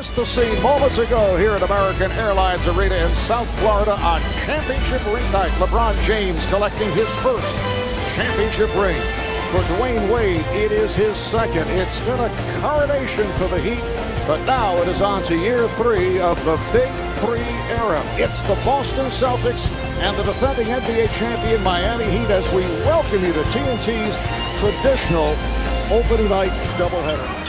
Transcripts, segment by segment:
witnessed the scene moments ago here at American Airlines Arena in South Florida on championship ring night. LeBron James collecting his first championship ring. For Dwyane Wade, it is his second. It's been a coronation for the Heat, but now it is on to year three of the Big Three era. It's the Boston Celtics and the defending NBA champion Miami Heat as we welcome you to TNT's traditional opening night doubleheader.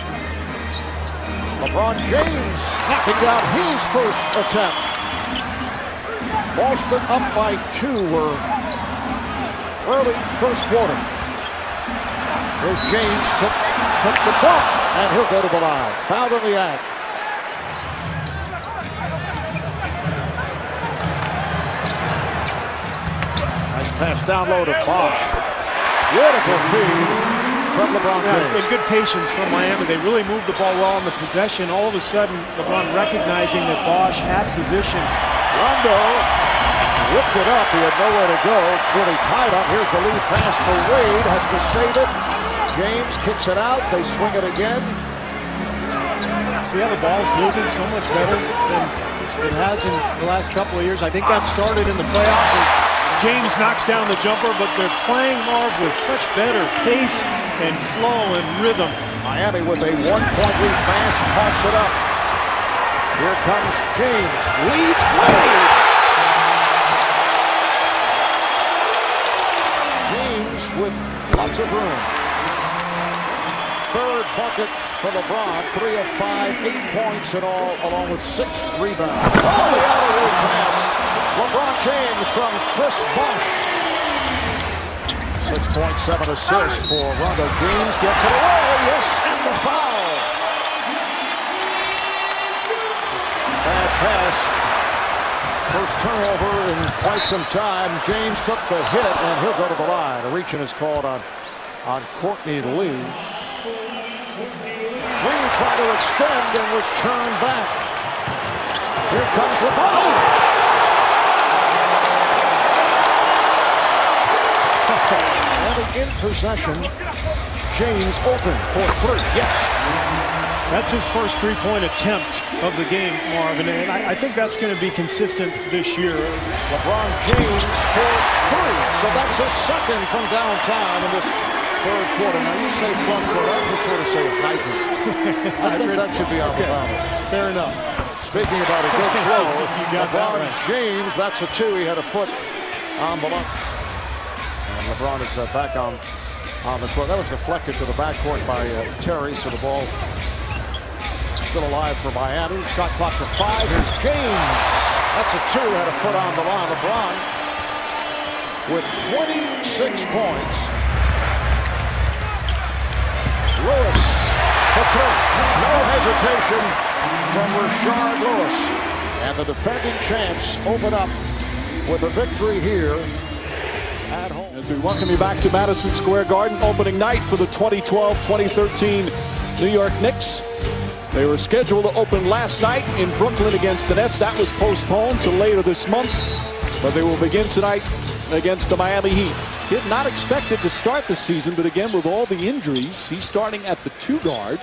LeBron James knocking down his first attempt. Boston up by two were early first quarter. Here's James took, took the bump, and he'll go to the line. Fouled in the act. Nice pass down low to Bosh. Beautiful feed from LeBron James. And good patience from Miami. They really moved the ball well in the possession. All of a sudden, LeBron recognizing that Bosh had position. Rondo whipped it up. He had nowhere to go. Really tied up. Here's the lead pass for Wade. Has to save it. James kicks it out. They swing it again. See how the ball's moving so much better than it has in the last couple of years. I think that started in the playoffs James knocks down the jumper, but they're playing Marv with such better pace and flow and rhythm. Miami with a one-point lead. Bass coughs it up. Here comes James. Leads Wade. James with lots of room. Bucket for LeBron. Three of five, eight points in all, along with six rebounds. Oh, the out-of-way pass. LeBron James from Chris Bosh. 6.7 assists for Rondo. James gets it away. Yes, and the foul. Bad pass. First turnover in quite some time. James took the hit, and he'll go to the line. A reaching is called on, on Courtney Lee. Green tried to extend and was turned back. Here comes LeBron. in possession. James open for three. Yes. That's his first three-point attempt of the game, Marvin, and I, I think that's going to be consistent this year. LeBron James for three. So that's his second from downtown in this third quarter. Now, you say front court. I prefer to say hybrid. I think that should be on the ballot. Fair enough. Speaking about a good flow, LeBron right. James, that's a two. He had a foot on the line. And LeBron is uh, back on, on the court. That was deflected to the backcourt by uh, Terry, so the ball still alive for Miami. Shot clock to five. Here's James. That's a two. Had a foot on the line. LeBron with 26 points. Lewis for. No hesitation from Rashard Lewis. And the defending champs open up with a victory here at home. As we welcome you back to Madison Square Garden, opening night for the 2012-2013 New York Knicks. They were scheduled to open last night in Brooklyn against the Nets. That was postponed to later this month, but they will begin tonight against the Miami Heat. He had not expected to start the season, but again, with all the injuries, he's starting at the two guard.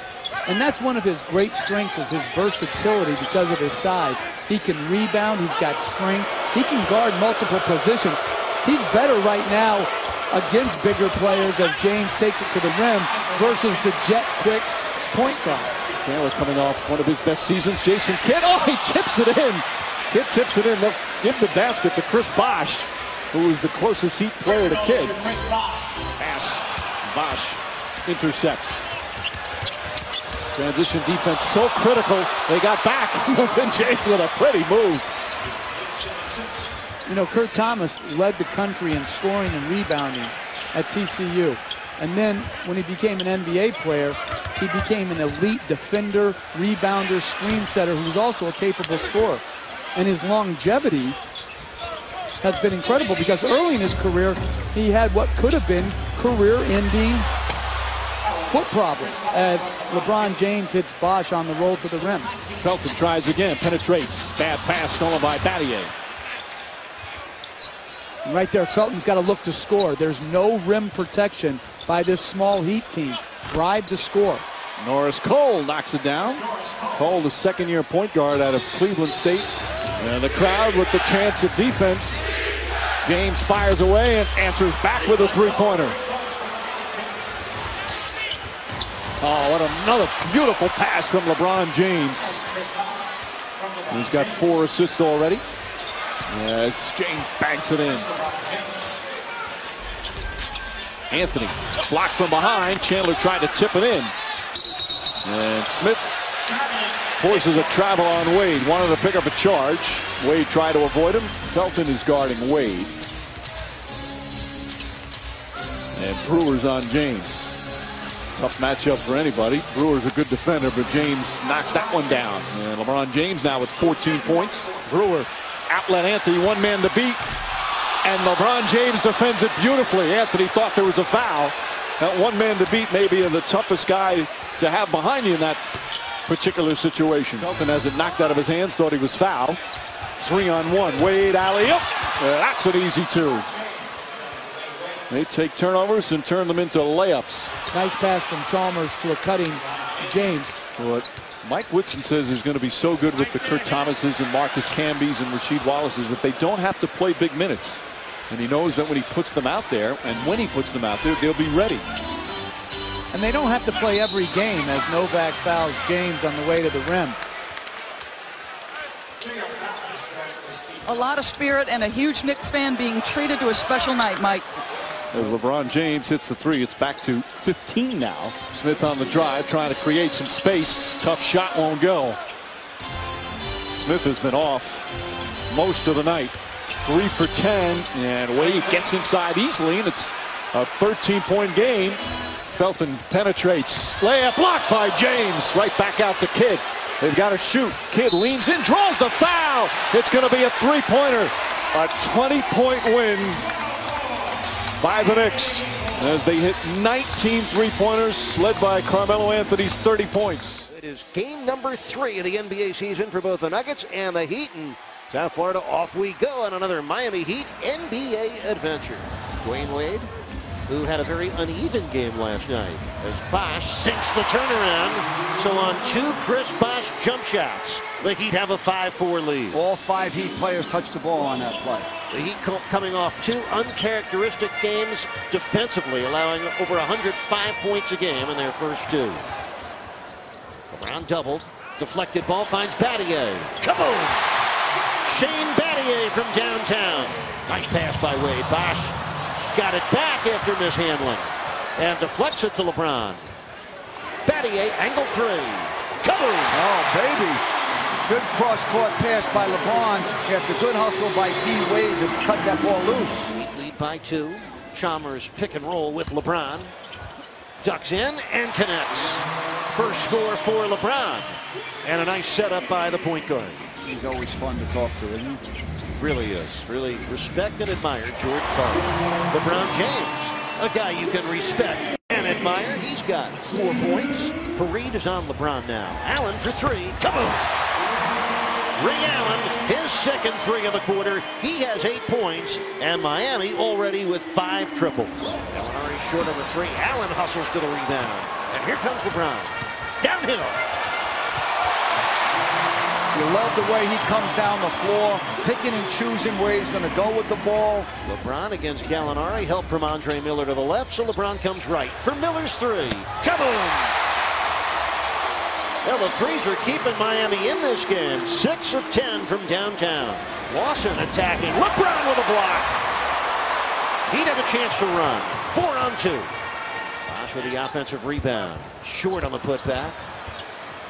And that's one of his great strengths is his versatility because of his size. He can rebound, he's got strength, he can guard multiple positions he's better right now against bigger players as James takes it to the rim versus the jet quick point guard. Taylor coming off one of his best seasons. Jason Kidd, oh, he tips it in. Kidd tips it in. They'll give the basket to Chris Bosh, who is the closest Heat player to Kidd. Pass. Bosh intercepts. Transition defense so critical. They got back. James with a pretty move. You know, Kurt Thomas led the country in scoring and rebounding at TCU. And then when he became an NBA player, he became an elite defender, rebounder, screen setter who was also a capable scorer. And his longevity has been incredible because early in his career, he had what could have been career-ending foot problems as LeBron James hits Bosh on the roll to the rim. Felton tries again, penetrates. Bad pass stolen by Battier. And right there, Felton's got to look to score. There's no rim protection by this small Heat team. Drive to score. Norris Cole knocks it down. Cole, the second year point guard out of Cleveland State. And the crowd with the chance of defense. James fires away and answers back with a three pointer. Oh, what another beautiful pass from LeBron James. He's got four assists already. As James banks it in. Anthony blocked from behind. Chandler tried to tip it in. And Smith forces a travel on Wade. Wanted to pick up a charge. Wade tried to avoid him. Felton is guarding Wade. And Brewer's on James. Tough matchup for anybody. Brewer's a good defender, but James knocks that one down. And LeBron James now with 14 points. Brewer outlet Anthony one man to beat. And LeBron James defends it beautifully. Anthony thought there was a foul. That one man to beat may be the toughest guy to have behind you in that particular situation. Felton has it knocked out of his hands, thought he was foul. Three on one. Wade alley up. That's an easy two. They take turnovers and turn them into layups. Nice pass from Chalmers to a cutting James. What Mike Woodson says is going to be so good with the Kurt Thomases and Marcus Camby's and Rasheed Wallace's that they don't have to play big minutes. And he knows that when he puts them out there, and when he puts them out there, they'll be ready. And they don't have to play every game as Novak fouls James on the way to the rim. A lot of spirit and a huge Knicks fan being treated to a special night, Mike. As LeBron James hits the three, it's back to 15 now. Smith on the drive, trying to create some space. Tough shot won't go. Smith has been off most of the night. Three for 10, and Wade gets inside easily, and it's a 13-point game. Felton penetrates. Layup blocked by James. Right back out to Kidd. They've got to shoot. Kidd leans in, draws the foul. It's going to be a three-pointer. A 20-point win by the Knicks as they hit 19 three-pointers led by Carmelo Anthony's 30 points. It is game number three of the NBA season for both the Nuggets and the Heat. And South Florida, off we go on another Miami Heat NBA adventure. Dwyane Wade, who had a very uneven game last night, as Bosh sinks the turnaround. So on two Chris Bosh jump shots, the Heat have a 5-4 lead. All five Heat players touched the ball on that play. The Heat coming off two uncharacteristic games defensively, allowing over 105 points a game in their first two. LeBron doubled. Deflected ball finds Battier. Kaboom! Shane Battier from downtown. Nice pass by Wade. Bosh got it back after mishandling. And deflects it to LeBron. Battier, angle three. Kaboom! Oh, baby. Good cross-court pass by LeBron after good hustle by D. Wade to cut that ball loose. Lead by two. Chalmers pick and roll with LeBron. Ducks in and connects. First score for LeBron. And a nice setup by the point guard. He's always fun to talk to, isn't he? Really is. Really respect and admire George Karl. LeBron James, a guy you can respect and admire. He's got four points. Faried is on LeBron now. Allen for three. Kaboom! Ray Allen, his second three of the quarter. He has eight points, and Miami already with five triples. Gallinari short of the three. Allen hustles to the rebound. And here comes LeBron. Downhill. You love the way he comes down the floor, picking and choosing where he's going to go with the ball. LeBron against Gallinari. Help from Andre Miller to the left, so LeBron comes right for Miller's three. Kaboom! Well, the threes are keeping Miami in this game. Six of ten from downtown. Lawson attacking. LeBron with a block. He'd have a chance to run. Four on two. Bosh with the offensive rebound. Short on the putback.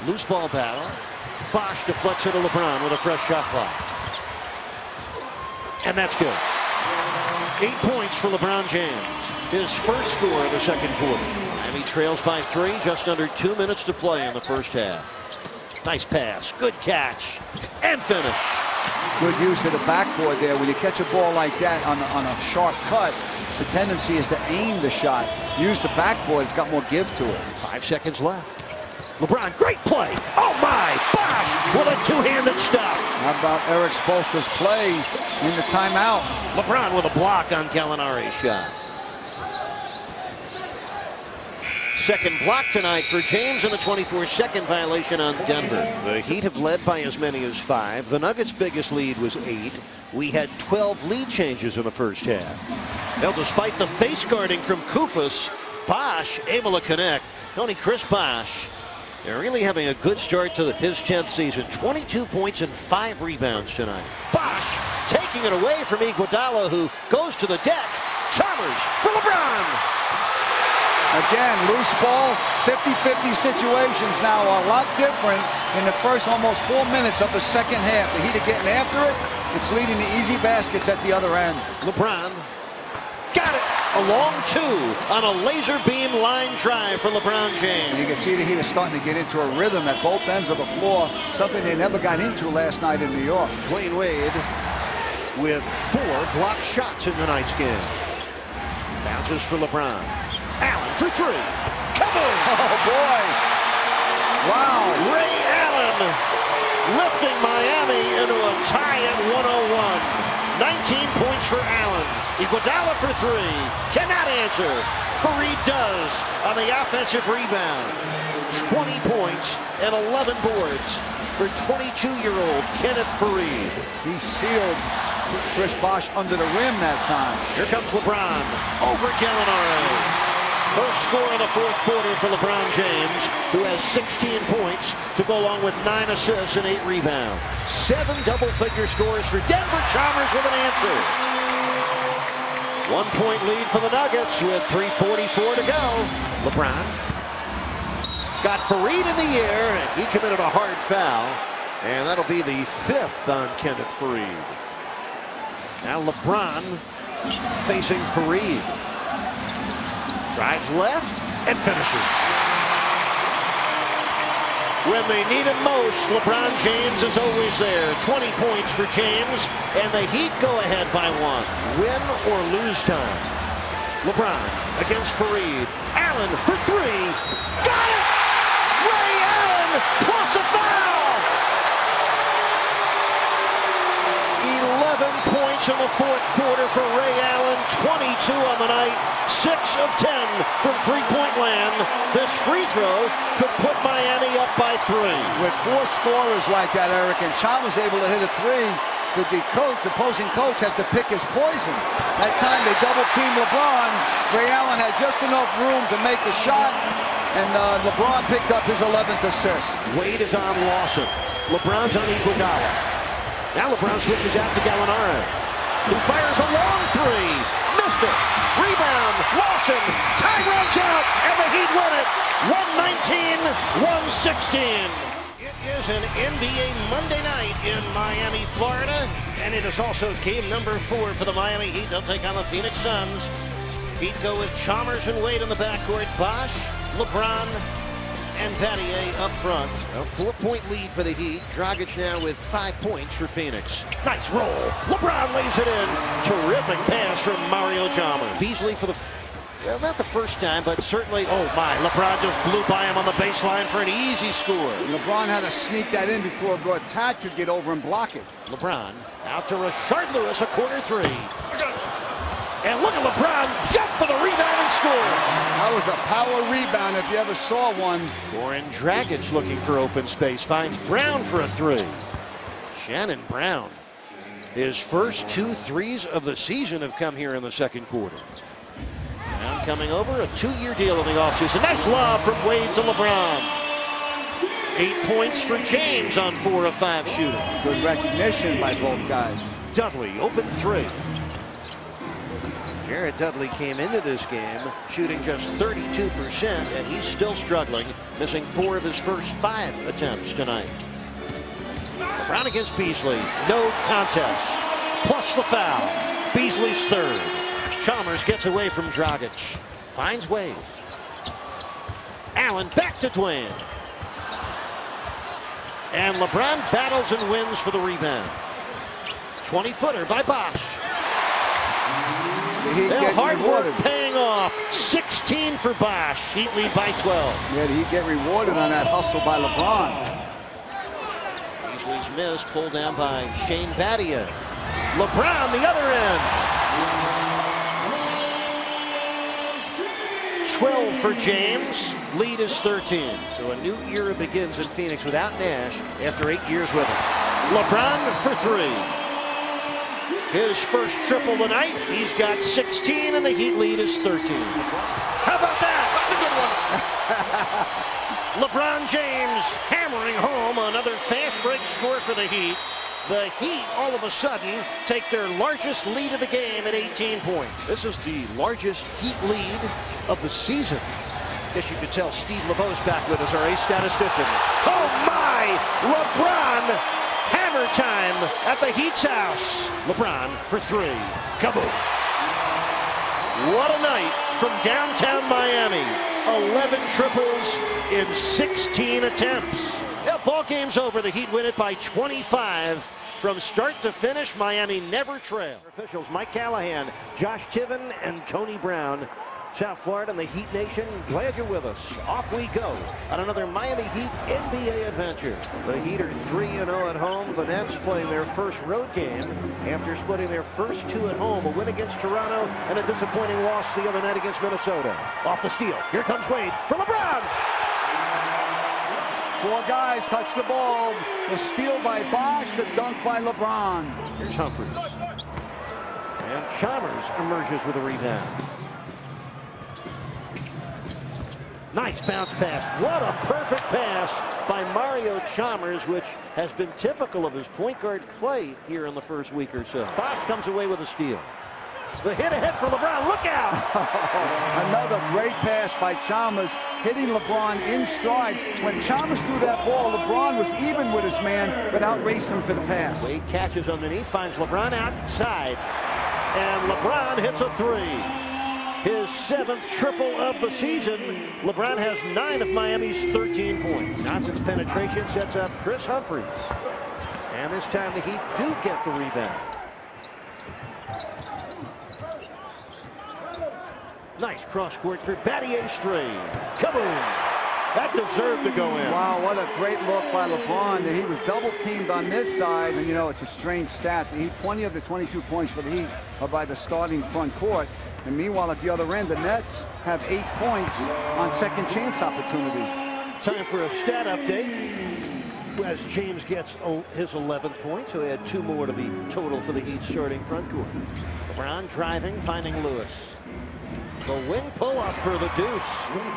Loose ball battle. Deflects it to LeBron with a fresh shot clock. And that's good. Eight points for LeBron James. His first score of the second quarter. Miami trails by three, just under two minutes to play in the first half. Nice pass, good catch, and finish. Good use of the backboard there. When you catch a ball like that on, on a sharp cut, the tendency is to aim the shot. Use the backboard, it's got more give to it. Five seconds left. LeBron, great play. Oh my, gosh, with a two-handed stuff. How about Erik Spoelstra's play in the timeout? LeBron with a block on Gallinari's shot. second block tonight for James and a 24-second violation on Denver. The Heat have led by as many as five. The Nuggets' biggest lead was eight. We had 12 lead changes in the first half. Now, despite the face guarding from Koufos, Bosh able to connect. Tony Chris Bosh they're really having a good start to his 10th season. 22 points and five rebounds tonight. Bosh taking it away from Iguodala, who goes to the deck. Chalmers for LeBron. Again, loose ball, 50-50 situations now, a lot different in the first almost four minutes of the second half. The Heat are getting after it. It's leading to easy baskets at the other end. LeBron got it. A long two on a laser beam line drive for LeBron James. And you can see the Heat are starting to get into a rhythm at both ends of the floor, something they never got into last night in New York. Dwyane Wade with four blocked shots in tonight's game. Bounces for LeBron. Allen for three. Come on! Oh, boy. Wow. Ray Allen lifting Miami into a tie at 101. 19 points for Allen. Iguodala for three. Cannot answer. Faried does on the offensive rebound. 20 points and 11 boards for 22-year-old Kenneth Faried. He sealed Chris Bosh under the rim that time. Here comes LeBron over Gallinari. First score of the fourth quarter for LeBron James, who has 16 points to go along with nine assists and eight rebounds. Seven double-figure scores for Denver Chalmers with an answer. One point lead for the Nuggets with 3.44 to go. LeBron got Faried in the air, and he committed a hard foul. And that'll be the fifth on Kenneth Faried. Now LeBron facing Faried. Drives left and finishes. When they need him most, LeBron James is always there. 20 points for James, and the Heat go ahead by one. Win or lose time. LeBron against Faried. Allen for three. Got it! Ray Allen plus a foul! 11 points in the fourth quarter for Ray Allen. 22 on the night. 6 of 10 from three-point land. This free throw could put Miami up by three. With four scorers like that, Eric, and Chalmers able to hit a three, the, the coach, the opposing coach has to pick his poison. That time they double team LeBron. Ray Allen had just enough room to make the shot, and uh, LeBron picked up his 11th assist. Wade is on Lawson. LeBron's on Iguodala. Now LeBron switches out to Gallinari, who fires a long three. Missed it. Rebound. Lawson. Time runs out, and the Heat win it. 119-116. It is an NBA Monday night in Miami, Florida, and it is also game number four for the Miami Heat. They'll take on the Phoenix Suns. Heat go with Chalmers and Wade in the backcourt. Bosh, LeBron, and Battier up front. A four-point lead for the Heat. Dragic now with five points for Phoenix. Nice roll. LeBron lays it in. Terrific pass from Mario Chalmers. Beasley for the, well, not the first time, but certainly, oh my, LeBron just blew by him on the baseline for an easy score. LeBron had to sneak that in before Gortat could get over and block it. LeBron out to Rashard Lewis, a corner three. And look at LeBron jump for the rebound and score. That was a power rebound if you ever saw one. Goran Dragic looking for open space. Finds Brown for a three. Shannon Brown. His first two threes of the season have come here in the second quarter. Brown coming over, a two-year deal in the offseason. Nice lob from Wade to LeBron. Eight points for James on four of five shooting. Good recognition by both guys. Dudley, open three. Jared Dudley came into this game shooting just 32%, and he's still struggling, missing four of his first five attempts tonight. Brown against Beasley, no contest, plus the foul. Beasley's third. Chalmers gets away from Dragic, finds Wade. Allen back to Dwyane. And LeBron battles and wins for the rebound. 20-footer by Bosh. Well, hard rewarded. work paying off. 16 for Bosh. Heat lead by 12. Yeah, he get rewarded on that hustle by LeBron. Beasley's miss pulled down by Shane Battier. LeBron the other end. 12 for James. Lead is 13. So a new era begins in Phoenix without Nash after eight years with him. LeBron for three. His first triple tonight. He's got 16 and the Heat lead is 13. How about that? That's a good one. LeBron James hammering home another fast break score for the Heat. The Heat, all of a sudden, take their largest lead of the game at 18 points. This is the largest Heat lead of the season. Guess you could tell Steve LeBeau's back with us, our ace statistician. Oh my! LeBron! Time at the Heat's house. LeBron for three. Kaboom! What a night from downtown Miami. 11 triples in 16 attempts. Yeah, ball game's over. The Heat win it by 25. From start to finish, Miami never trailed. Officials Mike Callahan, Josh Tiven, and Tony Brown. South Florida and the Heat Nation, glad you're with us. Off we go on another Miami Heat NBA adventure. The Heat are 3-0 at home. The Nets playing their first road game after splitting their first two at home. A win against Toronto and a disappointing loss the other night against Minnesota. Off the steal. Here comes Wade for LeBron. Four guys touch the ball. The steal by Bosh, the dunk by LeBron. Here's Humphries. And Chalmers emerges with a rebound. Nice bounce pass. What a perfect pass by Mario Chalmers, which has been typical of his point guard play here in the first week or so. Bosh comes away with a steal. The hit ahead for LeBron. Look out! Another great pass by Chalmers, hitting LeBron in stride. When Chalmers threw that ball, LeBron was even with his man, but outraced him for the pass. Wade catches underneath, finds LeBron outside, and LeBron hits a three his seventh triple of the season. LeBron has nine of Miami's 13 points. Johnson's penetration sets up Kris Humphries. And this time the Heat do get the rebound. Nice cross court for Battier's three. Kaboom! That deserved to go in. Wow, what a great look by LeBron. That he was double teamed on this side, and you know, it's a strange stat. He 20 of the 22 points for the Heat are by the starting front court. And meanwhile, at the other end, the Nets have eight points on second chance opportunities. Time for a stat update as James gets his 11th point, so he had two more to be total for the Heat starting front court. LeBron driving, finding Lewis. The wing pull-up for the deuce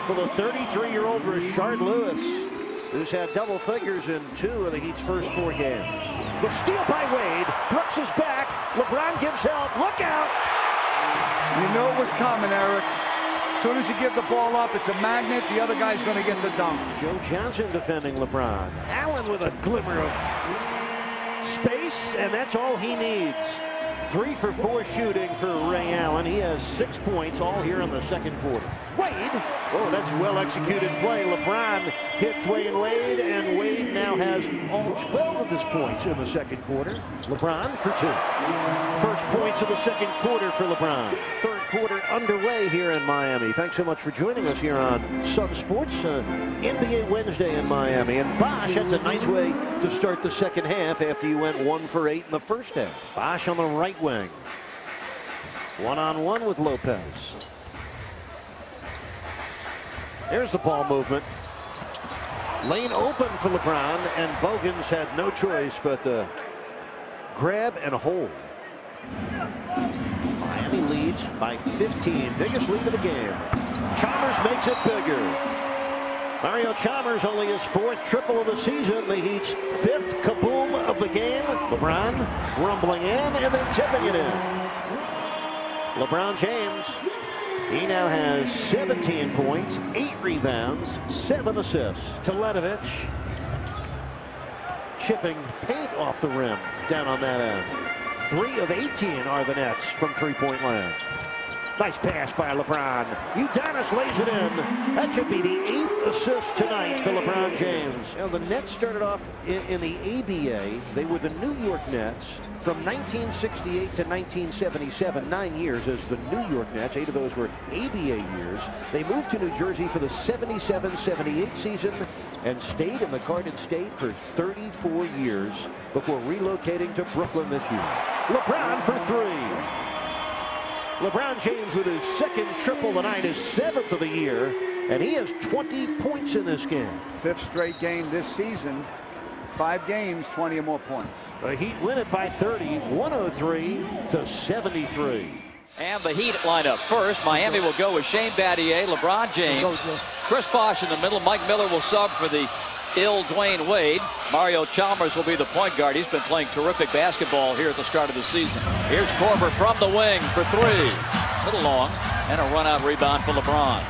for the 33-year-old Rashard Lewis, who's had double figures in two of the Heat's first four games. The steal by Wade. Brooks is back. LeBron gives help. Look out! You know it was coming, Eric. As soon as you give the ball up, it's a magnet. The other guy's going to get the dunk. Joe Johnson defending LeBron. Allen with a glimmer of space, and that's all he needs. Three for four shooting for Ray Allen. He has six points all here in the second quarter. Wade. Oh, that's well executed play. LeBron hit Dwyane Wade, and Wade now has all 12 of his points in the second quarter. LeBron for two. First points of the second quarter for LeBron. Third quarter underway here in Miami. Thanks so much for joining us here on Sun Sports, uh, NBA Wednesday in Miami. And Bosh, that's a nice way to start the second half after you went one for eight in the first half. Bosh on the right wing. One-on-one -on -one with Lopez. There's the ball movement. Lane open for LeBron, and Bogans had no choice but to grab and hold. Miami leads by 15. Biggest lead of the game. Chalmers makes it bigger. Mario Chalmers only his fourth triple of the season. The Heat's fifth kaboom of the game. LeBron rumbling in and then tipping it in. LeBron James he now has 17 points, 8 rebounds, 7 assists. Teletovic chipping paint off the rim down on that end. 3 of 18 are the Nets from three-point land. Nice pass by LeBron. Udonis lays it in. That should be the eighth assist tonight for LeBron James. Now, the Nets started off in, in the ABA. They were the New York Nets from 1968 to 1977, nine years as the New York Nets. Eight of those were ABA years. They moved to New Jersey for the 77-78 season and stayed in the Garden State for 34 years before relocating to Brooklyn this year. LeBron for three. LeBron James with his second triple tonight, his seventh of the year, and he has 20 points in this game. Fifth straight game this season. Five games, 20 or more points. The Heat win it by 30, 103 to 73. And the Heat line up first. Miami will go with Shane Battier, LeBron James, Chris Bosh in the middle. Mike Miller will sub for the ill Dwyane Wade. Mario Chalmers will be the point guard. He's been playing terrific basketball here at the start of the season. Here's Korver from the wing for three. A little long. And a run out rebound for LeBron.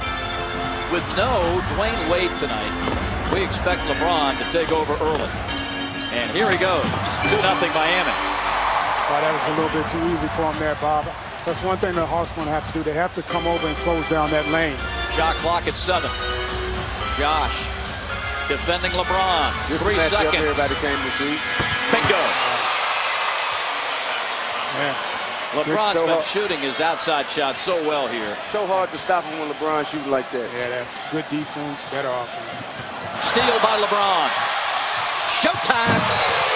With no Dwyane Wade tonight, we expect LeBron to take over early. And here he goes. 2-0 Miami. Oh, that was a little bit too easy for him there, Bob. That's one thing the Hawks going to have to do. They have to come over and close down that lane. Shot clock at seven. Josh defending LeBron. Just Three seconds. everybody came to see. Bingo. Yeah. LeBron's So been hard. shooting his outside shot so well here. So hard to stop him when LeBron shoots like that. Yeah, that good defense, better offense. Steal by LeBron. Showtime.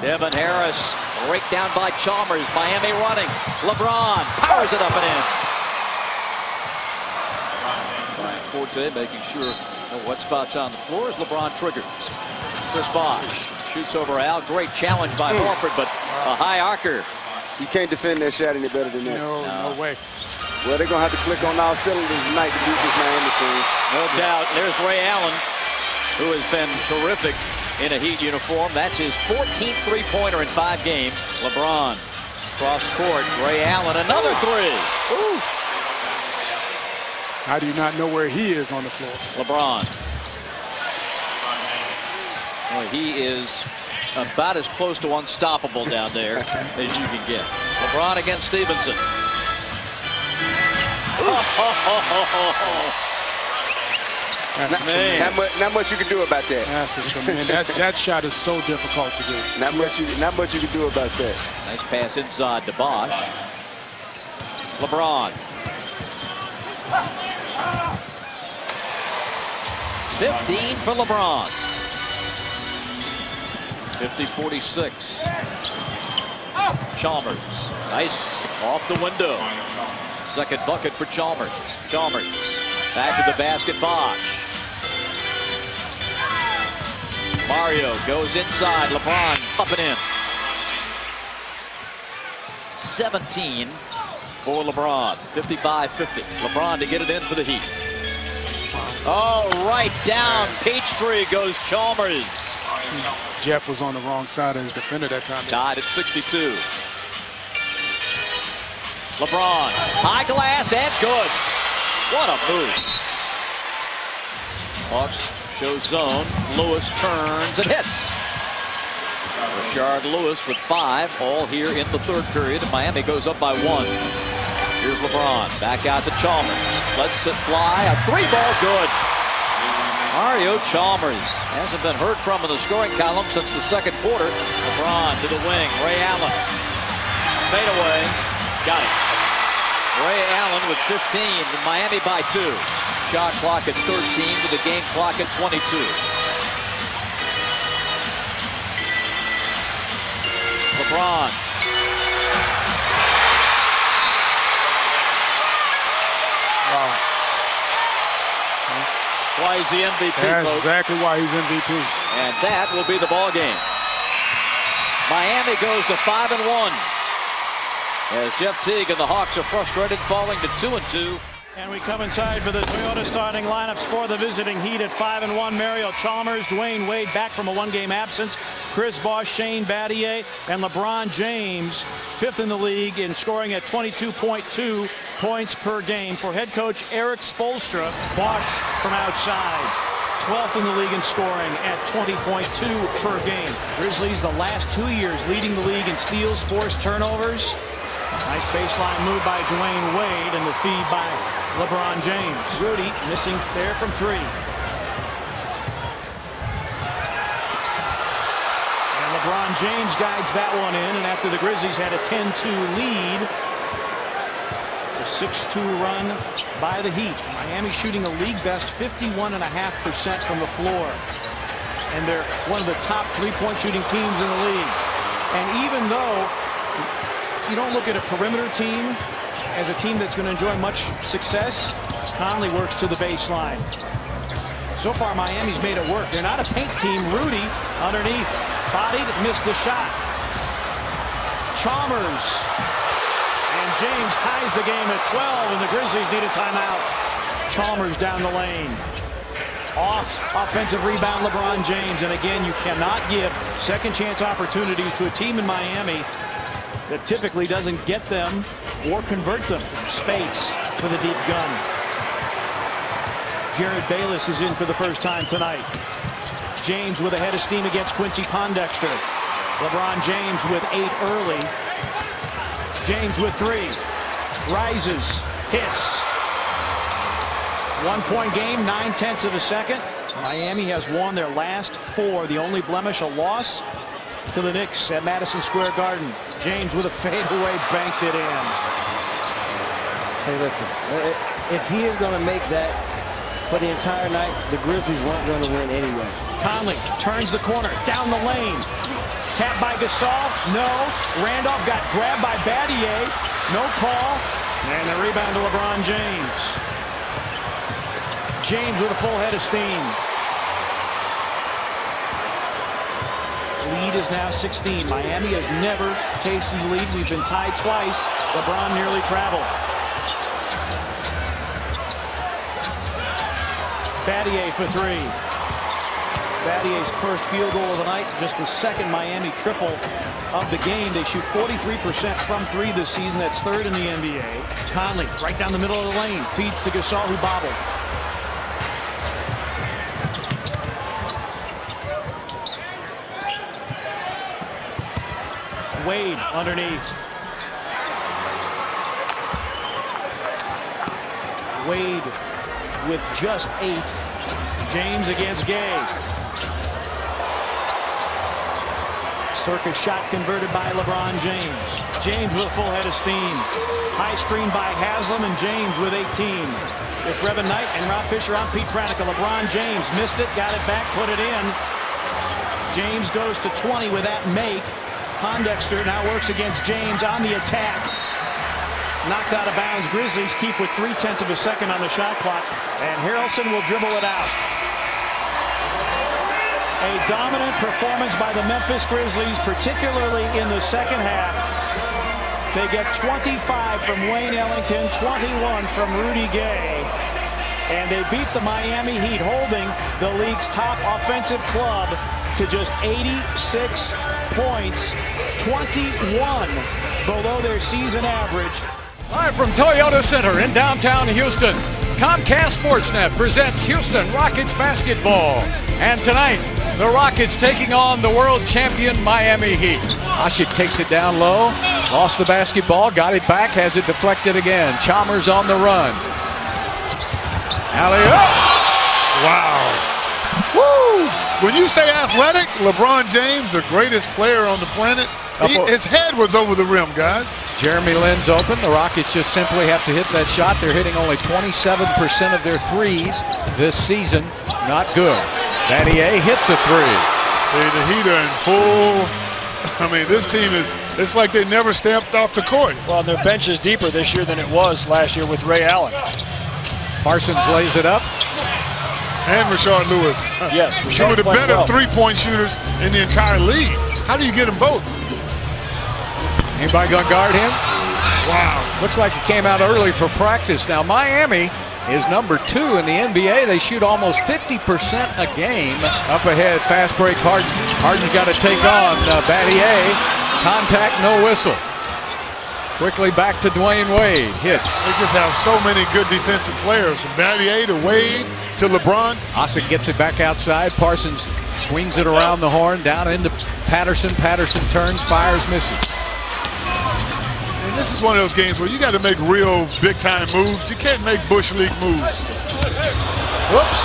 Devin Harris raked down by Chalmers. Miami running. LeBron powers it up and in. Brian Forte making sure know what spots on the floor as LeBron triggers. Chris Bosh shoots over Al. Great challenge by hmm. Horford, but a high archer. You can't defend that shot any better than that. No, no way. Well, they're going to have to click on all cylinders tonight to beat this Miami team. No doubt. There's Ray Allen, who has been terrific in a Heat uniform. That's his 14th three-pointer in five games. LeBron cross court. Ray Allen, another three. How do you not know where he is on the floor? LeBron. Well, he is about as close to unstoppable down there as you can get. LeBron against Stevenson. That's, Not, Man. not, much, not much you can do about that. that's a tremendous. That, that shot is so difficult to do. Not much you, not much you can do about that. Nice pass inside to Bosh. LeBron. 15 for LeBron. 50-46. Chalmers. Nice off the window. Second bucket for Chalmers. Chalmers. Back to the basket. Bosh. Mario goes inside. LeBron up and in. 17 for LeBron. 55-50. LeBron to get it in for the Heat. Oh, right down Peachtree goes Chalmers. Jeff was on the wrong side of his defender that time. Tied at 62. LeBron, high glass and good. What a move. Hawks show zone. Lewis turns and hits. Rashard Lewis with five, all here in the third period. Miami goes up by one. Here's LeBron, back out to Chalmers. Let's it fly, a three ball good. Mario Chalmers hasn't been heard from in the scoring column since the second quarter. LeBron to the wing, Ray Allen. Fade away, got it. Ray Allen with 15, Miami by two. Shot clock at 13 to the game clock at 22. LeBron. Wow. Why is the MVP, That's exactly why he's MVP. And that will be the ball game. Miami goes to five and one. As Jeff Teague and the Hawks are frustrated, falling to two and two. And we come inside for the Toyota starting lineups for the visiting Heat at 5 and 1. Mario Chalmers, Dwyane Wade back from a one game absence. Chris Bosh, Shane Battier, and LeBron James, fifth in the league in scoring at 22.2 points per game. For head coach Erik Spoelstra, Bosh from outside. 12th in the league in scoring at 20.2 per game. Grizzlies the last two years leading the league in steals, forced turnovers. Nice baseline move by Dwyane Wade and the feed by LeBron James. Rudy missing there from three. And LeBron James guides that one in, and after the Grizzlies had a 10-2 lead, it's a 6-2 run by the Heat. Miami shooting a league best 51.5% from the floor. And they're one of the top three-point shooting teams in the league. And even though you don't look at a perimeter team as a team that's going to enjoy much success, Conley works to the baseline. So far, Miami's made it work. They're not a paint team. Rudy underneath. Bodied, missed the shot. Chalmers. And James ties the game at 12, and the Grizzlies need a timeout. Chalmers down the lane. Off offensive rebound LeBron James. And again, you cannot give second chance opportunities to a team in Miami that typically doesn't get them or convert them. Space for the deep gun. Jerryd Bayless is in for the first time tonight. James with a head of steam against Quincy Pondexter. LeBron James with eight early. James with three. Rises. Hits. One point game, nine tenths of a second. Miami has won their last four. The only blemish, a loss to the Knicks at Madison Square Garden. James with a fadeaway banked it in. Hey, listen, if he is going to make that for the entire night, the Grizzlies weren't going to win anyway. Conley turns the corner, down the lane. Tap by Gasol, no. Randolph got grabbed by Battier, no call. And the rebound to LeBron James. James with a full head of steam. Lead is now 16. Miami has never tasted the lead. We've been tied twice. LeBron nearly traveled. Battier for three. Battier's first field goal of the night, just the second Miami triple of the game. They shoot 43% from three this season. That's third in the NBA. Conley right down the middle of the lane. Feeds to Gasol, who bobbled. Wade underneath. Wade with just eight. James against Gay. Circus shot converted by LeBron James. James with a full head of steam. High screen by Haslem and James with 18. With Brevin Knight and Rob Fischer, I'm Pete Pranica. LeBron James missed it, got it back, put it in. James goes to 20 with that make. Pondexter now works against James on the attack. Knocked out of bounds. Grizzlies keep with three-tenths of a second on the shot clock. And Harrellson will dribble it out. A dominant performance by the Memphis Grizzlies, particularly in the second half. They get 25 from Wayne Ellington, 21 from Rudy Gay. And they beat the Miami Heat, holding the league's top offensive club to just 86 points, 21 below their season average. Live from Toyota Center in downtown Houston, Comcast Sportsnet presents Houston Rockets basketball. And tonight, the Rockets taking on the world champion Miami Heat. Asik takes it down low, lost the basketball, got it back, has it deflected again. Chalmers on the run. Alley-oop. Wow. Woo! When you say athletic, LeBron James, the greatest player on the planet, he, his head was over the rim, guys. Jeremy Lin's open. The Rockets just simply have to hit that shot. They're hitting only 27% of their threes this season. Not good. Battier hits a three. See, the Heat are in full. I mean, this team is, it's like they never stamped off the court. Well, their bench is deeper this year than it was last year with Ray Allen. Parsons lays it up. And Rashard Lewis. Yes, Two of the better well. three-point shooters in the entire league. How do you get them both? Anybody gonna guard him? Wow. Looks like he came out early for practice. Now Miami is number two in the NBA. They shoot almost 50% a game. Up ahead, fast break Harden. Harden's got to take on uh, Battier. Contact, no whistle. Quickly back to Dwyane Wade. Hit. They just have so many good defensive players. From Battier to Wade to LeBron. Asik gets it back outside. Parsons swings it around the horn down into Patterson. Patterson turns, fires, misses. And this is one of those games where you got to make real big-time moves. You can't make Bush League moves. Whoops.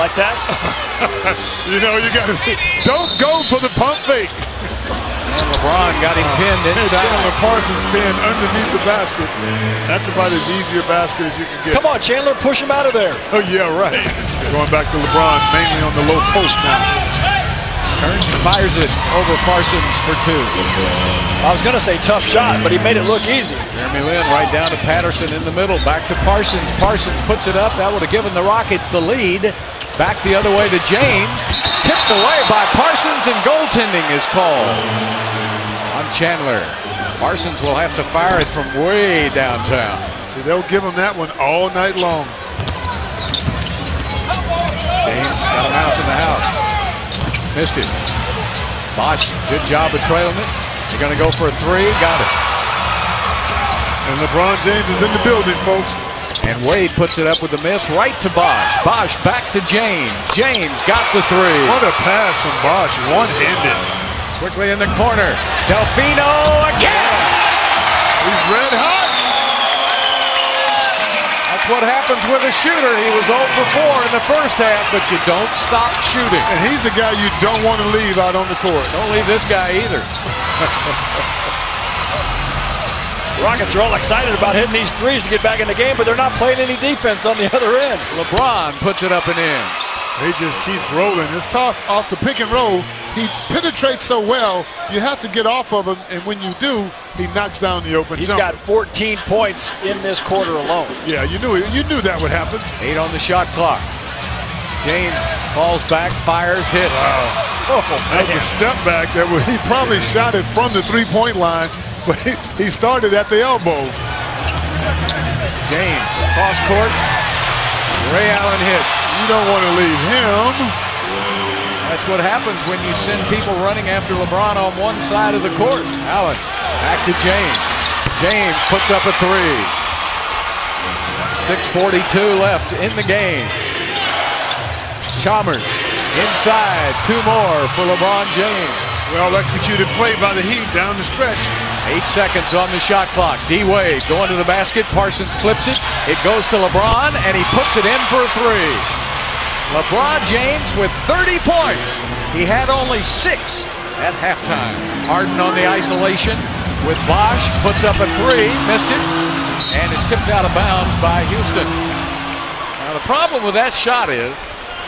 Like that? you know, you got to don't go for the pump fake. And LeBron got him pinned inside. Chandler Parsons pinned underneath the basket. That's about as easy a basket as you can get. Come on, Chandler, push him out of there. Oh, yeah, right. Going back to LeBron, mainly on the low post now. Turns and fires it over Parsons for two. I was going to say tough shot, but he made it look easy. Jeremy Lin right down to Patterson in the middle. Back to Parsons. Parsons puts it up. That would have given the Rockets the lead. Back the other way to James. Tipped away by Parsons, and goaltending is called on Chandler. Parsons will have to fire it from way downtown. See, they'll give him that one all night long. James got a mouse in the house. Missed it. Bosh, good job of trailing it. They're going to go for a three. Got it. And LeBron James is in the building, folks. And Wade puts it up with a miss right to Bosh. Bosh back to James. James got the three. What a pass from Bosh, one-handed. Quickly in the corner. Delfino again. He's red hot. That's what happens with a shooter. He was 0 for 4 in the first half, but you don't stop shooting. And he's the guy you don't want to leave out on the court. Don't leave this guy either. Rockets are all excited about hitting these threes to get back in the game, but they're not playing any defense on the other end. LeBron puts it up and in. He just keeps rolling. It's tough off the pick and roll. He penetrates so well, you have to get off of him, and when you do, he knocks down the open He's jumper. got 14 points in this quarter alone. Yeah, you knew it. You knew that would happen. Eight on the shot clock. James falls back, fires, hit. Wow. Oh, that was a step back that was, he probably shot it from the three-point line, but he, he started at the elbow. James, cross court. Ray Allen hits. You don't want to leave him. That's what happens when you send people running after LeBron on one side of the court. Allen, back to James. James puts up a three. 6.42 left in the game. Chalmers inside. Two more for LeBron James. Well executed play by the Heat down the stretch. Eight seconds on the shot clock. D Wade going to the basket. Parsons flips it. It goes to LeBron, and he puts it in for a three. LeBron James with 30 points. He had only six at halftime. Harden on the isolation with Bosh. Puts up a three. Missed it. And is tipped out of bounds by Houston. Now the problem with that shot is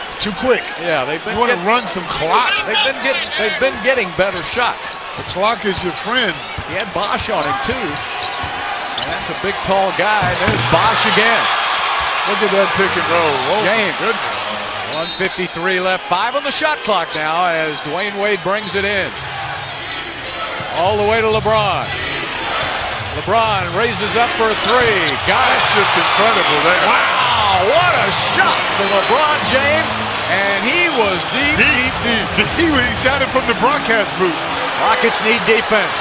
it's too quick. Yeah, they've been. You want to run some clock. They've been getting. They've been getting better shots. The clock is your friend. He had Bosh on him too. And that's a big, tall guy. There's Bosh again. Look at that pick and roll. Oh, James. goodness. 153 left. Five on the shot clock now as Dwyane Wade brings it in. All the way to LeBron. LeBron raises up for a three. Got That's just incredible there. Wow, what a shot from LeBron James. And he was deep, deep, deep. He, he shot it from the broadcast booth. Rockets need defense.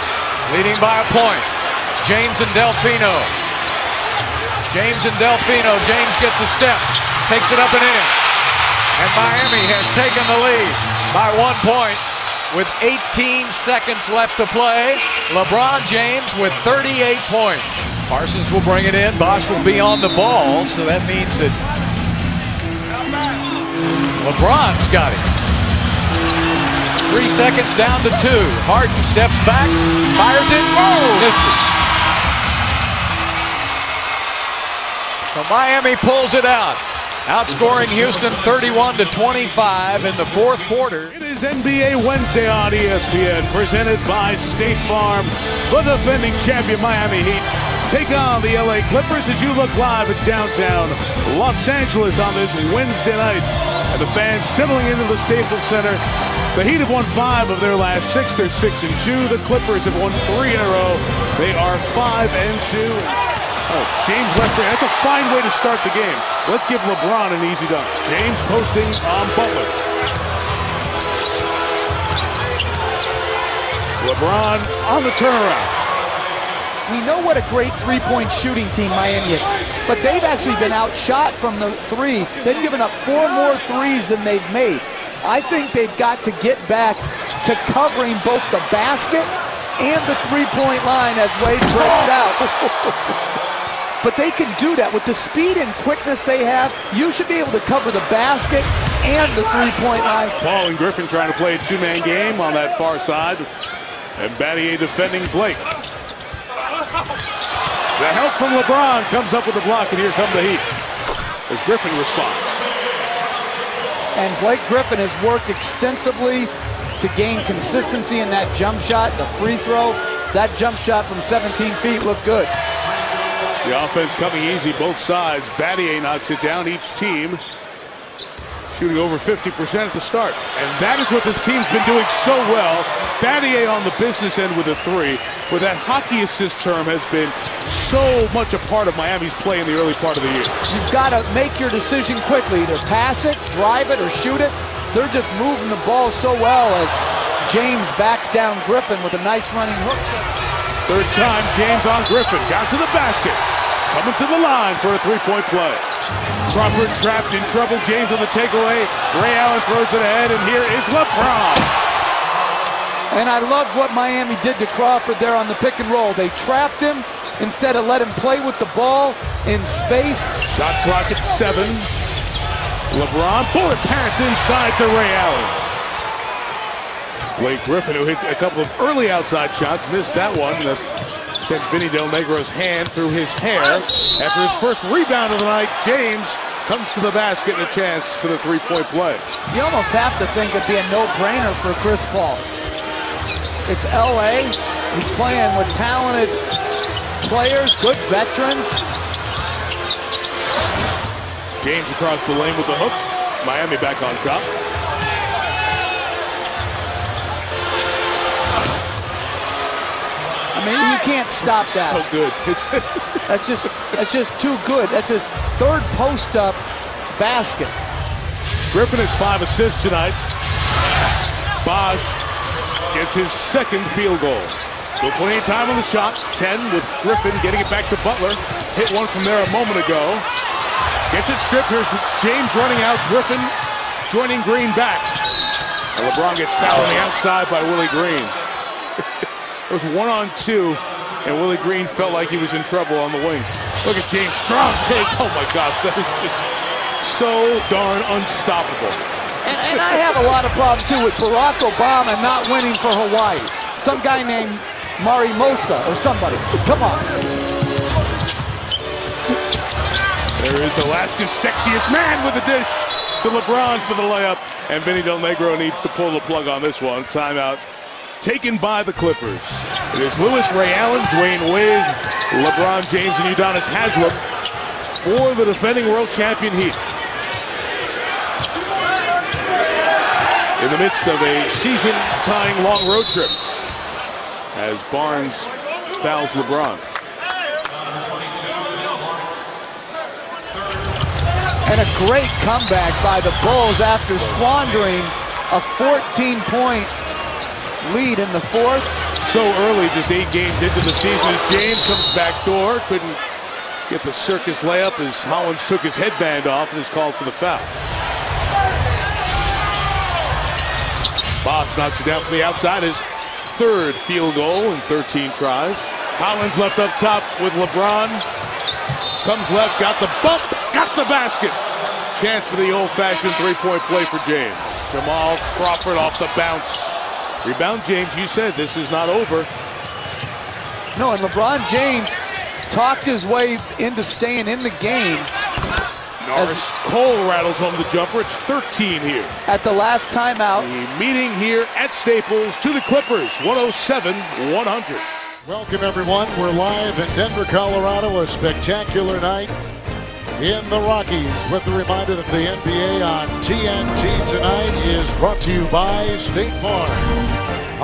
Leading by a point. James and Delfino. James and Delfino. James gets a step. Takes it up and in. And Miami has taken the lead by one point with 18 seconds left to play. LeBron James with 38 points. Parsons will bring it in. Bosh will be on the ball, so that means that LeBron's got it. Three seconds down to two. Harden steps back, fires it. Oh, it. So Miami pulls it out, outscoring Houston 31 to 25 in the fourth quarter. It is NBA Wednesday on ESPN, presented by State Farm. The defending champion Miami Heat take on the LA Clippers as you look live at downtown Los Angeles on this Wednesday night. And the fans settling into the Staples Center. The Heat have won five of their last six. They're six and two. The Clippers have won three in a row. They are five and two. Oh, James left there. That's a fine way to start the game. Let's give LeBron an easy dunk. James posting on Butler. LeBron on the turnaround. We know what a great three-point shooting team Miami is, but they've actually been outshot from the three. They've given up four more threes than they've made. I think they've got to get back to covering both the basket and the three-point line as Wade breaks out. But they can do that with the speed and quickness they have. You should be able to cover the basket and the three-point line. Paul and Griffin trying to play a two-man game on that far side. And Battier defending Blake. The help from LeBron comes up with the block, and here come the Heat. As Griffin responds. And Blake Griffin has worked extensively to gain consistency in that jump shot, the free throw. That jump shot from 17 feet looked good. The offense coming easy both sides. Battier knocks it down. Each team shooting over 50% at the start. And that is what this team's been doing so well. Battier on the business end with a three, where that hockey assist term has been so much a part of Miami's play in the early part of the year. You've got to make your decision quickly. Either pass it, drive it, or shoot it. They're just moving the ball so well as James backs down Griffin with a nice running hook. Third time, James on Griffin. Got to the basket. Coming to the line for a three-point play. Crawford trapped in trouble. James on the takeaway. Ray Allen throws it ahead, and here is LeBron. And I love what Miami did to Crawford there on the pick and roll. They trapped him instead of let him play with the ball in space. Shot clock at seven. LeBron bullet pass inside to Ray Allen. Blake Griffin, who hit a couple of early outside shots, missed that one. That sent Vinny Del Negro's hand through his hair. After his first rebound of the night, James comes to the basket and a chance for the three-point play. You almost have to think it'd be a no-brainer for Chris Paul. It's L.A. He's playing with talented players, good veterans. James across the lane with the hook. Miami back on top. I mean, you can't stop that. So good. that's just that's just too good. That's his third post-up basket. Griffin has five assists tonight. Bosh gets his second field goal. Still plenty of time on the shot. 10 with Griffin getting it back to Butler. Hit one from there a moment ago. Gets it stripped. Here's James running out. Griffin joining Green back. And LeBron gets fouled on the outside by Willie Green. It was one on two, and Willie Green felt like he was in trouble on the wing. Look at James, strong take. Oh my gosh, that is just so darn unstoppable. And, and I have a lot of problems too with Barack Obama not winning for Hawaii. Some guy named Mari Mosa or somebody. Come on. There is Alaska's sexiest man with the dish to LeBron for the layup. And Vinny Del Negro needs to pull the plug on this one. Timeout taken by the Clippers. It is Lewis, Ray Allen, Dwyane Wade, LeBron James, and Udonis Haslem for the defending world champion Heat. In the midst of a season-tying long road trip as Barnes fouls LeBron. And a great comeback by the Bulls after squandering a 14-point lead in the fourth. So early, just eight games into the season. James comes back door, couldn't get the circus layup as Hollins took his headband off and is called for the foul. Bosh knocks it down from the outside. His third field goal in 13 tries. Hollins left up top with LeBron. Comes left, got the bump, got the basket. Chance for the old-fashioned three-point play for James. Jamal Crawford off the bounce. Rebound, James. You said this is not over. No, and LeBron James talked his way into staying in the game. Norris Cole rattles home the jumper. It's 13 here. At the last timeout. The meeting here at Staples to the Clippers, 107-100. Welcome, everyone. We're live in Denver, Colorado. A spectacular night in the Rockies with the reminder that the NBA on TNT tonight is brought to you by State Farm.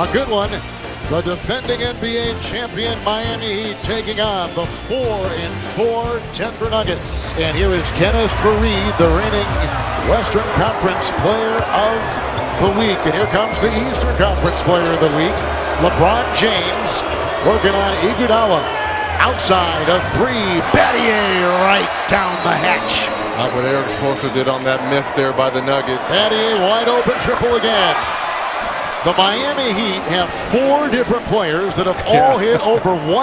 A good one. The defending NBA champion Miami Heat taking on the 4 and 4 Denver Nuggets. And here is Kenneth Faried, the reigning Western Conference player of the week. And here comes the Eastern Conference player of the week, LeBron James, working on Iguodala outside of three. Battier right down the hatch. Not what Erik Spoelstra did on that miss there by the Nuggets. Battier wide open triple again. The Miami Heat have four different players that have all hit over 1,000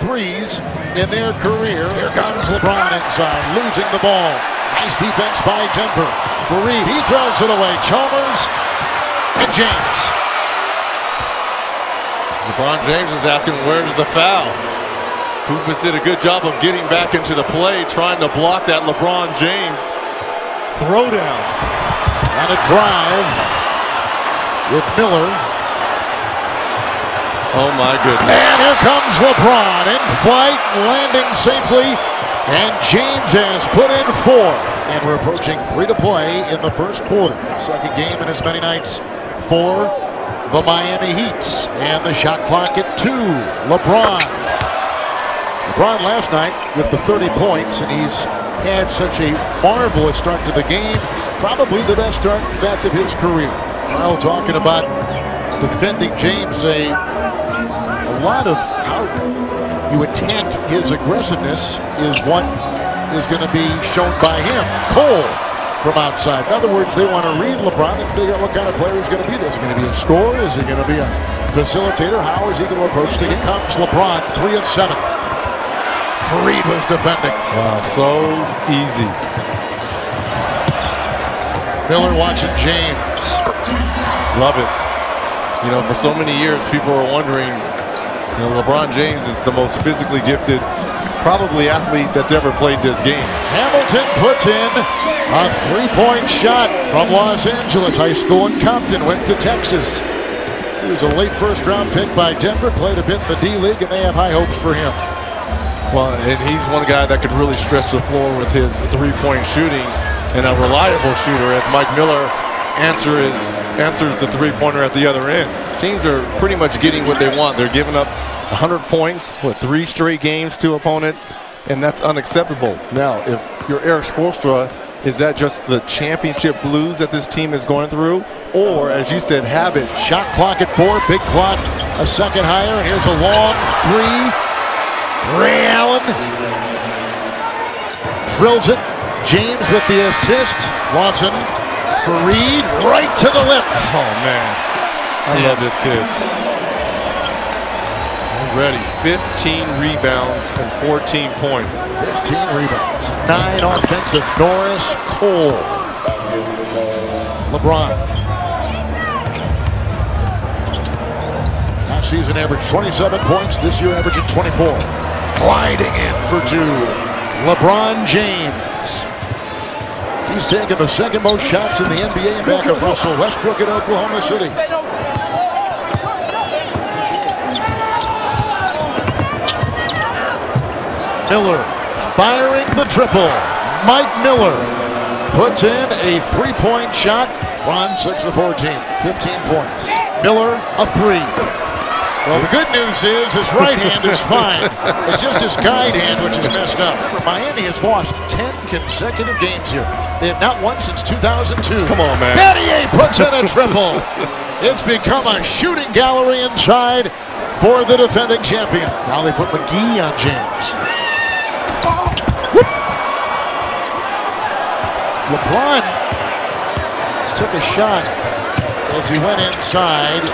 threes in their career. Here comes LeBron inside, losing the ball. Nice defense by Denver. Faried, he throws it away. Chalmers and James. LeBron James is asking, where's the foul? Koufos did a good job of getting back into the play, trying to block that LeBron James throwdown. And a drive with Miller. Oh my goodness. And here comes LeBron in flight, landing safely. And James has put in four. And we're approaching three to play in the first quarter. Second game in as many nights for the Miami Heats. And the shot clock at two. LeBron. LeBron last night with the 30 points, and he's had such a marvelous start to the game. Probably the best start, in fact, of his career. Kyle talking about defending James a, a lot of how you attack his aggressiveness is what is going to be shown by him. Cole from outside. In other words, they want to read LeBron and figure out what kind of player he's going to be. Is he going to be a scorer? Is he going to be a facilitator? How is he going to approach the game? comes LeBron, three of seven. Faried was defending. Wow, so easy. Miller watching James. Love it. You know, for so many years, people were wondering, you know, LeBron James is the most physically gifted, probably athlete that's ever played this game. Hamilton puts in a three-point shot from Los Angeles High School in Compton, went to Texas. He was a late first-round pick by Denver, played a bit in the D-League, and they have high hopes for him. Well, and he's one guy that could really stretch the floor with his three-point shooting and a reliable shooter as Mike Miller answers the three-pointer at the other end. Teams are pretty much getting what they want. They're giving up 100 points with three straight games to opponents, and that's unacceptable. Now, if you're Erik Spoelstra, is that just the championship blues that this team is going through? Or, as you said, habit? Shot clock at four, big clock a second higher, and here's a long three. Ray Allen drills it. James with the assist. Lawson, Faried, right to the lip. Oh, man. I love this kid. Ready. 15 rebounds and 14 points. 15 rebounds. Nine offensive. Norris Cole. LeBron. Last season averaged 27 points. This year averaging 24. Gliding in for two. LeBron James. He's taken the second most shots in the NBA back of Russell Westbrook at Oklahoma City. Miller firing the triple. Mike Miller puts in a three-point shot. Ron 6 of 14, 15 points. Miller a three. Well, the good news is his right hand is fine. It's just his guide hand which is messed up. Miami has lost 10 consecutive games here. They have not won since 2002. Come on, man. Battier puts in a triple. It's become a shooting gallery inside for the defending champion. Now they put McGee on James. LeBron took a shot as he went inside.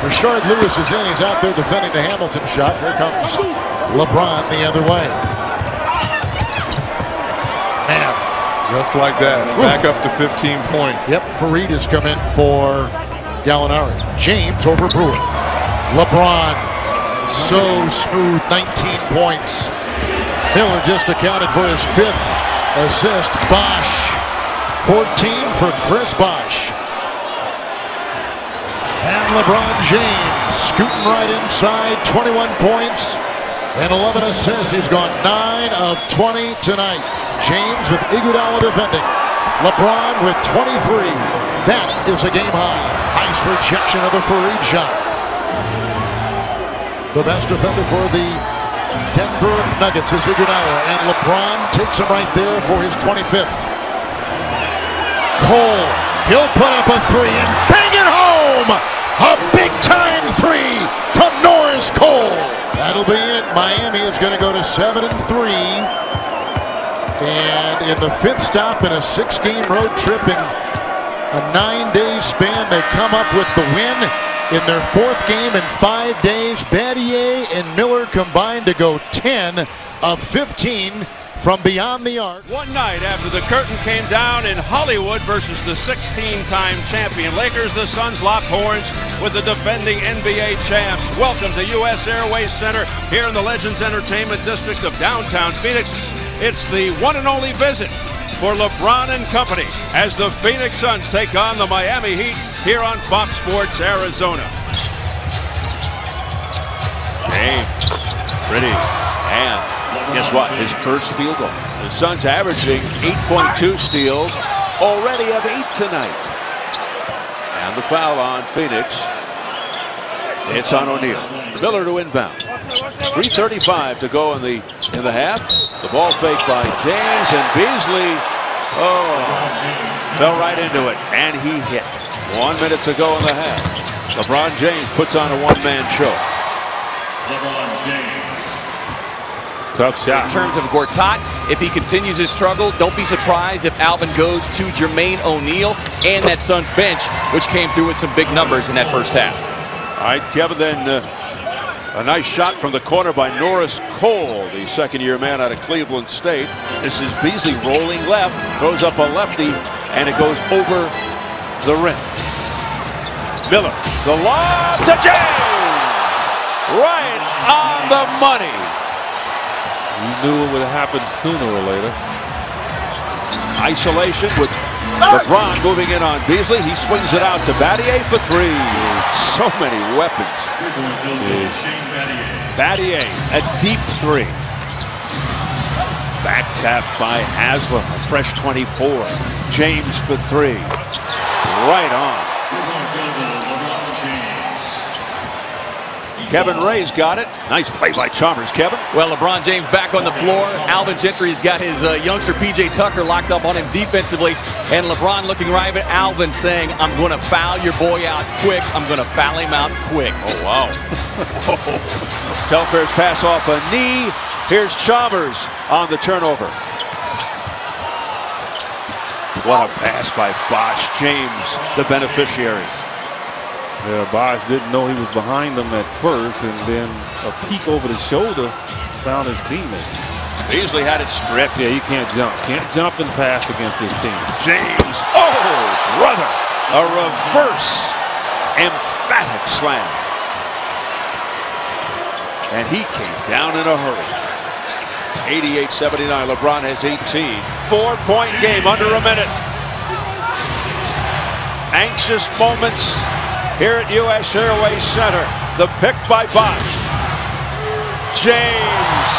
Rashard Lewis is in. He's out there defending the Hamilton shot. Here comes LeBron the other way. Man. Just like that. Back up to 15 points. Yep, Faried has come in for Gallinari. James over Brewer. LeBron, so smooth, 19 points. Miller just accounted for his fifth assist. Bosh 14 for Chris Bosh. And LeBron James scooting right inside, 21 points and 11 assists. He's gone 9 of 20 tonight. James with Iguodala defending. LeBron with 23. That is a game high. Nice rejection of the Faried shot. The best defender for the Denver Nuggets is Iguodala, and LeBron takes him right there for his 25th. Cole, he'll put up a three and bang A big-time three from Norris Cole. That'll be it. Miami is going to go to 7 and 3. And in the fifth stop in a six-game road trip in a nine-day span, they come up with the win in their fourth game in five days. Battier and Miller combined to go 10 of 15 from beyond the arc. One night after the curtain came down in Hollywood versus the 16-time champion Lakers, the Suns locked horns with the defending NBA champs. Welcome to U.S. Airways Center here in the Legends Entertainment District of downtown Phoenix. It's the one and only visit for LeBron and company as the Phoenix Suns take on the Miami Heat here on Fox Sports Arizona. James, pretty, and guess what? His first field goal. The Suns averaging 8.2 steals, already have eight tonight. And the foul on Phoenix. It's on O'Neal. Miller to inbound. 3.35 to go in the in the half. The ball fake by James and Beasley. Oh, fell right into it, and he hit. One minute to go in the half. LeBron James puts on a one-man show. Tough shot. In terms of Gortat, if he continues his struggle, don't be surprised if Alvin goes to Jermaine O'Neal and that Suns bench, which came through with some big numbers in that first half. All right, Kevin, then uh, a nice shot from the corner by Norris Cole, the second-year man out of Cleveland State. This is Beasley rolling left, throws up a lefty, and it goes over the rim. Miller, the lob to James! Right on the money. You knew it would happen sooner or later. Isolation with LeBron moving in on Beasley. He swings it out to Battier for three. So many weapons. Battier, a deep three. Back tap by Haslem, a fresh 24. James for three. Right on. Kevin Ray's got it. Nice play by Chalmers, Kevin. Well, LeBron James back on the floor. Alvin Gentry's got his uh, youngster P.J. Tucker locked up on him defensively. And LeBron looking right at Alvin saying, I'm going to foul your boy out quick. I'm going to foul him out quick. Oh, wow. Telfair's pass off a knee. Here's Chalmers on the turnover. What a pass by Bosh. James, the beneficiary. Yeah, Bosh didn't know he was behind them at first, and then a peek over the shoulder found his teammate. Beasley had it stripped. Yeah, you can't jump. Can't jump and pass against this team. James, oh, brother, a reverse emphatic slam. And he came down in a hurry. 88-79, LeBron has 18. Four-point game, under a minute. Anxious moments here at U.S. Airways Center. The pick by Bosh. James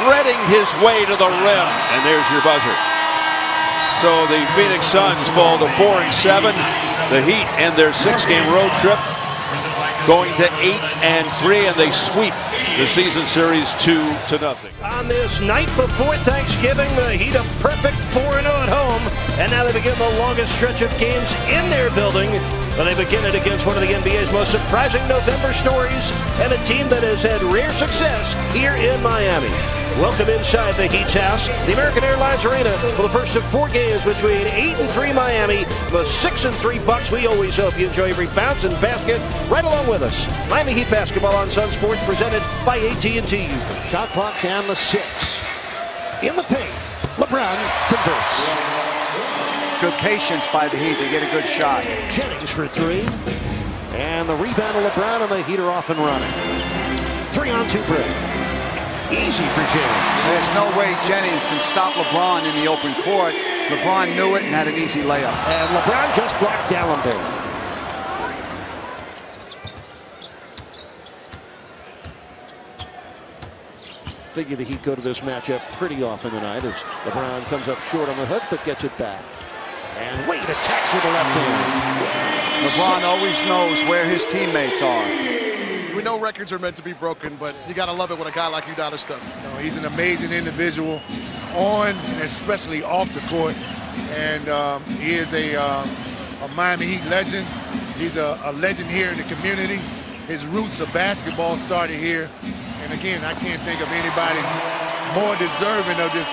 threading his way to the rim. And there's your buzzer. So the Phoenix Suns fall to 4 and 7. The Heat end their six-game road trip going to 8 and 3 and they sweep the season series 2 to nothing. On this night before Thanksgiving, the Heat a perfect 4-0 at home and now they begin the longest stretch of games in their building. But they begin it against one of the NBA's most surprising November stories and a team that has had rare success here in Miami. Welcome inside the Heat's house, the American Airlines Arena, for the first of four games between 8 and 3 Miami, the 6 and 3 Bucks. We always hope you enjoy every bounce and basket right along with us. Miami Heat basketball on Sun Sports presented by AT&T. Shot clock down to six. In the paint, LeBron converts. Good patience by the Heat. They get a good shot. Jennings for three. And the rebound of LeBron and the Heat are off and running. Three on two break. Easy for Jennings. There's no way Jennings can stop LeBron in the open court. LeBron knew it and had an easy layup. And LeBron just blocked Dalembert. Figure the Heat go to this matchup pretty often tonight as LeBron comes up short on the hook but gets it back. And Wade attacks with the left hand. LeBron always knows where his teammates are. We know records are meant to be broken, but you got to love it when a guy like Udonis does it. You know, he's an amazing individual on and especially off the court. And um, he is a, um, a Miami Heat legend. He's a, a legend here in the community. His roots of basketball started here. And again, I can't think of anybody more deserving of this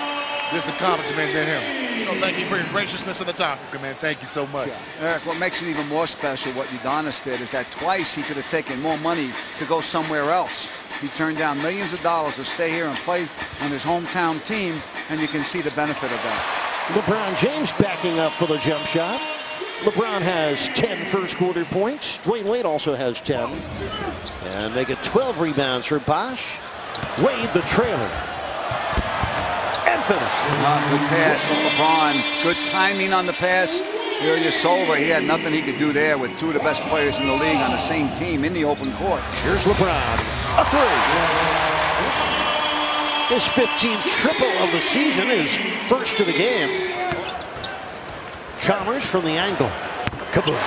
this accomplishment than him. So thank you for your graciousness at the top. Okay, man, thank you so much. Yeah. Eric, what makes it even more special, what Udonis did, is that twice he could have taken more money to go somewhere else. He turned down millions of dollars to stay here and play on his hometown team, and you can see the benefit of that. LeBron James backing up for the jump shot. LeBron has 10 first quarter points. Dwyane Wade also has 10. And they get 12 rebounds for Bosh. Wade the trailer. Finish. Uh, good pass from LeBron. Good timing on the pass. Ilyasova, he had nothing he could do there with two of the best players in the league on the same team in the open court. Here's LeBron. A three. His 15th triple of the season, his first of the game. Chalmers from the angle. Kaboom.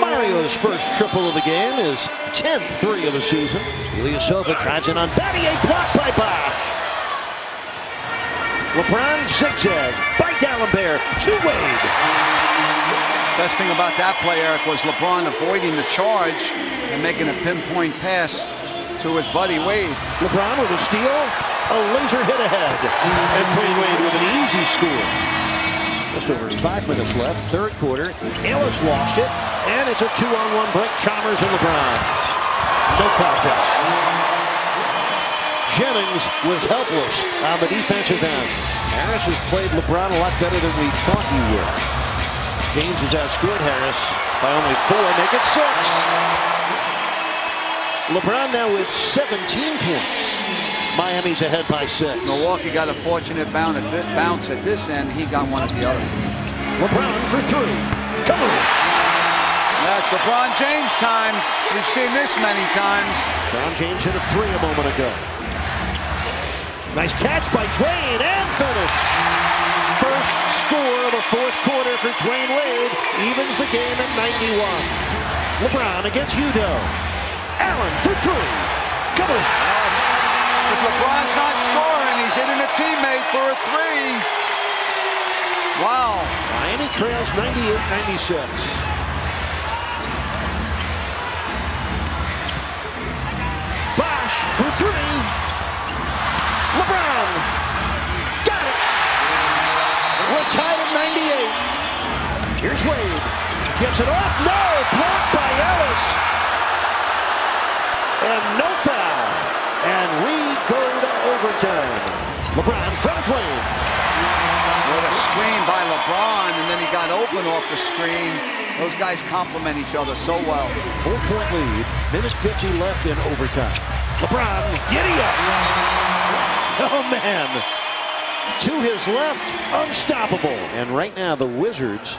Mario's first triple of the game, is 10th three of the season. Ilyasova drives in on Battier, blocked by Bosh. LeBron zigzag by Dalembert to Wade. Best thing about that play, Eric, was LeBron avoiding the charge and making a pinpoint pass to his buddy Wade. LeBron with a steal, a laser hit ahead, and Dwyane Wade with an easy score. Just over five minutes left, third quarter. Ellis lost it, and it's a two-on-one break. Chalmers and LeBron. No contest. Jennings was helpless on the defensive end. Harris has played LeBron a lot better than we thought he would. James has outscored Harris by only four, make it six. LeBron now with 17 points. Miami's ahead by six. Milwaukee got a fortunate bounce at, this, bounce at this end. He got one at the other. LeBron for three. Come on. That's LeBron James time. We've seen this many times. LeBron James hit a three a moment ago. Nice catch by Dwyane and finish. First score of the fourth quarter for Dwyane Wade. Evens the game at 91. LeBron against Udoh. Allen for three. Come on. If LeBron's not scoring, he's hitting a teammate for a three. Wow. Miami trails 98-96. Bosh for three. Tied at 98. Here's Wade. Gets it off. No. Blocked by Ellis. And no foul. And we go to overtime. LeBron from Dwyane. What a screen by LeBron, and then he got open off the screen. Those guys complement each other so well. Four-point lead. Minute 50 left in overtime. LeBron, giddy up. Oh, man. To his left, unstoppable. And right now, the Wizards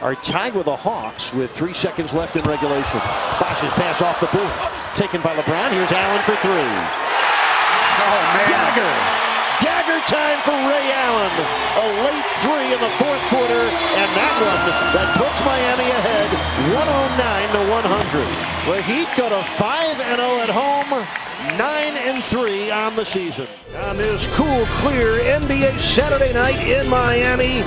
are tied with the Hawks with three seconds left in regulation. Bosh's pass off the boot. Taken by LeBron. Here's Allen for three. Oh, man. Dagger. Dagger time for Ray Allen. A late three in the fourth quarter, and that one that puts Miami ahead 109 to 100. The Heat go to 5 and 0 at home, 9 and 3 on the season. On this cool, clear NBA Saturday night in Miami,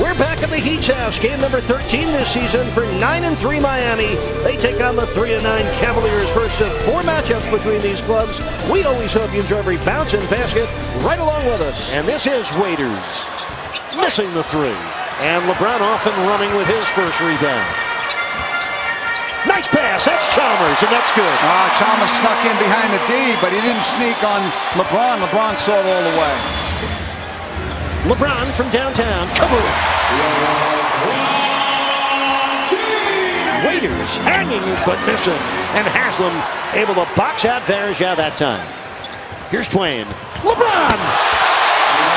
we're back at the Heat's house. Game number 13 this season for 9 and 3 Miami. They take on the 3 and 9 Cavaliers. First of four matchups between these clubs. We always hope you enjoy every bounce and basket right along with us. And this is Waiters missing the three. And LeBron off and running with his first rebound. Nice pass. That's Chalmers, and that's good. Ah, Chalmers snuck in behind the D, but he didn't sneak on LeBron. LeBron saw it all the way. LeBron from downtown. Kaboom. Waiters hanging but missing. And Haslem able to box out Varejao that time. Here's Dwyane. LeBron!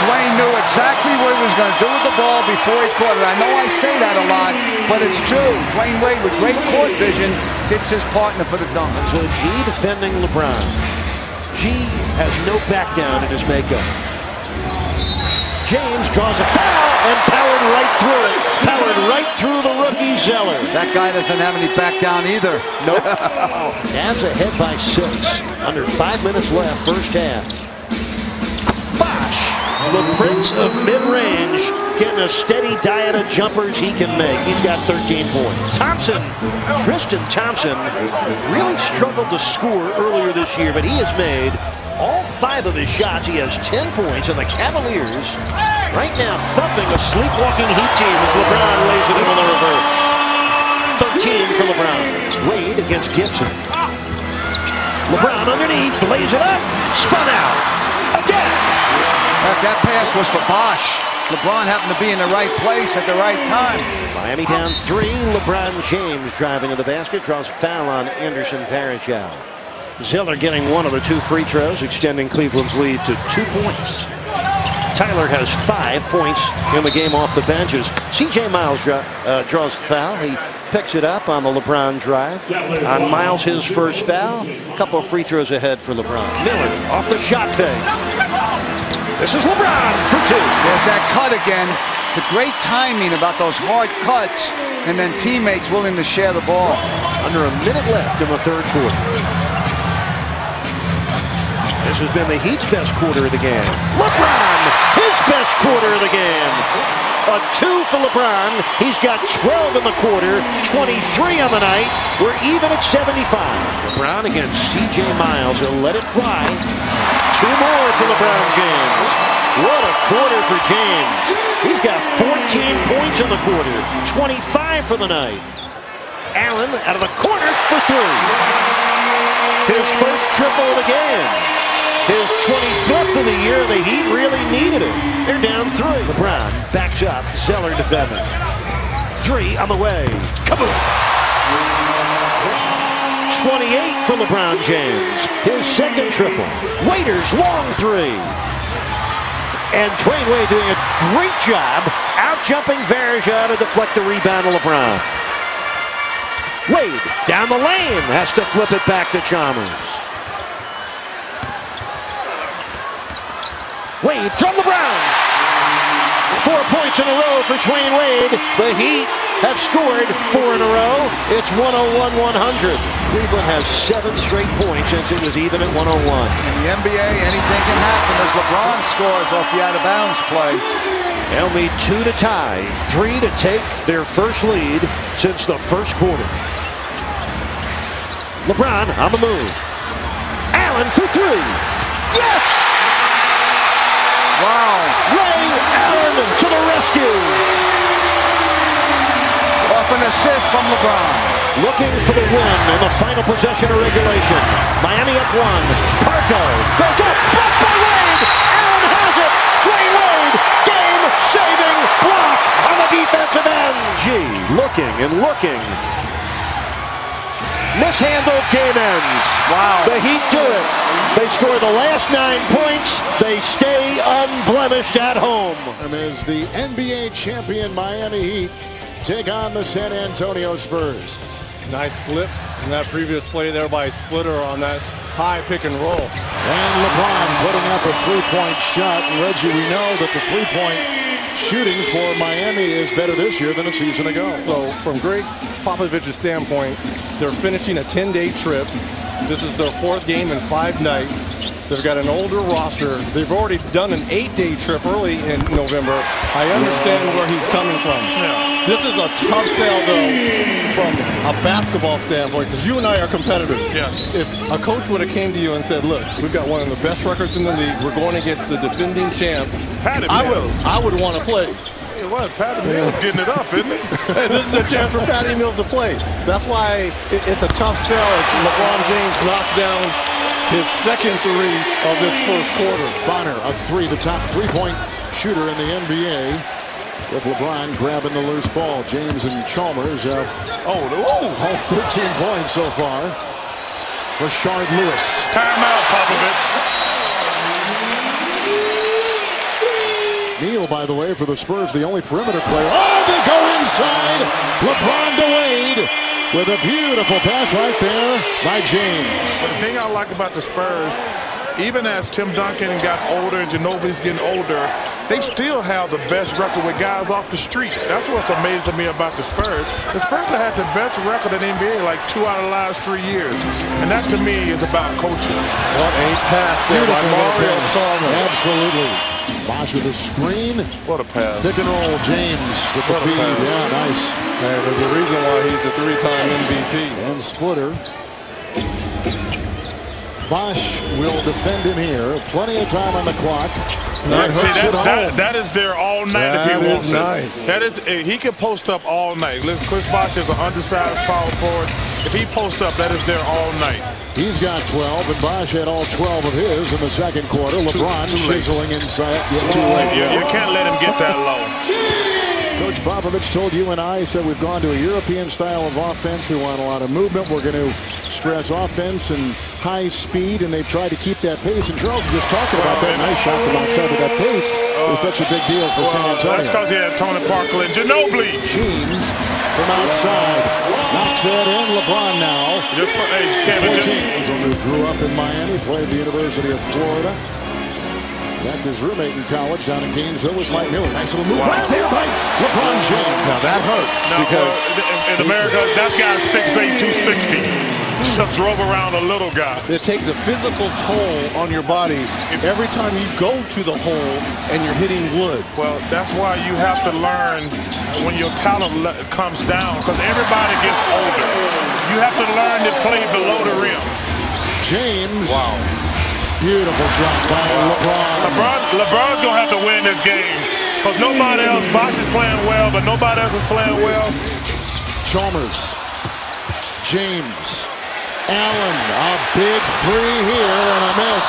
Dwyane knew exactly what he was going to do with the ball before he caught it. I know I say that a lot, but it's true. Dwyane Wade with great court vision hits his partner for the dunk. So Gee defending LeBron. Gee has no back down in his makeup. James draws a foul and powered right through it. Powered right through the rookie Zeller. That guy doesn't have any back down either. Nope. Cavs ahead by six. Under five minutes left, first half. Bosh, the prince of mid-range, getting a steady diet of jumpers he can make. He's got 13 points. Thompson, Tristan Thompson, really struggled to score earlier this year, but he has made all five of his shots. He has 10 points, and the Cavaliers right now thumping a sleepwalking Heat team as LeBron lays it in on the reverse. 13 for LeBron. Wade against Gibson. LeBron underneath, lays it up, spun out. That pass was for Bosh. LeBron happened to be in the right place at the right time. Miami down three. LeBron James driving to the basket, draws foul on Anderson Varejao. Zeller getting one of the two free throws, extending Cleveland's lead to two points. Tyler has five points in the game off the benches. C.J. Miles uh, draws the foul. He picks it up on the LeBron drive. On Miles, his first foul. A couple of free throws ahead for LeBron. Miller off the shot fake. This is LeBron for two. There's that cut again. The great timing about those hard cuts and then teammates willing to share the ball. Under a minute left in the third quarter. This has been the Heat's best quarter of the game. LeBron, his best quarter of the game. A two for LeBron. He's got 12 in the quarter, 23 on the night. We're even at 75. LeBron against C.J. Miles. He'll let it fly. Two more for LeBron James. What a quarter for James. He's got 14 points in the quarter, 25 for the night. Allen out of the corner for three. His first triple of the game. His 25th of the year. The Heat really needed it. They're down three. LeBron backs up. Zeller defending. Three on the way. Kaboom! 28 for LeBron James. His second triple. Waiters long three. And Wade doing a great job out jumping Varejao to deflect the rebound of LeBron. Wade down the lane has to flip it back to Chalmers. Wade from LeBron. Four points in a row for Dwyane Wade. The Heat have scored four in a row. It's 101-100. Cleveland has seven straight points since it was even at 101. In the NBA, anything can happen as LeBron scores off the out-of-bounds play. They'll need two to tie, three to take their first lead since the first quarter. LeBron on the move. Allen for three. Yes! Wow. Ray Allen to the rescue. Off an assist from LeBron. Looking for the win in the final possession of regulation. Miami up one. Pargo goes up. Blocked by Wade. Allen has it. Dwyane Wade. Game-saving block on the defensive end. Gee looking and looking. Mishandled game ends. Wow. The Heat do it. They score the last nine points. They stay unblemished at home. And as the NBA champion Miami Heat take on the San Antonio Spurs. Nice slip from that previous play there by Splitter on that high pick and roll. And LeBron putting up a three-point shot. And Reggie, we know that the three-point shooting for Miami is better this year than a season ago. So from Gregg Popovich's standpoint, they're finishing a 10-day trip. This is their fourth game in five nights. They've got an older roster. They've already done an eight-day trip early in November. I understand where he's coming from. This is a tough sell, though, from a basketball standpoint, because you and I are competitors. Yes. If a coach would have came to you and said, look, we've got one of the best records in the league. We're going against the defending champs. Patty I would, I would want to play. What? Patty Mills getting it up, isn't it? This is a chance for Patty Mills to play. That's why it, it's a tough sell if LeBron James knocks down his second three of this first quarter. Bonner, a three, the top three-point shooter in the NBA. With LeBron grabbing the loose ball. James and Chalmers have, oh, oh, all 13 points so far. Rashard Lewis. Timeout, Popovich. Neal, by the way, for the Spurs, the only perimeter player. Oh, they go inside. LeBron to Wade with a beautiful pass right there by James. The thing I like about the Spurs, even as Tim Duncan got older and Ginobili's getting older, they still have the best record with guys off the street. That's what's amazing to me about the Spurs. The Spurs have had the best record in the NBA like two out of the last three years. And that to me is about coaching. What a pass there by Beautiful Mario pass. Chalmers. Absolutely. Bosh with a screen. What a pass. Pick and roll, James with the What a feed. Yeah, nice. Hey, there's a reason why he's a three-time MVP. And Splitter. Bosh will defend him here. Plenty of time on the clock. See, that, that, is there all night That if he is wants it. nice. That is, eh, he can post up all night. Listen, Chris Bosh is an undersized power forward. If he posts up, that is there all night. He's got 12, and Bosh had all 12 of his in the second quarter. LeBron too late. chiseling inside. Yeah, too You, late. you can't let him get that low. Coach Popovich told you and I, he said we've gone to a European style of offense. We want a lot of movement. We're going to stress offense and high speed, and they've tried to keep that pace. And Charles was just talking about that nice shot from outside, but that pace is such a big deal for San Antonio. That's because he had Tony Parker and Ginobili. James from outside knocks that in. LeBron now. Just for, hey, 14. Who grew up in Miami, played at the University of Florida. Zach, his roommate in college down in Gainesville was Mike Miller. Nice little move wow. right there by LeBron James. Now that hurts now, because uh, in, in America, that guy's 6'8", 260 just drove around a little guy. It takes a physical toll on your body every time you go to the hole and you're hitting wood. Well, that's why you have to learn when your talent comes down because everybody gets older. You have to learn to play below the rim. James. Wow. Beautiful shot by LeBron. LeBron. LeBron's going to have to win this game because nobody else, Bosh is playing well, but nobody else is playing well. Chalmers. James. Allen. A big three here and a miss.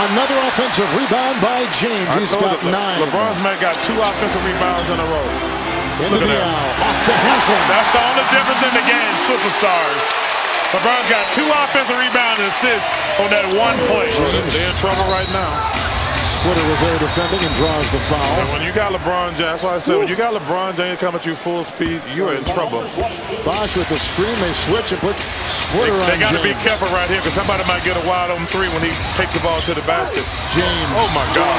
Another offensive rebound by James. He's got Le nine. LeBron's man got two offensive rebounds in a row. Into the aisle. Off to Haslem. That's the only difference in the game, superstars. LeBron's got two offensive rebounds and assists on that one play. They're in trouble right now. Splitter was there defending and draws the foul. And when you got LeBron James, that's why I said, when you got LeBron James coming at you full speed, you're in trouble. Bosh with the screen, they switch and put Splitter they, on They got to be careful right here because somebody might get a wide open three when he takes the ball to the basket. James. Oh, my God.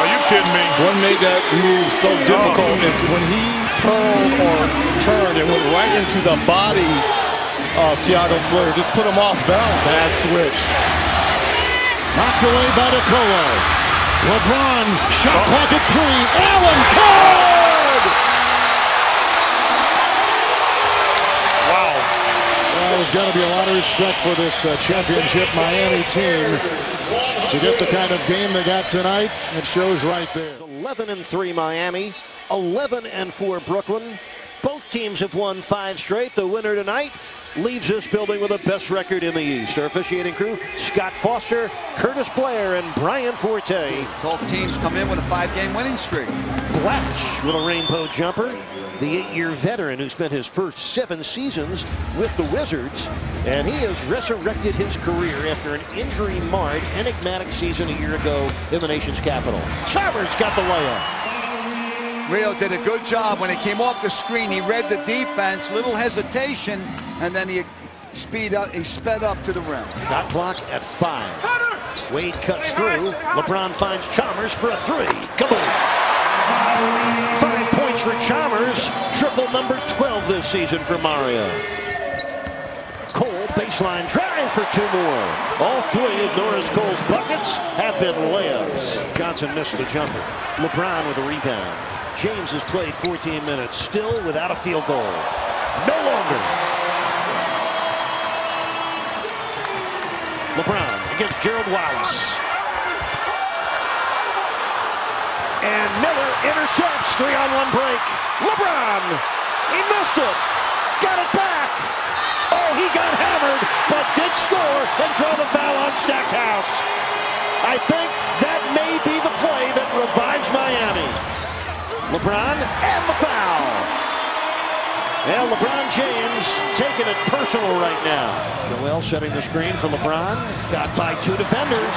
Are you kidding me? What made that move so difficult oh. is when he curled or turned and went right into the body of Tiago Splitter. Just put him off balance. Bad switch. Knocked away by De Colo. LeBron, shot oh. clock at three. Allen, good! Wow. Well, there's got to be a lot of respect for this uh, championship Miami team to get the kind of game they got tonight. It shows right there. 11 and 3 Miami, 11 and 4 Brooklyn. Both teams have won five straight. The winner tonight leaves this building with the best record in the East. Our officiating crew, Scott Foster, Curtis Blair, and Brian Forte. Both teams come in with a five-game winning streak. Blatche with a rainbow jumper. The eight-year veteran who spent his first seven seasons with the Wizards. And he has resurrected his career after an injury-marred, enigmatic season a year ago in the nation's capital. Chalmers got the layup. Rio did a good job when he came off the screen. He read the defense, little hesitation, and then he speed up, he sped up to the rim. Shot clock at five. Wade cuts through. LeBron finds Chalmers for a three. Kaboom! Five points for Chalmers. Triple number 12 this season for Mario. Cole baseline drive for two more. All three of Norris Cole's buckets have been layups. Johnson missed the jumper. LeBron with a rebound. James has played 14 minutes, still without a field goal. No longer. LeBron against Gerald Wallace. And Miller intercepts, three on one break. LeBron, he missed it. Got it back. Oh, he got hammered, but did score and draw the foul on Stackhouse. I think that may be the play that revives Miami. LeBron and the foul. And LeBron James taking it personal right now. Joel setting the screen for LeBron. Got by two defenders.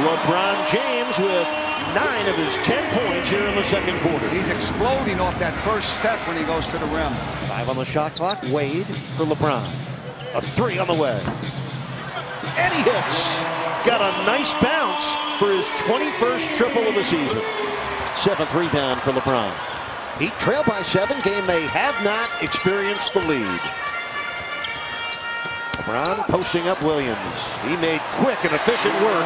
LeBron James with nine of his 10 points here in the second quarter. He's exploding off that first step when he goes to the rim. Five on the shot clock. Wade for LeBron. A three on the way. And he hits. Got a nice bounce for his 21st triple of the season. Seventh rebound for LeBron. Heat trail by seven, game they have not experienced the lead. LeBron posting up Williams. He made quick and efficient work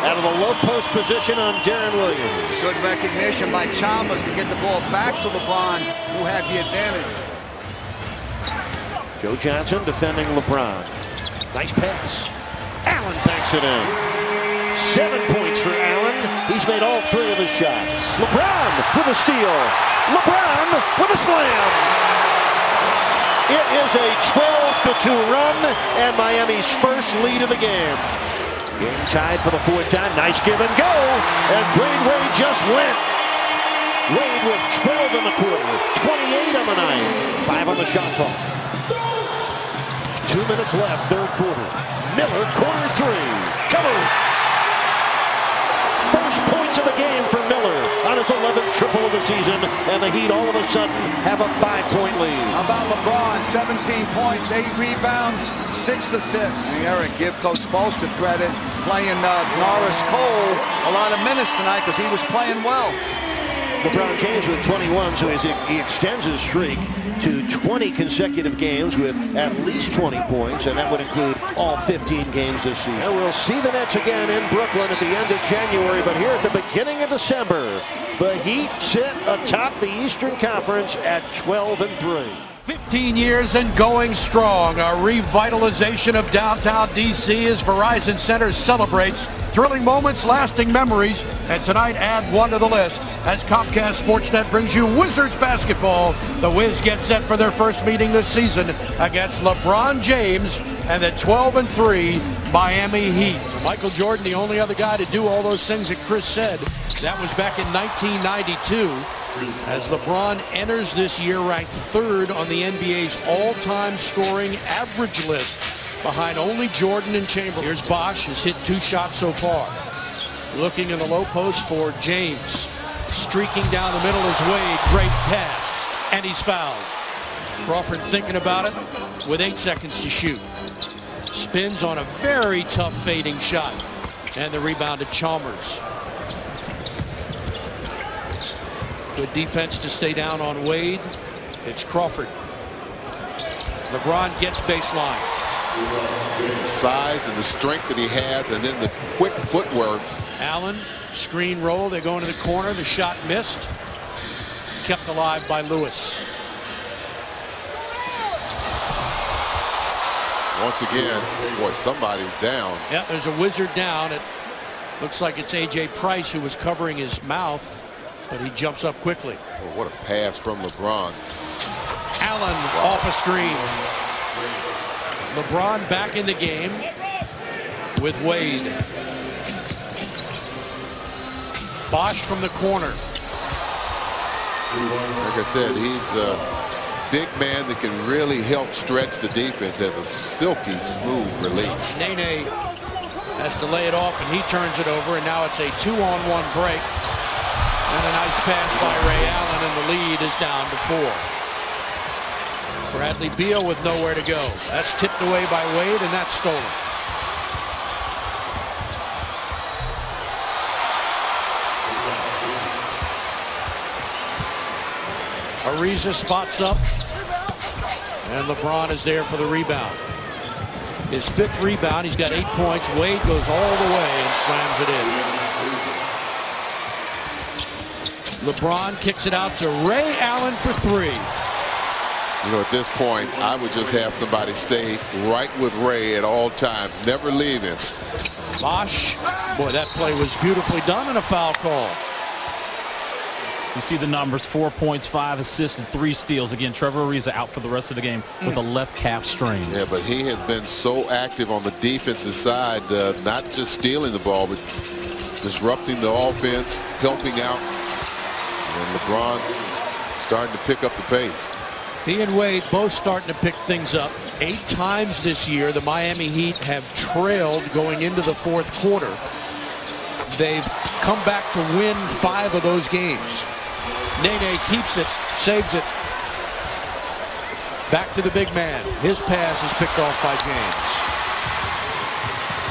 out of the low post position on Deron Williams. Good recognition by Chalmers to get the ball back to LeBron, who had the advantage. Joe Johnson defending LeBron. Nice pass. Allen banks it in. Seven points. He's made all three of his shots. LeBron with a steal. LeBron with a slam. It is a 12 to 2 run and Miami's first lead of the game. Game tied for the fourth time. Nice give and go. And Dwyane Wade just went. Wade with 12 in the quarter, 28 on the night, five on the shot clock. Two minutes left, third quarter. Miller, corner three. Come on. First points of the game for Miller on his 11th triple of the season, and the Heat all of a sudden have a five-point lead. How about LeBron? 17 points, eight rebounds, six assists. And Eric, give Coach Spoelstra credit playing uh, Norris Cole a lot of minutes tonight because he was playing well. LeBron James with 21, so he extends his streak to 20 consecutive games with at least 20 points, and that would include all 15 games this season. And we'll see the Nets again in Brooklyn at the end of January, but here at the beginning of December, the Heat sit atop the Eastern Conference at 12 and 3. 15 years and going strong. A revitalization of downtown D.C. as Verizon Center celebrates thrilling moments, lasting memories. And tonight, add one to the list as Comcast Sportsnet brings you Wizards basketball. The Wiz get set for their first meeting this season against LeBron James and the 12 and 3 Miami Heat. Michael Jordan, the only other guy to do all those things that Chris said. That was back in 1992 as LeBron enters this year ranked third on the NBA's all-time scoring average list behind only Jordan and Chamberlain. Here's Bosh, has hit two shots so far. Looking in the low post for James. Streaking down the middle is Wade. Great pass. And he's fouled. Crawford thinking about it with eight seconds to shoot. Spins on a very tough fading shot. And the rebound to Chalmers. Good defense to stay down on Wade. It's Crawford. LeBron gets baseline. Size and the strength that he has, and then the quick footwork. Allen, screen roll. They go into the corner. The shot missed. Kept alive by Lewis. Once again, boy, somebody's down. Yeah, there's a wizard down. It looks like it's A.J. Price who was covering his mouth, but he jumps up quickly. Oh, what a pass from LeBron. Allen wow. off a screen. LeBron back in the game with Wade. Bosh from the corner. Like I said, he's a big man that can really help stretch the defense as a silky smooth release. Nene has to lay it off and he turns it over and now it's a two-on-one break. And a nice pass by Ray Allen and the lead is down to four. Bradley Beal with nowhere to go. That's tipped away by Wade and that's stolen. Ariza spots up. And LeBron is there for the rebound. His fifth rebound. He's got eight points. Wade goes all the way and slams it in. LeBron kicks it out to Ray Allen for three. You know, at this point, I would just have somebody stay right with Ray at all times, never leave him. Bosh, boy, that play was beautifully done and a foul call. You see the numbers, four points, five assists, and three steals. Again, Trevor Ariza out for the rest of the game with a left calf strain. Yeah, but he has been so active on the defensive side, uh, not just stealing the ball, but disrupting the offense, helping out. And LeBron starting to pick up the pace. He and Wade both starting to pick things up. Eight times this year, the Miami Heat have trailed going into the fourth quarter. They've come back to win five of those games. Nene keeps it, saves it. Back to the big man. His pass is picked off by James.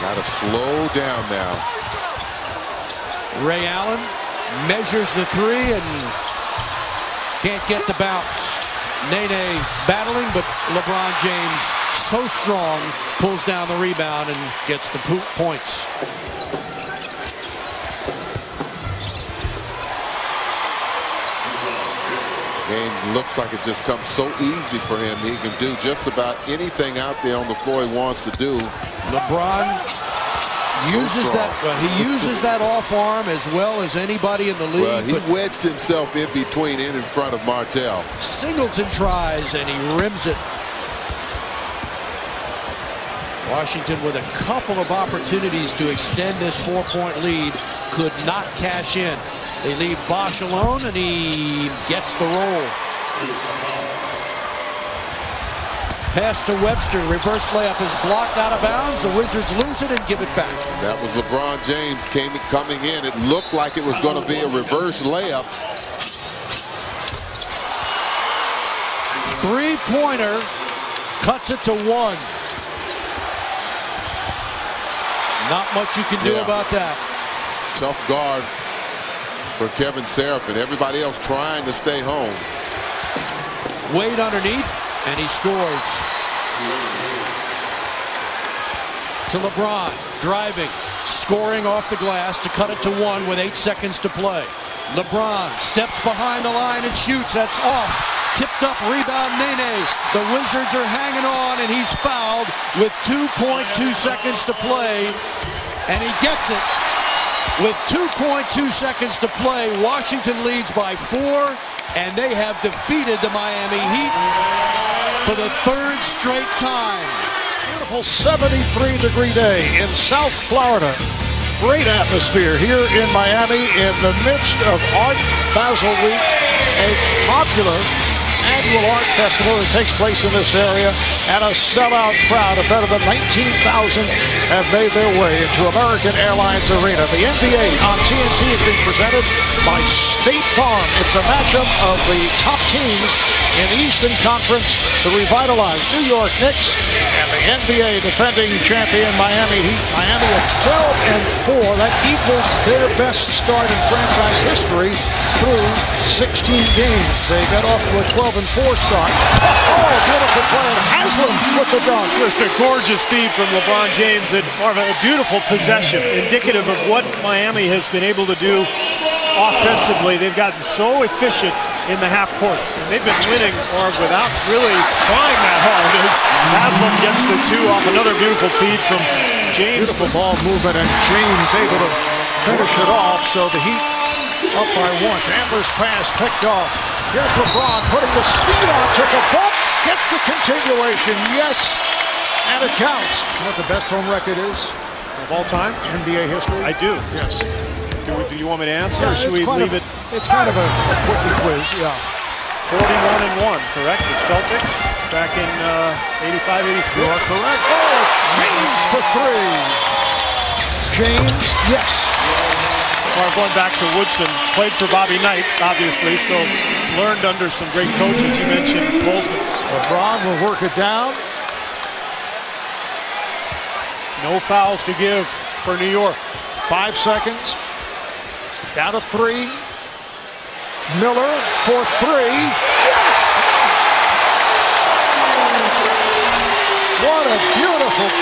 Got to slow down now. Ray Allen measures the three and can't get the bounce. Nene battling, but LeBron James so strong, pulls down the rebound and gets the points. Game looks like it just comes so easy for him. He can do just about anything out there on the floor he wants to do. LeBron uses so that he uses that off arm as well as anybody in the league. Well, he wedged himself in between and in front of Martell. Singleton tries and he rims it. Washington with a couple of opportunities to extend this four-point lead could not cash in. They leave Bosh alone, and he gets the roll. Pass to Webster. Reverse layup is blocked out of bounds. The Wizards lose it and give it back. That was LeBron James came coming in. It looked like it was going to be a reverse layup. Three-pointer cuts it to one. Not much you can do Yeah. about that. Tough guard for Kevin Seraphin. Everybody else trying to stay home. Wade underneath, and he scores. To LeBron, driving, scoring off the glass to cut it to one with eight seconds to play. LeBron steps behind the line and shoots. That's off. Tipped up rebound Nene. The Wizards are hanging on, and he's fouled with 2.2 seconds to play. And he gets it. With 2.2 seconds to play, Washington leads by four, and they have defeated the Miami Heat for the third straight time. Beautiful 73 degree day in South Florida. Great atmosphere here in Miami in the midst of Art Basel Week, a popular annual art festival that takes place in this area, and a sellout crowd of better than 19,000 have made their way into American Airlines Arena. The NBA on TNT is being presented by State Farm. It's a matchup of the top teams in the Eastern Conference, the revitalized New York Knicks, and the NBA defending champion Miami Heat. Miami at 12 and 4. That equals their best start in franchise history through 16 games. They got off to a 12 and 4 start. Oh, beautiful play. Haslem with the dunk. Just a gorgeous feed from LeBron James and Marvin, a beautiful possession, indicative of what Miami has been able to do offensively. They've gotten so efficient in the half court. And They've been winning or without really trying that hard as Haslem gets the two off another beautiful feed from James. Beautiful ball movement, and James able to finish it off. So the Heat up by one. Chandler's pass picked off. Here's LeBron putting the speed on. Took a bump. Gets the continuation. Yes. And it counts. You know what the best home record is? Of all time? NBA history? I do. Yes. Do, do you want me to answer Yeah, or should we leave a- it? It's kind of a, a quickie quiz, yeah. 41 and 1, correct? The Celtics back in uh, 85 86. You are correct. Oh, James for three. James, yes. Well, going back to Woodson, played for Bobby Knight, obviously, so learned under some great coaches. You mentioned Holzman. LeBron will work it down. No fouls to give for New York. Five seconds. Down to three. Miller for three. Yes! What a beautiful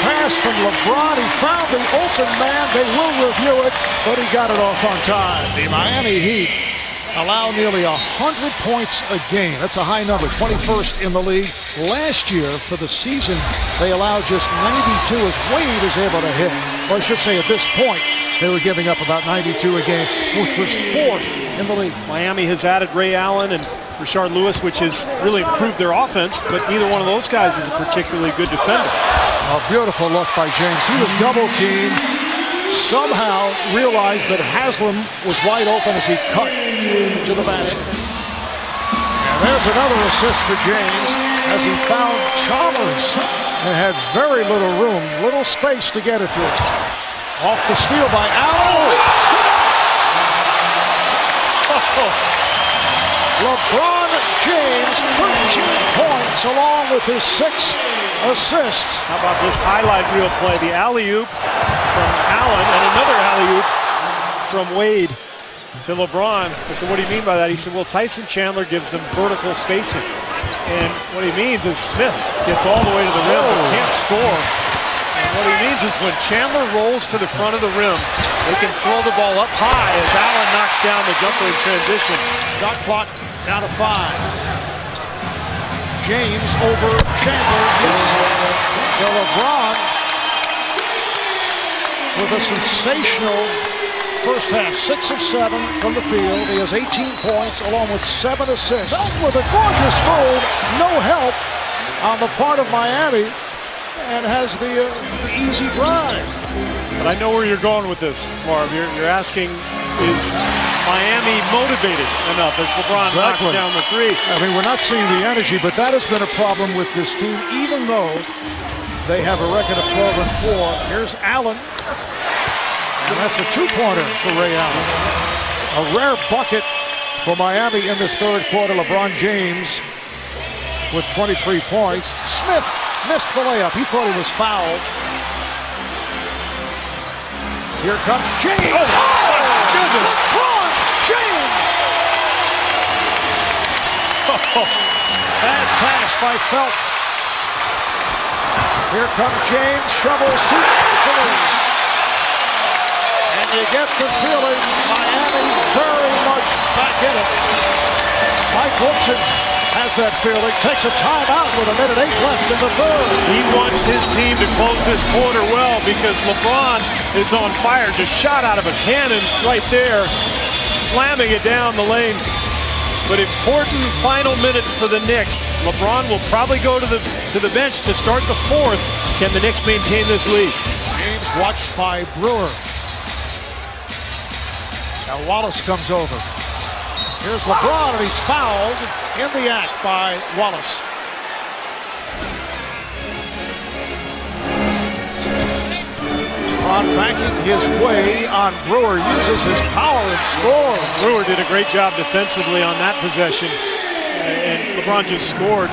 pass from LeBron. He found the open man. They will review it, but he got it off on time. The Miami Heat allow nearly 100 points a game. That's a high number, 21st in the league. Last year, for the season, they allowed just 92 as Wade is able to hit. Or I should say, at this point, they were giving up about 92 a game, which was fourth in the league. Miami has added Ray Allen and Rashard Lewis, which has really improved their offense, but neither one of those guys is a particularly good defender. A beautiful look by James. He was double teamed. Somehow realized that Haslem was wide open as he cut to the basket. And there's another assist for James as he found Chalmers and had very little room, little space to get it to. Off the steal by Allen. LeBron James, 13 points along with his six assists. How about this highlight reel play? The alley-oop from Allen and another alley-oop from Wade to LeBron. I said, what do you mean by that? He said, well, Tyson Chandler gives them vertical spacing. And what he means is Smith gets all the way to the rim but oh. can't score. And what he means is when Chandler rolls to the front of the rim, they can throw the ball up high as Allen knocks down the jumper in transition. Shot clock down to five. James over Chandler. So LeBron with a sensational first half. Six of seven from the field. He has 18 points along with seven assists. With a gorgeous move. No help on the part of Miami. And has the, uh, the easy drive. But I know where you're going with this, Marv. You're, you're asking, is Miami motivated enough as LeBron knocks down the three? I mean, we're not seeing the energy, but that has been a problem with this team, even though they have a record of 12 and 4. Here's Allen. And that's a two-pointer for Ray Allen. A rare bucket for Miami in this third quarter. LeBron James with 23 points. Smith missed the layup. He thought he was fouled. Here comes James. Oh, my oh, goodness. LeBron James. Oh, Bad pass by Felt. Here comes James. Trouble shoot. And you get the feeling Miami very much back in it. Mike Woodson has that feeling. Takes a timeout with a minute eight left in the third. He wants his team to close this quarter well because LeBron is on fire. Just shot out of a cannon right there, slamming it down the lane. But important final minute for the Knicks. LeBron will probably go to the to the bench to start the fourth. Can the Knicks maintain this lead? James watched by Brewer. Now Wallace comes over. Here's LeBron, and he's fouled in the act by Wallace. On banking his way on Brewer, uses his power and scores. Brewer did a great job defensively on that possession, and LeBron just scored.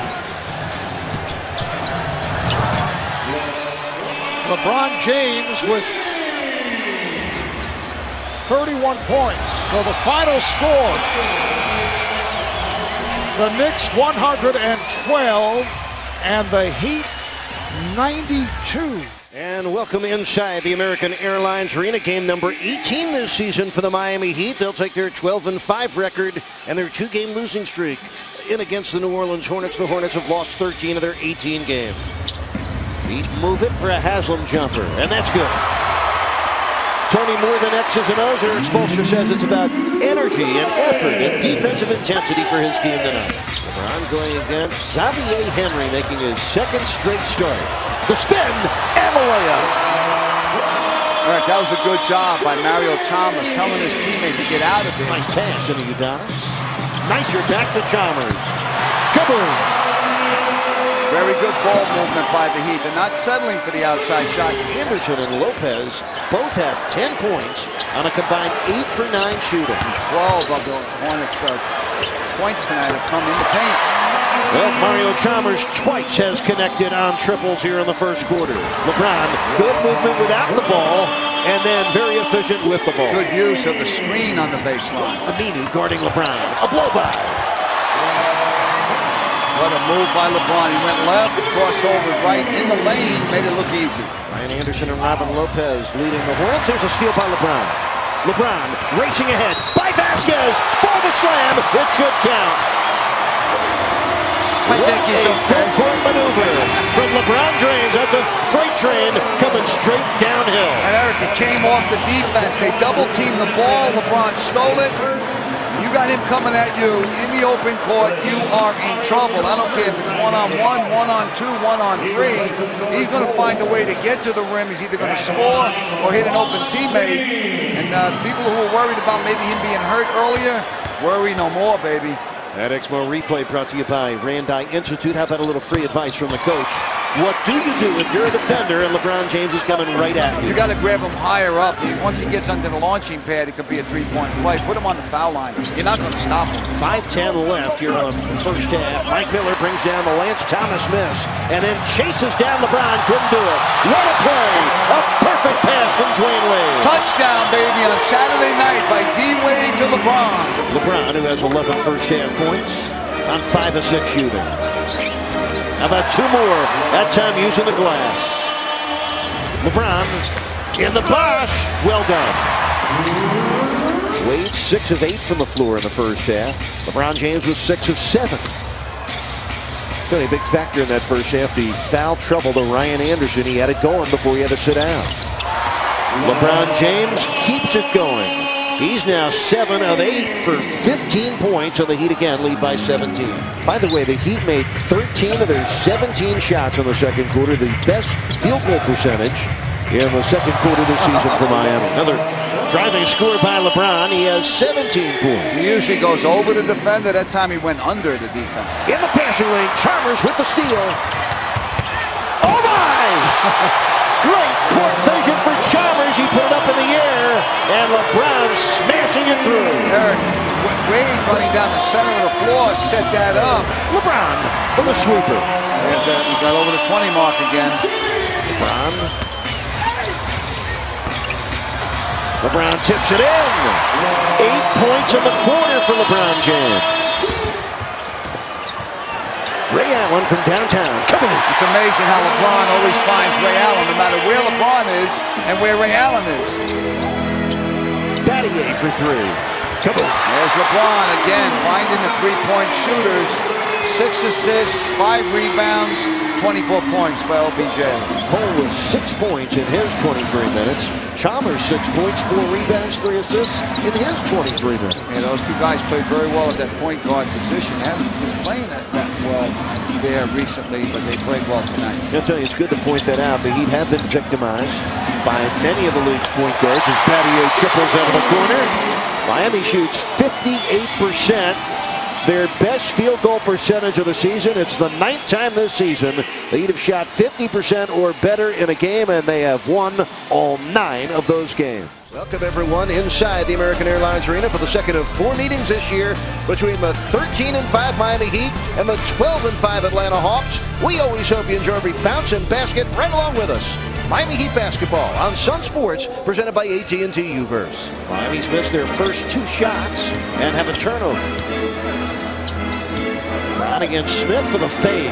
LeBron James with 31 points. So the final score, the Knicks 112 and the Heat 92. And welcome inside the American Airlines Arena, game number 18 this season for the Miami Heat. They'll take their 12 and 5 record and their two-game losing streak in against the New Orleans Hornets. The Hornets have lost 13 of their 18 games. Heat move it for a Haslem jumper, and that's good. Tony more than X's and O's. Erik Spoelstra says it's about energy and effort and defensive intensity for his team tonight. LeBron going against Xavier Henry, making his second straight start. The spin and the layup. Eric, that was a good job by Mario Chalmers telling his teammate to get out of it. Nice pass into Udonis. Nicer back to Chalmers. Kaboom! Very good ball movement by the Heat. They're not settling for the outside shot. Anderson and Lopez both have 10 points on a combined 8 for 9 shooting. 12 of the Hornets' uh, points tonight have come in the paint. Well, Mario Chalmers twice has connected on triples here in the first quarter. LeBron, good movement without the ball, and then very efficient with the ball. Good use of the screen on the baseline. Aminu guarding LeBron. A blow by. What a move by LeBron. He went left, crossover right in the lane, made it look easy. Ryan Anderson and Robin Lopez leading the Hornets. There's a steal by LeBron. LeBron racing ahead by Vasquez for the slam. It should count. I think he's a full court maneuver from LeBron James. That's a freight train coming straight downhill. And Eric, it came off the defense. They double teamed the ball. LeBron stole it. You got him coming at you in the open court. You are in trouble. I don't care if it's one on one, one on two, one on three. He's going to find a way to get to the rim. He's either going to score or hit an open teammate. And uh, people who were worried about maybe him being hurt earlier, worry no more, baby. That Exmo replay brought to you by Randi Institute. How about a little free advice from the coach? What do you do if you're a defender and LeBron James is coming right at you? You got to grab him higher up. Once he gets under the launching pad, it could be a three-point play. Put him on the foul line. You're not going to stop him. 5-10 left here on the first half. Mike Miller brings down the Lance Thomas miss and then chases down LeBron. Couldn't do it. What a play! A perfect pass from Dwyane Wade. Touchdown, baby, on Saturday night by D-Wade to LeBron. LeBron, who has 11 first half points on 5 or 6 shooting. How about two more? That time using the glass. LeBron in the box. Well done. Wade 6 of 8 from the floor in the first half. LeBron James was 6 of 7. Really a big factor in that first half. The foul trouble to Ryan Anderson. He had it going before he had to sit down. LeBron James keeps it going. He's now 7 of 8 for 15 points, and the Heat again lead by 17. By the way, the Heat made 13 of their 17 shots in the second quarter, the best field goal percentage in the second quarter this season for Miami. Another driving score by LeBron. He has 17 points. He usually goes over the defender. That time he went under the defense. In the passing lane, Chalmers with the steal. Oh my! Great court vision for Chalmers. He put it up in the air, and LeBron smashing it through. Eric, Wade running down the center of the floor set that up. LeBron for the sweeper. There's that. He got over the 20 mark again. LeBron. LeBron tips it in. Eight points in the quarter for LeBron James. Ray Allen from downtown. Come on. It's amazing how LeBron always finds Ray Allen, no matter where LeBron is and where Ray Allen is. Battier for three. Come on. There's LeBron again, finding the three-point shooters. Six assists, five rebounds, 24 points for LBJ. Cole with six points in his 23 minutes. Chalmers six points, four rebounds, three assists in his 23 minutes. Yeah, those two guys played very well at that point guard position. Haven't been playing that, that well there recently, but they played well tonight. I'll tell you, it's good to point that out. The Heat have been victimized by many of the league's point guards as Battier triples out of the corner. Miami shoots 58% their best field goal percentage of the season. It's the ninth time this season the Heat have shot 50% or better in a game, and they have won all nine of those games. Welcome everyone inside the American Airlines Arena for the second of four meetings this year between the 13 and 5 Miami Heat and the 12 and 5 Atlanta Hawks. We always hope you enjoy every bounce and basket right along with us. Miami Heat basketball on Sun Sports, presented by AT&T Uverse. Miami's missed their first two shots and have a turnover. Brown against Smith for the fade.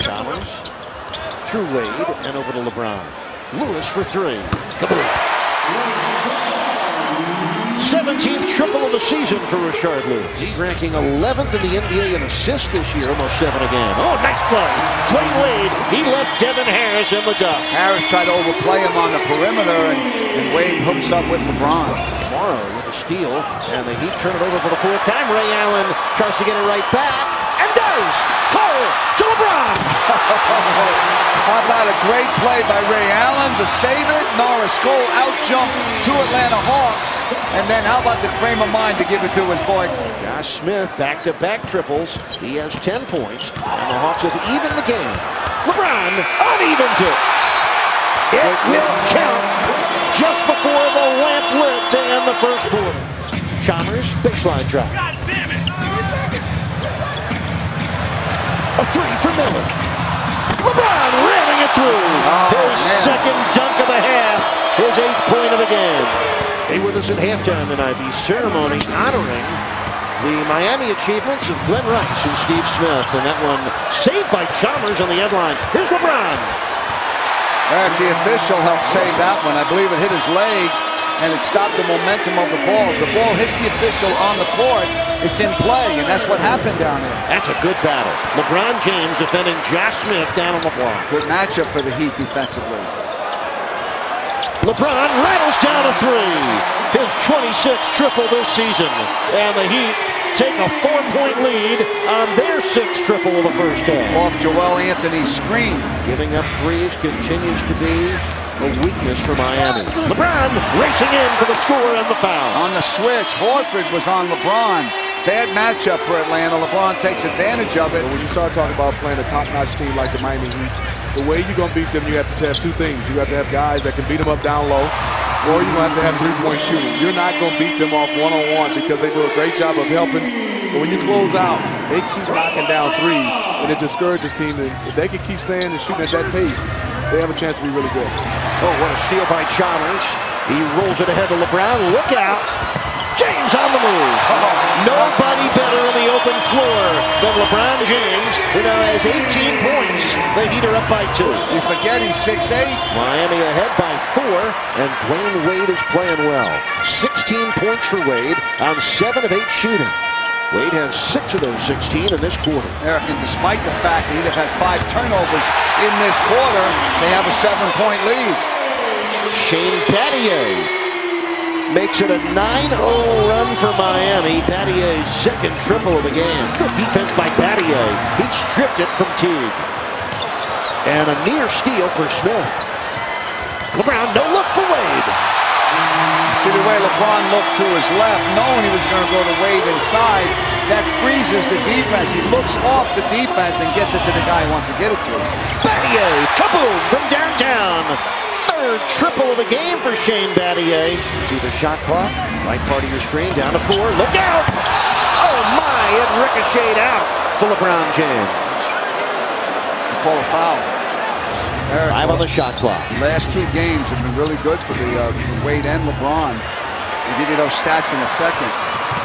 Chalmers through Wade and over to LeBron. Lewis for three. On. 17th triple of the season for Rashard Lewis. He's ranking 11th in the NBA in assists this year, almost seven a game. Oh, nice play. Dwyane Wade, he left Devin Harris in the dust. Harris tried to overplay him on the perimeter, and, and Wade hooks up with LeBron. Morrow with a steal, and the Heat turn it over for the fourth time. Ray Allen tries to get it right back, and does. Cole to LeBron. How about a great play by Ray Allen to save it? Norris Cole out jump two Atlanta Hawks. And then how about the frame of mind to give it to his boy? Josh Smith back-to-back triples. He has 10 points, and the Hawks have evened the game. LeBron unevens it. It will count just before the lamp lit to end the first quarter. Chalmers, baseline drop. A three for Miller. LeBron ramming it through. Oh, his second dunk of the half. His eighth point of the game. Stay with us at halftime tonight. The ceremony honoring the Miami achievements of Glen Rice and Steve Smith. And that one saved by Chalmers on the end line. Here's LeBron. Eric, the official helped save that one. I believe it hit his leg and it stopped the momentum of the ball. If the ball hits the official on the court, it's in play, and that's what happened down there. That's a good battle. LeBron James defending Josh Smith down on the block. Good matchup for the Heat defensively. LeBron rattles down a three. His 26th triple this season. And the Heat take a four-point lead on their sixth triple of the first half. Off Joel Anthony's screen. Giving up threes continues to be a weakness for Miami. LeBron racing in for the score and the foul. On the switch, Horford was on LeBron. Bad matchup for Atlanta. LeBron takes advantage of it. When you start talking about playing a top-notch team like the Miami Heat, the way you're going to beat them, you have to have two things. You have to have guys that can beat them up down low, or you have to have three-point shooting. You're not going to beat them off one-on-one because they do a great job of helping. But when you close out, they keep knocking down threes, and it discourages teams. And if they can keep staying and shooting at that pace, they have a chance to be really good. Oh, what a steal by Chalmers. He rolls it ahead to LeBron. Look out. James on the move. Nobody better in the open floor than LeBron James, who now has 18 points. The Heat are up by two. You forget he's 6'8". Miami ahead by four, and Dwyane Wade is playing well. 16 points for Wade on 7 of 8 shooting. Wade has six of those 16 in this quarter. Eric, and despite the fact that they've had five turnovers in this quarter, they have a seven-point lead. Shane Battier makes it a 9-0 run for Miami. Battier's second triple of the game. Good defense by Battier. He stripped it from Teague. And a near steal for Smith. LeBron, no look for Wade. See the way LeBron looked to his left, knowing he was going to go to Wade inside. That freezes the defense. He looks off the defense and gets it to the guy he wants to get it to. Battier, kaboom, from downtown. Third triple of the game for Shane Battier. See the shot clock, right part of your screen, down to four. Look out! Oh my, it ricocheted out for LeBron James. Call a foul. Five on the shot clock. Last two games have been really good for the uh, Wade and LeBron. I'll give you those stats in a second.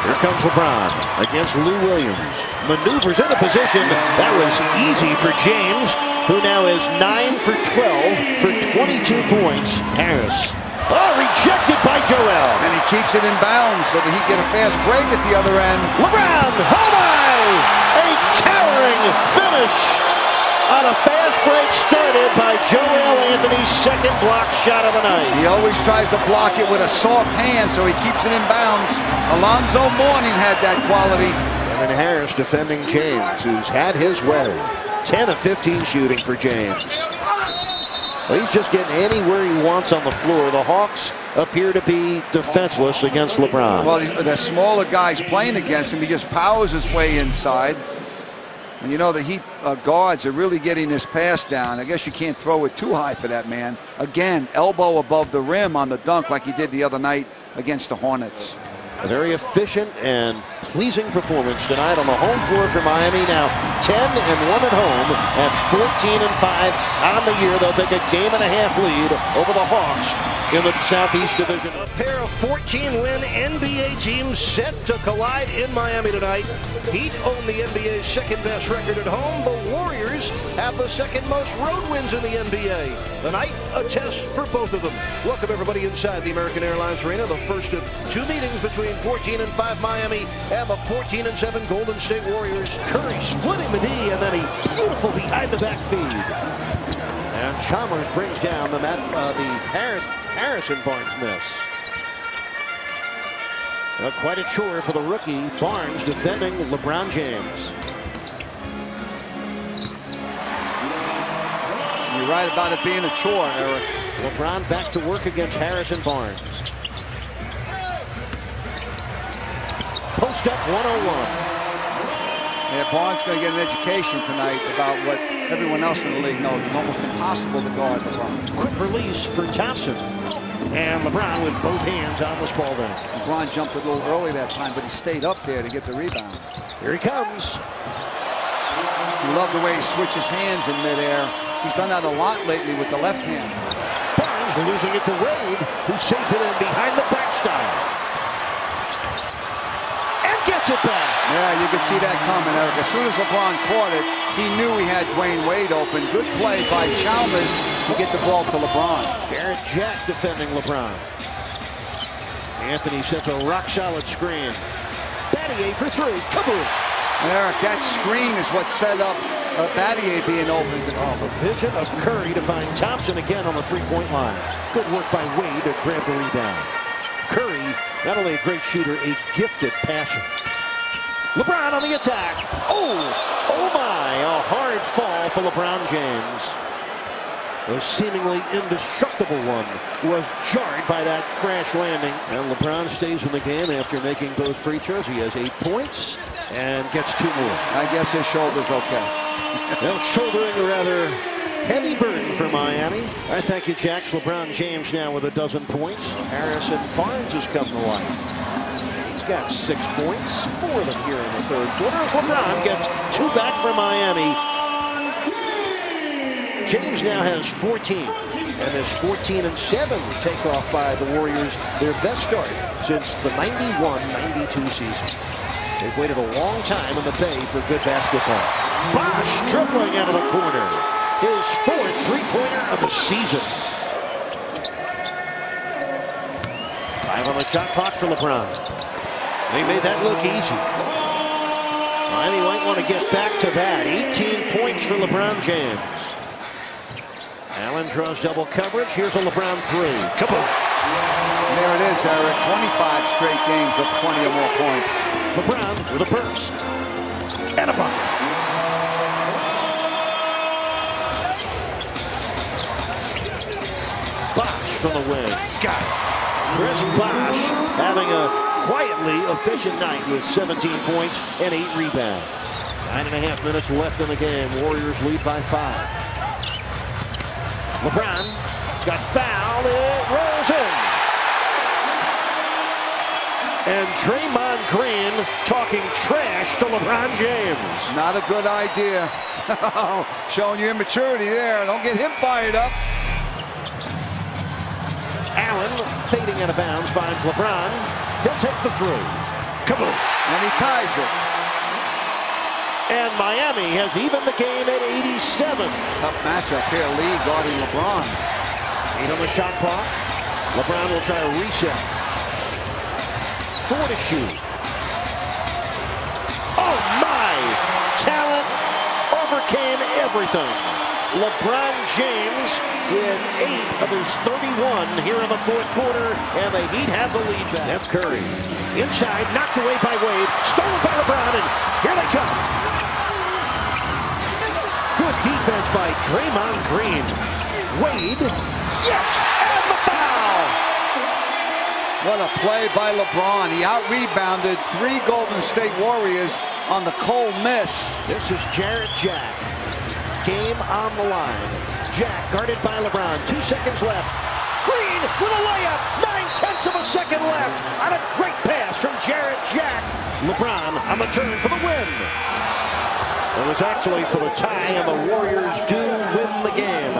Here comes LeBron against Lou Williams. Maneuvers in a position that was easy for James, who now is 9 for 12 for 22 points. Harris. Oh, rejected by Joel. And he keeps it in bounds so that he get a fast break at the other end. LeBron, oh my! A towering finish on a fast break started by Joel Anthony's second block shot of the night. He always tries to block it with a soft hand, so he keeps it in bounds. Alonzo Mourning had that quality. Devin Harris defending James, who's had his way. 10 of 15 shooting for James. Well, he's just getting anywhere he wants on the floor. The Hawks appear to be defenseless against LeBron. Well, the smaller guys playing against him, he just powers his way inside. And you know, the Heat uh, guards are really getting this pass down. I guess you can't throw it too high for that man. Again, elbow above the rim on the dunk like he did the other night against the Hornets. A very efficient and pleasing performance tonight on the home floor for Miami. Now 10 and 1 at home and 14 and 5 on the year. They'll take a game and a half lead over the Hawks in the Southeast Division. A pair of 14-win NBA teams set to collide in Miami tonight. Heat own the NBA's second-best record at home. The Warriors have the second most road wins in the NBA. Tonight, a test for both of them. Welcome everybody inside the American Airlines Arena. The first of two meetings between 14 and 5 Miami and the 14 and 7 Golden State Warriors. Curry splitting the D and then a beautiful behind the back feed. And Chalmers brings down the, Matt, uh, the Harris, Harrison Barnes miss. Uh, quite a chore for the rookie Barnes defending LeBron James. You're right about it being a chore, Eric. LeBron back to work against Harrison Barnes. Post up 101. Yeah, Barnes going to get an education tonight about what everyone else in the league knows. It's almost impossible to guard LeBron. Quick release for Thompson. And LeBron with both hands on the ball down. LeBron jumped a little early that time, but he stayed up there to get the rebound. Here he comes. You love the way he switches hands in midair. He's done that a lot lately with the left hand. Barnes losing it to Wade, who saves it in behind the back style. And gets it back. Yeah, you could see that coming, Eric. As soon as LeBron caught it, he knew he had Dwyane Wade open. Good play by Chalmers to get the ball to LeBron. Jarrett Jack defending LeBron. Anthony sets a rock-solid screen. Battier for three. Kaboom! And Eric, that screen is what set up uh, Battier being open. Oh, the vision of Curry to find Thompson again on the three-point line. Good work by Wade to grab the rebound. Curry, not only a great shooter, a gifted passer. LeBron on the attack. Oh, oh my, a hard fall for LeBron James. The seemingly indestructible one was jarred by that crash landing. And LeBron stays in the game after making both free throws. He has eight points and gets two more. I guess his shoulder's okay. well, shouldering rather heavy burden for Miami. I thank you, Jax. LeBron James now with a dozen points. Harrison Barnes has come to life. He's got six points, four of them here in the third quarter LeBron gets two back for Miami. James now has 14 and is 14 and 7 takeoff by the Warriors, their best start since the 91-92 season. They've waited a long time in the Bay for good basketball. Bosh dribbling out of the corner. His fourth three-pointer of the season. Five on the shot clock for LeBron. They made that look easy. Miami might want to get back to that. 18 points for LeBron James. Allen draws double coverage. Here's a LeBron three. Kaboom. There it is, Eric. 25 straight games of 20 or more points. LeBron with a burst. And a bucket. Bosh from the wing. Got it. Chris Bosh having a quietly efficient night with 17 points and eight rebounds. Nine and a half minutes left in the game. Warriors lead by five. LeBron got fouled. It rolls in. And Draymond Green talking trash to LeBron James. Not a good idea. Oh, showing you immaturity there. Don't get him fired up. Allen fading out of bounds finds LeBron. He'll take the three. Kaboom. And he ties it. And Miami has even the game at 87. Tough matchup here. Lee guarding LeBron. Eight on the shot clock. LeBron will try a reset. Four to shoot. Oh my! Talent overcame everything. LeBron James with eight of his 31 here in the fourth quarter, and the Heat have the lead back. Steph Curry inside, knocked away by Wade, stolen by LeBron, and here they come. Good defense by Draymond Green. Wade, yes, and the foul. What a play by LeBron. He out-rebounded three Golden State Warriors on the cold miss. This is Jarrett Jack. Game on the line. Jack guarded by LeBron. Two seconds left. Green with a layup. Nine tenths of a second left. On a great pass from Jarrett Jack. LeBron on the turn for the win. It was actually for the tie, and the Warriors do win the game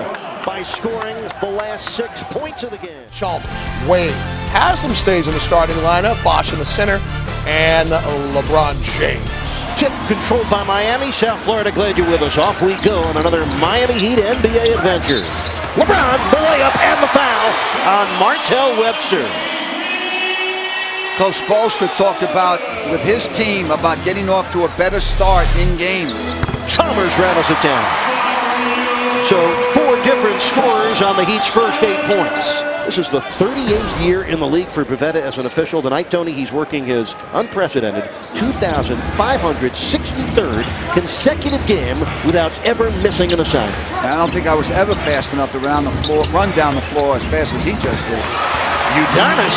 by scoring the last six points of the game. Chalmers, Wade, Haslem stays in the starting lineup, Bosh in the center, and LeBron James. Tip controlled by Miami. South Florida, glad you're with us. Off we go on another Miami Heat NBA adventure. LeBron, the layup and the foul on Martell Webster. Coach Spoelstra talked about, with his team, about getting off to a better start in games. Chalmers rattles it down. So four scorers on the Heat's first eight points. This is the 38th year in the league for Bavetta as an official. Tonight, Tony, he's working his unprecedented 2,563rd consecutive game without ever missing an assignment. I don't think I was ever fast enough to run, the floor, run down the floor as fast as he just did. Udonis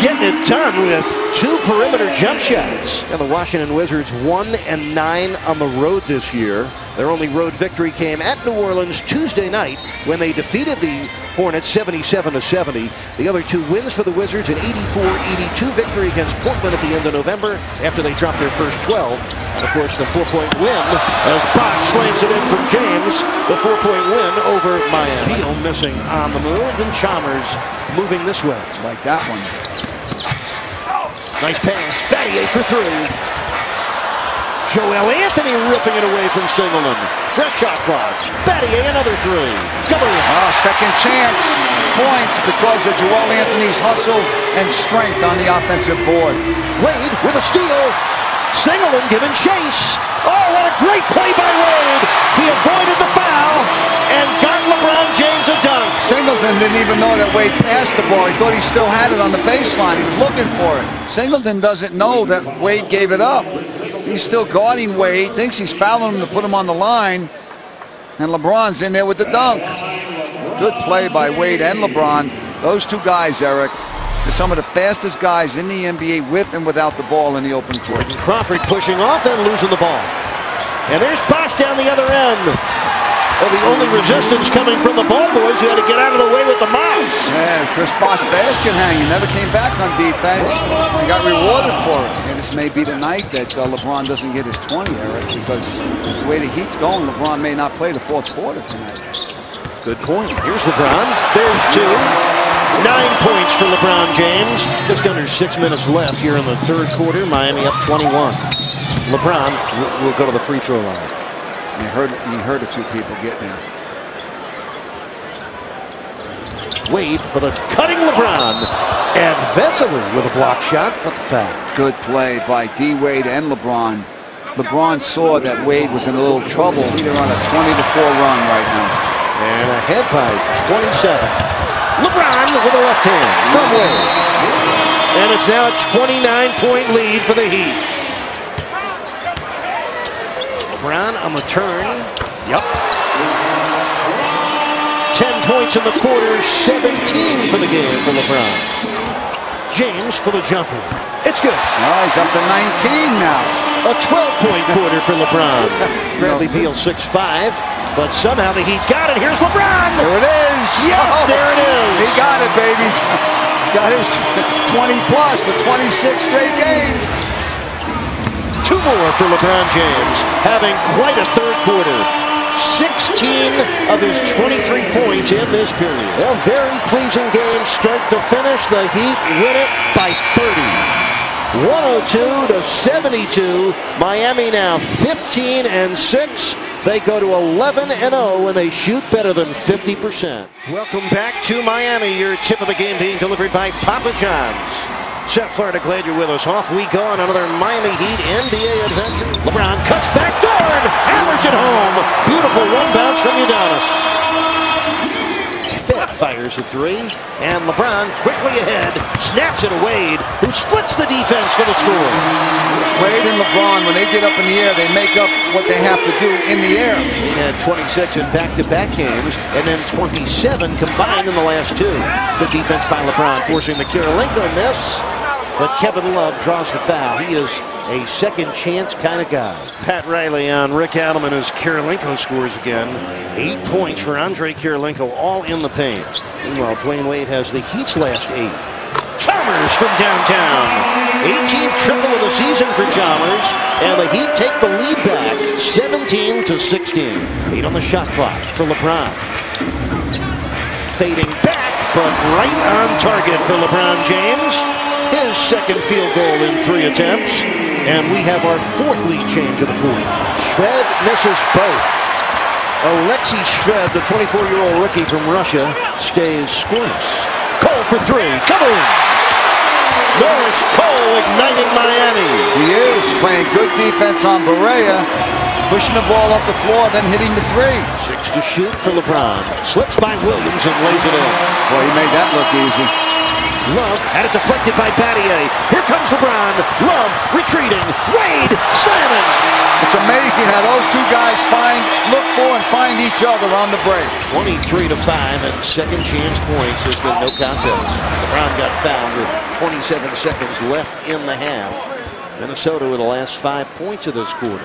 getting it done with two perimeter jump shots. And the Washington Wizards one and nine on the road this year. Their only road victory came at New Orleans Tuesday night when they defeated the Hornets 77 to 70. The other two wins for the Wizards an 84-82 victory against Portland at the end of November after they dropped their first 12. And of course the four-point win as Bosh slams it in from James. The four-point win over Miami. Beal missing on the move and Chalmers moving this way. Like that one. Nice pass. Battier for three. Joel Anthony ripping it away from Singleton. Fresh shot clock. Battier another three. Kaboom. Oh, ah, second chance points because of Joel Anthony's hustle and strength on the offensive boards. Wade with a steal. Singleton giving chase. Oh, what a great play by Wade. He avoided the foul and got LeBron James a dunk. Singleton didn't even know that Wade passed the ball. He thought he still had it on the baseline. He was looking for it. Singleton doesn't know that Wade gave it up. He's still guarding Wade, thinks he's fouling him to put him on the line, and LeBron's in there with the dunk. Good play by Wade and LeBron. Those two guys, Eric, are some of the fastest guys in the NBA with and without the ball in the open court. Crawford pushing off and losing the ball. And there's Bosh down the other end. Well, the only resistance coming from the ball boys who had to get out of the way with the mouse. And Chris Bosh basket hanging, never came back on defense and got rewarded for it. And this may be the night that uh, LeBron doesn't get his 20, Eric, because the way the Heat's going, LeBron may not play the fourth quarter tonight. Good point. Here's LeBron. There's two. Nine points for LeBron James. Just under six minutes left here in the third quarter. Miami up 21. LeBron will go to the free throw line. You heard, you heard a few people get there. Wade for the cutting LeBron. And Vesely with a block shot, but the foul. Good play by D. Wade and LeBron. LeBron saw that Wade was in a little trouble. They're on a 20 to 4 run right now. And ahead by 27. LeBron with a left hand from Wade. And it's now a 29-point lead for the Heat. LeBron on the turn. Yep. 10 points in the quarter, 17 for the game for LeBron. James for the jumper. It's good. Oh, he's up to 19 now. A 12-point quarter for LeBron. Bradley Beal 6'5", but somehow the Heat got it. Here's LeBron. There it is. Yes, Oh, there it is. He got it, baby. Got his 20 plus for 26 straight games. Two more for LeBron James, having quite a third quarter. 16 of his 23 points in this period. A very pleasing game, start to finish. The Heat win it by 30. 102 to 72. Miami now 15 and 6. They go to 11 and 0 when they shoot better than 50%. Welcome back to Miami. Your tip of the game being delivered by Papa John's. South Florida, glad you're with us. Off we go on another Miami Heat NBA adventure. LeBron cuts back door and hammers it home. Beautiful one bounce from Udonis. Fires a three, and LeBron quickly ahead, snaps it to Wade, who splits the defense for the score. Wade and LeBron, when they get up in the air, they make up what they have to do in the air. He had 26 in back-to-back games, and then 27 combined in the last two. The defense by LeBron forcing the Kirilenko miss, but Kevin Love draws the foul. He is a second chance kind of guy. Pat Riley on Rick Adelman as Kirilenko scores again. Eight points for Andre Kirilenko, all in the paint. Meanwhile, Dwyane Wade has the Heat's last eight. Chalmers from downtown. 18th triple of the season for Chalmers, and the Heat take the lead back, 17 to 16. Eight on the shot clock for LeBron. Fading back, but right on target for LeBron James. His second field goal in three attempts. And we have our fourth lead change of the pool. Shved misses both. Alexei Shved, the 24-year-old rookie from Russia, stays scoreless. Cole for three. Kaboom! Norris Cole igniting Miami. He is playing good defense on Barea, pushing the ball up the floor, then hitting the three. Six to shoot for LeBron. Slips by Williams and lays it in. Boy, he made that look easy. Love had it deflected by Battier. Here comes LeBron. Love retreating. Wade slamming. It's amazing how those two guys find, look for and find each other on the break. 23 to 5 and second chance points has been no contest. LeBron got fouled with 27 seconds left in the half. Minnesota with the last five points of this quarter.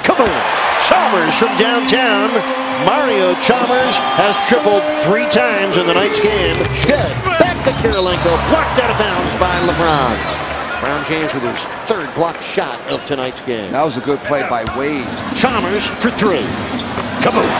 Kaboom! Chalmers from downtown. Mario Chalmers has tripled three times in the night's game. Shved back to Kirilenko, blocked out of bounds by LeBron. Brown James with his third blocked shot of tonight's game. That was a good play by Wade. Chalmers for three. Kaboom!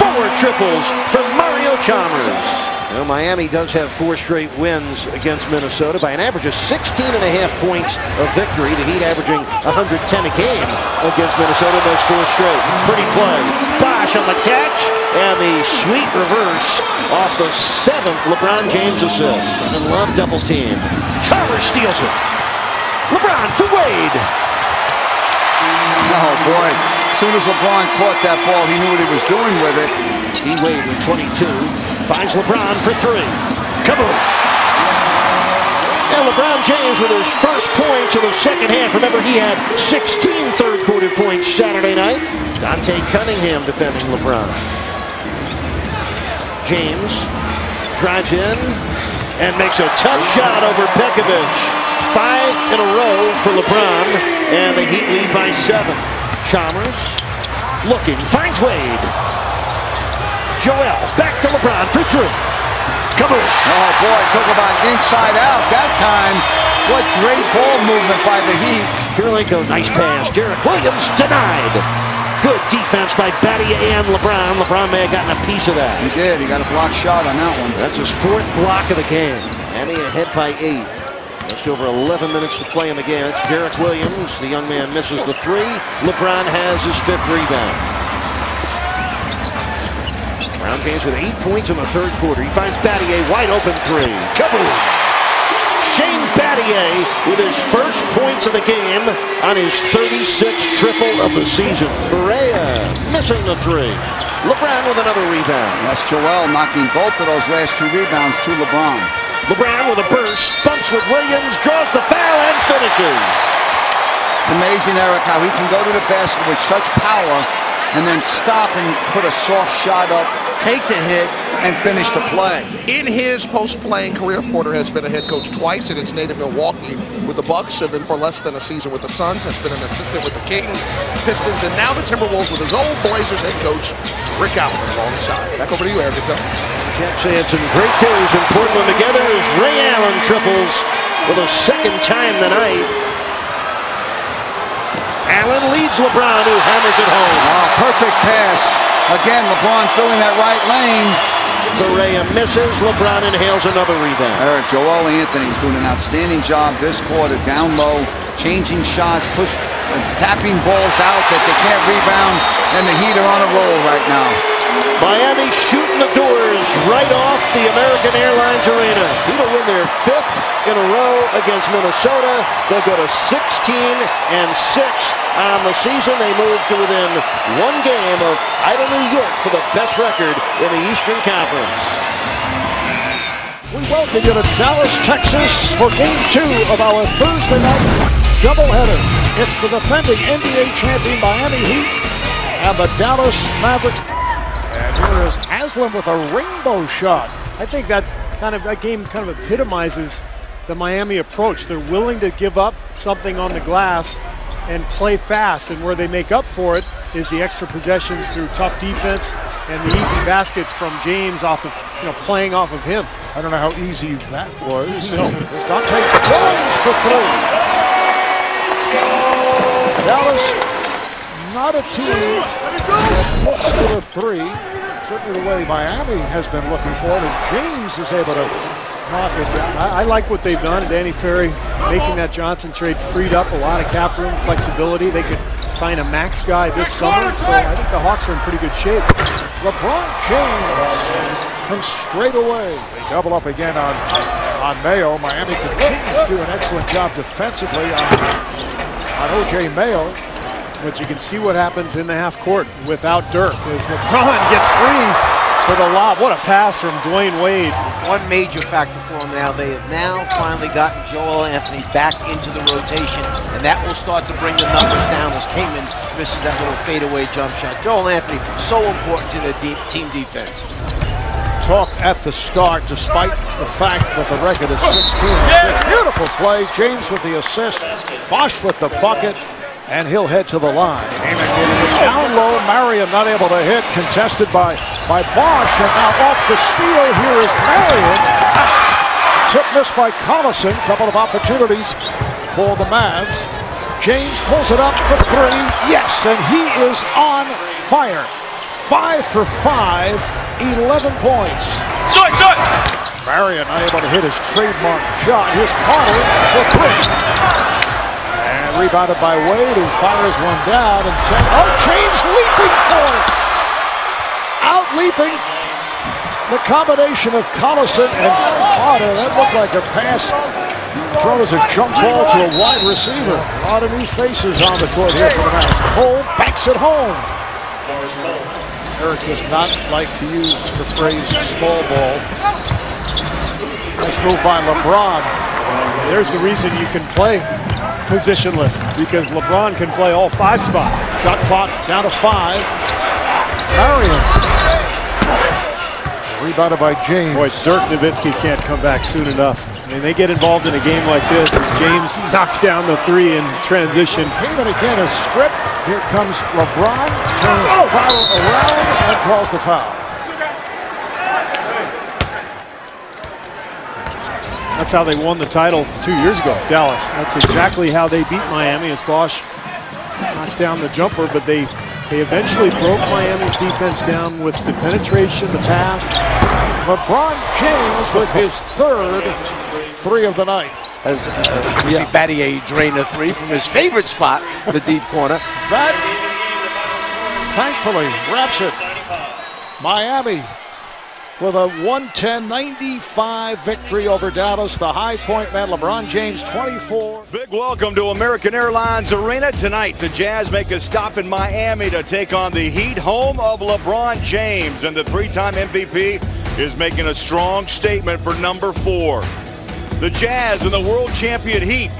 Four triples for Mario Chalmers. Miami does have four straight wins against Minnesota by an average of 16 and a half points of victory. The Heat averaging 110 a game against Minnesota those four straight. Pretty play. Bosh on the catch and the sweet reverse off the seventh LeBron James assist. And Love double team. Chalmers steals it. LeBron for Wade. Oh, boy. As soon as LeBron caught that ball, he knew what he was doing with it. D. Wade with 22. Finds LeBron for three. Kaboom! And LeBron James with his first points of the second half. Remember, he had 16 third quarter points Saturday night. Dante Cunningham defending LeBron. James drives in and makes a tough shot over Pekovic. Five in a row for LeBron, and the Heat lead by seven. Chalmers looking, finds Wade. Joel back to LeBron for three. Kaboom! Oh, boy, talk about inside out that time. What great ball movement by the Heat. Kirilenko, nice pass. Derrick Williams denied. Good defense by Battier and LeBron. LeBron may have gotten a piece of that. He did. He got a block shot on that one. That's his fourth block of the game. And he ahead by eight. Just over 11 minutes to play in the game. It's Derrick Williams. The young man misses the three. LeBron has his fifth rebound. Brown James with eight points in the third quarter. He finds Battier wide open three. Kaboom! Shane Battier with his first points of the game on his 36th triple of the season. Barea missing the three. LeBron with another rebound. That's Joel knocking both of those last two rebounds to LeBron. LeBron with a burst, bumps with Williams, draws the foul, and finishes. It's amazing, Eric, how he can go to the basket with such power and then stop and put a soft shot up, take the hit, and finish the play. In his post-playing career, Porter has been a head coach twice in his native Milwaukee with the Bucks, and then for less than a season with the Suns, has been an assistant with the Kings, Pistons, and now the Timberwolves with his old Blazers head coach, Rick Adelman, alongside. Back over to you, Eric. Jack some great days in Portland together as Ray Allen triples for the second time tonight. Allen leads LeBron, who hammers it home. Oh, perfect pass. Again, LeBron filling that right lane. Barea misses. LeBron inhales another rebound. Eric, Joel Anthony's doing an outstanding job this quarter, down low, changing shots, push, uh, tapping balls out that they can't rebound, and the Heat are on a roll right now. Miami shooting the doors right off the American Airlines Arena. Heat'll win their fifth in a row against Minnesota. They'll go to 16 and 6 on the season. They move to within one game of Idle New York for the best record in the Eastern Conference. We welcome you to Dallas, Texas for game two of our Thursday night doubleheader. It's the defending NBA champion Miami Heat and the Dallas Mavericks. And here is Haslem with a rainbow shot. I think that kind of that game kind of epitomizes the Miami approach. They're willing to give up something on the glass and play fast, and where they make up for it is the extra possessions through tough defense and the easy baskets from James off of you know playing off of him. I don't know how easy that was. No. Dahntay Jones for three. Dallas, not a team looks for a three. Certainly the way Miami has been looking for it as James is able to I, I like what they've done. Danny Ferry making that Johnson trade freed up a lot of cap room flexibility. They could sign a max guy this summer, so I think the Hawks are in pretty good shape. LeBron James from straight away. They double up again on, on Mayo. Miami continues to do an excellent job defensively on, on O.J. Mayo. But you can see what happens in the half court without Dirk as LeBron gets free for the lob. What a pass from Dwyane Wade. One major factor for them now, they have now finally gotten Joel Anthony back into the rotation, and that will start to bring the numbers down as Kaman misses that little fadeaway jump shot. Joel Anthony, so important to the deep team defense. Talk at the start, despite the fact that the record is 16 and 6. Beautiful play. James with the assist. Bosh with the bucket. And he'll head to the line. Down low, Marion not able to hit, contested by, by Bosh. And now off the steal, here is Marion. Ah! Tip missed by Collison. Couple of opportunities for the Mavs. James pulls it up for three. Yes, and he is on fire. Five for five, 11 points. Shot, shot. Marion unable to hit his trademark shot. Here's Carter for three. Rebounded by Wade, who fires one down. And oh, James leaping for. Out leaping. The combination of Collison and Carter, that looked like a pass thrown as a jump ball to a wide receiver. A lot of new faces on the court here for the Mavs. Cole backs it home. Eric does not like to use the phrase small ball. Nice move by LeBron. There's the reason you can play positionless because LeBron can play all five spots. Shot clock down to five. Marion. Rebounded by James. Boy, Dirk Nowitzki can't come back soon enough. I mean, they get involved in a game like this as James knocks down the three in transition. Kaman again is stripped. Here comes LeBron, turns oh. Fowler around and draws the foul. That's how they won the title two years ago, Dallas. That's exactly how they beat Miami as Bosh knocks down the jumper, but they they eventually broke Miami's defense down with the penetration, the pass. LeBron James with his third three of the night. As uh, we yeah. see Battier drain a three from his favorite spot, the deep corner. That, thankfully, wraps it. Miami with a 110-95 victory over Dallas. The high point man, LeBron James, 24. Big welcome to American Airlines Arena tonight. The Jazz make a stop in Miami to take on the Heat, home of LeBron James, and the three-time MVP is making a strong statement for number four. The Jazz and the world champion Heat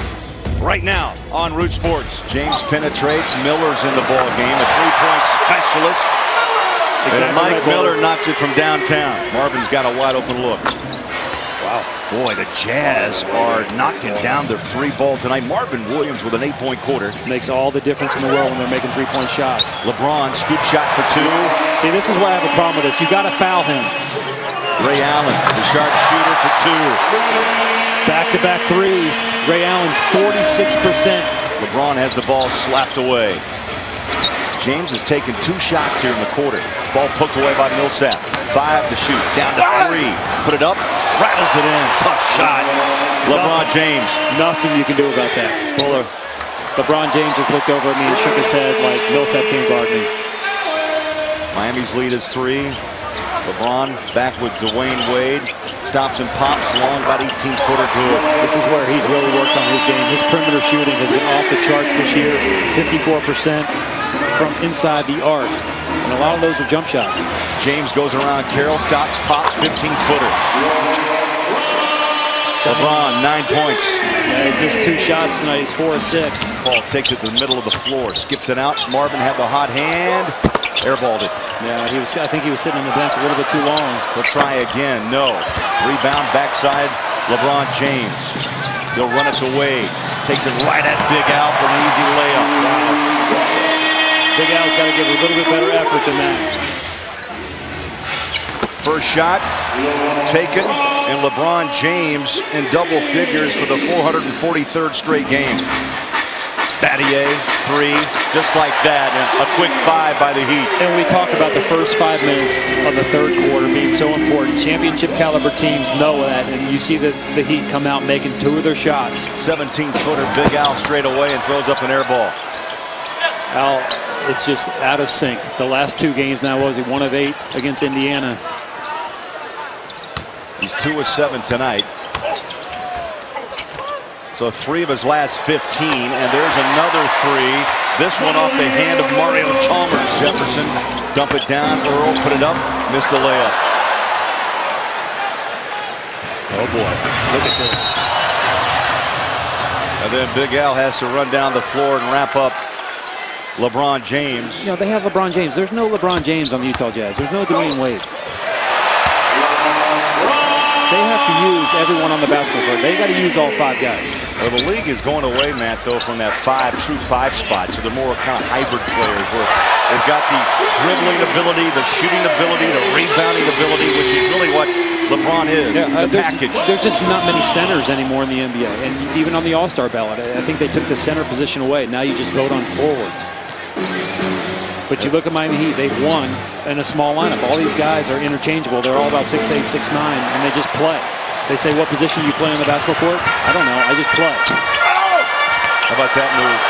right now on Root Sports. James penetrates. Miller's in the ball game, a three-point specialist. And Mike Miller knocks it from downtown. Marvin's got a wide open look. Wow. Boy, the Jazz are knocking down their three ball tonight. Marvin Williams with an eight-point quarter. Makes all the difference in the world when they're making three-point shots. LeBron, scoop shot for two. See, this is why I have a problem with this. You got to foul him. Ray Allen, the sharp shooter for two. Back-to-back -back threes. Ray Allen, 46%. LeBron has the ball slapped away. James has taken two shots here in the quarter. Ball poked away by Millsap. Five to shoot. Down to three. Put it up. Rattles it in. Tough shot. LeBron James. Nothing you can do about that. Buller. LeBron James just looked over at me and shook his head like Millsap can't guard me. Miami's lead is three. LeBron back with Dwyane Wade. Stops and pops. Long, about 18-footer to it. This is where he's really worked on his game. His perimeter shooting has been off the charts this year. 54% from inside the arc. And a lot of those are jump shots. James goes around. Carroll stops, pops, 15-footer. LeBron, nine points. Yeah, he's missed two shots tonight. He's four or six. Ball takes it to the middle of the floor. Skips it out. Marvin had the hot hand. Airballed it. Yeah, he was. I think he was sitting on the bench a little bit too long. He'll try again. No. Rebound backside. LeBron James. He'll run it to Wade. Takes it right at Big Al for an easy layup. Big Al's got to give a little bit better effort than that. First shot taken, and LeBron James in double figures for the 443rd straight game. Battier, three, just like that, and a quick five by the Heat. And we talk about the first five minutes of the third quarter being so important. Championship caliber teams know that, and you see the, the Heat come out making two of their shots. 17-footer Big Al straight away and throws up an air ball. Al, it's just out of sync. The last two games now, was he one of eight against Indiana? He's two of seven tonight. So three of his last 15, and there's another three. This one off the hand of Mario Chalmers. Jefferson, dump it down. Earl, put it up, missed the layup. Oh boy, look at this. And then Big Al has to run down the floor and wrap up LeBron James. You know, they have LeBron James. There's no LeBron James on the Utah Jazz. There's no Dwyane Wade. They have to use everyone on the basketball court. They got to use all five guys. Well, the league is going away, Matt, though, from that five, true five spot. So they're more kind of hybrid players where they've got the dribbling ability, the shooting ability, the rebounding ability, which is really what LeBron is, yeah, uh, the there's, package. There's just not many centers anymore in the NBA. And even on the All-Star ballot, I think they took the center position away. Now you just vote on forwards. But you look at Miami Heat, they've won in a small lineup. All these guys are interchangeable. They're all about 6'8", 6'9", and they just play. They say, what position do you play on the basketball court? I don't know. I just play. How about that move?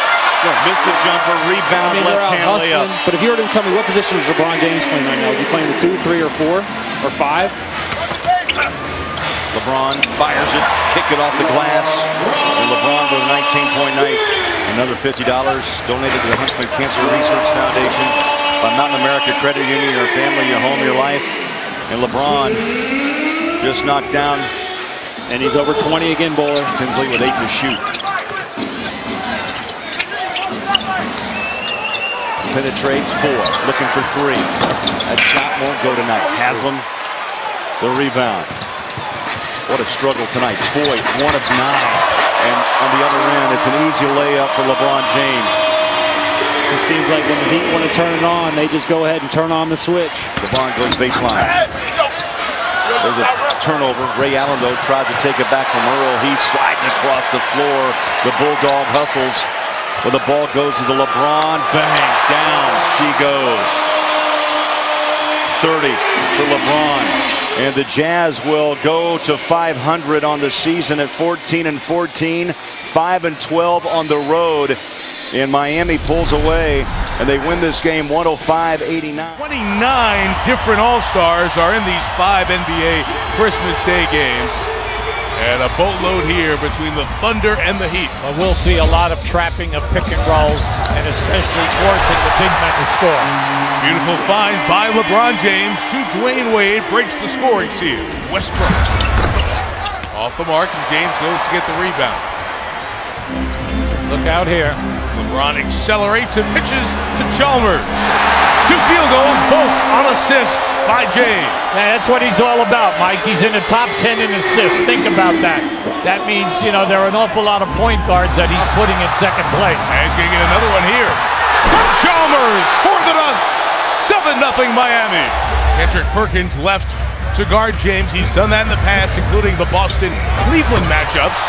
Yeah. Missed the jumper, rebound, I mean, left hand layup. But if you were to tell me what position is LeBron James playing right now, is he playing the two, three, or four, or five? LeBron fires it, kick it off the glass, and LeBron with a 19-point night. Another $50 donated to the Huntsman Cancer Research Foundation by Mountain America Credit Union, your family, your home, your life. And LeBron just knocked down. And he's over 20 again, Bowler. Tinsley with eight to shoot. Penetrates four, looking for three. That shot won't go tonight. Haslem, the rebound. What a struggle tonight. Foye, one of nine. And on the other end, it's an easy layup for LeBron James. It seems like when the Heat want to turn it on, they just go ahead and turn on the switch. LeBron goes baseline. There's a turnover. Ray Allen, though, tries to take it back from Earl. He slides across the floor. The Bulldog hustles. Well, the ball goes to the LeBron. Bang, down she goes. 30 for LeBron. And the Jazz will go to 500 on the season at 14 and 14, 5 and 12 on the road. And Miami pulls away and they win this game 105-89. 29 different All-Stars are in these five NBA Christmas Day games. And a boatload here between the Thunder and the Heat. But we'll see a lot of trapping of pick and rolls and especially forcing the big men to score. Beautiful find by LeBron James to Dwyane Wade breaks the scoring seal. Westbrook off the mark and James goes to get the rebound. Look out here. LeBron accelerates and pitches to Chalmers. Two field goals, both on assists by James. Yeah, that's what he's all about, Mike. He's in the top 10 in assists. Think about that. That means, you know, there are an awful lot of point guards that he's putting in second place. And he's going to get another one here. Chalmers for the dunk. 7 0 Miami. Kendrick Perkins left to guard James. He's done that in the past, including the Boston Cleveland matchups.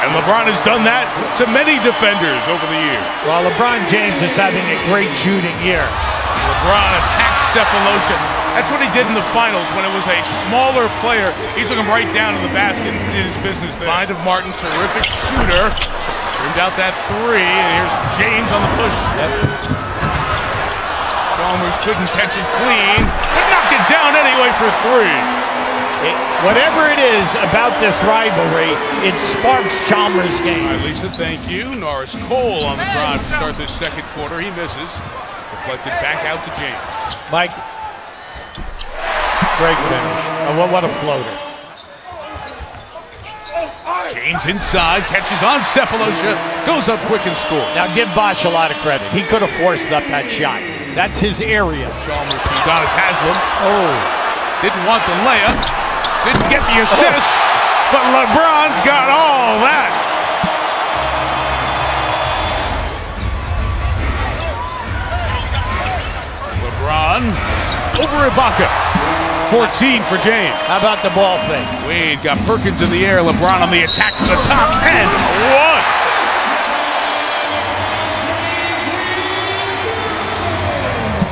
And LeBron has done that to many defenders over the years. Well, LeBron James is having a great shooting year. LeBron attacks Sefolosha. That's what he did in the finals when it was a smaller player. He took him right down to the basket and did his business there. Find of Martin, terrific shooter. Turned out that three, and here's James on the push. Yep. Chalmers couldn't catch it clean, but knocked it down anyway for three. It, whatever it is about this rivalry, it sparks Chalmers' game. All right, Lisa, thank you. Norris Cole on the drive to start this second quarter. He misses. Deflected back out to James. Mike, great finish. Oh, what, what a floater. James inside, catches on Sefolosha, goes up quick and scores. Now give Bosh a lot of credit. He could have forced up that shot. That's his area. Chalmers Udonis Haslem. Oh, didn't want the layup, didn't get the assist, but LeBron's got all that. LeBron over Ibaka. 14 for James. How about the ball fake? Wade got Perkins in the air. LeBron on the attack to the top and one.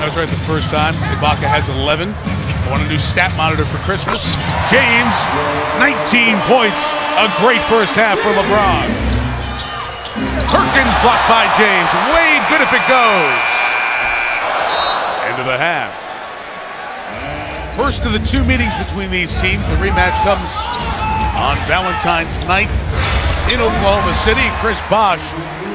That was right the first time. Ibaka has 11. I want a new stat monitor for Christmas. James, 19 points. A great first half for LeBron. Perkins blocked by James. Wade, good if it goes. End of the half. First of the two meetings between these teams. The rematch comes on Valentine's night in Oklahoma City. Chris Bosh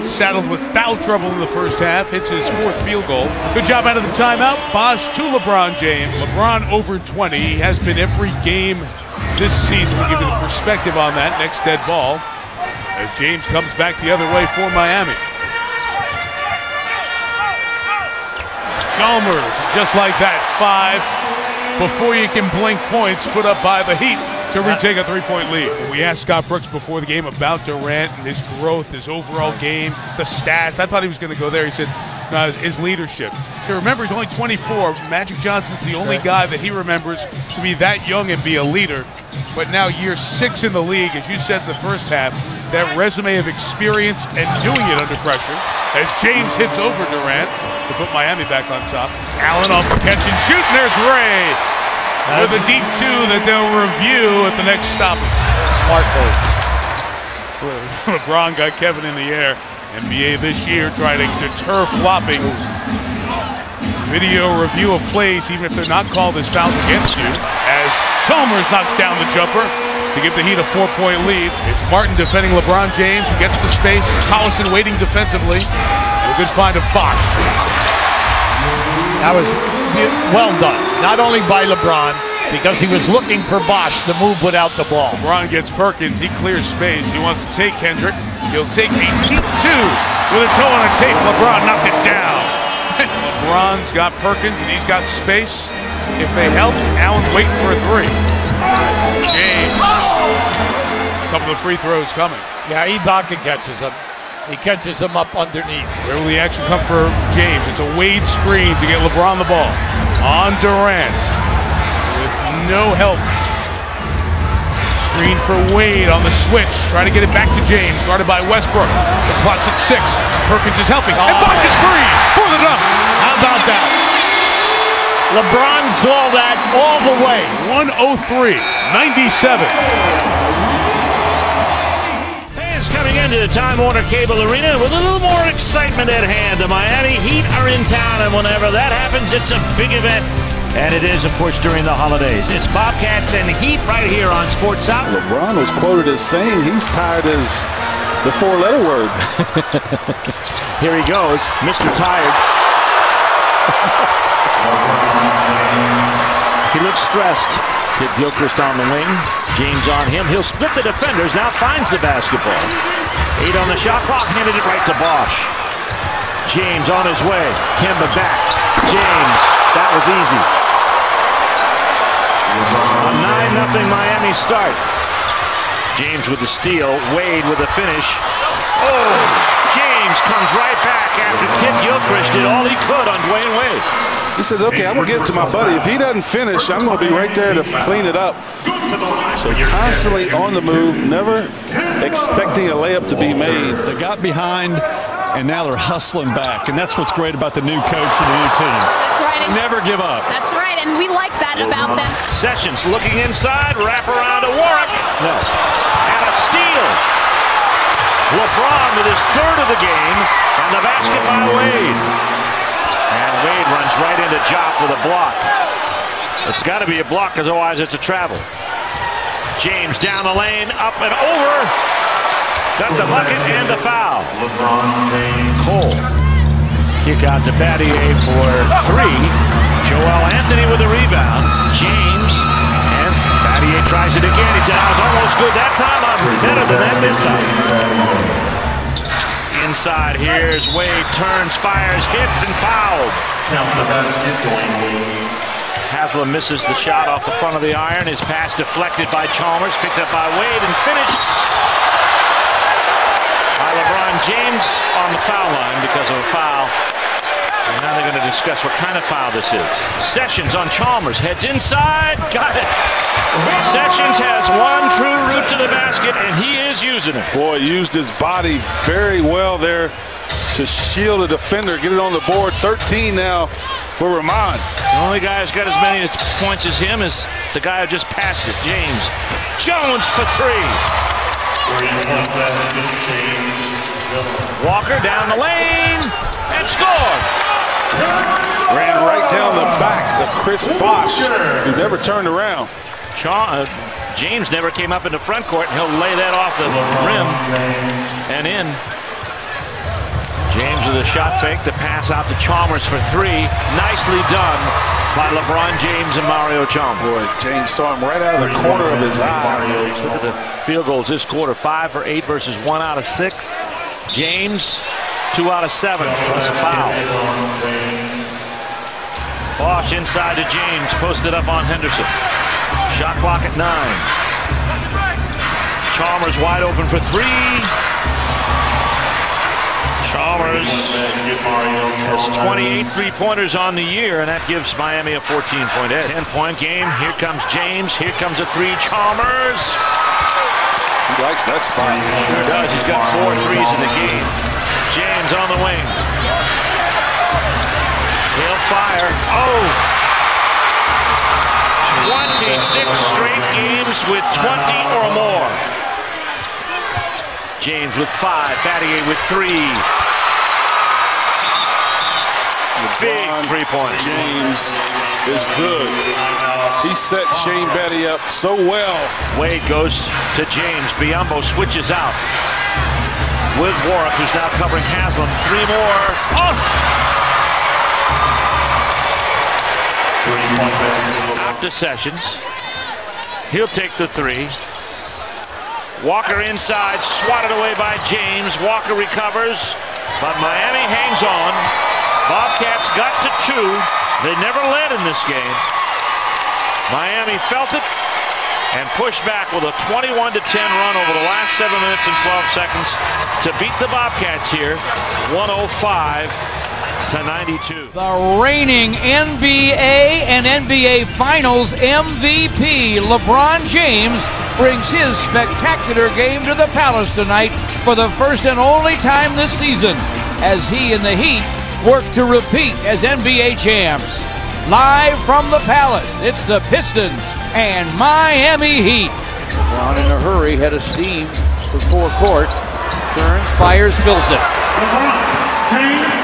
saddled with foul trouble in the first half, hits his fourth field goal. Good job out of the timeout. Bosh to LeBron James. LeBron over 20. He has been every game this season. We'll give you the perspective on that. Next dead ball. As James comes back the other way for Miami. Chalmers, just like that, five before you can blink points put up by the Heat to retake a three-point lead. We asked Scott Brooks before the game about Durant and his growth, his overall game, the stats. I thought he was going to go there. He said uh, his leadership. So remember, he's only 24. Magic Johnson's the only guy that he remembers to be that young and be a leader. But now year six in the league, as you said in the first half, that resume of experience and doing it under pressure. As James hits over Durant to put Miami back on top. Allen off the catch and shoot, and there's Ray with a deep two that they'll review at the next stop. Smart move. LeBron got Kevin in the air. NBA this year trying to deter flopping. Video review of plays, even if they're not called as fouls against you, as Chalmers knocks down the jumper to give the Heat a four-point lead. It's Martin defending LeBron James, who gets the space. Collison waiting defensively. A good find of Fox. That was well done. Not only by LeBron, because he was looking for Bosh to move without the ball. LeBron gets Perkins. He clears space. He wants to take Kendrick. He'll take a deep two with a toe on a tape. LeBron knocked it down. LeBron's got Perkins and he's got space. If they help, Allen's waiting for a three. James. A couple of free throws coming. Yeah, Ibaka catches him. He catches him up underneath. Where will the action come for James? It's a Wade screen to get LeBron the ball. On Durant. With no help. Screen for Wade on the switch. Trying to get it back to James. Guarded by Westbrook. The clock's at six. Perkins is helping. And oh. Bosh is free for the dunk. How about that? LeBron saw that all the way. 103, 97. Into the Time Warner Cable Arena with a little more excitement at hand. The Miami Heat are in town, and whenever that happens, it's a big event. And it is, of course, during the holidays. It's Bobcats and Heat right here on Sports South. LeBron was quoted as saying he's tired as the four-letter word. Here he goes, Mr. Tired. he looks stressed. Kidd-Gilchrist on the wing. James on him. He'll split the defenders. Now finds the basketball. Eight on the shot clock. Handed it right to Bosh. James on his way. Kemba back. James. That was easy. A 9-0 Miami start. James with the steal. Wade with the finish. Oh, James comes right back after Kid Gilchrist did all he could on Dwyane Wade. He says, okay, I'm going to give it to my buddy. If he doesn't finish, I'm going to be right there to clean it up. So constantly on the move, never expecting a layup to be made. They got behind, and now they're hustling back. And that's what's great about the new coach and the new team. That's right. And Never give up. That's right, and we like that about them. Sessions looking inside, wrap around to Warrick. No. And a steal. LeBron with his third of the game, and the basket by Wade. And Wade runs right into Jock with a block. It's got to be a block, because otherwise it's a travel. James down the lane, up and over. Got the bucket and the foul. Cole. Kick out to Battier for three. Joel Anthony with a rebound. James and Battier tries it again. He said, I was almost good that time. I'm better than that this time. Inside, here's Wade, turns, fires, hits, and fouled. Count the basket, Dwyane Wade. Haslem misses the shot off the front of the iron. His pass deflected by Chalmers, picked up by Wade, and finished by LeBron James on the foul line because of a foul. And now they're going to discuss what kind of foul this is. Sessions on Chalmers, heads inside, got it. Sessions has one true route to the basket, and he is using it. Boy, used his body very well there to shield a defender, get it on the board. 13 now for Ramon. The only guy who's got as many points as him is the guy who just passed it, James. Jones for three. Walker down the lane and scored. Ran right down the back of Chris Bosh, who never turned around. Cha- uh, James never came up in the front court, and he'll lay that off the rim and in. James with a shot fake, the pass out to Chalmers for three. Nicely done by LeBron James and Mario Chalmers. Boy, James saw him right out of the corner of his eye. Look at the field goals this quarter, five for eight versus one out of six. James, two out of seven, plus a foul. Bosh inside to James, posted up on Henderson. Shot clock at nine. Chalmers wide open for three. Chalmers has 28 three-pointers on the year, and that gives Miami a 14-point edge. 10-point game. Here comes James. Here comes a three. Chalmers. He likes that spot. Sure does. He's got four threes in the game. James on the wing. He'll fire. Oh! 26 straight games with 20 or more. James with five, Battier with three. Big three points. James is good. He set Shane Betty up so well. Wade goes to James. Biyombo switches out with Warrick, who's now covering Haslem. Three more. Oh! Out to Sessions. He'll take the three. Walker inside, swatted away by James. Walker recovers, but Miami hangs on. Bobcats got to two. They never led in this game. Miami felt it and pushed back with a 21 to 10 run over the last seven minutes and 12 seconds to beat the Bobcats here, 105 to 92. The reigning NBA and NBA Finals MVP, LeBron James, brings his spectacular game to the Palace tonight for the first and only time this season as he and the Heat work to repeat as NBA champs. Live from the Palace, it's the Pistons and Miami Heat. LeBron in a hurry, head of steam for four court. Turns, fires, fills it.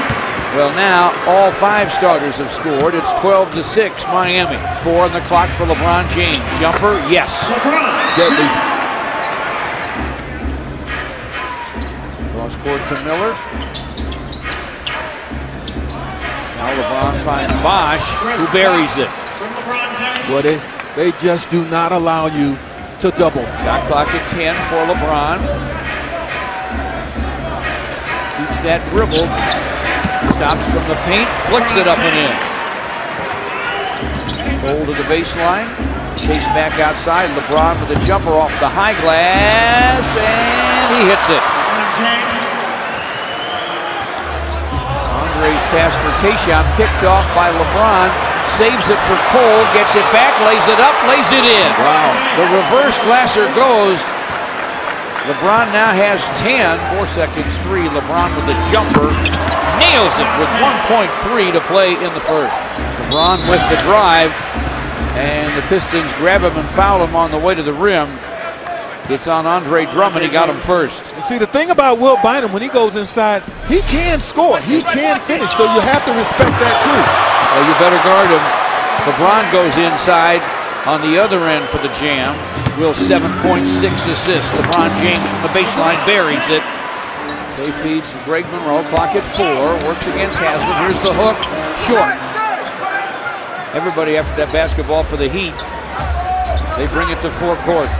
Well, now all five starters have scored. It's 12 to 6, Miami. Four on the clock for LeBron James. Jumper, yes. Deadly. Cross court to Miller. Now LeBron finds Bosh, who buries it. Well, they, they just do not allow you to double. Shot clock at 10 for LeBron. Keeps that dribble. Stops from the paint, flicks it up and in. Goal to the baseline. Chase back outside. LeBron with a jumper off the high glass, and he hits it. Andre's pass for Tayshaun, picked off by LeBron. Saves it for Cole, gets it back, lays it up, lays it in. Wow. The reverse glasser goes. LeBron now has 10. Four seconds, three. LeBron with the jumper. Nails it with 1.3 to play in the first. LeBron with the drive. And the Pistons grab him and foul him on the way to the rim. It's on Andre Drummond. He got him first. And see, the thing about Will Bynum, when he goes inside, he can score. He can finish, so you have to respect that, too. Oh, you better guard him. LeBron goes inside on the other end for the jam. Will 7.6 assists. LeBron James from the baseline buries it. They feeds Greg Monroe. Clock at four. Works against Haslem. Here's the hook. Short. Everybody after that basketball for the Heat. They bring it to four forecourt.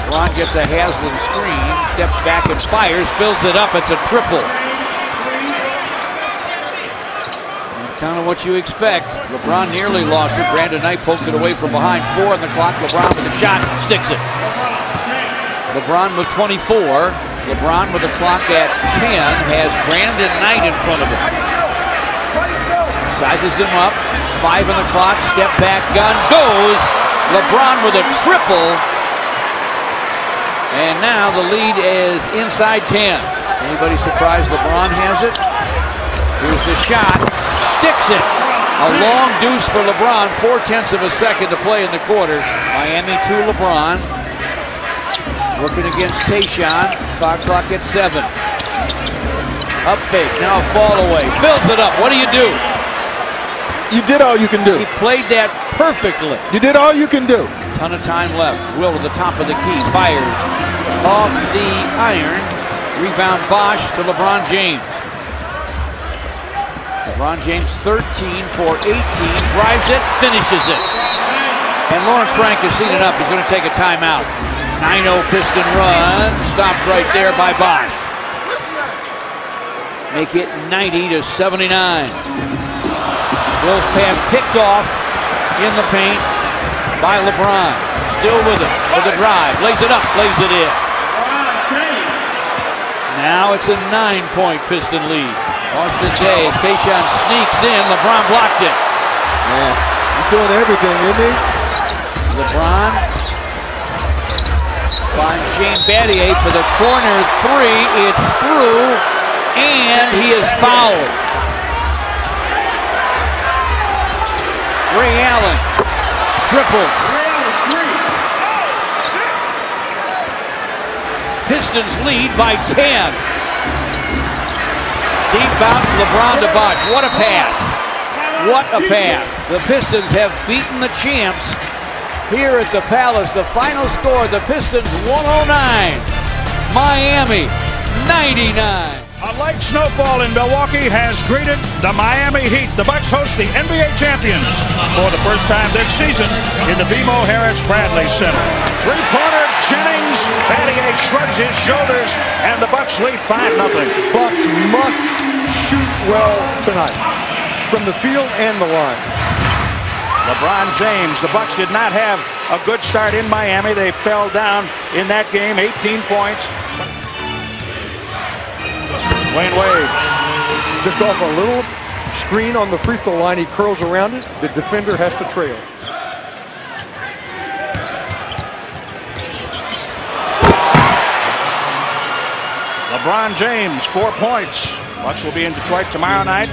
LeBron gets a Haslem screen. Steps back and fires. Fills it up. It's a triple. Kind of what you expect. LeBron nearly lost it. Brandon Knight poked it away from behind. Four on the clock. LeBron with a shot. Sticks it. LeBron with 24. LeBron with the clock at 10 has Brandon Knight in front of him. Sizes him up. Five on the clock. Step back gun. Goes. LeBron with a triple. And now the lead is inside 10. Anybody surprised LeBron has it? Here's the shot sticks it. A long deuce for LeBron, four-tenths of a second to play in the quarter. Miami to LeBron. Working against Tayshaun. Five clock at seven. Up fake, now a fall away. Fills it up. What do you do? You did all you can do. He played that perfectly. You did all you can do. Ton of time left. Will at the top of the key. Fires off the iron. Rebound Bosh to LeBron James. LeBron James 13 for 18, drives it, finishes it. And Lawrence Frank has seen enough. He's going to take a timeout. 9-0 Piston run, stopped right there by Bosh. Make it 90 to 79. Will's pass picked off in the paint by LeBron. Still with it, with a drive, lays it up, lays it in. Now it's a nine-point Piston lead. Austin Days, Tayshaun sneaks in, LeBron blocked it. Man, he's doing everything, isn't he? LeBron finds Shane Battier for the corner three. It's through, and he is fouled. Ray Allen triples. Pistons lead by 10. Deep bounce, LeBron to Bosh. What a pass. What a pass. The Pistons have beaten the champs here at the Palace. The final score, the Pistons 109, Miami 99. A light snowfall in Milwaukee has greeted the Miami Heat. The Bucks host the NBA champions for the first time this season in the BMO Harris Bradley Center. Three-pointer Jennings. Battier shrugs his shoulders, and the Bucks lead 5 0 Bucks must shoot well tonight from the field and the line. LeBron James. The Bucks did not have a good start in Miami. They fell down in that game, 18 points. Wayne Wade just off a little screen on the free throw line. He curls around it. The defender has to trail. LeBron James, four points. Bucks will be in Detroit tomorrow night.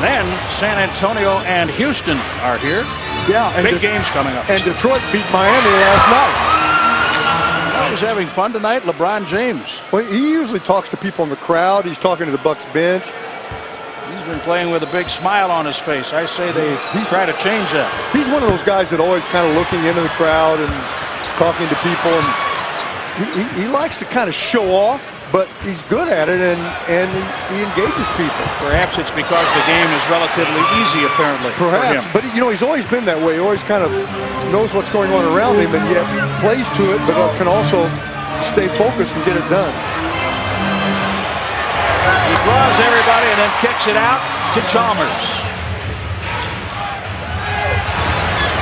Then San Antonio and Houston are here. Yeah, big games coming up. And Detroit beat Miami last night. Who's having fun tonight? LeBron James. Well, he usually talks to people in the crowd. He's talking to the Bucks bench. He's been playing with a big smile on his face. I say they he's, try to change that. He's one of those guys that always kind of looking into the crowd and talking to people, and he, he, he likes to kind of show off, but he's good at it, and, and he, he engages people. Perhaps it's because the game is relatively easy, apparently. for Perhaps, him. but you know he's always been that way. He always kind of knows what's going on around him, and yet plays to it, but uh, can also stay focused and get it done. He draws everybody and then kicks it out to Chalmers.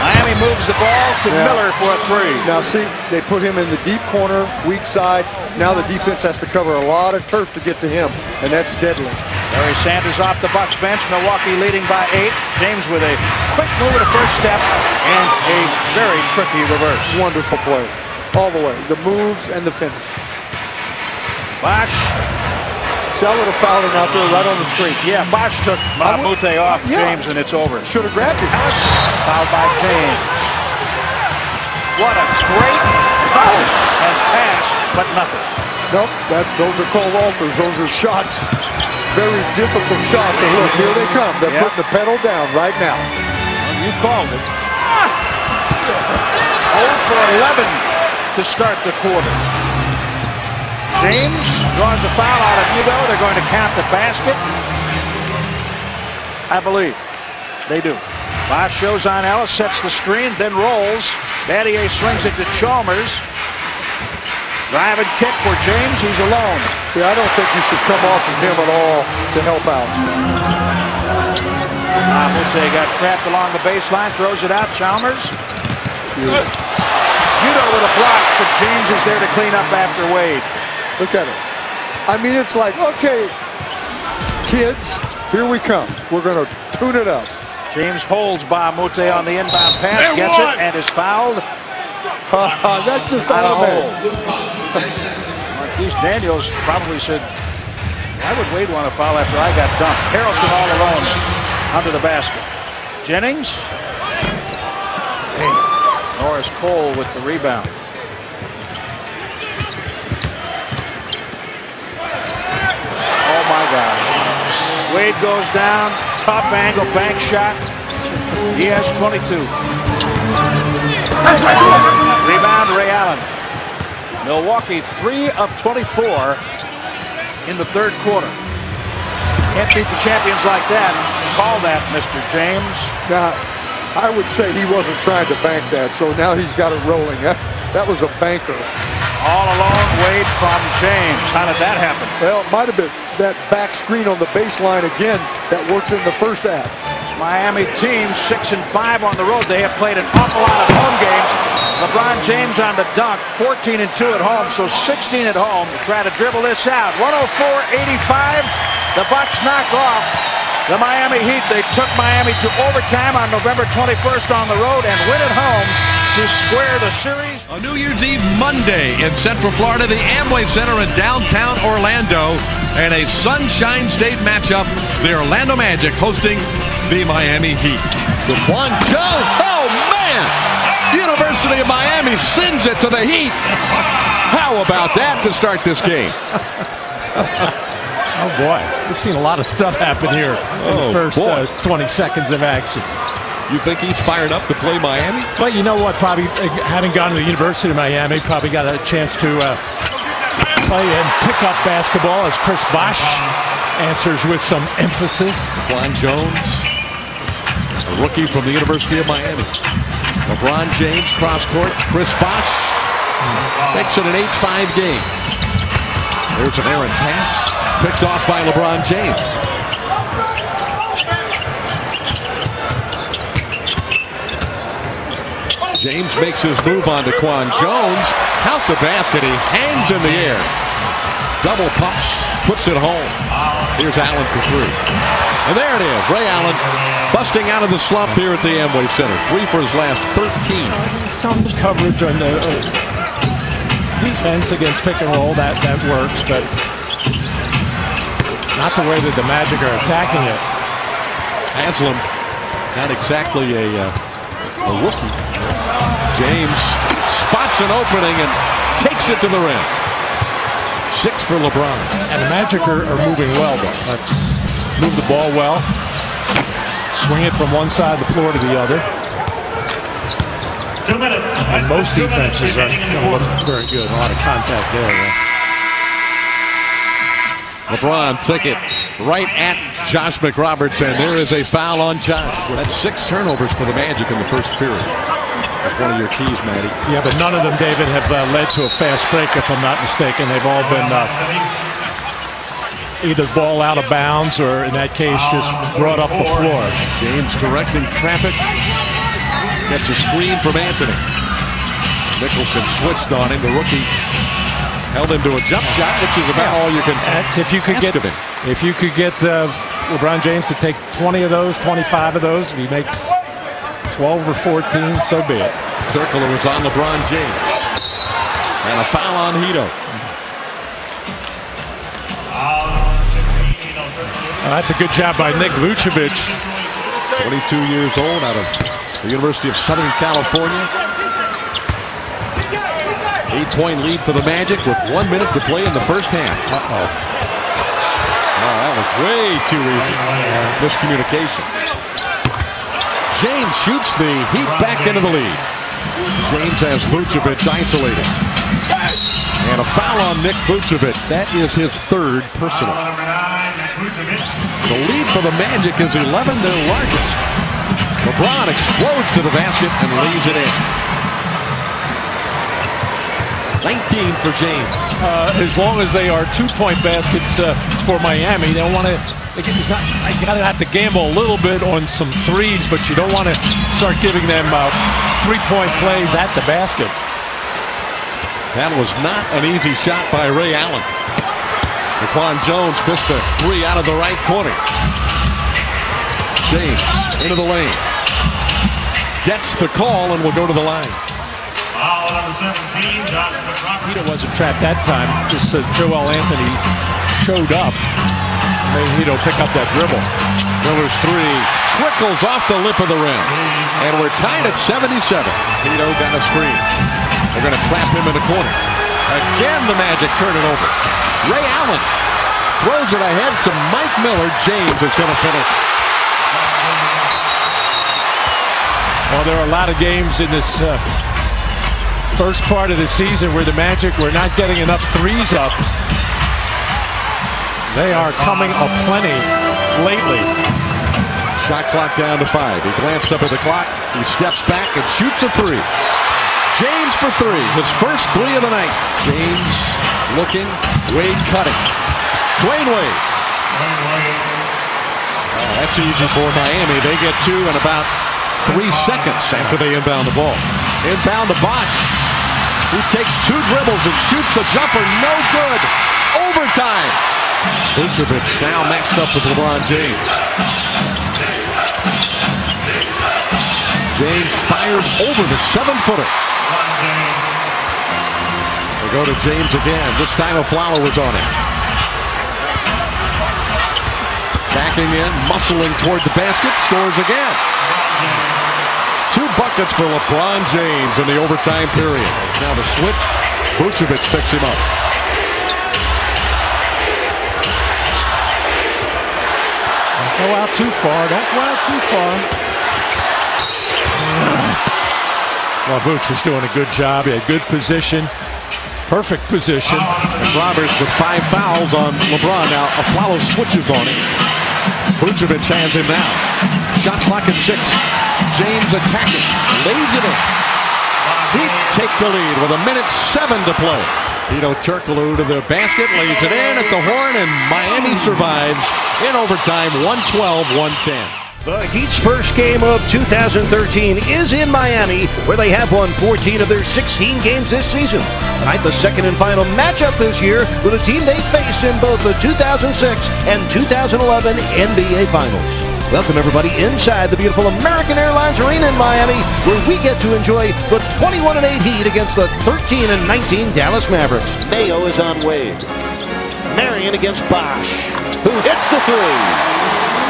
Miami moves the ball to Yeah. Miller for a three. Now see, they put him in the deep corner, weak side. Now the defense has to cover a lot of turf to get to him, and that's deadly. Larry Sanders off the Bucks bench. Milwaukee leading by eight. James with a quick move the first step and a very tricky reverse. Wonderful play, all the way. The moves and the finish. Bosh. I would have fouled him out there right on the screen. Yeah, Bosh took Mbah a Moute off Yeah. James and it's over. Should have grabbed him. Fouled by James. What a great foul and pass, but nothing. Nope, that's, those are called alters. Those are shots, very difficult shots. And look, here they come. They're Yep. putting the pedal down right now. You called it. 0 for 11 to start the quarter. James draws a foul out of Hugo. They're going to count the basket. I believe they do. Bosh shows on Ellis, sets the screen, then rolls. Battier swings it to Chalmers. Drive and kick for James. He's alone. See, I don't think you should come off of him at all to help out. Mbah a Moute got trapped along the baseline, throws it out. Chalmers. Udoh with a block, but James is there to clean up after Wade. Look at it. I mean, it's like, okay, kids, here we come. We're going to tune it up. James holds Mbah a Moute on the inbound pass, They gets won. it, and is fouled. That's just out of automatic. Marquis Daniels probably said, why would Wade want to foul after I got dumped? Harrellson all alone under the basket. Jennings. Norris Cole with the rebound. My gosh. Wade goes down, tough angle bank shot. He has 22. Rebound, Ray Allen. Milwaukee, 3 of 24 in the third quarter. Can't beat the champions like that. Call that, Mr. James. Now, I would say he wasn't trying to bank that, so now he's got it rolling. That, that was a banker. All alone, Wade from James. How did that happen? Well, it might have been that back screen on the baseline again that worked in the first half. Miami team six and five on the road. They have played an awful lot of home games. LeBron James on the dunk, 14 and two at home, so 16 at home. Try to dribble this out. 104-85. The Bucks knock off the Miami Heat. They took Miami to overtime on November 21st on the road and win at home to square the series. On New Year's Eve Monday in Central Florida, the Amway Center in downtown Orlando, and a Sunshine State matchup. The Orlando Magic hosting the Miami Heat. The Joe, oh man! University of Miami sends it to the Heat. How about that to start this game? Oh boy, we've seen a lot of stuff happen here in Oh, the first uh, 20 seconds of action. You think he's fired up to play Miami? Well, you know what? Probably uh, having gone to the University of Miami, probably got a chance to uh, play and pick up basketball as Chris Bosh answers with some emphasis. Juan Jones, a rookie from the University of Miami. LeBron James cross court. Chris Bosh makes it an 8-5 game. There's an errant pass picked off by LeBron James. James makes his move on to Quan Jones. Out the basket. He hangs in the air. Double pumps. Puts it home. Here's Allen for three. And there it is. Ray Allen busting out of the slump here at the Amway Center. Three for his last 13. Some coverage on the uh, defense against pick and roll, that, that works, but not the way that the Magic are attacking it. Haslem, not exactly a, uh, a rookie. James spots an opening and takes takes it to the rim. Six for LeBron. And the Magic are, are moving well, though. That's move the ball well. Swing it from one side of the floor to the other. Two minutes. And most defenses are going to look very good. A lot of contact there. Yeah. LeBron took it right at Josh McRoberts, and there is a foul on Josh. That's six turnovers for the Magic in the first period. That's one of your keys, Matty. Yeah, but none of them, David, have uh, led to a fast break, if I'm not mistaken. They've all been uh, either ball out of bounds or, in that case, just brought up the floor. James correcting traffic. Gets a screen from Anthony. Nicholson switched on him. The rookie held him to a jump shot, which is about all you can That's if you could get him. if you could get uh, LeBron James to take 20 of those, 25 of those, if he makes 12 or 14, so be it. Turkler was on LeBron James. And a foul on Hedo. Uh, that's a good job by Nick Vucevic. 22 years old out of the University of Southern California. Eight-point lead for the Magic with one minute to play in the first half. Uh-oh. Oh, that was way too easy. Miscommunication. James shoots the Heat back into the lead. James has Vucevic isolated. And a foul on Nick Vucevic. That is his third personal. The lead for the Magic is 11, their largest. LeBron explodes to the basket and leaves it in. 19 for James. Uh, as long as they are two-point baskets uh, for Miami, they don't want to. You got to have to gamble a little bit on some threes, but you don't want to start giving them uh, three-point plays at the basket. That was not an easy shot by Ray Allen. DeQuan Jones missed a three out of the right corner. James into the lane. Gets the call and will go to the line. Foul number 17, Josh McRoberts. Hedo wasn't trapped that time. Just uh, Joel Anthony showed up. Made Hedo pick up that dribble. Miller's three trickles off the lip of the rim. And we're tied at 77. Hedo got a screen. They're going to trap him in the corner. Again, the Magic turn it over. Ray Allen throws it ahead to Mike Miller. James is going to finish. Well, there are a lot of games in this uh, first part of the season where the Magic were not getting enough threes up. They are coming aplenty lately. Shot clock down to five. He glanced up at the clock. He steps back and shoots a three. James for three. His first three of the night. James looking. Wade cutting. Dwyane Wade. That's easy for Miami. They get two in about three seconds after they inbound the ball. Inbound to Bosh. He takes two dribbles and shoots the jumper. No good. Overtime. Vucevic now matched up with LeBron James. James fires over the seven-footer. They go to James again. This time a flower was on him. Backing in, muscling toward the basket, scores again. Two buckets for LeBron James in the overtime period. Now the switch, Vucevic picks him up. Don't go out too far. Don't go out too far. Well, Vooch was doing a good job. He had good position. Perfect position. And Roberts with five fouls on LeBron. Now Afflalo switches on him. Vucevic hands him now. Shot clock at six. James attacking. Lays it in. Heat take the lead with a minute seven to play. Hedo Turkoglu to the basket, lays it in at the horn, and Miami survives in overtime, 112-110. The Heat's first game of 2013 is in Miami, where they have won 14 of their 16 games this season. Tonight, the second and final matchup this year with a team they faced in both the 2006 and 2011 NBA Finals. Welcome, everybody, inside the beautiful American Airlines Arena in Miami, where we get to enjoy the 21 and 8 Heat against the 13 and 19 Dallas Mavericks. Mayo is on Wade. Marion against Bosh, who hits the three.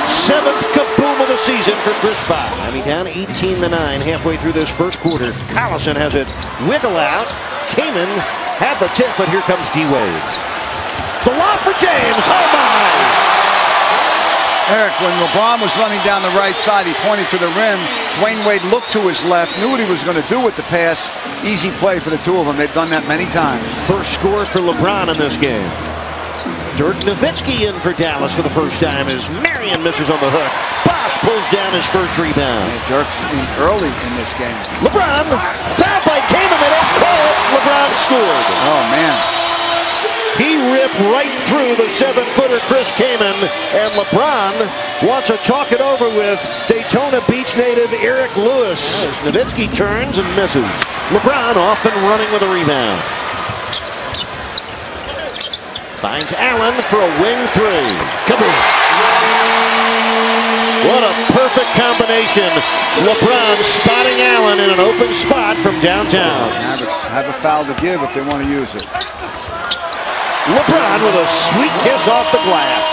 Seventh kaboom of the season for Chris Bosh. Miami down 18 to 9 halfway through this first quarter. Collison has it wiggle out. Kaman Had the tip, but here comes D-Wade. The lob for James. Oh, my. Eric, when LeBron was running down the right side, he pointed to the rim. Dwyane Wade looked to his left, knew what he was going to do with the pass. Easy play for the two of them. They've done that many times. First score for LeBron in this game. Dirk Nowitzki in for Dallas for the first time as Marion misses on the hook. Bosh pulls down his first rebound. Yeah, Dirk's in early in this game. LeBron fouled by don't. LeBron scored. Oh, man. He ripped right through the seven-footer Chris Kaman, and LeBron wants to talk it over with Daytona Beach native Eric Lewis. Nowitzki turns and misses. LeBron off and running with a rebound. Finds Allen for a wing three. Kaboom! What a perfect combination. LeBron spotting Allen in an open spot from downtown. Have a foul to give if they want to use it. LeBron with a sweet kiss off the glass.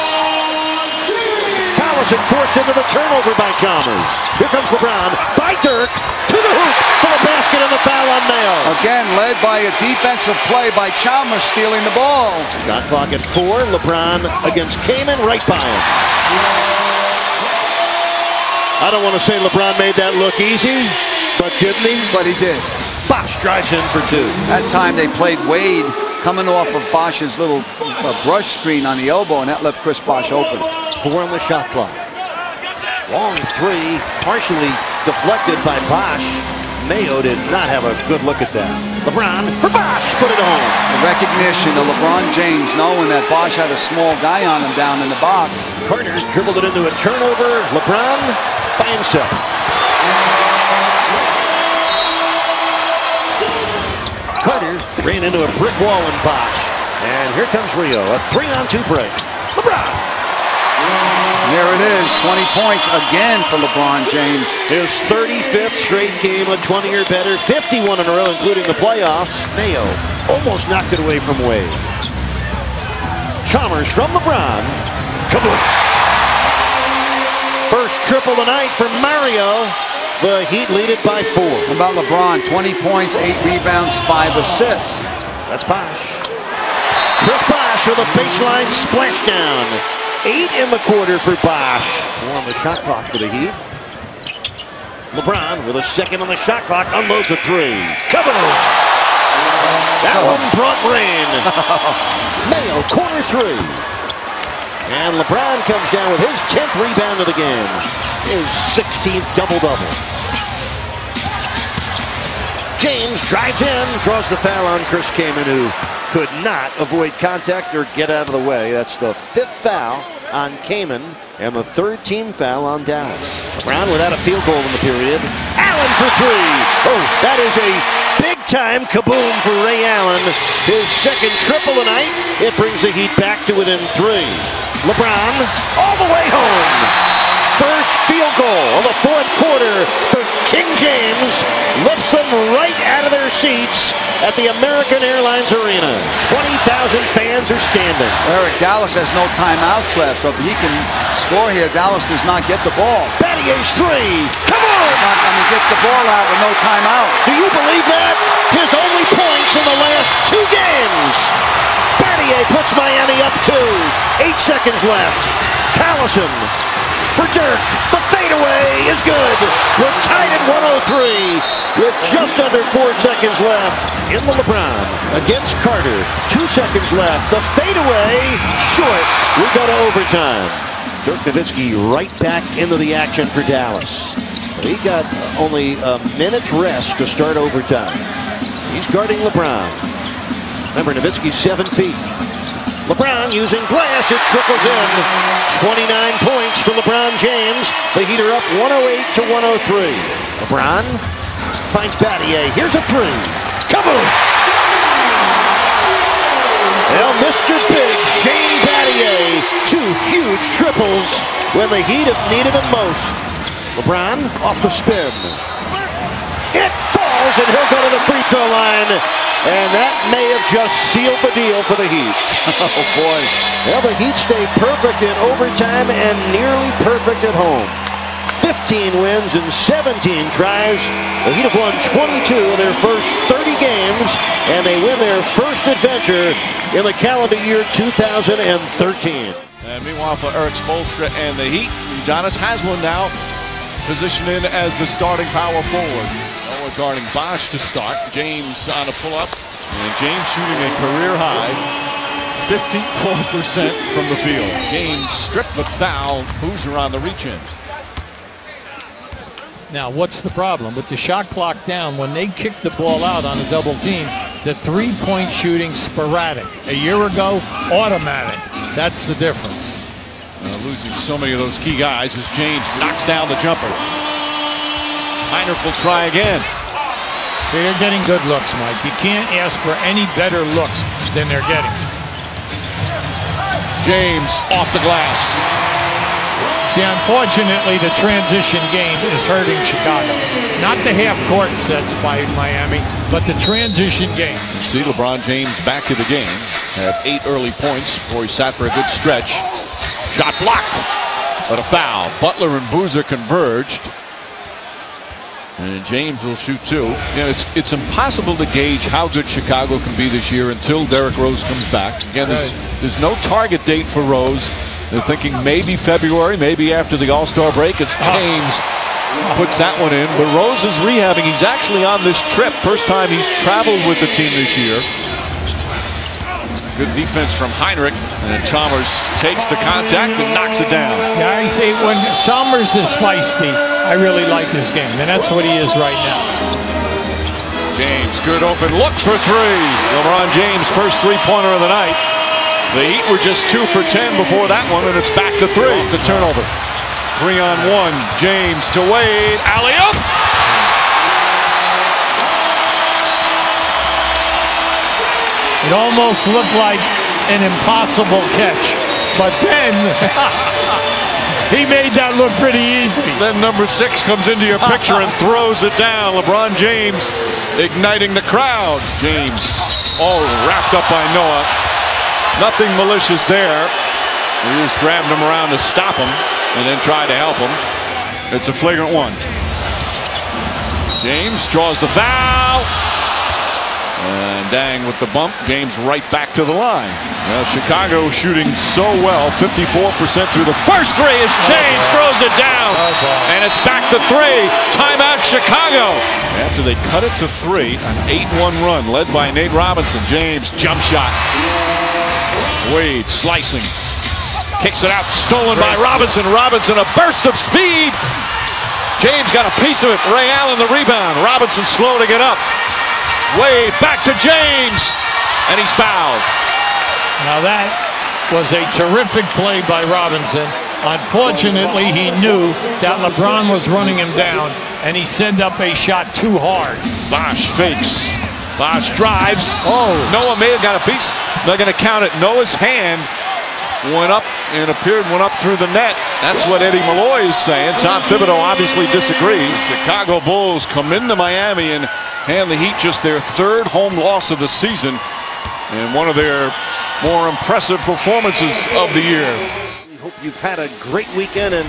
Collison forced into the turnover by Chalmers. Here comes LeBron by Dirk to the hoop for the basket and the foul on Mayo. Again, led by a defensive play by Chalmers stealing the ball. Shot clock at four. LeBron against Kaman right by him. I don't want to say LeBron made that look easy, but didn't he? But he did. Bosh drives in for two. That time they played Wade coming off of Bosh's little uh, brush screen on the elbow, and that left Chris Bosh open. Four on the shot clock. Long three, partially deflected by Bosh. Mayo did not have a good look at that. LeBron for Bosh, put it home. The recognition of LeBron James knowing that Bosh had a small guy on him down in the box. Carter's dribbled it into a turnover. LeBron by himself. Ran into a brick wall in Bosh. And here comes Rio, a three-on-two break. LeBron. There it is, 20 points again for LeBron James. His 35th straight game of 20 or better, 51 in a row, including the playoffs. Mayo almost knocked it away from Wade. Chalmers from LeBron. Kaboom! First triple tonight for Mario. The Heat lead it by four. How about LeBron? 20 points, 8 rebounds, 5 assists. That's Bosh. Chris Bosh with a baseline splashdown. Eight in the quarter for Bosh. Four on the shot clock for the Heat. LeBron with a second on the shot clock unloads a three. Kaboom! That one brought rain. Mayo corner three. And LeBron comes down with his 10th rebound of the game. His 16th double-double. James drives in, draws the foul on Chris Kaman, who could not avoid contact or get out of the way. That's the fifth foul on Kaman and the third team foul on Dallas. Brown without a field goal in the period. Allen for three. Oh, that is a big-time kaboom for Ray Allen. His second triple tonight. It brings the Heat back to within three. LeBron all the way home. First field goal of the fourth quarter for King James lifts them right out of their seats at the American Airlines Arena. 20,000 fans are standing. Eric Dallas has no timeouts left, so if he can score here, Dallas does not get the ball. Battier's three. Come on! Not, I mean, gets the ball out with no timeout. Do you believe that? His only points in the last two games. Battier puts Miami up two. Eight seconds left. Collison for Dirk. The fadeaway is good. We're tied at 103 with just under four seconds left in the LeBron against Carter. Two seconds left. The fadeaway short. We go to overtime. Dirk Nowitzki right back into the action for Dallas. He got only a minute's rest to start overtime. He's guarding LeBron. Remember, Nowitzki's seven feet. LeBron using glass, it trickles in. 29 points for LeBron James. The Heat are up 108 to 103. LeBron finds Battier. Here's a three. Kaboom! Well, Mr. Big, Shane Battier, two huge triples when the Heat have needed them most. LeBron off the spin. It falls, and he'll go to the free throw line. And that may have just sealed the deal for the Heat. oh, boy. Well, the Heat stay perfect in overtime and nearly perfect at home. 15 wins and 17 tries. The Heat have won 22 of their first 30 games and they win their first adventure in the calendar year 2013. And meanwhile, for Erik Spoelstra and the Heat, Udonis Haslem now positioned in as the starting power forward. Noah guarding Bosh to start. James on a pull-up. And James shooting a career high 54% from the field. James stripped but foul. Boozer on the reach-in. Now, what's the problem? With the shot clock down, when they kick the ball out on a double team, the three-point shooting sporadic. A year ago, automatic. That's the difference. Uh, losing so many of those key guys as James knocks down the jumper. Hinrich will try again. They're getting good looks, Mike. You can't ask for any better looks than they're getting. James off the glass. See, unfortunately, the transition game is hurting Chicago. Not the half-court sets by Miami, but the transition game. See LeBron James back to the game. Had eight early points before he sat for a good stretch. Shot blocked, but a foul. Butler and Boozer converged. And James will shoot two. You know, it's it's impossible to gauge how good Chicago can be this year until Derrick Rose comes back. Again, there's, there's no target date for Rose. They're thinking maybe February, maybe after the All-Star break. It's ah. James puts that one in. But Rose is rehabbing. He's actually on this trip. First time he's traveled with the team this year. Good defense from Hinrich, And Chalmers takes the contact and knocks it down. Yeah, I say when Chalmers is feisty, I really like his game, and that's what he is right now. James, good open look for three. LeBron James, first three-pointer of the night. The Heat were just two for 10 before that one, and it's back to three. The turnover. Three on one. James to Wade. Alley-oop. It almost looked like an impossible catch, but then he made that look pretty easy. Then number six comes into your picture and throws it down. LeBron James igniting the crowd. James all wrapped up by Noah. Nothing malicious there. He just grabbed him around to stop him and then tried to help him. It's a flagrant one. James draws the foul. And Deng with the bump. James right back to the line. Well, Chicago shooting so well. 54% through the first three as James throws it down. Oh, and it's back to three. Timeout Chicago. After they cut it to three, an 8-1 run led by Nate Robinson. James jump shot. Wade slicing. Kicks it out. Stolen by Robinson. Robinson a burst of speed. James got a piece of it. Ray Allen the rebound. Robinson slow to get up. Wade back to James. And he's fouled. Now that was a terrific play by Robinson. Unfortunately, he knew that LeBron was running him down, and he sent up a shot too hard. Bosh fakes. Bosh drives. Oh. Noah may have got a piece. They're going to count it. Noah's hand went up and appeared went up through the net. That's what Eddie Malloy is saying. Tom Thibodeau obviously disagrees. Chicago Bulls come into Miami and hand the Heat just their third home loss of the season and one of their more impressive performances of the year. We hope you've had a great weekend and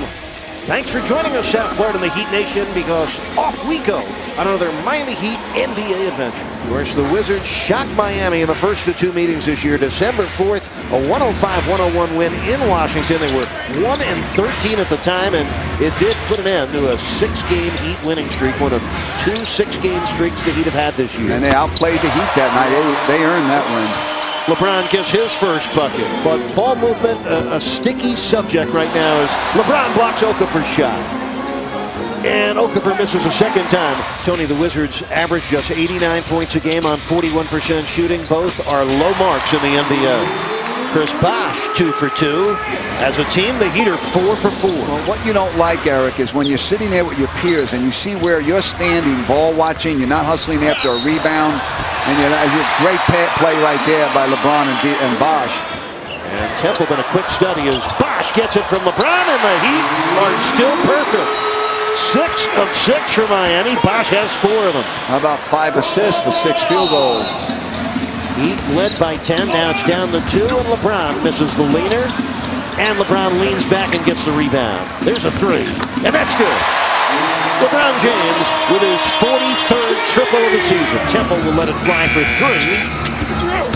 thanks for joining us, South Florida and the Heat Nation, because off we go on another Miami Heat NBA adventure. Course, the Wizards shocked Miami in the first of two meetings this year. December 4th, a 105-101 win in Washington. They were 1 and 13 at the time, and it did put an end to a six-game Heat winning streak, one of two six-game streaks the Heat have had this year. And they outplayed the Heat that night. They, they earned that win. LeBron gets his first bucket, but ball movement, a, a sticky subject right now as LeBron blocks Okafor's shot. And Okafor misses a second time. Tony, the Wizards average just 89 points a game on 41% shooting. Both are low marks in the NBA. Chris Bosh, two for two. As a team, the Heat are four for four. Well, what you don't like, Eric, is when you're sitting there with your peers and you see where you're standing, ball watching, you're not hustling after a rebound, and you're, you're great play right there by LeBron and, B and Bosh. And Templeman, a quick study as Bosh gets it from LeBron, and the Heat are still perfect. Six of six for Miami. Bosh has four of them. How about five assists for six field goals? Heat led by 10. Now it's down to two, and LeBron misses the leaner. And LeBron leans back and gets the rebound. There's a three, and that's good. LeBron James with his 43rd triple of the season. Temple will let it fly for three.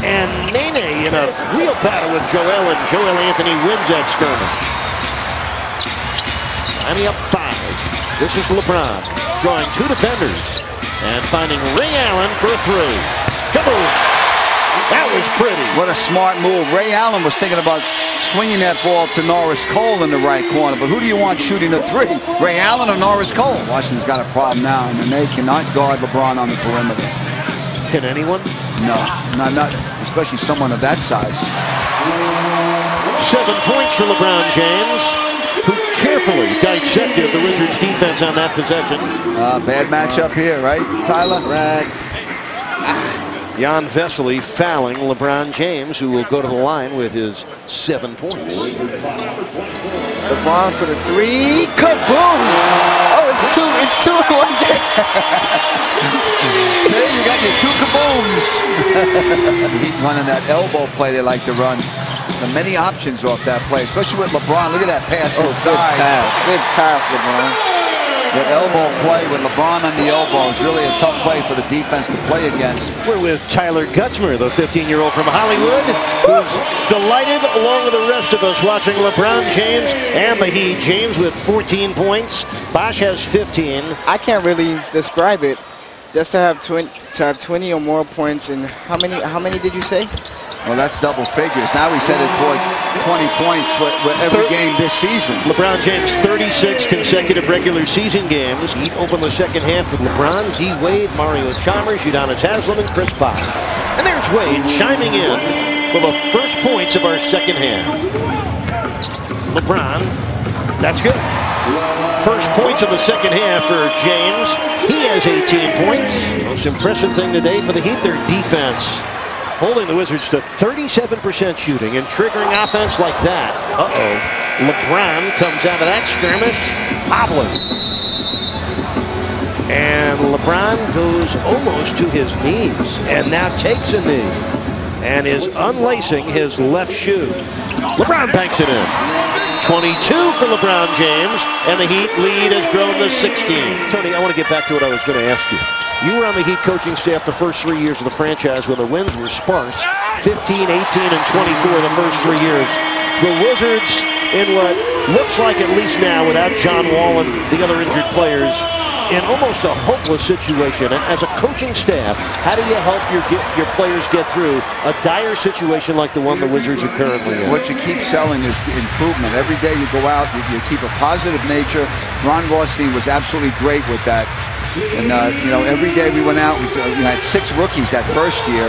And Nene in a real battle with Joel, and Joel Anthony wins that skirmish. Miami up five. This is LeBron drawing two defenders and finding Ray Allen for a three. Kaboom! That was pretty. What a smart move. Ray Allen was thinking about swinging that ball to Norris Cole in the right corner. But who do you want shooting a three? Ray Allen or Norris Cole? Washington's got a problem now, and they cannot guard LeBron on the perimeter. Can anyone? No, not, not especially someone of that size. Seven points for LeBron James, who carefully dissected the Wizards' defense on that possession. Uh, bad matchup here, right, Tyler? Rag. Jan Vesely fouling LeBron James, who will go to the line with his seven points. LeBron for the three. Kaboom! Oh, it's two. It's two in one day. There you got your two kabooms. He's running that elbow play they like to run. The many options off that play, especially with LeBron. Look at that pass Oh, inside. good pass. Good pass, LeBron. The elbow play with LeBron on the elbow is really a tough play for the defense to play against. We're with Tyler Gutzmer, the 15-year-old from Hollywood, who's delighted along with the rest of us watching LeBron James and the Heat. James with 14 points. Bosh has 15. I can't really describe it. Just to have 20, to have 20 or more points, and how many? How many did you say? Well, that's double figures. Now he's headed towards 20 points with, with every Thir- game this season. LeBron James, 36 consecutive regular season games. Heat opened the second half with LeBron, D. Wade, Mario Chalmers, Udonis Haslem, and Chris Bosh. And there's Wade chiming in for the first points of our second half. LeBron, that's good. First points of the second half for James. He has 18 points. Most impressive thing today for the Heat, their defense. Holding the Wizards to 37% shooting and triggering offense like that. Uh-oh. LeBron comes out of that skirmish hobbling. And LeBron goes almost to his knees and now takes a knee and is unlacing his left shoe. LeBron banks it in. 22 for LeBron James, and the Heat lead has grown to 16. Tony, I want to get back to what I was going to ask you. You were on the Heat coaching staff the first three years of the franchise when the wins were sparse. 15, 18, and 24 the first three years. The Wizards, in what looks like at least now, without John Wall and the other injured players, in almost a hopeless situation. And as a coaching staff, how do you help your get, your players get through a dire situation like the one the Wizards are currently in? What you keep selling is improvement. Every day you go out, you, you keep a positive nature. Ron Rothstein was absolutely great with that. And, uh, you know, every day we went out, we, uh, we had six rookies that first year.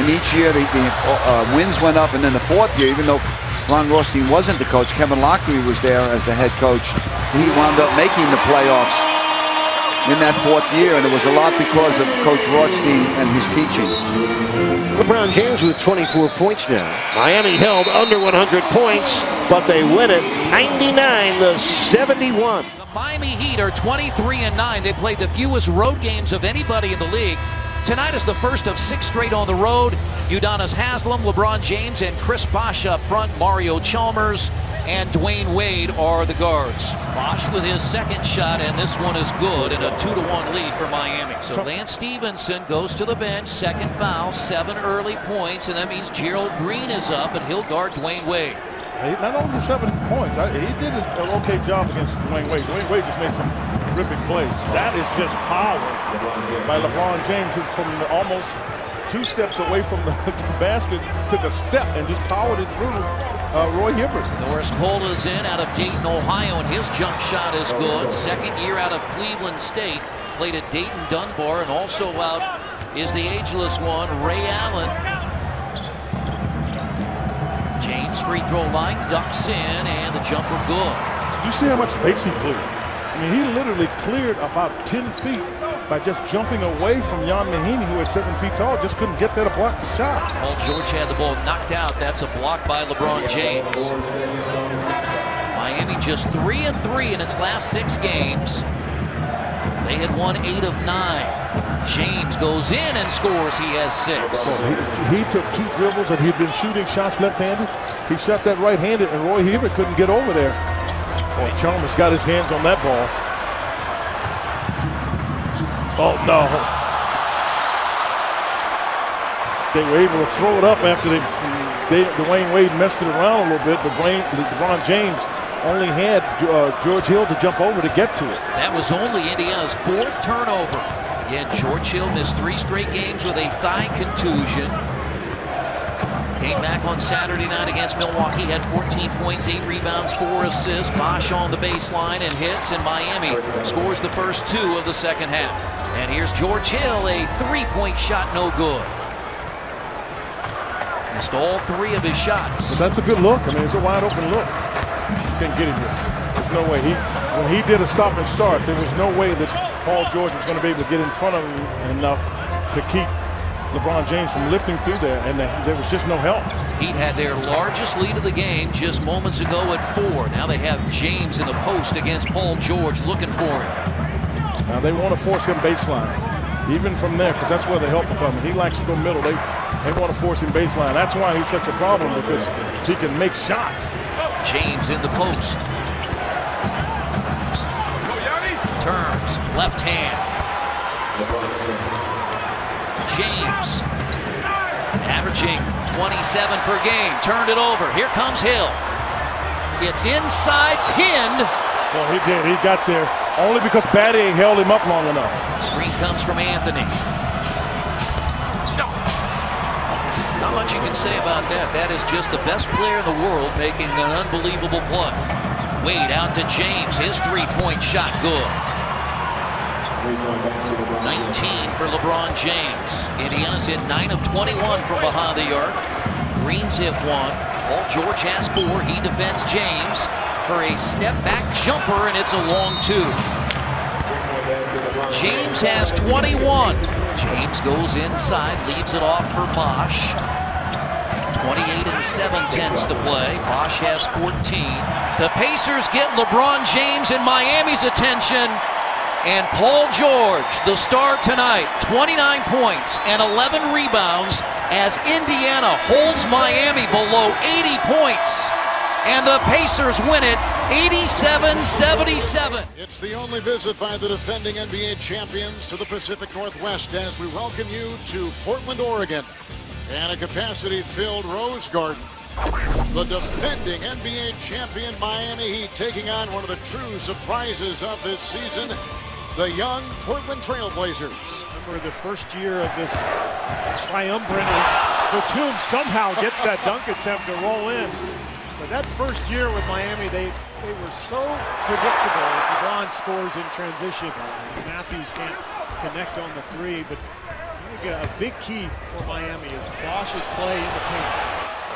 And each year the, the uh, wins went up. And then the fourth year, even though Ron Rothstein wasn't the coach, Kevin Loughery was there as the head coach. He wound up making the playoffs in that fourth year, and it was a lot because of Coach Rothstein and his teaching. LeBron James with 24 points now. Miami held under 100 points, but they win it 99 to 71. The Miami Heat are 23 and 9. They played the fewest road games of anybody in the league. Tonight is the first of six straight on the road. Udonis Haslem, LeBron James, and Chris Bosh up front. Mario Chalmers and Dwyane Wade are the guards. Bosh with his second shot, and this one is good, and a two to one lead for Miami. So Lance Stephenson goes to the bench, second foul, seven early points, and that means Gerald Green is up, and he'll guard Dwyane Wade. Not only seven points, I, he did an okay job against Dwyane Wade. Dwyane Wade just made some terrific plays. That is just power by LeBron James, who from almost two steps away from the, the basket, took a step and just powered it through uh, Roy Hibbert. Norris Cole is in out of Dayton, Ohio, and his jump shot is good. Second year out of Cleveland State. Played at Dayton Dunbar, and also out is the ageless one, Ray Allen. James free throw line ducks in, and the jumper good. Did you see how much space he cleared? I mean, he literally cleared about 10 feet by just jumping away from Jan Mahinmi, who at seven feet tall, just couldn't get there to block the shot. Paul George had the ball knocked out. That's a block by LeBron James. Miami just three and three in its last six games. They had won eight of nine. James goes in and scores. He has six. He, he took two dribbles and he'd been shooting shots left-handed. He shot that right-handed, and Roy Hibbert couldn't get over there. Boy, Chalmers got his hands on that ball. Oh, no. They were able to throw it up after they, they Dwyane Wade messed it around a little bit, but Dwyane, LeBron James only had uh, George Hill to jump over to get to it. That was only Indiana's fourth turnover. Again, George Hill missed three straight games with a thigh contusion. Came back on Saturday night against Milwaukee, had 14 points, 8 rebounds, 4 assists. Bosh on the baseline and hits, and Miami scores the first two of the second half. And here's George Hill, a three-point shot, no good. Missed all three of his shots. But that's a good look. I mean, it's a wide open look. Couldn't get it here. There's no way. He When he did a stop and start, there was no way that Paul George was going to be able to get in front of him enough to keep LeBron James from lifting through there, and there was just no help. Heat had their largest lead of the game just moments ago at four. Now they have James in the post against Paul George looking for him. Now they want to force him baseline, even from there, because that's where the help will come. He likes to go middle. They, they want to force him baseline. That's why he's such a problem, because he can make shots. James in the post. Turns, left hand. James averaging 27 per game. Turned it over. Here comes Hill. It's inside, pinned. Well, he did. He got there only because Battier held him up long enough. Screen comes from Anthony. Not much you can say about that. That is just the best player in the world making an unbelievable play. Wade out to James. His three-point shot good. 19 for LeBron James. Indiana's hit 9 of 21 from behind the arc. Green's hit one. Paul George has four. He defends James for a step back jumper, and it's a long two. James has 21. James goes inside, leaves it off for Bosh. 28 and 7 tenths to play. Bosh has 14. The Pacers get LeBron James and Miami's attention. And Paul George, the star tonight, 29 points and 11 rebounds as Indiana holds Miami below 80 points. And the Pacers win it 87-77. It's the only visit by the defending NBA champions to the Pacific Northwest as we welcome you to Portland, Oregon and a capacity-filled Rose Garden. The defending NBA champion Miami Heat taking on one of the true surprises of this season, the young Portland Trailblazers. Remember the first year of this triumvirate is Batum somehow gets that dunk attempt to roll in. But that first year with Miami, they, they were so predictable as LeBron scores in transition. Matthews can't connect on the three, but a big key for Miami is Bosh's play in the paint.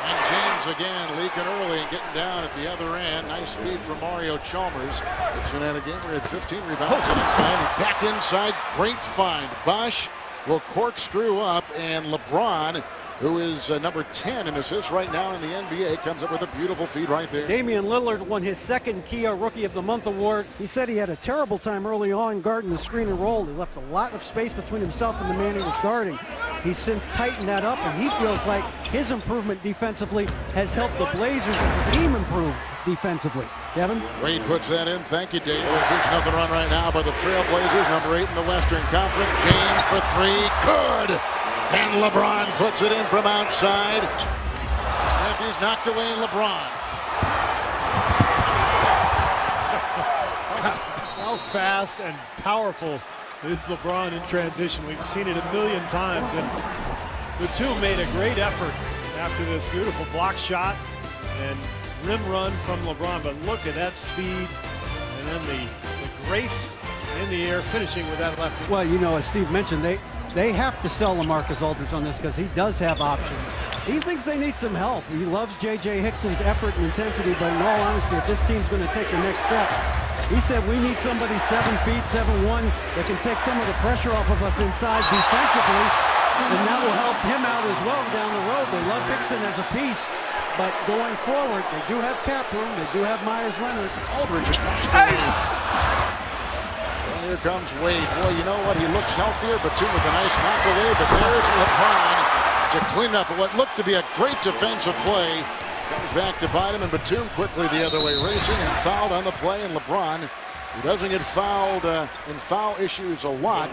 And James again leaking early and getting down at the other end. Nice feed from Mario Chalmers. Hickson had a game he had 15 rebounds against Miami. Back inside, great find. Bosh will corkscrew up, and LeBron, who is uh, number 10 in assists right now in the NBA, comes up with a beautiful feed right there. Damian Lillard won his second Kia Rookie of the Month award. He said he had a terrible time early on guarding the screen and roll. He left a lot of space between himself and the man he was guarding. He's since tightened that up, and he feels like his improvement defensively has helped the Blazers as a team improve defensively. Kevin? Wade puts that in. Thank you, Dave. 6 nothing run right now by the Trailblazers, number eight in the Western Conference. James for three. Good. And LeBron puts it in from outside. Matthews knocked away in LeBron. How fast and powerful is LeBron in transition. We've seen it a million times. And the two made a great effort after this beautiful block shot and rim run from LeBron. But look at that speed and then the, the grace in the air, finishing with that left. Well, you know, as Steve mentioned, they they have to sell LaMarcus Aldridge on this because he does have options. He thinks they need some help. He loves J.J. Hickson's effort and intensity, but in all honesty, if this team's going to take the next step, he said we need somebody seven feet, seven one that can take some of the pressure off of us inside defensively, and that will help him out as well down the road. They love Hickson as a piece, but going forward, they do have cap room. They do have Meyers Leonard. Aldridge across the hey. Here comes Wade. Boy, you know what? He looks healthier. Batum with a nice knock away, but there's LeBron to clean up what looked to be a great defensive play. Comes back to bite him, and Batum quickly the other way, racing and fouled on the play. And LeBron, who doesn't get fouled uh, in foul issues a lot,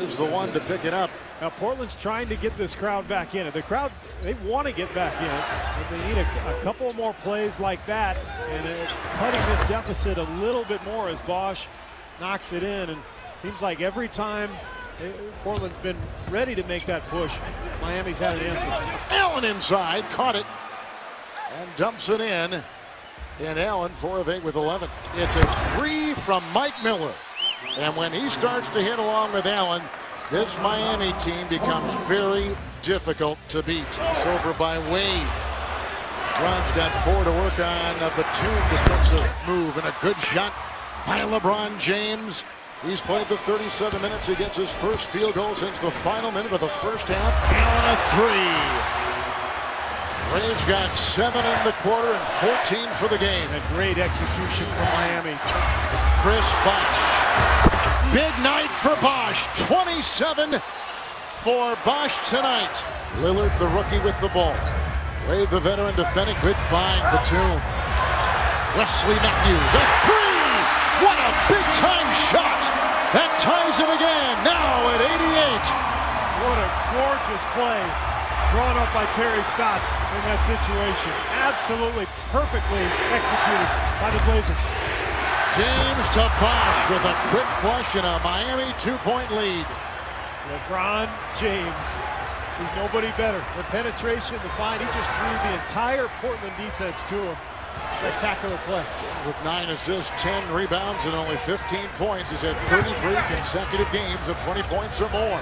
is the one to pick it up. Now Portland's trying to get this crowd back in. The crowd, they want to get back in, but they need a, a couple more plays like that and cutting this deficit a little bit more as Bosh knocks it in. And seems like every time uh, Portland's been ready to make that push, Miami's had an answer. Allen inside, caught it, and dumps it in. And Allen, 4 of 8 with 11. It's a three from Mike Miller. And when he starts to hit along with Allen, this Miami team becomes very difficult to beat. It's over by Wade. Ron's got four to work on. A Batum defensive move and a good shot by LeBron James. He's played the 37 minutes. He gets his first field goal since the final minute of the first half. Allen a three. Rays got seven in the quarter and 14 for the game. A great execution from Miami. Chris Bosh. Big night for Bosh. 27 for Bosh tonight. Lillard, the rookie, with the ball. Wade, the veteran, defending. Good find, Batum. Wesley Matthews, a three! What a big-time shot! That ties it again, now at 88. What a gorgeous play drawn up by Terry Stotts in that situation. Absolutely perfectly executed by the Blazers. James to Bosh with a quick flush and a Miami two-point lead. LeBron James. He's nobody better. The penetration, the find, he just threw the entire Portland defense to him. Spectacular play. James with nine assists, 10 rebounds, and only 15 points. He's had 33 consecutive games of 20 points or more.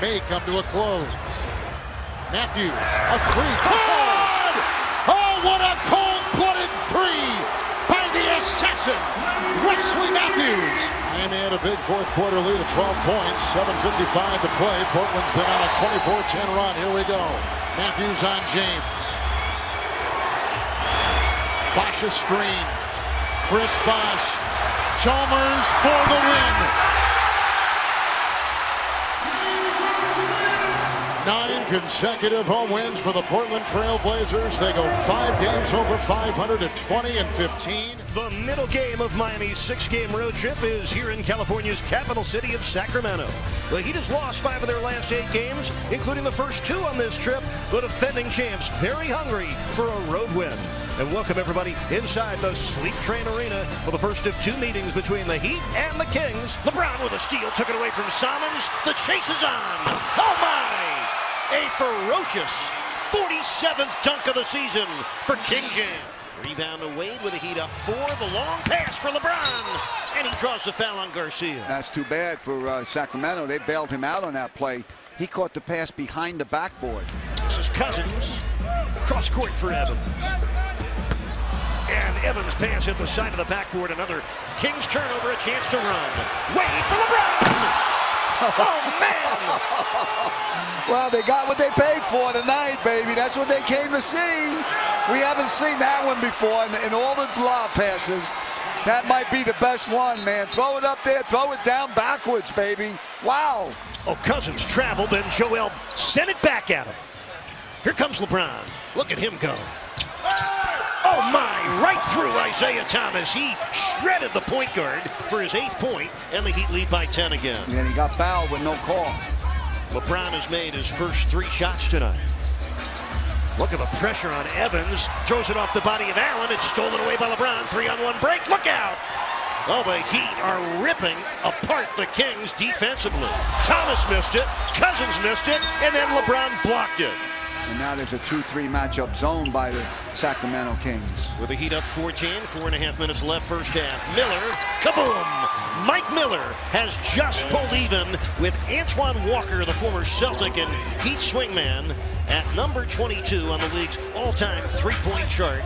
May come to a close. Matthews, a three. Good! Oh, what a cold-blooded three by the assassin, Wesley Matthews. Miami had a big fourth quarter lead of 12 points, 7.55 to play. Portland's been on a 24-10 run. Here we go. Matthews on James. Bosh a screen. Chris Bosh. Chalmers for the win. Nine consecutive home wins for the Portland Trail Blazers. They go five games over 500 at 20 and 15. The middle game of Miami's six-game road trip is here in California's capital city of Sacramento. The Heat has lost five of their last eight games, including the first two on this trip. The defending champs very hungry for a road win. And welcome everybody inside the Sleep Train Arena for the first of two meetings between the Heat and the Kings. LeBron with a steal took it away from Salmons. The chase is on. Oh my! A ferocious 47th dunk of the season for King James. Rebound to Wade with a heat up four. The long pass for LeBron. And he draws the foul on Garcia. That's too bad for uh, Sacramento. They bailed him out on that play. He caught the pass behind the backboard. This is Cousins. Cross court for Evans. And Evans pass hit the side of the backboard. Another Kings turnover, a chance to run. Wade for LeBron. Oh, man! well, they got what they paid for tonight, baby. That's what they came to see. We haven't seen that one before in, in all the lob passes. That might be the best one, man. Throw it up there, throw it down backwards, baby. Wow. Oh, Cousins traveled, and Joel sent it back at him. Here comes LeBron. Look at him go. Oh my, right through Isaiah Thomas. He shredded the point guard for his eighth point, and the Heat lead by 10 again. And he got fouled with no call. LeBron has made his first three shots tonight. Look at the pressure on Evans. Throws it off the body of Allen. It's stolen away by LeBron. Three on one break. Look out! Oh, the Heat are ripping apart the Kings defensively. Thomas missed it. Cousins missed it. And then LeBron blocked it. And now there's a 2-3 matchup zone by the Sacramento Kings. With the heat up 14, four and a half minutes left first half. Miller, kaboom! Mike Miller has just pulled even with Antoine Walker, the former Celtic and Heat swingman, at number 22 on the league's all-time three-point chart.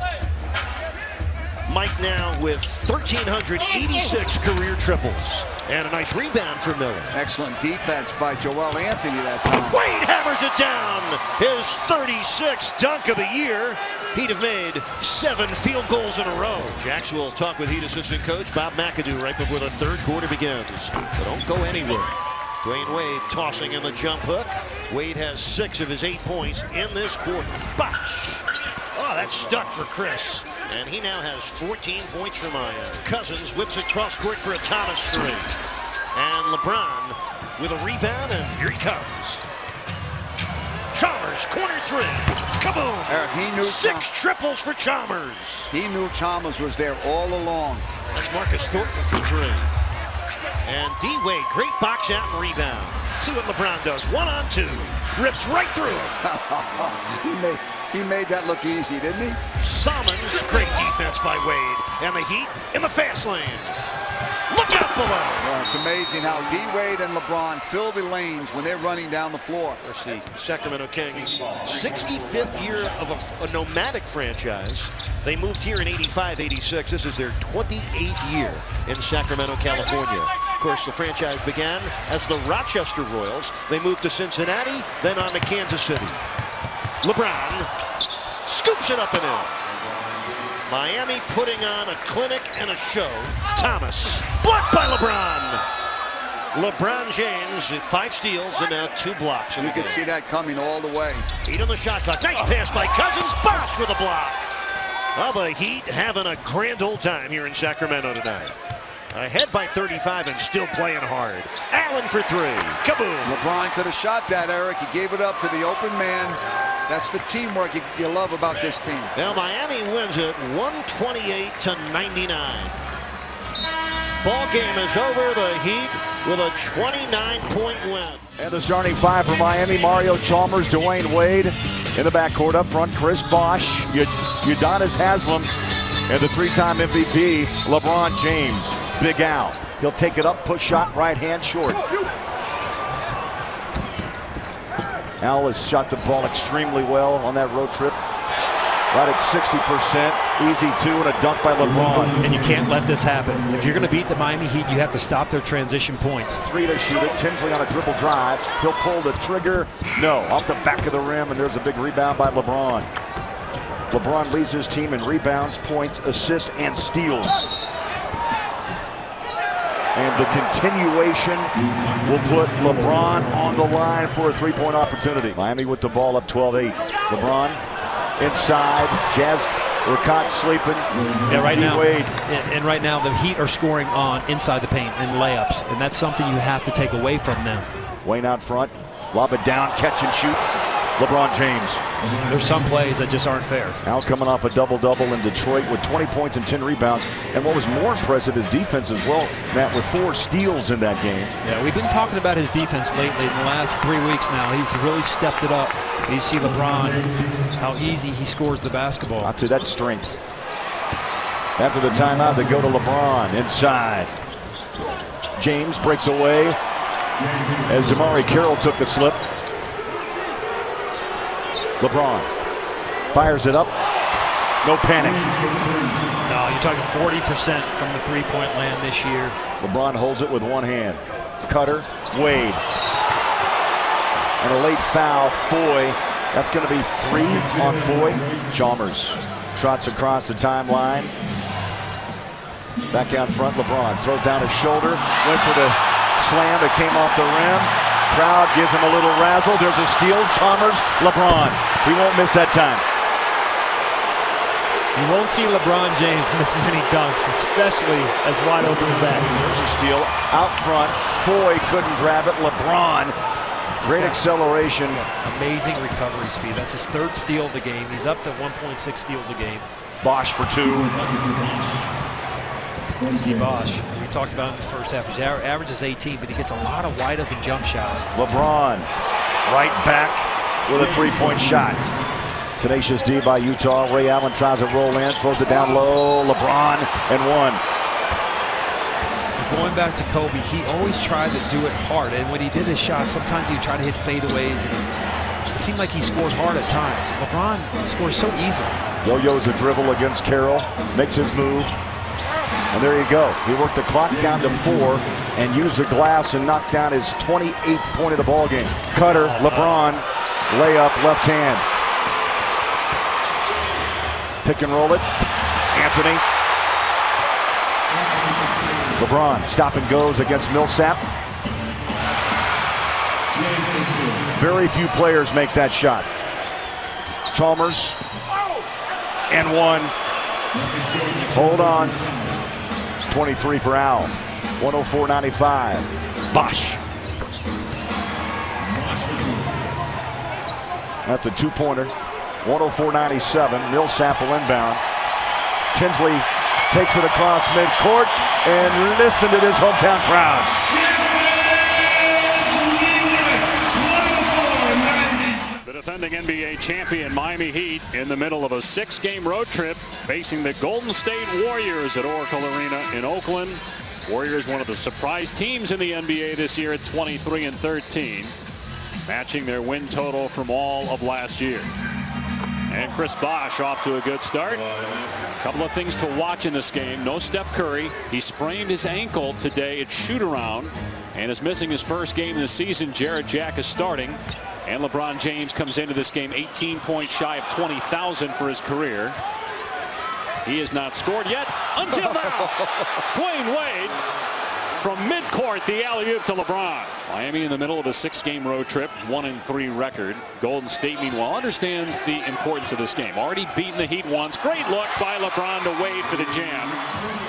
Mike now with 1,386 career triples. And a nice rebound for Miller. Excellent defense by Joel Anthony that time. Wade hammers it down. His 36th dunk of the year. He'd have made seven field goals in a row. Jacks will talk with Heat assistant coach Bob McAdoo right before the third quarter begins. But don't go anywhere. Dwyane Wade tossing in the jump hook. Wade has six of his eight points in this quarter. Bosh! Oh, that's stuck for Chris. And he now has 14 points for Miami. Cousins whips it cross court for a Thomas three. And LeBron with a rebound, and here he comes. Chalmers, corner three. Kaboom! Eric, he knew Six triples for Chalmers. He knew Chalmers was there all along. That's Marcus Thornton for three. And D Wade, great box out and rebound. See what LeBron does. One on two. Rips right through him. he made that look easy, didn't he? Salmons, great defense by Wade. And the Heat in the fast lane. Look out below. Well, it's amazing how D Wade and LeBron fill the lanes when they're running down the floor. Let's see, Sacramento Kings, 65th year of a, a nomadic franchise. They moved here in 85, 86. This is their 28th year in Sacramento, California. Of course, the franchise began as the Rochester Royals. They moved to Cincinnati, then on to Kansas City. LeBron scoops it up and in. Miami putting on a clinic and a show. Thomas, blocked by LeBron. LeBron James, five steals and now two blocks. You could see that coming all the way. Eight on the shot clock. Nice pass by Cousins. Bosh with a block. Well, the Heat having a grand old time here in Sacramento tonight. Ahead by 35 and still playing hard. Allen for three. Kaboom. LeBron could have shot that, Eric. He gave it up to the open man. That's the teamwork you, you love about this team. Now Miami wins it 128 to 99. Ball game is over. The Heat with a 29-point win. And the starting five for Miami, Mario Chalmers, Dwyane Wade. In the backcourt up front, Chris Bosh, Udonis Haslem, and the three-time MVP, LeBron James. Big Al. He'll take it up, push shot, right hand short. Al has shot the ball extremely well on that road trip. Right at 60%, easy two, and a dunk by LeBron. And you can't let this happen. If you're going to beat the Miami Heat, you have to stop their transition points. Three to shoot it. Tinsley on a dribble drive. He'll pull the trigger. No, off the back of the rim, and there's a big rebound by LeBron. LeBron leads his team in rebounds, points, assists, and steals. And the continuation will put LeBron on the line for a three-point opportunity. Miami with the ball up 12-8. LeBron inside. Jazz caught sleeping. Yeah, right D. now. Wade. And right now, the Heat are scoring on inside the paint and layups, and that's something you have to take away from them. Wayne out front. Lob it down, catch and shoot. LeBron James. There's some plays that just aren't fair. Now coming off a double-double in Detroit with 20 points and 10 rebounds. And what was more impressive is defense as well, Matt, with four steals in that game. Yeah, we've been talking about his defense lately in the last three weeks now. He's really stepped it up. You see LeBron, how easy he scores the basketball. Not to that strength. After the timeout, they go to LeBron inside. James breaks away as DeMarre Carroll took the slip. LeBron fires it up. No panic. No, you're talking 40% from the three-point land this year. LeBron holds it with one hand. Cutter, Wade. And a late foul, Foye. That's going to be three on Foye. Chalmers trots across the timeline. Back out front, LeBron throws down his shoulder. Went for the slam that came off the rim. Crowd gives him a little razzle. There's a steal. Chalmers, LeBron. He won't miss that time. You won't see LeBron James miss many dunks, especially as wide open as that. There's a steal out front. Foye couldn't grab it. LeBron, great acceleration. Amazing recovery speed. That's his third steal of the game. He's up to 1.6 steals a game. Bosh for two. You see Bosh. We talked about in the first half. His average is 18, but he gets a lot of wide open jump shots. LeBron right back with a three-point shot. Tenacious D by Utah. Ray Allen tries to roll in, throws it down low. LeBron and one. Going back to Kobe, he always tried to do it hard. And when he did his shot, sometimes he try to hit fadeaways. And it seemed like he scored hard at times. LeBron scores so easily. Yo-yo's a dribble against Carroll. Makes his move. And there you go. He worked the clock down to four and used the glass and knocked down his 28th point of the ball game. Cutter, LeBron, layup, left hand. Pick and roll it. Anthony. LeBron stop and goes against Millsap. Very few players make that shot. Chalmers. And one. Hold on. 23 for Al. 104.95. Bosh. That's a two-pointer. 104.97. Millsap will inbound. Tinsley takes it across midcourt and listen to this hometown crowd. Defending NBA champion Miami Heat in the middle of a six-game road trip facing the Golden State Warriors at Oracle Arena in Oakland. Warriors one of the surprise teams in the NBA this year at 23 and 13, matching their win total from all of last year. And Chris Bosh off to a good start. A couple of things to watch in this game. No Steph Curry. He sprained his ankle today at shoot around and is missing his first game of the season. Jarrett Jack is starting. And LeBron James comes into this game 18 points shy of 20,000 for his career. He has not scored yet until now. Dwyane Wade from midcourt, the alley-oop to LeBron. Miami in the middle of a six-game road trip, one and three record. Golden State, meanwhile, understands the importance of this game. Already beaten the Heat once. Great look by LeBron to Wade for the jam.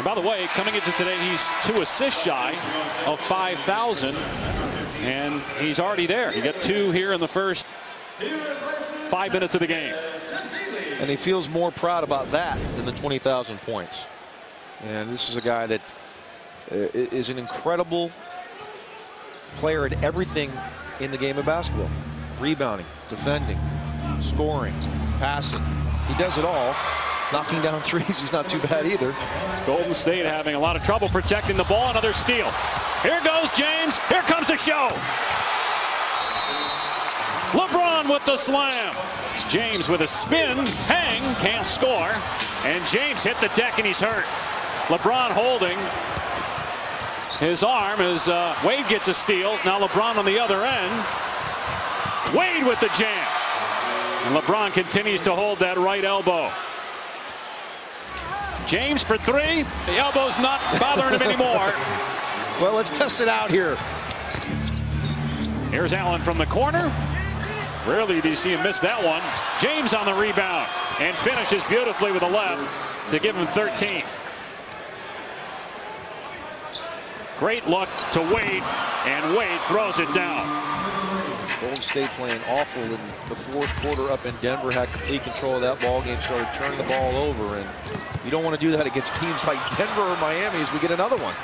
And by the way, coming into today, he's two assists shy of 5,000. And he's already there. He got two here in the first five minutes of the game. And he feels more proud about that than the 20,000 points. And this is a guy that uh, an incredible player at everything in the game of basketball. Rebounding, defending, scoring, passing. He does it all. Knocking down threes, he's not too bad either. Golden State having a lot of trouble protecting the ball. Another steal. Here goes James. Here comes the show. LeBron with the slam. James with a spin, hang, can't score. And James hit the deck and he's hurt. LeBron holding his arm as uh, Wade gets a steal. Now LeBron on the other end. Wade with the jam. And LeBron continues to hold that right elbow. James for three. The elbow's not bothering him anymore. well, let's test it out here. Here's Allen from the corner. Rarely do you see him miss that one. James on the rebound and finishes beautifully with a left to give him 13. Great look to Wade, and Wade throws it down. Golden State playing awful in the fourth quarter up in Denver, had complete control of that ball game, started turning the ball over, and you don't want to do that against teams like Denver or Miami as we get another one.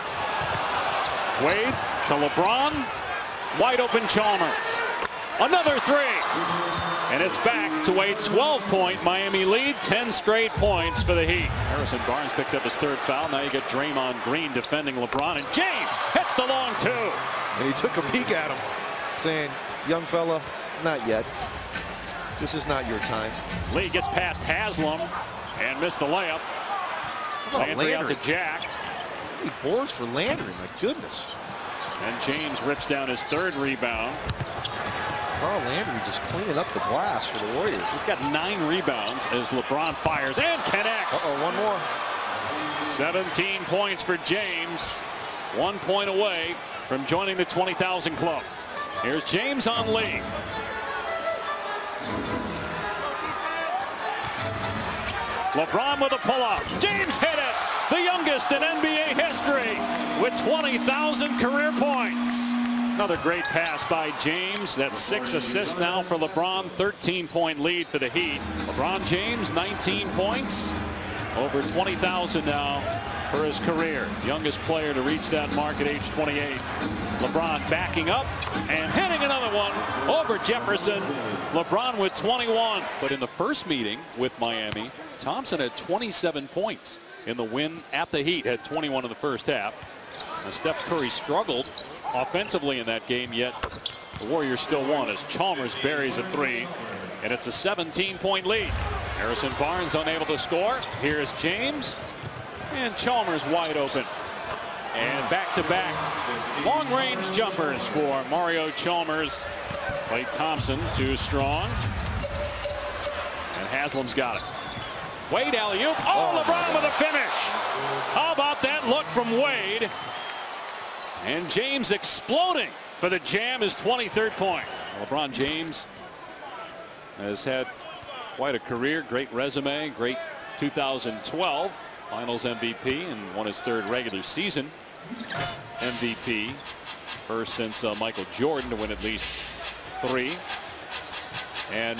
Wade to LeBron, wide open Chalmers. Another three. And it's back to a 12-point Miami lead. 10 straight points for the Heat. Harrison Barnes picked up his third foul. Now you get Draymond Green defending LeBron. And James hits the long two. And he took a peek at him, saying, young fella, not yet. This is not your time. Lee gets past Haslem and missed the layup. Oh, Landry, out to Jack. He boards for Landry, my goodness. And James rips down his third rebound. Carl Landry just cleaning up the glass for the Warriors. He's got nine rebounds as LeBron fires and connects. Uh-oh, one more. 17 points for James. One point away from joining the 20,000 club. Here's James on Lee. LeBron with a pull-up. James hit it. The youngest in NBA history with 20,000 career points. Another great pass by James. That's six assists now for LeBron. 13-point lead for the Heat. LeBron James, 19 points. Over 20,000 now for his career. Youngest player to reach that mark at age 28. LeBron backing up and hitting another one over Jefferson. LeBron with 21. But in the first meeting with Miami, Thompson had 27 points in the win at the Heat. Had 21 in the first half. And Steph Curry struggled offensively in that game, yet the Warriors still won as Chalmers buries a three. And it's a 17-point lead. Harrison Barnes unable to score. Here's James. And Chalmers wide open. And back-to-back long-range jumpers for Mario Chalmers. Klay Thompson too strong. And Haslem's got it. Wade alley-oop. Oh, oh LeBron with a finish. How about that look from Wade? And James exploding for the jam, his 23rd point. LeBron James has had quite a career, great resume, great 2012 Finals MVP, and won his third regular season MVP. First since uh, Michael Jordan to win at least three. And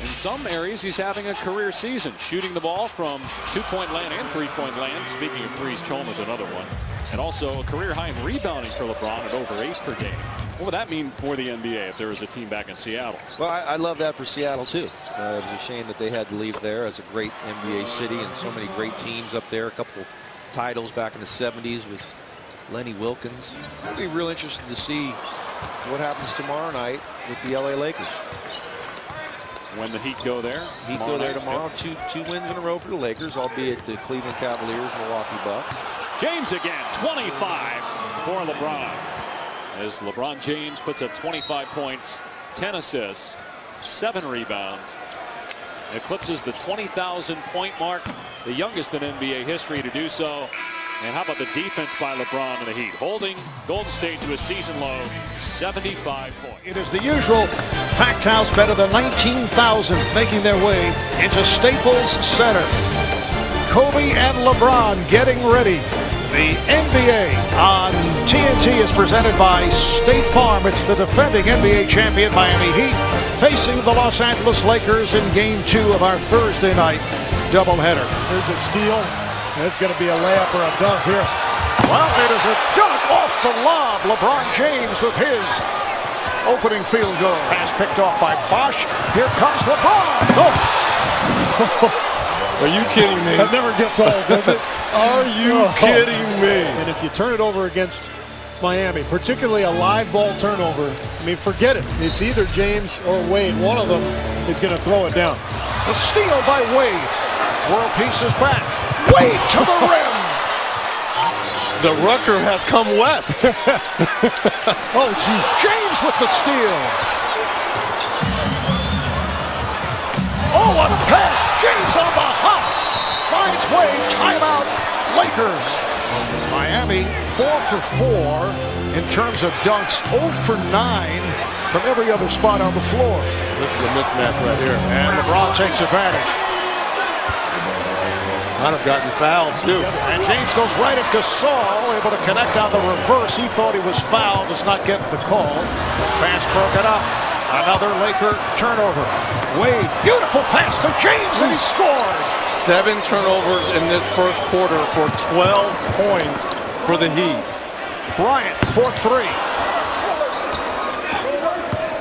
in some areas, he's having a career season, shooting the ball from two-point land and three-point land. Speaking of threes, Chalmers another one. And also a career high in rebounding for LeBron at over eight per game. What would that mean for the NBA if there was a team back in Seattle? Well, I, I love that for Seattle, too. Uh, it was a shame that they had to leave there as a great NBA city and so many great teams up there. A couple titles back in the 70s with Lenny Wilkens. It'll be real interesting to see what happens tomorrow night with the LA Lakers. When the Heat go there? Heat go there tomorrow. Two, two wins in a row for the Lakers, albeit the Cleveland Cavaliers, Milwaukee Bucks. James again, 25 for LeBron. As LeBron James puts up 25 points, 10 assists, seven rebounds, eclipses the 20,000 point mark, the youngest in NBA history to do so. And how about the defense by LeBron and the Heat, holding Golden State to a season low 75 points. It is the usual packed house, better than 19,000 making their way into Staples Center. Kobe and LeBron getting ready. The NBA on TNT is presented by State Farm. It's the defending NBA champion Miami Heat facing the Los Angeles Lakers in game two of our Thursday night doubleheader. There's a steal. It's going to be a layup or a dunk here. Well, it is a dunk off the lob. LeBron James with his opening field goal. Pass picked off by Bosh. Here comes LeBron. Oh. Are you kidding me? That never gets old, does it? Are you oh. kidding me? And if you turn it over against Miami, particularly a live ball turnover, I mean, forget it. It's either James or Wade. One of them is going to throw it down. The steal by Wade. World Peace is back. Wade to the rim. The Rucker has come west. oh, gee. James with the steal. Oh, what a pass. James on the hop. Finds way. Timeout. Lakers. Miami 4 for 4 in terms of dunks. 0 for 9 from every other spot on the floor. This is a mismatch right here. And LeBron takes advantage. Might have gotten fouled too. And James goes right at Gasol, able to connect on the reverse. He thought he was fouled, does not get the call. Pass broken up. Another Laker turnover. Wade, beautiful pass to James, and he scores. Seven turnovers in this first quarter for 12 points for the Heat. Bryant, 4-3.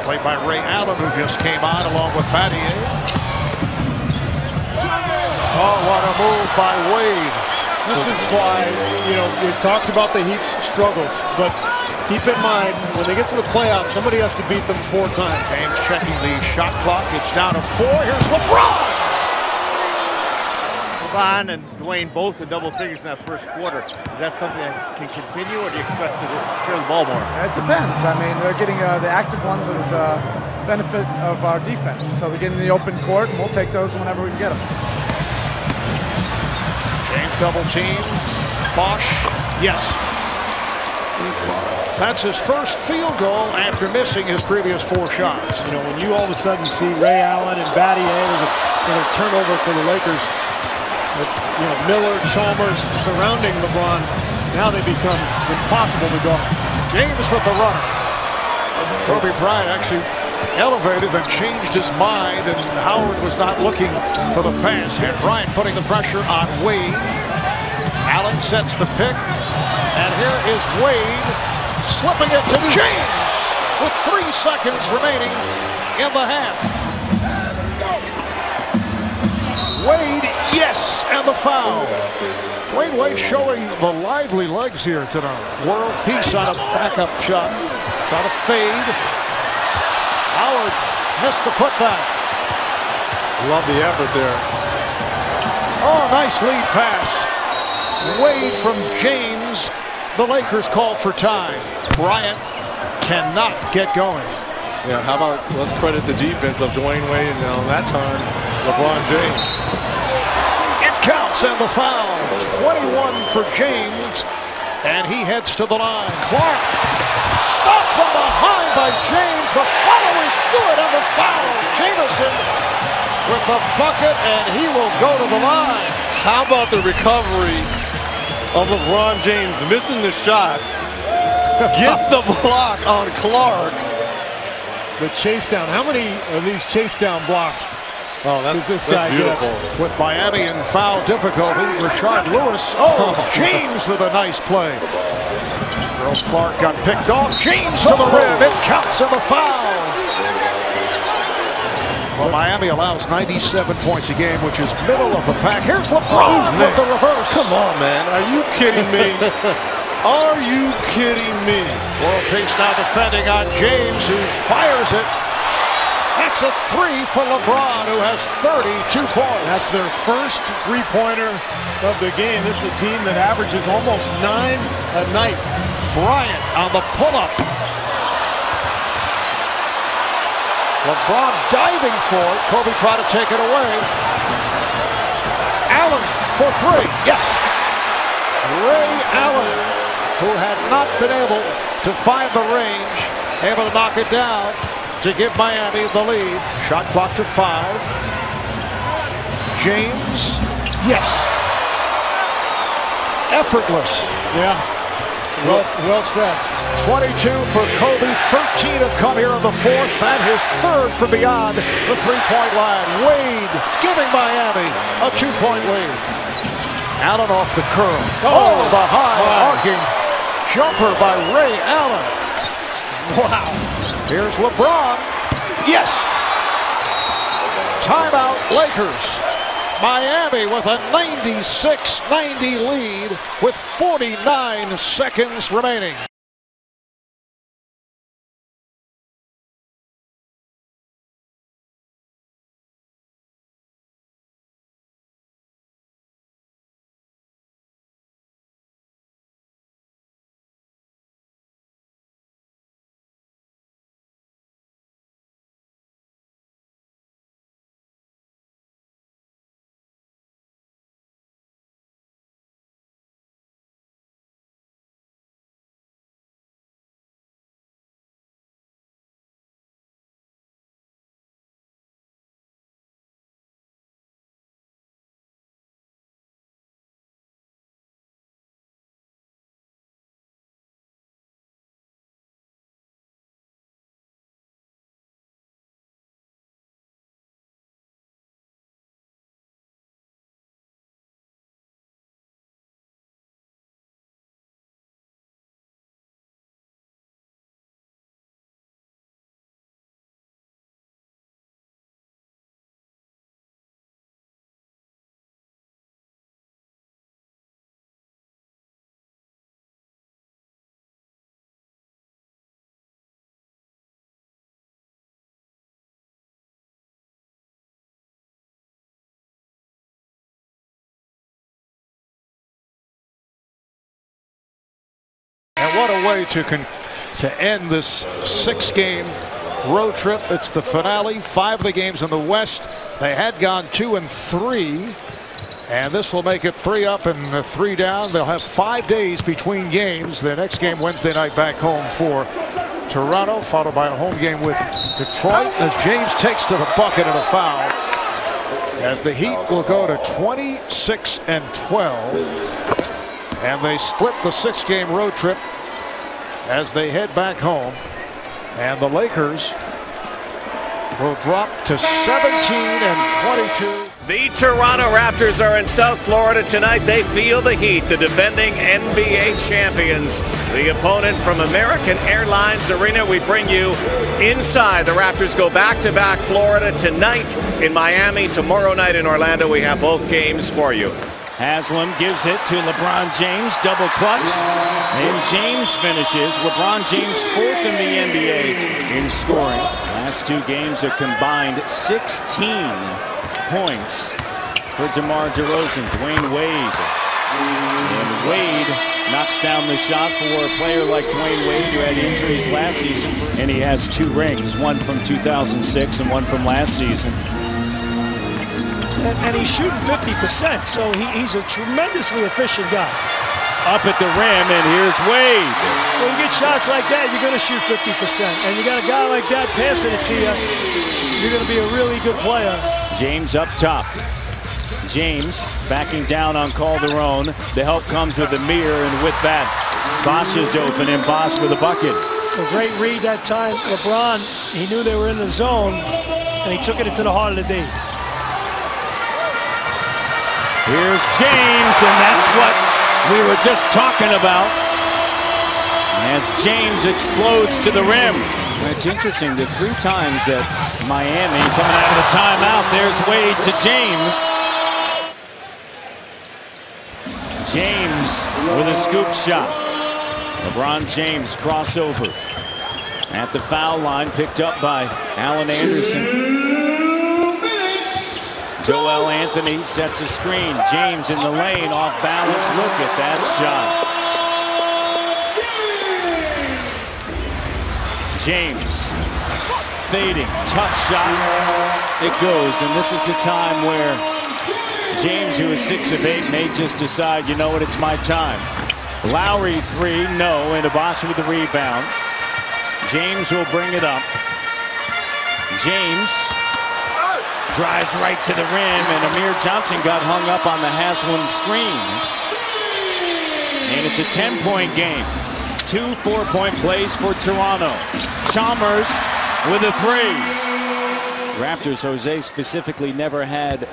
Played by Ray Allen, who just came on along with Battier. Oh, what a move by Wade. This is why, you know, we talked about the Heat's struggles, but keep in mind, when they get to the playoffs, somebody has to beat them four times. James checking the shot clock. It's down to four. Here's LeBron. LeBron and Dwyane both in double figures in that first quarter. Is that something that can continue, or do you expect to share the ball more? It depends. I mean, they're getting uh, the active ones as a benefit of our defense. So they're getting the open court, and we'll take those whenever we can get them. James double team. Bosh. Yes. That's his first field goal after missing his previous four shots. You know, when you all of a sudden see Ray Allen and Battier, there's a, there's a turnover for the Lakers. With, you know, Miller, Chalmers surrounding LeBron, now they become impossible to guard. James with the runner. Kobe Bryant actually elevated and changed his mind, and Howard was not looking for the pass. And Bryant putting the pressure on Wade. Allen sets the pick, and here is Wade slipping it to James with three seconds remaining in the half. Wade, yes, and the foul. Wade Wade showing the lively legs here tonight. World peace on a backup shot. Trying to fade. Howard missed the putback. Love the effort there. Oh, nice lead pass. Wade from James the Lakers call for time. Bryant cannot get going. Yeah, how about let's credit the defense of Dwyane Wade and on that time, LeBron James. It counts and the foul. 21 for James, and he heads to the line. Clark, stop from behind by James. The follow is good and the foul. Jamison with the bucket, and he will go to the line. How about the recovery of LeBron James missing the shot, gets the block on Clark, the chase down. How many of these chase down blocks Oh, does this guy beautiful. With Miami in foul difficulty, Rashard Lewis. Oh, oh, James with a nice play. Earl Clark got picked off. James to the rim. It counts in the foul. Well, Miami allows 97 points a game, which is middle of the pack. Here's LeBron oh, with the reverse. Come on, man. Are you kidding me? Are you kidding me? World Peace now defending on James, who fires it. That's a three for LeBron, who has 32 points. That's their first three-pointer of the game. This is a team that averages almost nine a night. Bryant on the pull-up. LeBron diving for it. Kobe tried to take it away. Allen for three. Yes. Ray Allen, who had not been able to find the range, able to knock it down to give Miami the lead. Shot clock to five. James, yes. Effortless. Yeah. Well, well said. 22 for Kobe, 13 have come here in the fourth, and his third from beyond the three-point line. Wade giving Miami a two-point lead. Allen off the curl. Oh, oh the high Wow. arcing jumper by Ray Allen. Wow. Here's LeBron. Yes. Timeout Lakers. Miami with a 96-90 lead with 49 seconds remaining. What a way to con to end this six-game road trip. It's the finale. Five of the games in the West. They had gone two and three. And this will make it three up and three down. They'll have five days between games. The next game Wednesday night back home for Toronto, followed by a home game with Detroit as James takes to the bucket and a foul. As the Heat will go to 26 and 12. And they split the six-game road trip as they head back home. And the Lakers will drop to 17 and 22. The Toronto Raptors are in South Florida tonight. They feel the heat, the defending NBA champions. The opponent from American Airlines Arena. We bring you inside. The Raptors go back to back Florida tonight in Miami. Tomorrow night in Orlando. We have both games for you. Haslem gives it to LeBron James, double clutch, and James finishes. LeBron James fourth in the NBA in scoring. Last two games are combined 16 points for DeMar DeRozan. Dwyane Wade. And Wade knocks down the shot for a player like Dwyane Wade who had injuries last season. And he has two rings, one from 2006 and one from last season. And, and he's shooting 50%, so he, he's a tremendously efficient guy. Up at the rim, and here's Wade. When you get shots like that, you're going to shoot 50%. And you got a guy like that passing it to you, you're going to be a really good player. James up top. James backing down on Calderon. The help comes with Amir, and with that, Bosh is open, and Bosh with a bucket. A great read that time. LeBron, he knew they were in the zone, and he took it into the heart of the D. Here's James, and that's what we were just talking about. As James explodes to the rim. It's interesting that three times that Miami coming out of the timeout. There's Wade to James. James with a scoop shot. LeBron James crossover at the foul line, picked up by Alan Anderson. Joel Anthony sets a screen. James in the lane, off balance. Look at that shot. James fading, tough shot. It goes, and this is a time where James, who is six of eight, may just decide, you know what, it's my time. Lowry three, no, and Ibaka with the rebound. James will bring it up. James drives right to the rim, and Amir Johnson got hung up on the Haslem screen. And it's a 10-point game. Two four-point plays for Toronto. Chalmers with a three. Raptors, Jose specifically never had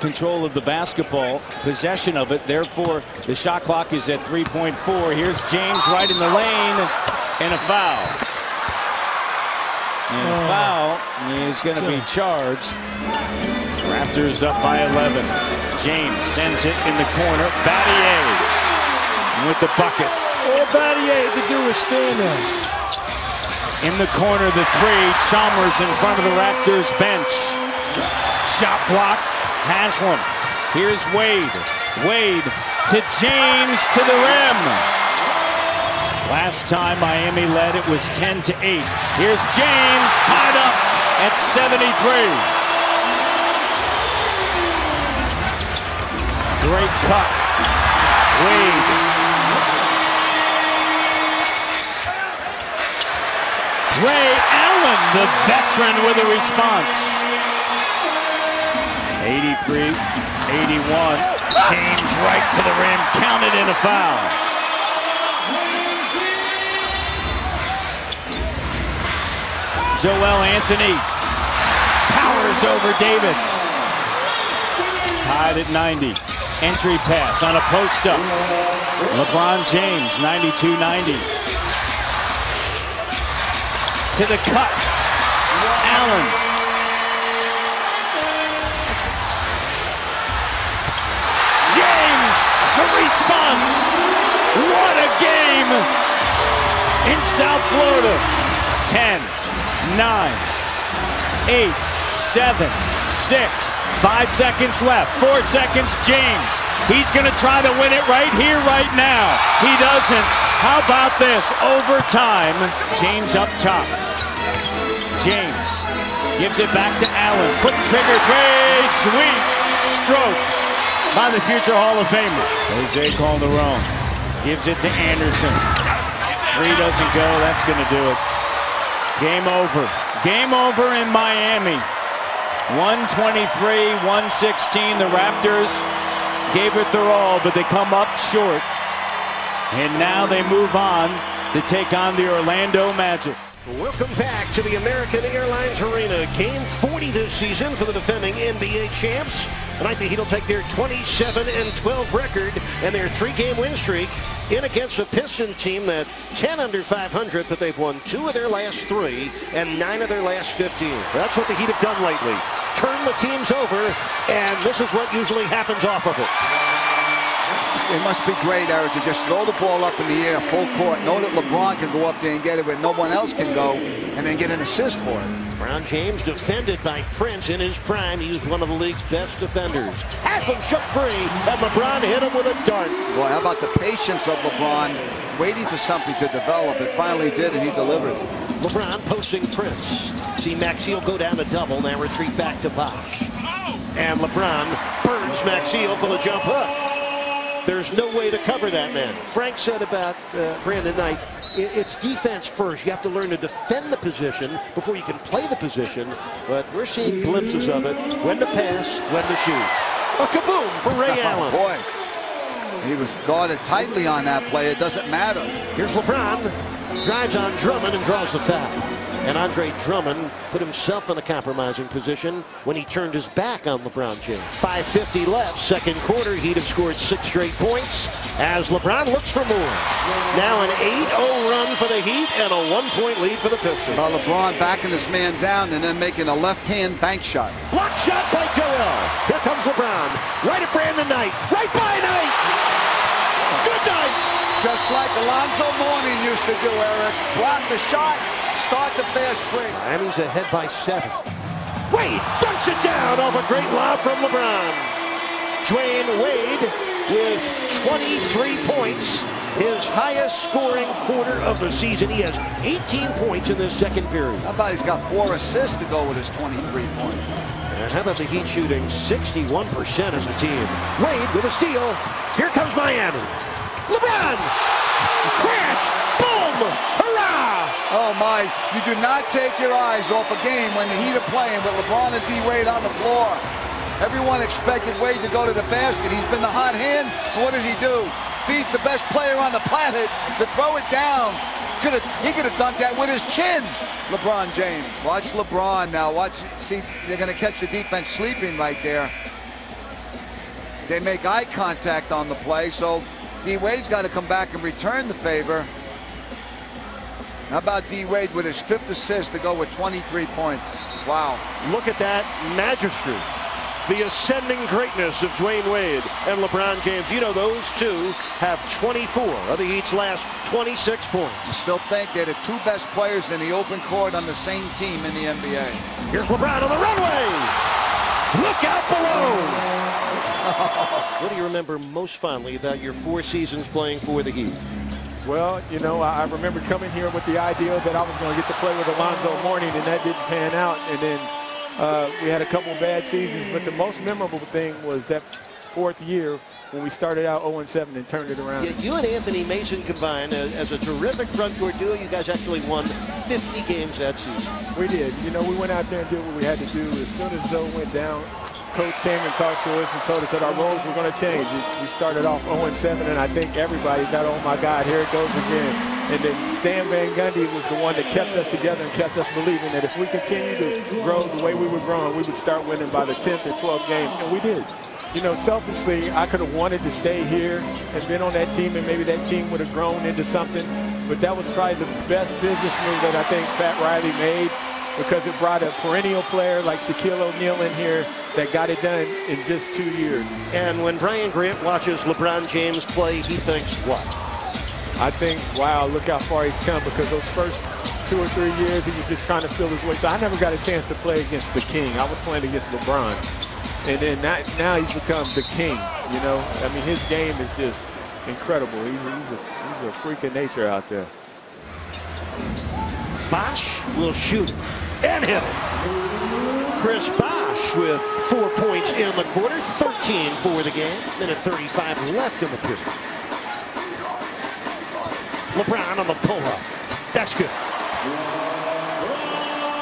control of the basketball, possession of it. Therefore, the shot clock is at 3.4. Here's James right in the lane, and a foul. And a foul is going to be charged. Raptors up by 11. James sends it in the corner. Battier with the bucket. All Battier had to do was stand there. In the corner, the three. Chalmers in front of the Raptors bench. Shot block. Haslem. Here's Wade. Wade to James to the rim. Last time Miami led, it was 10 to 8. Here's James tied up at 73. Great cut. Wade. Ray Allen, the veteran, with a response. 83, 81. James right to the rim, counted in a foul. Joel Anthony powers over Davis. Tied at 90. Entry pass on a post up. LeBron James, 92-90. To the cut. Allen. James, the response. What a game in South Florida. 10, 9, 8, 7, 6, 5 seconds left. 4 seconds, James. He's going to try to win it right here, right now. He doesn't. How about this? Overtime. James up top. James gives it back to Allen. Quick trigger three. Sweet stroke by the future Hall of Famer. Jose Calderon gives it to Anderson. Three doesn't go. That's going to do it. Game over. Game over in Miami. 123-116. The Raptors gave it their all, but they come up short. And now they move on to take on the Orlando Magic. Welcome back to the American Airlines Arena. Game 40 this season for the defending NBA champs. Tonight the Heat will take their 27 and 12 record and their three-game win streak in against a Piston team that 10 under 500, but they've won two of their last three and nine of their last 15. That's what the Heat have done lately. Turn the teams over, and this is what usually happens off of it. It must be great, Eric, to just throw the ball up in the air, full court, know that LeBron can go up there and get it where no one else can go, and then get an assist for it. Brown James defended by Prince in his prime. He was one of the league's best defenders. Half him shook free, and LeBron hit him with a dart. Boy, how about the patience of LeBron waiting for something to develop? It finally did, and he delivered. LeBron posting Prince. See Maxiell go down a double, now retreat back to Bosh. And LeBron burns Maxiell for the jump hook. There's no way to cover that man. Frank said about uh, Brandon Knight, it's defense first. You have to learn to defend the position before you can play the position. But we're seeing glimpses of it. When to pass, when to shoot. A kaboom for Ray Allen. Boy, he was guarded tightly on that play. It doesn't matter. Here's LeBron. drives on Drummond and draws the foul. And Andre Drummond put himself in a compromising position when he turned his back on LeBron James. 5.50 left, second quarter. Heat have scored six straight points as LeBron looks for more. Now an 8-0 run for the Heat and a one-point lead for the Pistons. Well, LeBron backing this man down and then making a left-hand bank shot. Block shot by Joel. Here comes LeBron. Right at Brandon Knight. Right by Knight. Good night. Just like Alonzo Mourning used to do, Eric. Block the shot, start the fast break. Miami's ahead by seven. Wade dunks it down off a great lob from LeBron. Dwyane Wade with 23 points, his highest scoring quarter of the season. He has 18 points in this second period. How about he's got four assists to go with his 23 points? And how about the Heat shooting 61% as a team? Wade with a steal. Here comes Miami. LeBron! Crash! Hurrah! Oh my, you do not take your eyes off a game when the Heat are playing with LeBron and D-Wade on the floor. Everyone expected Wade to go to the basket. He's been the hot hand. What does he do? Feeds the best player on the planet to throw it down. Could have, he could have done that with his chin. LeBron James. Watch LeBron now. Watch. See, they're going to catch the defense sleeping right there. They make eye contact on the play, so D-Wade's got to come back and return the favor. How about D-Wade with his fifth assist to go with 23 points? Wow. Look at that magistry. The ascending greatness of Dwyane Wade and LeBron James. You know, those two have 24 of the Heat's last 26 points. You still think they're the two best players in the open court on the same team in the NBA. Here's LeBron on the runway. Look out below. what do you remember most fondly about your four seasons playing for the Heat? Well, you know, I remember coming here with the idea that I was going to get to play with Alonzo Mourning, and that didn't pan out. And then uh, we had a couple bad seasons, but the most memorable thing was that fourth year when we started out 0-7 and turned it around. Yeah, you and Anthony Mason combined as, as a terrific front court duo. You guys actually won 50 games that season. We did. You know, we went out there and did what we had to do. As soon as Zoe went down, Coach came and talked to us and told us that our roles were going to change. We started off 0-7, and I think everybody thought, oh, my God, here it goes again. And then Stan Van Gundy was the one that kept us together and kept us believing that if we continued to grow the way we were growing, we would start winning by the 10th or 12th game. And we did. You know, selfishly, I could have wanted to stay here and been on that team, and maybe that team would have grown into something. But that was probably the best business move that I think Pat Riley made because it brought a perennial player like Shaquille O'Neal in here that got it done in just two years. And when Brian Grant watches LeBron James play, he thinks what? I think, wow, look how far he's come because those first two or three years, he was just trying to feel his way. So I never got a chance to play against the king. I was playing against LeBron. And then now, now he's become the king, you know? I mean, his game is just incredible. He's, he's, a, he's a freak of nature out there. Bosh will shoot and hit. Chris Bosh with four points in the quarter, 13 for the game. Minute 35 left in the period. LeBron on the pull-up. That's good.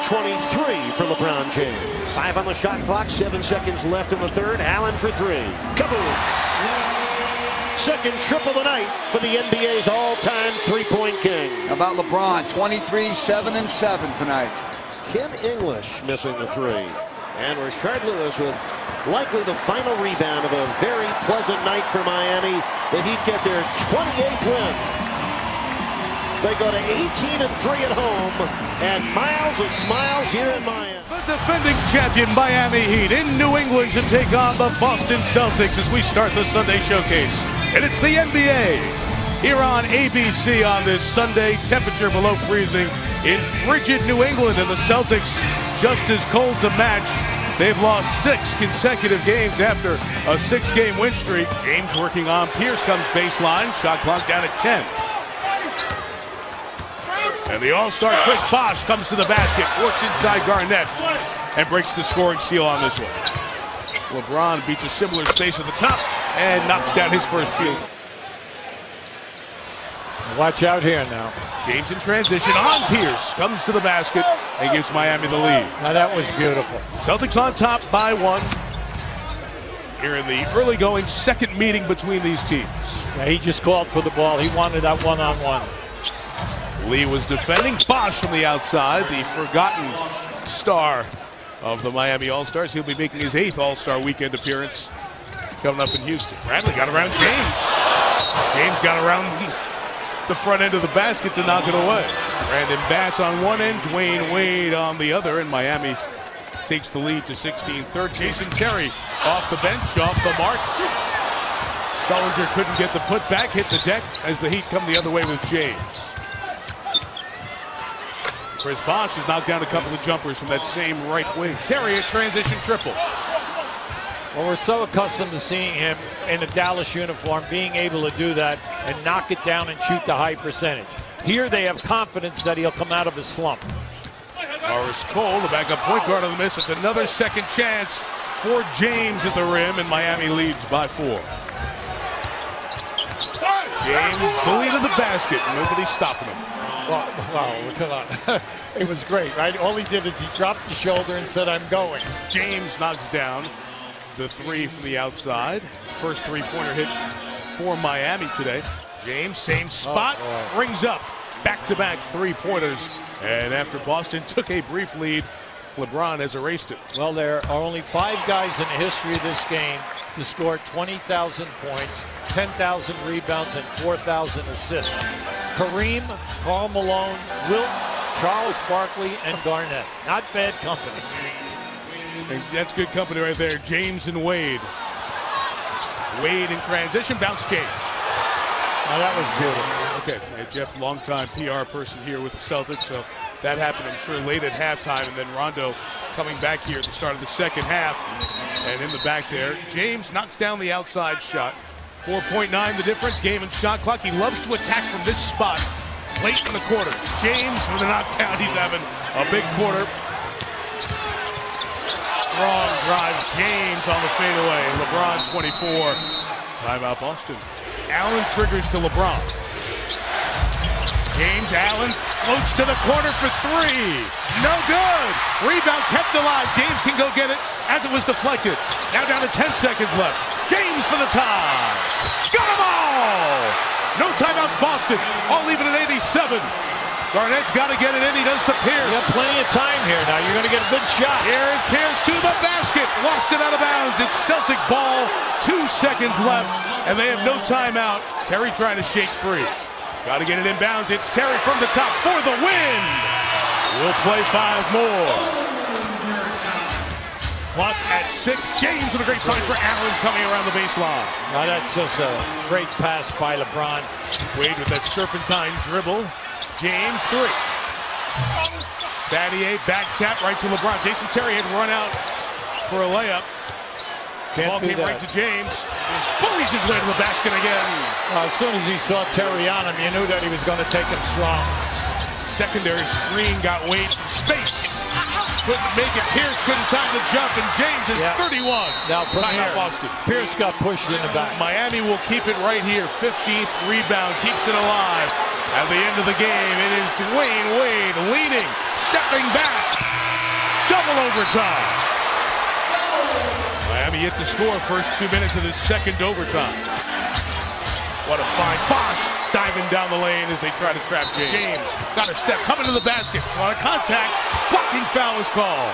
23 for LeBron James. Five on the shot clock, seven seconds left in the third. Allen for three. Kaboom! Second triple tonight for the NBA's all-time three-point king. How about LeBron? 23, 7, and 7 tonight. Kim English missing the three. And Rashard Lewis with likely the final rebound of a very pleasant night for Miami. The Heat get their 28th win. They go to 18 and 3 at home, and miles of smiles here in Miami. The defending champion Miami Heat in New England to take on the Boston Celtics as we start the Sunday showcase. And it's the NBA here on ABC on this Sunday. Temperature below freezing in frigid New England, and the Celtics just as cold to match. They've lost six consecutive games after a six-game win streak. James working on Pierce comes baseline. Shot clock down at 10. And the All-Star Chris Bosh comes to the basket, works inside Garnett, and breaks the scoring seal on this one. LeBron beats a similar space at the top and knocks down his first field. Watch out here now. James in transition on Pierce. Comes to the basket and gives Miami the lead. Now that was beautiful. Celtics on top by one. Here in the early going second meeting between these teams. Yeah, he just called for the ball. He wanted that one-on-one. -on -one. Lee was defending. Bosh from the outside, the forgotten star of the Miami All-Stars. He'll be making his eighth All-Star weekend appearance coming up in Houston. Bradley got around James. James got around the front end of the basket to knock it away. Brandon Bass on one end, Dwyane Wade on the other, and Miami takes the lead to 16 third. Jason Terry off the bench, off the mark. Sullinger couldn't get the putback, hit the deck as the Heat come the other way with James. Chris Bosh has knocked down a couple of jumpers from that same right wing. Terry a transition triple. Well, we're so accustomed to seeing him in a Dallas uniform being able to do that and knock it down and shoot the high percentage. Here they have confidence that he'll come out of his slump. Norris Cole, the backup point guard on the miss. It's another second chance for James at the rim, and Miami leads by four. James bullied to the basket. Nobody's stopping him. Wow, wow come on. it was great, right? All he did is he dropped the shoulder and said, I'm going. James knocks down the three from the outside. First three-pointer hit for Miami today. James, same spot, oh, oh, rings up. Back-to-back three-pointers. And after Boston took a brief lead, LeBron has erased it. Well, there are only five guys in the history of this game to score 20,000 points, 10,000 rebounds, and 4,000 assists. Kareem, Karl Malone, Wilt, Charles Barkley, and Garnett. Not bad company. That's good company right there. James and Wade. Wade in transition, bounce James. Now that was beautiful. Okay, Jeff, longtime PR person here with the Celtics, so that happened, I'm sure, late at halftime, and then Rondo coming back here at the start of the second half. And in the back there, James knocks down the outside shot. 4.9 the difference, game and shot clock. He loves to attack from this spot late in the quarter. James with a knockdown. He's having a big quarter. Strong drive. James on the fadeaway. LeBron 24. Timeout Boston. Allen triggers to LeBron. James Allen floats to the corner for three. No good. Rebound kept alive. James can go get it as it was deflected. Now down to 10 seconds left. James for the tie. Got them all. No timeouts, Boston. I'll leave it at 87. Garnett's got to get it in. He does to Pierce. You have plenty of time here now. You're going to get a good shot. Here is Pierce to the basket. Lost it out of bounds. It's Celtic ball. Two seconds left, and they have no timeout. Terry trying to shake free. Got to get it in bounds. It's Terry from the top for the win. We'll play five more. Clock at six. James with a great find for Allen coming around the baseline. Now that's just a great pass by LeBron. Wade with that serpentine dribble. James three. Battier back tap right to LeBron. Jason Terry had run out for a layup. Can't Ball came that. right to James. Bullies his way to the basket again. Uh, as soon as he saw Terry on him, you knew that he was going to take him strong. Secondary screen got Wade some space. Couldn't make it. Pierce couldn't time the jump, and James is Yeah. 31. Now from Timeout here, Boston. Pierce got pushed in the back. Miami will keep it right here. 15th rebound keeps it alive. At the end of the game, it is Dwyane Wade leading, stepping back. Double overtime. Miami yet to score first two minutes of the second overtime. What a fine Bosh diving down the lane as they try to trap James. James got a step, coming to the basket. A contact, blocking foul is called.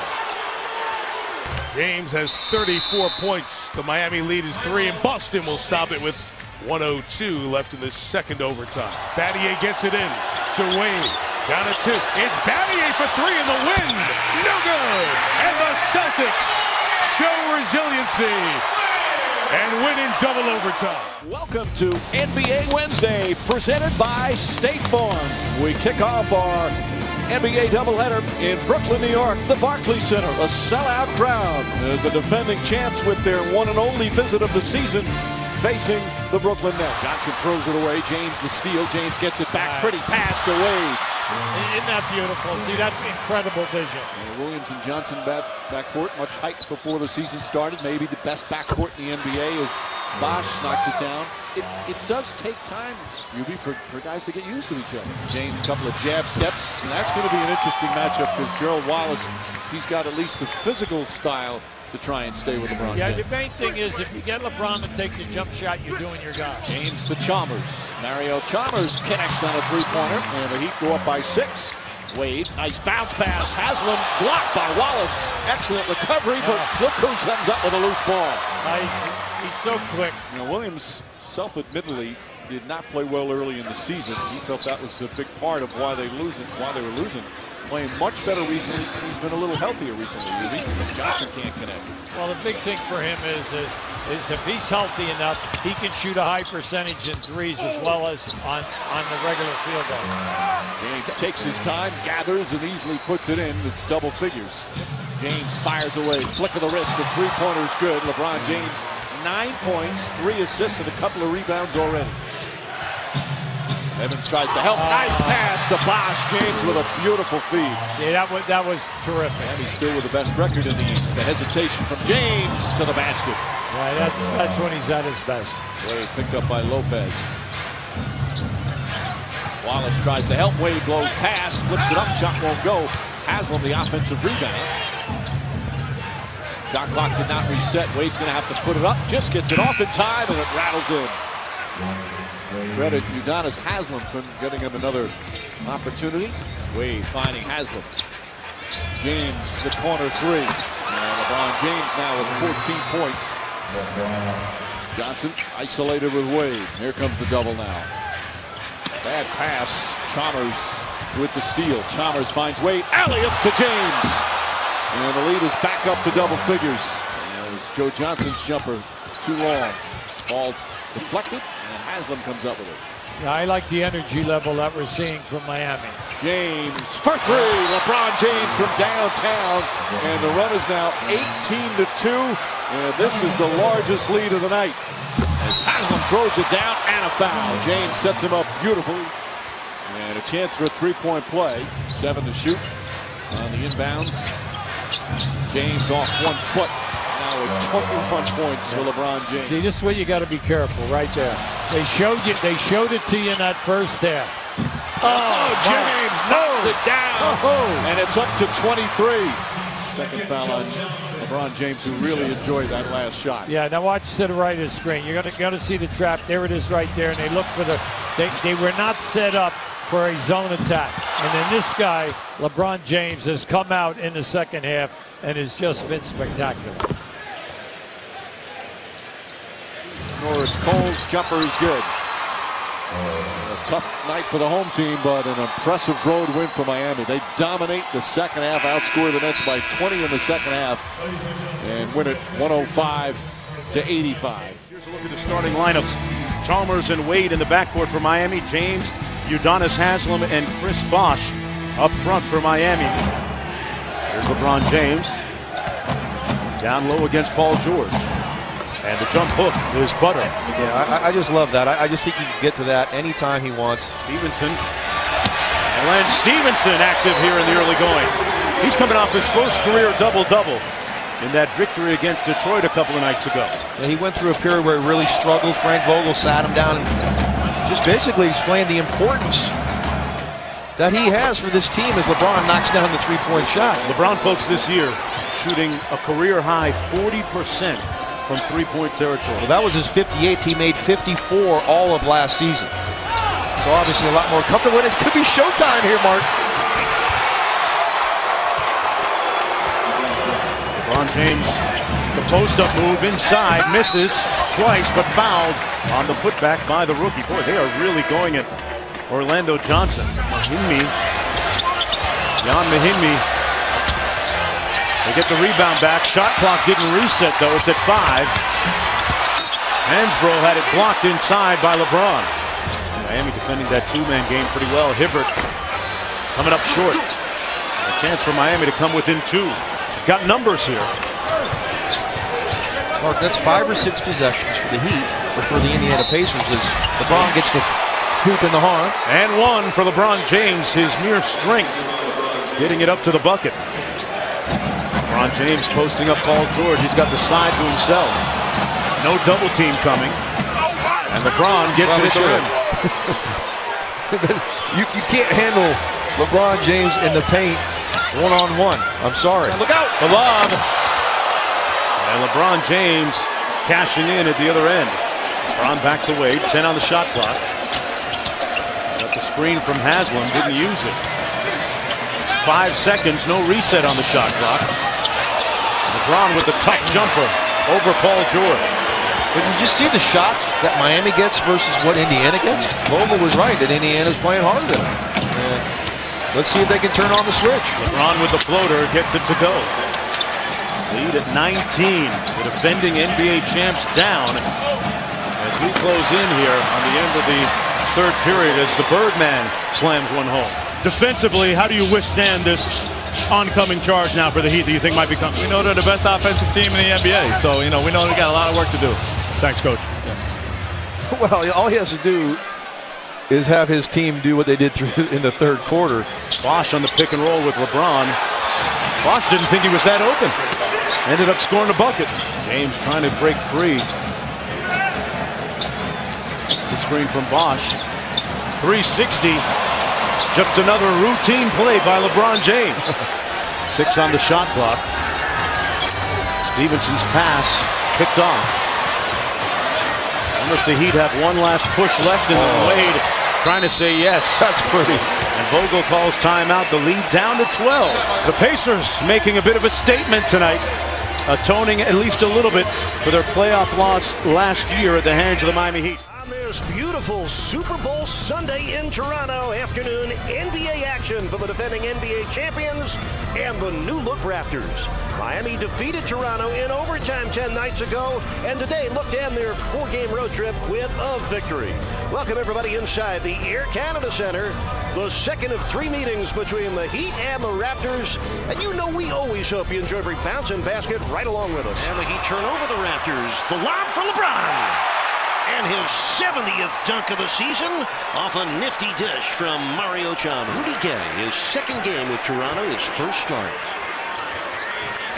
James has 34 points. The Miami lead is three, and Boston will stop it with 102 left in the second overtime. Battier gets it in to Wade. Down to two. It's Battier for three in the win. No good. And the Celtics show resiliency and win in double overtime. Welcome to NBA Wednesday, presented by State Farm. We kick off our NBA doubleheader in Brooklyn, New York, the Barclays Center, a sellout crowd. Uh, the defending champs with their one and only visit of the season facing the Brooklyn Nets. Johnson throws it away. James the steal. James gets it back. Pretty pass to Wade. Isn't that beautiful? See, that's incredible vision. And Williams and Johnson back backcourt, much hype before the season started. Maybe the best backcourt in the NBA is Bosh knocks it down. It, it does take time, Ruby, for, for guys to get used to each other. James, couple of jab steps, and that's going to be an interesting matchup because Gerald Wallace, he's got at least the physical style to try and stay with LeBron Yeah, James. the main thing is if you get LeBron to take the jump shot, you're doing your job. James to Chalmers. Mario Chalmers connects on a three-pointer, and the Heat go up by six. Wade, nice bounce pass. Haslem blocked by Wallace. Excellent recovery, but look who comes up with a loose ball. he's, he's so quick. You know, Williams self-admittedly did not play well early in the season. He felt that was a big part of why they losing, why they were losing. Playing much better recently. He's been a little healthier recently, because Johnson can't connect. Well, the big thing for him is, is is if he's healthy enough, he can shoot a high percentage in threes as well as on, on the regular field goal. James takes his time, gathers, and easily puts it in. It's double figures. James fires away. Flick of the wrist. The three-pointer is good. LeBron James, nine points, three assists, and a couple of rebounds already. Evans tries to help. Nice pass to Bosh. James with a beautiful feed. Yeah, that was, that was terrific. And he's still with the best record in the East. The hesitation from James to the basket. Yeah, that's, that's when he's at his best. Wade picked up by Lopez. Wallace tries to help. Wade blows past, flips it up, shot won't go. Haslem the offensive rebound. Shot clock did not reset. Wade's going to have to put it up. Just gets it off in time, and it rattles in. Credit Udonis Haslem for getting him another opportunity. Wade finding Haslam. James, the corner three. And LeBron James now with 14 points. Johnson isolated with Wade. Here comes the double now. Bad pass. Chalmers with the steal. Chalmers finds Wade. Alley up to James. And the lead is back up to double figures. As Joe Johnson's jumper too long. Ball deflected, Haslem comes up with it. Yeah, I like the energy level that we're seeing from Miami. James for three. LeBron James from downtown. And the run is now 18 to 2. And this is the largest lead of the night. As Haslem throws it down and a foul. James sets him up beautifully. And a chance for a three-point play. Seven to shoot on the inbounds. James off one foot. Now with 21 points for LeBron James. See, this is where you got to be careful right there. They showed you, they showed it to you in that first half. Oh, James oh, knocks it down. Oh, oh. And it's up to 23. Second foul on LeBron James, who really enjoyed that last shot. Yeah, now watch to the right of the screen. You're gonna gonna see the trap. There it is right there. And they look for the they, they were not set up for a zone attack. And then this guy, LeBron James, has come out in the second half and has just been spectacular. Norris Cole's jumper is good. A tough night for the home team, but an impressive road win for Miami. They dominate the second half, outscore the Nets by 20 in the second half, and win it 105 to 85. Here's a look at the starting lineups. Chalmers and Wade in the backcourt for Miami. James, Udonis Haslem, and Chris Bosh up front for Miami. Here's LeBron James. Down low against Paul George. And the jump hook is Butter. Yeah, I, I just love that. I, I just think he can get to that anytime he wants. Stephenson. And Lance Stephenson active here in the early going. He's coming off his first career double-double in that victory against Detroit a couple of nights ago. Yeah, he went through a period where he really struggled. Frank Vogel sat him down and just basically explained the importance that he has for this team as LeBron knocks down the three-point shot. LeBron, folks, this year shooting a career-high 40% from three-point territory. Well, that was his 58th. He made 54 all of last season. So obviously a lot more comfortable. And it could be showtime here, Mark. LeBron James, the post-up move inside, misses twice, but fouled on the putback by the rookie. Boy, they are really going at Orlando Johnson. Mahinmi, Jan Mahinmi. They get the rebound back. Shot clock didn't reset, though. It's at five. Hansbrough had it blocked inside by LeBron. Miami defending that two-man game pretty well. Hibbert coming up short. A chance for Miami to come within two. Got numbers here. Mark, that's five or six possessions for the Heat, or for the Indiana Pacers as LeBron gets the hoop in the harm. And one for LeBron James, his mere strength, getting it up to the bucket. LeBron James posting up Paul George. He's got the side to himself. No double team coming. And LeBron gets Well, it at the rim. you, you can't handle LeBron James in the paint one-on-one. I'm sorry. Look out! The lob. And LeBron James cashing in at the other end. LeBron back to Wade, 10 on the shot clock. Got the screen from Haslem, didn't use it. Five seconds, no reset on the shot clock. LeBron with the tough jumper over Paul George. But you just see the shots that Miami gets versus what Indiana gets. Vogel was right that Indiana's playing harder than them. And let's see if they can turn on the switch. LeBron with the floater gets it to go. Lead at 19. The defending NBA champs down as we close in here on the end of the third period as the Birdman slams one home. Defensively, how do you withstand this oncoming charge now for the Heat that you think might be coming? We know they're the best offensive team in the NBA, so you know we know they got a lot of work to do. Thanks, Coach. Well, all he has to do is have his team do what they did through in the third quarter. Bosh on the pick and roll with LeBron. Bosh didn't think he was that open. Ended up scoring a bucket. James trying to break free. It's the screen from Bosh. 360. Just another routine play by LeBron James. Six on the shot clock. Stephenson's pass picked off. Wonder if the Heat have one last push left and then Wade oh. trying to say yes. That's pretty. And Vogel calls timeout. The lead down to 12. The Pacers making a bit of a statement tonight, atoning at least a little bit for their playoff loss last year at the hands of the Miami Heat. This beautiful Super Bowl Sunday in Toronto afternoon, NBA action for the defending NBA champions and the new look Raptors. Miami defeated Toronto in overtime 10 nights ago, and today looked to end their four-game road trip with a victory. Welcome everybody inside the Air Canada Center, the second of three meetings between the Heat and the Raptors, and you know we always hope you enjoy every bounce and basket right along with us. And the Heat turn over the Raptors. The lob for LeBron and his 70th dunk of the season off a nifty dish from Mario Chalmers. Rudy Gay, his second game with Toronto, his first start.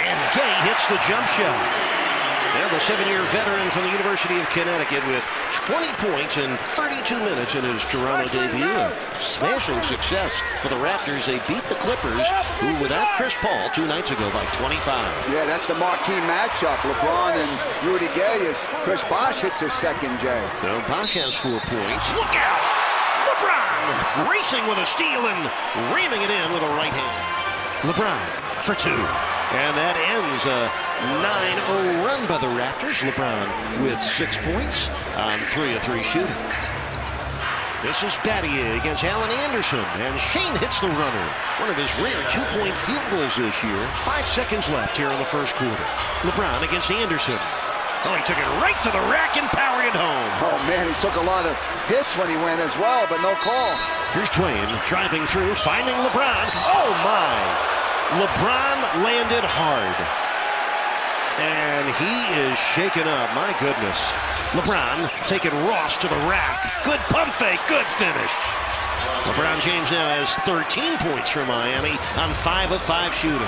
And Gay hits the jump shot. Now the seven-year veteran from the University of Connecticut with 20 points in 32 minutes in his Toronto debut. A smashing success for the Raptors. They beat the Clippers, who without Chris Paul two nights ago by 25. Yeah, that's the marquee matchup. LeBron and Rudy Gay as Chris Bosh hits his second, Jay. So Bosh has four points. Look out! LeBron racing with a steal and ramming it in with a right hand. LeBron for two. And that ends a 9-0 run by the Raptors. LeBron with six points on three of three shooting. This is Battier against Allen Anderson, and Shane hits the runner. One of his rare two-point field goals this year. Five seconds left here in the first quarter. LeBron against Anderson. Oh, he took it right to the rack and powered it home. Oh, man, he took a lot of hits when he went as well, but no call. Here's Dwyane driving through, finding LeBron. Oh, my. LeBron landed hard. And he is shaken up. My goodness. LeBron taking Ross to the rack. Good pump fake. Good finish. LeBron James now has 13 points for Miami on 5 of 5 shooting.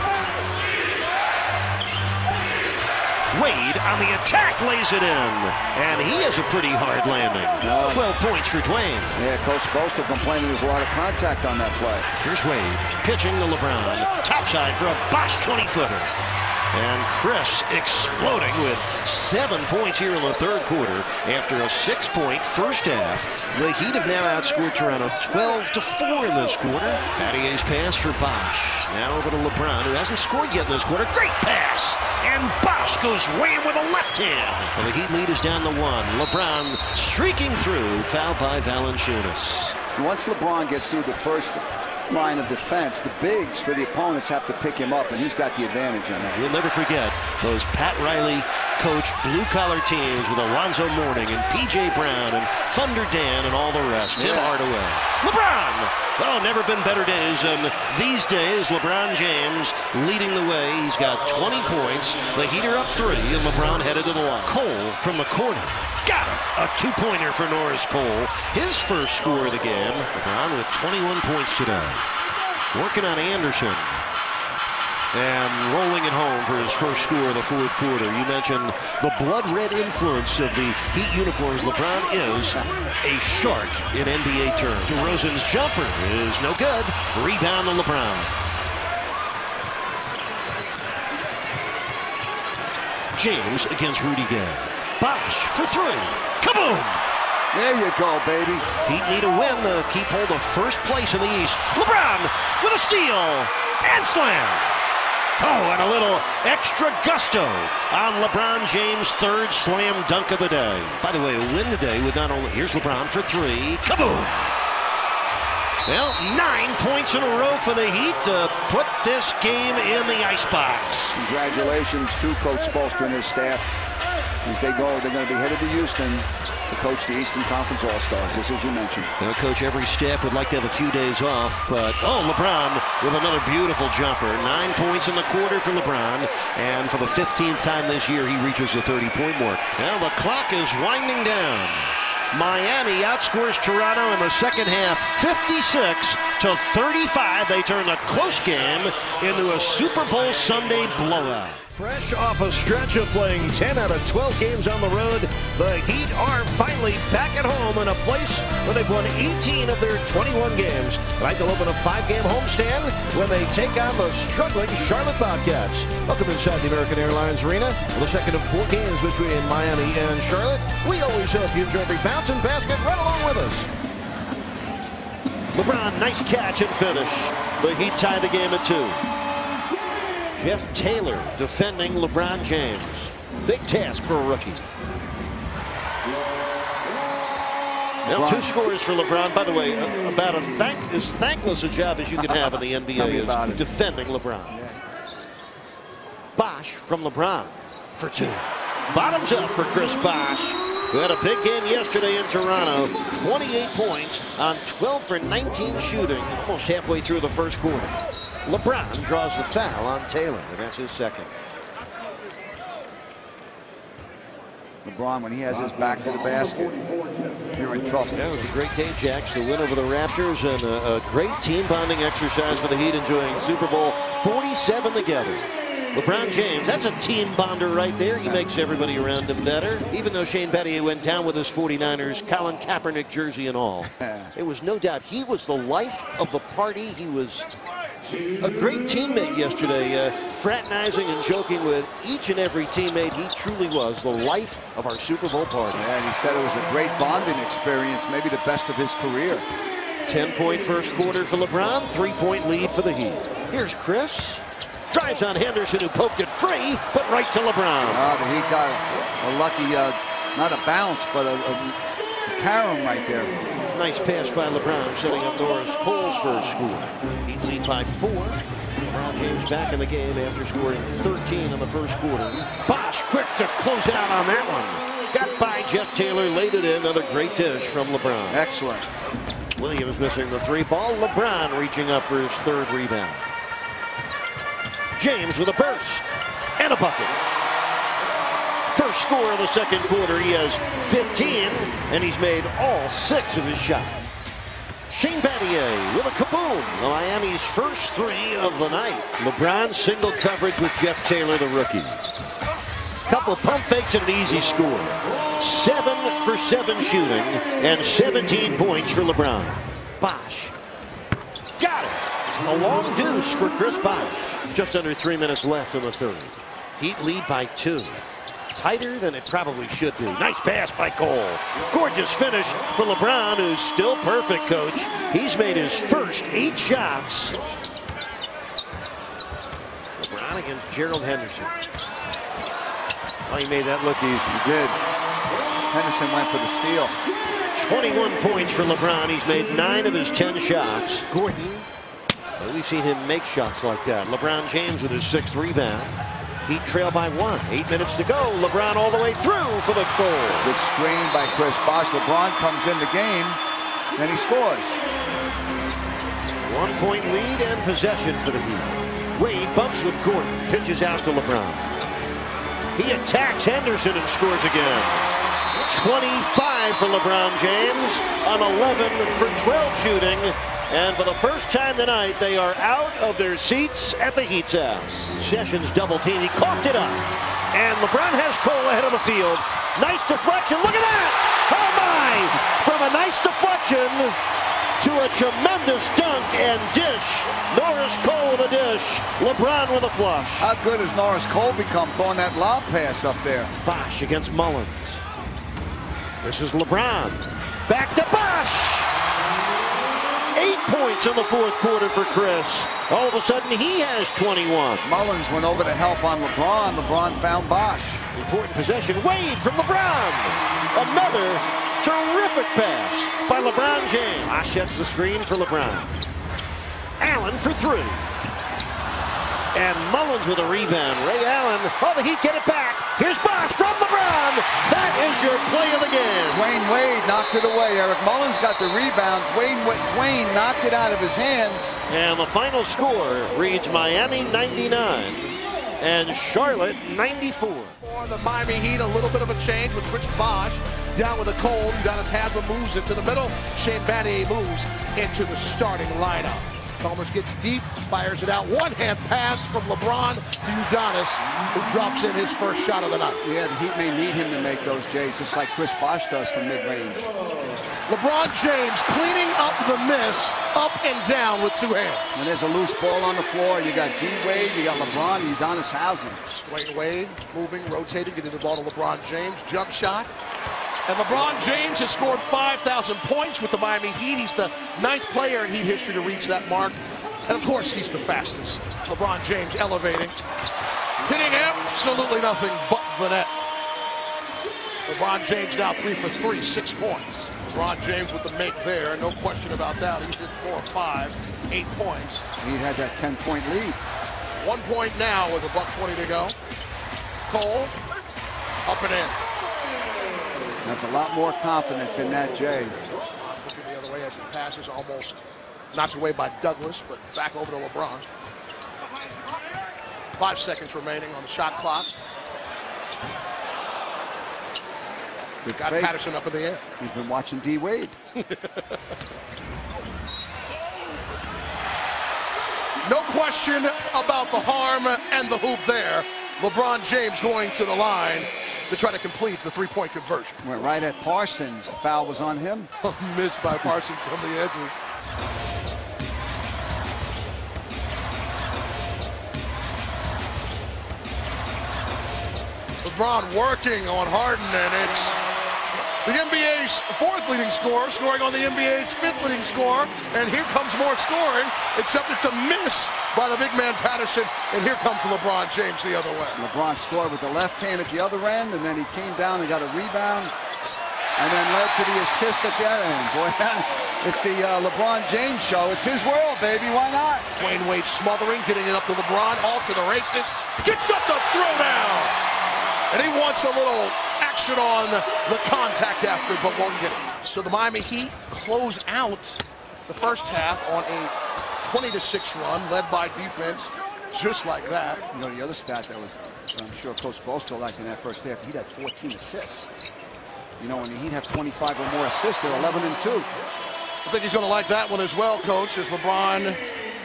Wade on the attack lays it in. And he has a pretty hard landing. 12 points for Dwyane. Yeah, Coach Bolster complaining there's a lot of contact on that play. Here's Wade pitching to LeBron. Topside for a Bosh 20-footer. And Chris exploding with seven points here in the third quarter after a six-point first half. The Heat have now outscored Toronto 12 to 4 in this quarter. Battier's pass for Bosh. Now over to LeBron, who hasn't scored yet in this quarter. Great pass! And Bosh goes way in with a left hand. And the Heat lead is down to one. LeBron streaking through, fouled by Valanciunas. Once LeBron gets through the first line of defense, the bigs for the opponents have to pick him up, and he's got the advantage on that. We'll never forget those Pat Riley coach blue-collar teams with Alonzo Mourning and P.J. Brown and Thunder Dan and all the rest. Tim Hardaway. LeBron! Oh, never been better days And these days. LeBron James leading the way. He's got 20 points. The Heater up three, and LeBron headed to the line. Cole from the corner. Got him. A two-pointer for Norris Cole. His first score of the game. LeBron with 21 points today. Working on Anderson. And rolling it home for his first score of the fourth quarter. You mentioned the blood red influence of the Heat uniforms. LeBron is a shark in NBA terms. DeRozan's jumper is no good. Rebound to LeBron. James against Rudy Gay. Bosh for three. Kaboom! There you go, baby. Heat need a win to keep hold of first place in the East. LeBron with a steal and slam. Oh, and a little extra gusto on LeBron James' third slam dunk of the day. By the way, a win today would not only... Here's LeBron for three. Kaboom! Well, nine points in a row for the Heat to put this game in the icebox. Congratulations to Coach Spoelstra and his staff. As they go, they're going to be headed to Houston to coach the Eastern Conference All-Stars, just as you mentioned. Coach, every staff would like to have a few days off, but oh, LeBron with another beautiful jumper. Nine points in the quarter for LeBron, and for the 15th time this year, he reaches the 30-point mark. Now, the clock is winding down. Miami outscores Toronto in the second half 56 to 35. They turn a close game into a Super Bowl Sunday blowout. Fresh off a stretch of playing 10 out of 12 games on the road, the Heat are finally back at home in a place where they've won 18 of their 21 games. Tonight they'll open a five-game homestand when they take on the struggling Charlotte Bobcats. Welcome inside the American Airlines Arena for the second of four games between Miami and Charlotte. We always hope you enjoy every bounce and basket right along with us. LeBron, nice catch and finish. The Heat tie the game at two. Jeff Taylor defending LeBron James. Big task for a rookie. Now two scores for LeBron. By the way, about a thank as thankless a job as you can have in the NBA is defending LeBron. Bosh from LeBron for two. Bottoms up for Chris Bosh, who had a big game yesterday in Toronto. 28 points on 12 for 19 shooting, almost halfway through the first quarter. LeBron draws the foul on Taylor, and that's his second. LeBron, when he has his back to the basket, you're in trouble. That was a great game, Jacks. The win over the Raptors and a, a great team bonding exercise for the Heat enjoying Super Bowl 47 together. LeBron James, that's a team bonder right there. He makes everybody around him better. Even though Shane Battier went down with his 49ers, Colin Kaepernick jersey and all. It was no doubt he was the life of the party. He was a great teammate yesterday, uh, fraternizing and joking with each and every teammate. He truly was the life of our Super Bowl party. Yeah, and he said it was a great bonding experience, maybe the best of his career. 10-point first quarter for LeBron, three-point lead for the Heat. Here's Chris. Drives on Henderson, who poked it free, but right to LeBron. Oh, the Heat got a, lucky, uh, not a bounce, but a, a carom right there. Nice pass by LeBron, setting up Norris Cole's first score. Heat lead by four. LeBron James back in the game after scoring 13 in the first quarter. Bosh quick to close out on that one. Got by Jeff Taylor, laid it in. Another great dish from LeBron. Excellent. Williams missing the three ball. LeBron reaching up for his third rebound. James with a burst and a bucket. First score of the second quarter. He has 15, and he's made all six of his shots. Shane Battier with a kaboom. Miami's first three of the night. LeBron single coverage with Jeff Taylor, the rookie. Couple pump fakes and an easy score. Seven for seven shooting and 17 points for LeBron. Bosh. Got it. A long deuce for Chris Bosh. Just under three minutes left in the third. Heat lead by two tighter than it probably should be. Nice pass by Cole. Gorgeous finish for LeBron, who's still perfect, coach. He's made his first eight shots. LeBron against Gerald Henderson. Oh, he made that look easy. He did. Henderson went for the steal. 21 points for LeBron. He's made nine of his 10 shots. Gordon, we've seen him make shots like that. LeBron James with his sixth rebound. Heat trail by one. Eight minutes to go. LeBron all the way through for the goal. Good screen by Chris Bosh. LeBron comes in the game, and he scores. One point lead and possession for the Heat. Wade bumps with Gordon. Pitches out to LeBron. He attacks Henderson and scores again. 25 for LeBron James on 11 for 12 shooting. And for the first time tonight, they are out of their seats at the Heat's house. Sessions double team. He coughed it up. And LeBron has Cole ahead of the field. Nice deflection. Look at that. Oh, my. From a nice deflection, to a tremendous dunk and dish. Norris Cole with a dish. LeBron with a flush. How good has Norris Cole become throwing that lob pass up there? Bosh against Mullens. This is LeBron. Back to Bosh. Eight points in the fourth quarter for Chris. All of a sudden, he has 21. Mullens went over to help on LeBron. LeBron found Bosh. Important possession. Wade from LeBron. Another terrific pass by LeBron James. Bosh sets the screen for LeBron. Allen for three. And Mullens with a rebound. Ray Allen. Oh, the Heat get it back. Here's Bosh from LeBron. That is your play of the game. Dwyane Wade knocked it away. Eric Mullens got the rebound. Dwyane, Dwyane knocked it out of his hands. And the final score reads Miami 99 and Charlotte 94. For the Miami Heat, a little bit of a change with Chris Bosh down with a cold. Udonis Haslem moves into the middle. Shane Battier moves into the starting lineup. Chalmers gets deep, fires it out. One-hand pass from LeBron to Udonis, who drops in his first shot of the night. Yeah, the Heat may need him to make those Jays, just like Chris Bosh does from mid-range. LeBron James cleaning up the miss, up and down with two hands. When there's a loose ball on the floor, you got D-Wade, you got LeBron, and Udonis Haslem. Dwyane Wade moving, rotating, getting the ball to LeBron James. Jump shot. And LeBron James has scored 5,000 points with the Miami Heat. He's the ninth player in Heat history to reach that mark. And of course, he's the fastest. LeBron James elevating. Hitting absolutely nothing but the net. LeBron James now three for three, six points. LeBron James with the make there, no question about that. He's at four five, eight points. He had that 10-point lead. One point now with a buck 20 to go. Cole, up and in. That's a lot more confidence in that Jay. Looking the other way as he passes, almost knocked away by Douglas, but back over to LeBron. Five seconds remaining on the shot clock. Good Got fake. Patterson up in the air. He's been watching D-Wade. No question about the harm and the hoop there. LeBron James going to the line to try to complete the three-point conversion. Went right at Parsons. The foul was on him. Missed by Parsons from the edges. LeBron working on Harden, and it's the NBA's fourth leading scorer, scoring on the NBA's fifth leading scorer. And here comes more scoring, except it's a miss by the big man Patterson. And here comes LeBron James the other way. LeBron scored with the left hand at the other end, and then he came down and got a rebound, and then led to the assist at the other end. Boy, it's the uh, LeBron James show. It's his world, baby. Why not? Dwyane Wade smothering, getting it up to LeBron, off to the races, gets up the throwdown. And he wants a little action on the contact after, but won't get it. So the Miami Heat close out the first half on a 20 to 6 run, led by defense, just like that. You know, the other stat that was, I'm sure Coach Bosco liked in that first half, he had 14 assists. You know, when the Heat have 25 or more assists, they're 11 and 2. I think he's going to like that one as well, Coach, as LeBron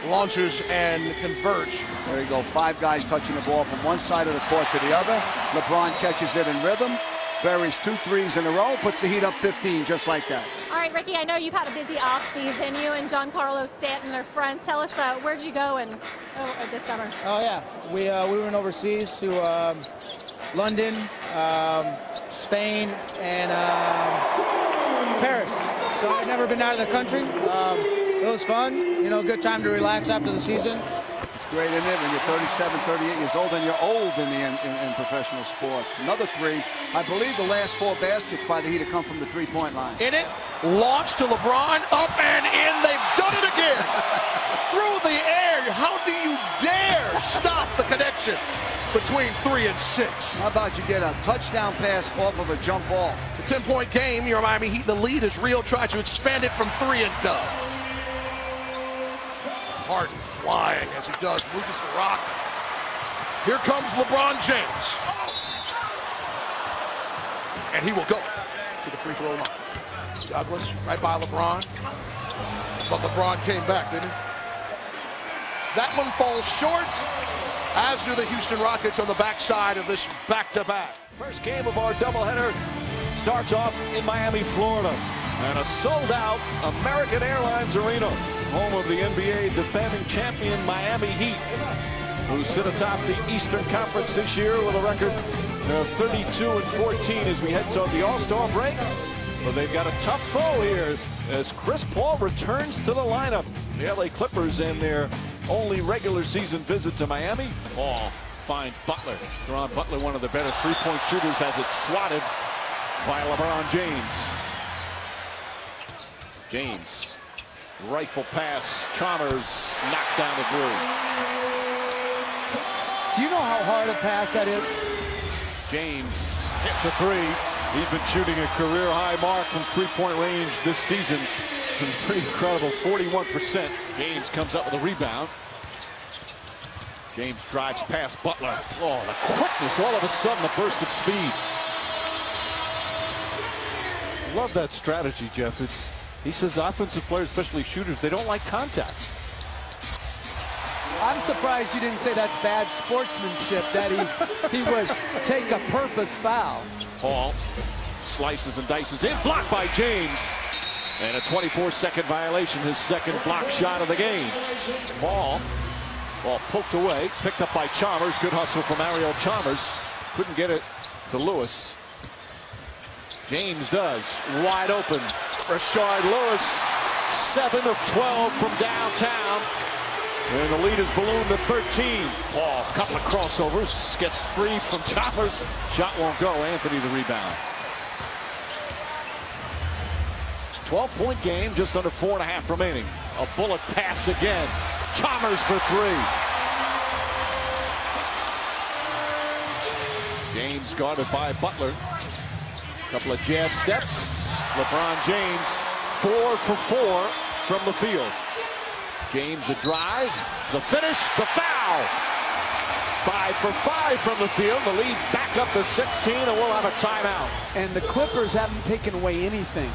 launches and converts. There you go, five guys touching the ball from one side of the court to the other. LeBron catches it in rhythm, buries two threes in a row, puts the Heat up 15 just like that. All right, Ricky, I know you've had a busy offseason. You and Giancarlo Stanton are friends. Tell us, uh, where'd you go in, oh, this summer? Oh, yeah. We, uh, we went overseas to um, London, um, Spain, and um, Paris. So I've never been out of the country. Um, it was fun. You know, good time to relax after the season. Great, isn't it, when you're 37, 38 years old, and you're old in, the, in, in professional sports. Another three. I believe the last four baskets by the Heat have come from the three-point line. In it, launch to LeBron, up and in. They've done it again. Through the air. How do you dare stop the connection between three and six? How about you get a touchdown pass off of a jump ball? The 10-point game, your Miami Heat in the lead as Rio tries to expand it from three and does. Harden flying as he does, loses the rock. Here comes LeBron James. And he will go to the free throw line. Douglas right by LeBron. But LeBron came back, didn't he? That one falls short, as do the Houston Rockets on the backside of this back-to-back. First game of our doubleheader starts off in Miami, Florida. and a sold-out American Airlines Arena, home of the NBA defending champion Miami Heat, who sit atop the Eastern Conference this year with a record of 32 and 14 as we head toward the All-Star break. But they've got a tough foe here as Chris Paul returns to the lineup. The LA Clippers and their only regular season visit to Miami. Paul finds Butler. Caron Butler, one of the better three-point shooters, has it swatted by LeBron James. James, rifle pass. Chalmers knocks down the three. Do you know how hard a pass that is? James hits a three. He's been shooting a career high mark from three-point range this season. Been pretty incredible, 41%. James comes up with a rebound. James drives past Butler. Oh, the quickness, all of a sudden, a burst of speed. Love that strategy, Jeff. It's He says offensive players, especially shooters, they don't like contact. I'm surprised you didn't say that's bad sportsmanship, that he, he would take a purpose foul. Paul slices and dices in, blocked by James. And a 24-second violation, his second block shot of the game. Paul, ball poked away, picked up by Chalmers. Good hustle from Mario Chalmers. Couldn't get it to Lewis. James does, wide open. Rashard Lewis, 7 of 12 from downtown. And the lead is ballooned to 13. Paul, couple of crossovers, gets free from Chalmers. Shot won't go, Anthony the rebound. 12-point game, just under four and a half remaining. A bullet pass again. Chalmers for three. James guarded by Butler. Couple of jab steps. LeBron James, four for four from the field. James the drive, the finish, the foul. Five for five from the field. The lead back up to 16, and we'll have a timeout. And the Clippers haven't taken away anything.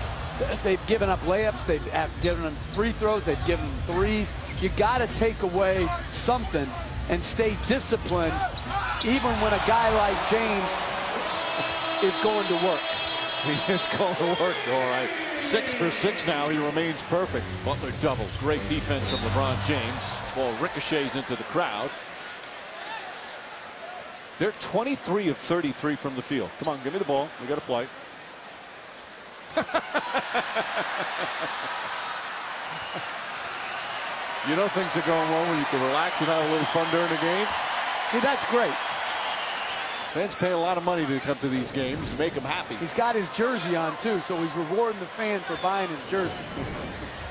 They've given up layups. They've given them free throws. They've given them threes. You got to take away something and stay disciplined, even when a guy like James is going to work. He is going to work, all right. Six for six now. He remains perfect. Butler double. Great defense from LeBron James. Ball ricochets into the crowd. They're 23 of 33 from the field. Come on, give me the ball. We got to play. you know things are going well when you can relax and have a little fun during the game. See, that's great. Fans pay a lot of money to come to these games and make them happy. He's got his jersey on, too, so he's rewarding the fan for buying his jersey.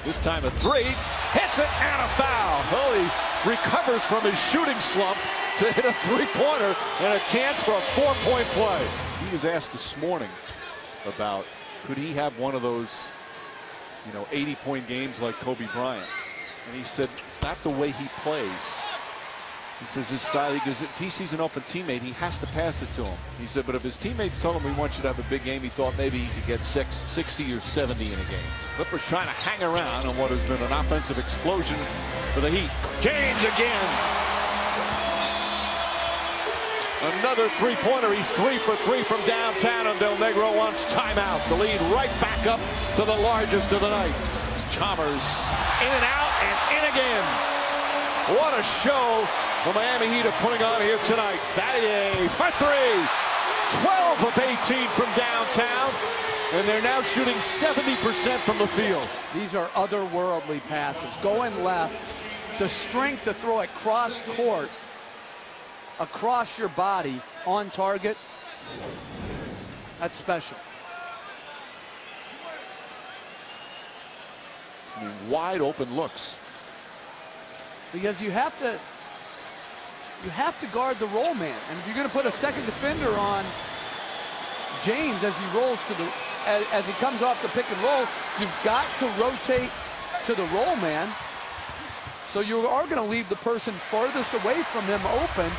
This time a three, hits it, and a foul. He recovers from his shooting slump to hit a three-pointer and a chance for a four-point play. He was asked this morning about could he have one of those, you know, 80-point games like Kobe Bryant. And he said, not the way he plays. He says his style, he goes, if he sees an open teammate, he has to pass it to him. He said, but if his teammates told him we want you to have a big game, he thought maybe he could get six, 60 or 70 in a game. Clippers trying to hang around on what has been an offensive explosion for the Heat. James again. Another three-pointer. He's three for three from downtown, and Del Negro wants timeout. The lead right back up to the largest of the night. Chalmers in and out and in again. What a show the Miami Heat are putting on here tonight. Battier for three. 12 of 18 from downtown. And they're now shooting 70% from the field. These are otherworldly passes. Going left, the strength to throw it cross court, across your body, on target, that's special. I mean, wide open looks. Because you have to you have to guard the roll man. And if you're going to put a second defender on James as he rolls to the as, as, he comes off the pick and roll, you've got to rotate to the roll man. So you are going to leave the person furthest away from him open,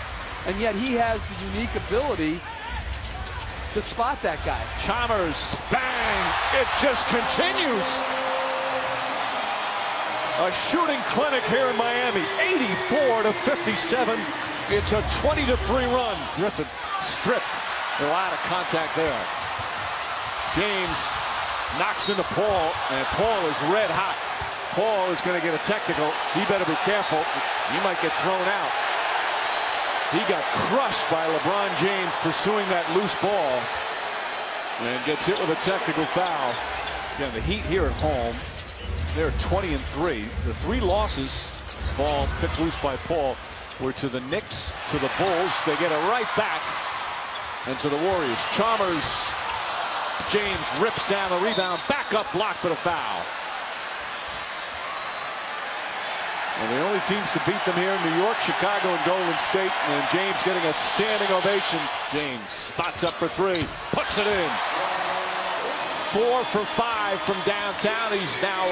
and yet he has the unique ability to spot that guy. Chalmers, bang! It just continues. A shooting clinic here in Miami, 84 to 57. It's a 20 to 3 run. Griffin stripped. A lot of contact there. James knocks into Paul, and Paul is red hot. Paul is going to get a technical. He better be careful. He might get thrown out. He got crushed by LeBron James pursuing that loose ball and gets hit with a technical foul. Again, the Heat here at home, they're 20 and 3. The three losses, ball picked loose by Paul, were to the Knicks, to the Bulls. They get it right back, and to the Warriors. Chalmers, James rips down the rebound, back up block, but a foul. And the only teams to beat them here in New York, Chicago, and Golden State. And James getting a standing ovation. James spots up for three, puts it in. Four for five from downtown. He's now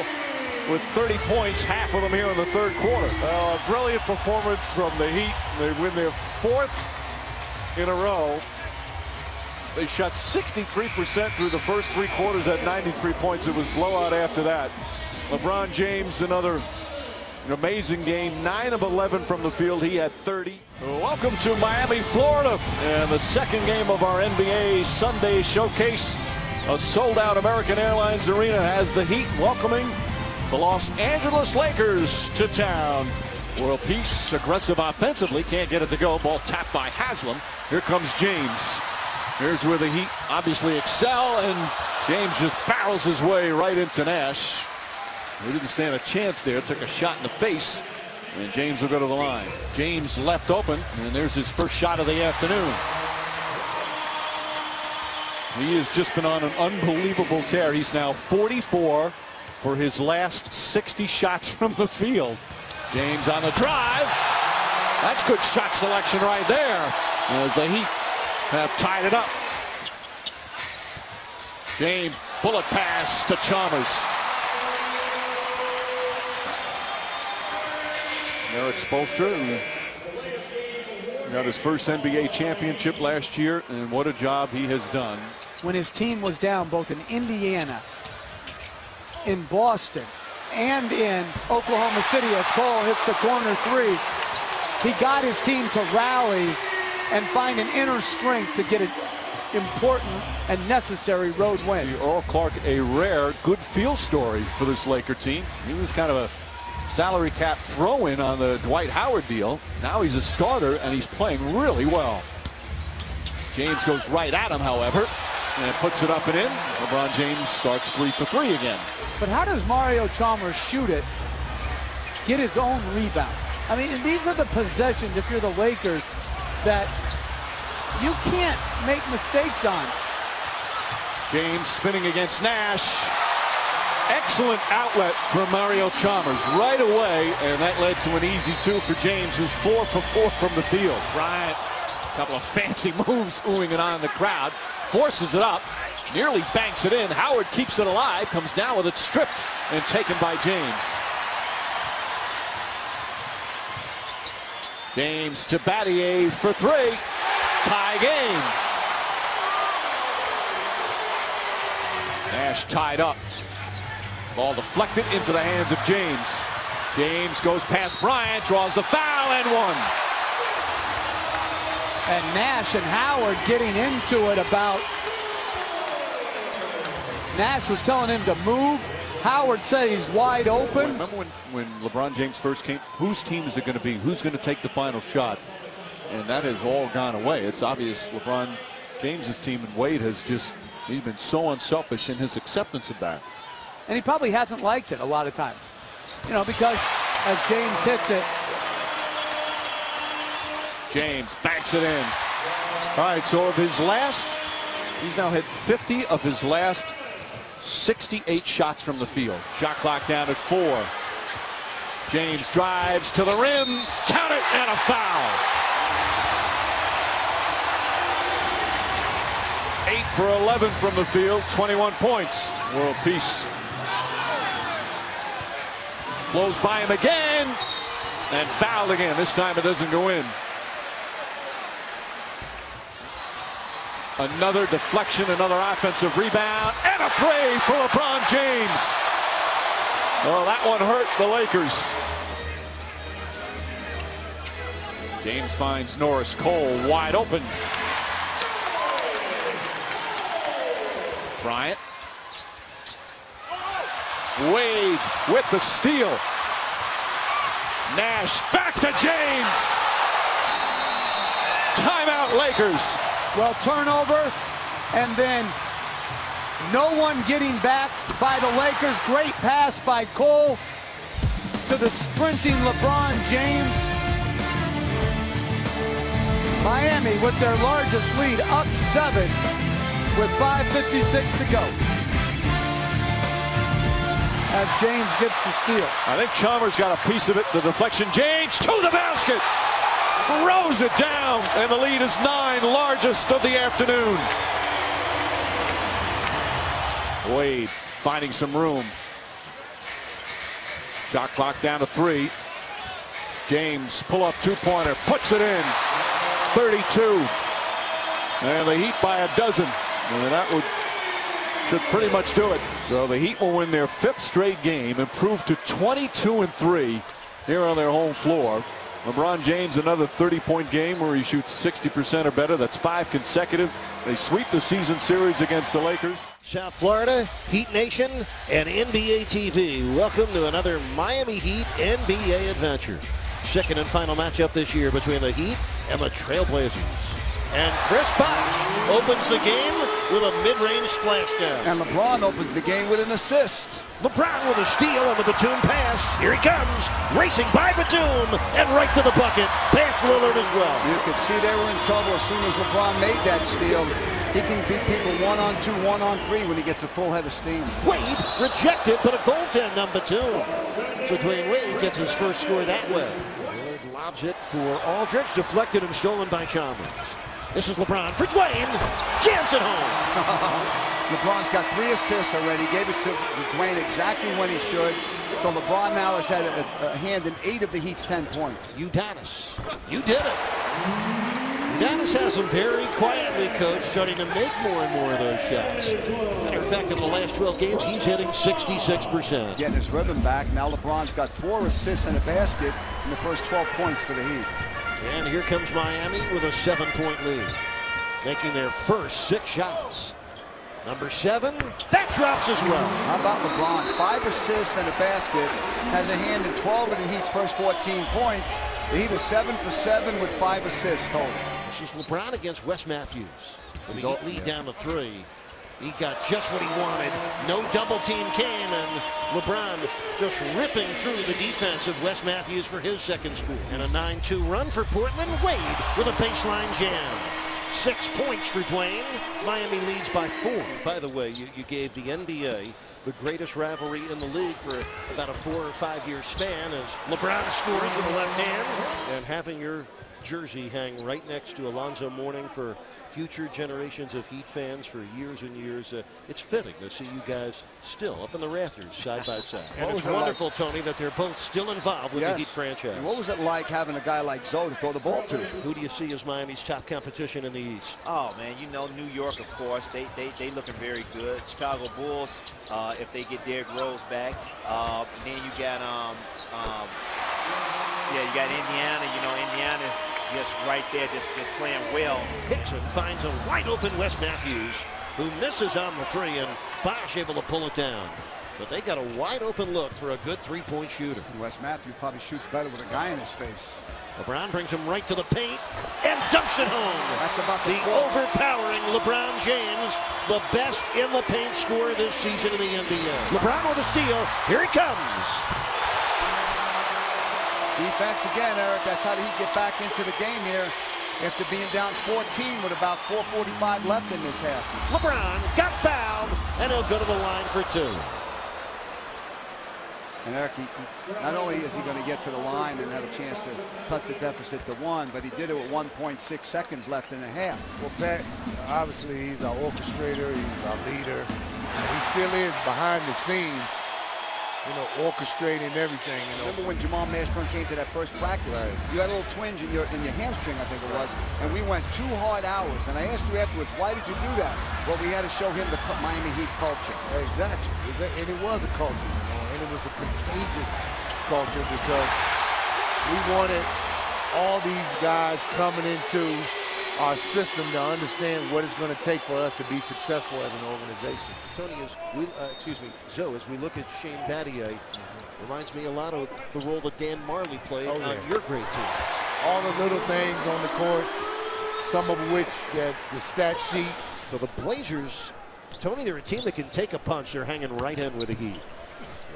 with 30 points, half of them here in the third quarter. Uh, brilliant performance from the Heat. They win their fourth in a row. They shot 63% through the first three quarters at 93 points. It was blowout after that. LeBron James, another an amazing game. 9 of 11 from the field. He had 30. Welcome to Miami, Florida, and the second game of our NBA Sunday Showcase. A sold-out American Airlines Arena has the Heat welcoming the Los Angeles Lakers to town. World Peace, aggressive offensively, can't get it to go. Ball tapped by Haslem. Here comes James. Here's where the Heat obviously excel, and James just barrels his way right into Nash. He didn't stand a chance there. Took a shot in the face. And James will go to the line. James left open. And there's his first shot of the afternoon. He has just been on an unbelievable tear. He's now 44 for his last 60 shots from the field. James on the drive. That's good shot selection right there. As the Heat have tied it up. James, bullet pass to Chalmers. Erik Spoelstra got his first NBA championship last year, and what a job he has done. When his team was down both in Indiana, in Boston, and in Oklahoma City as Cole hits the corner three, he got his team to rally and find an inner strength to get an important and necessary road win. Earl Clark, a rare good feel story for this Laker team. He was kind of a salary cap throw in on the Dwight Howard deal. Now he's a starter and he's playing really well. James goes right at him, however, and puts it up and in. LeBron James starts three for three again. But how does Mario Chalmers shoot it, get his own rebound? I mean, these are the possessions, if you're the Lakers, that you can't make mistakes on. James spinning against Nash. Excellent outlet from Mario Chalmers right away, and that led to an easy two for James, who's four for four from the field. Bryant, a couple of fancy moves, oohing it on the crowd, forces it up, nearly banks it in. Howard keeps it alive, comes down with it stripped and taken by James. James to Battier for three. Tie game. Nash tied up. Ball deflected into the hands of James. James goes past Bryant, draws the foul, and one. And Nash and Howard getting into it about Nash was telling him to move. Howard said he's wide open. Remember when, when LeBron James first came? Whose team is it going to be? Who's going to take the final shot? And that has all gone away. It's obvious LeBron James's team and Wade has just, he's been so unselfish in his acceptance of that. And he probably hasn't liked it a lot of times. You know, because as James hits it. James backs it in. All right, so of his last, he's now had 50 of his last 68 shots from the field. Shot clock down at four. James drives to the rim, count it, and a foul. Eight for 11 from the field, 21 points. World peace. Blows by him again, and fouled again. This time it doesn't go in. Another deflection, another offensive rebound, and a three for LeBron James. Well, that one hurt the Lakers. James finds Norris Cole wide open. Bryant Wade with the steal. Nash back to James. Timeout Lakers. Well, turnover, and then no one getting back by the Lakers. Great pass by Cole to the sprinting LeBron James. Miami with their largest lead, up seven with 5.56 to go. As James gets the steal. I think Chalmers got a piece of it. The deflection. James to the basket. Throws it down. And the lead is nine, largest of the afternoon. Wade finding some room. Shot clock down to three. James pull up two pointer. Puts it in. 32. And the Heat by a dozen. And that would should pretty much do it. So the Heat will win their fifth straight game, improve to 22 and 3 here on their home floor. LeBron James another 30-point game where he shoots 60% or better. That's five consecutive. They sweep the season series against the Lakers. South Florida, Heat Nation, and NBA TV. Welcome to another Miami Heat NBA adventure. Second and final matchup this year between the Heat and the Trailblazers. And Chris Bosh opens the game with a mid-range splashdown. And LeBron opens the game with an assist. LeBron with a steal on the Batum pass. Here he comes, racing by Batum, and right to the bucket. Past Lillard as well. You could see they were in trouble as soon as LeBron made that steal. He can beat people one on two, one on three when he gets a full head of steam. Wade rejected, but a goaltend number two. So Dwyane Wade gets his first score that way. Lillard lobs it for Aldridge, deflected and stolen by Chalmers. This is LeBron for Dwyane. Jams it home. LeBron's got three assists already. Gave it to Dwyane exactly when he should. So LeBron now has had a, a hand in eight of the Heat's 10 points. Udonis, you did it. Udonis has him very quietly, coach, starting to make more and more of those shots. Matter of fact, in the last 12 games, he's hitting 66%. Getting his rhythm back. Now LeBron's got four assists and a basket in the first 12 points for the Heat. And here comes Miami with a seven-point lead, making their first six shots. Number seven, that drops as well. How about LeBron? Five assists and a basket. Has a hand in 12 of the Heat's first 14 points. The Heat is seven for seven with five assists total. This is LeBron against Wes Matthews. With the lead down to three. He got just what he wanted. No double team came, and LeBron just ripping through the defense of Wes Matthews for his second score. And a 9-2 run for Portland. Wade with a baseline jam. Six points for Dwyane. Miami leads by four. By the way, you, you gave the NBA the greatest rivalry in the league for about a four or five year span as LeBron scores with the left hand and having your jersey hang right next to Alonzo Mourning for future generations of Heat fans for years and years. Uh, it's fitting to see you guys still up in the rafters side by side. And What it's was it wonderful, Tony, that they're both still involved with Yes. the Heat franchise. And what was it like having a guy like Zo to throw the ball to? Who do you see as Miami's top competition in the East? Oh man, you know New York, of course. They they they looking very good. Chicago Bulls, uh, if they get Derrick Rose back, uh, and then you got um um yeah you got Indiana. You know Indiana's just right there, just just playing well. Hickson finds a wide open Wes Matthews, who misses on the three, and Bosh able to pull it down. But they got a wide open look for a good three-point shooter. Wes Matthews probably shoots better with a guy in his face. LeBron brings him right to the paint and dunks it home. That's about the overpowering LeBron James, the best in the paint scorer this season in the NBA. LeBron with a steal. Here he comes. Defense again, Eric. That's how the Heat get back into the game here after being down 14 with about 4.45 left in this half. LeBron got fouled, and he'll go to the line for two. And Eric, he, he- not only is he going to get to the line and have a chance to cut the deficit to one, but he did it with 1.6 seconds left in the half. Well, Pat, obviously he's our orchestrator, he's our leader. And he still is behind the scenes, you know, orchestrating everything. You know. Remember when Jamal Mashburn came to that first practice? Right. You had a little twinge in your in your hamstring, I think it was, and we went two hard hours. And I asked you afterwards, why did you do that? Well, we had to show him the Miami Heat culture. Exactly. And it was a culture, you know, and it was a contagious culture because we wanted all these guys coming into our system to understand what it's going to take for us to be successful as an organization. Tony, as we, uh, excuse me, Zo, as we look at Shane Battier, reminds me a lot of the role that Dan Majerle played Oh, on your great team. All the little things on the court, some of which that the stat sheet. So the Blazers, Tony, they're a team that can take a punch. They're hanging right in with the Heat.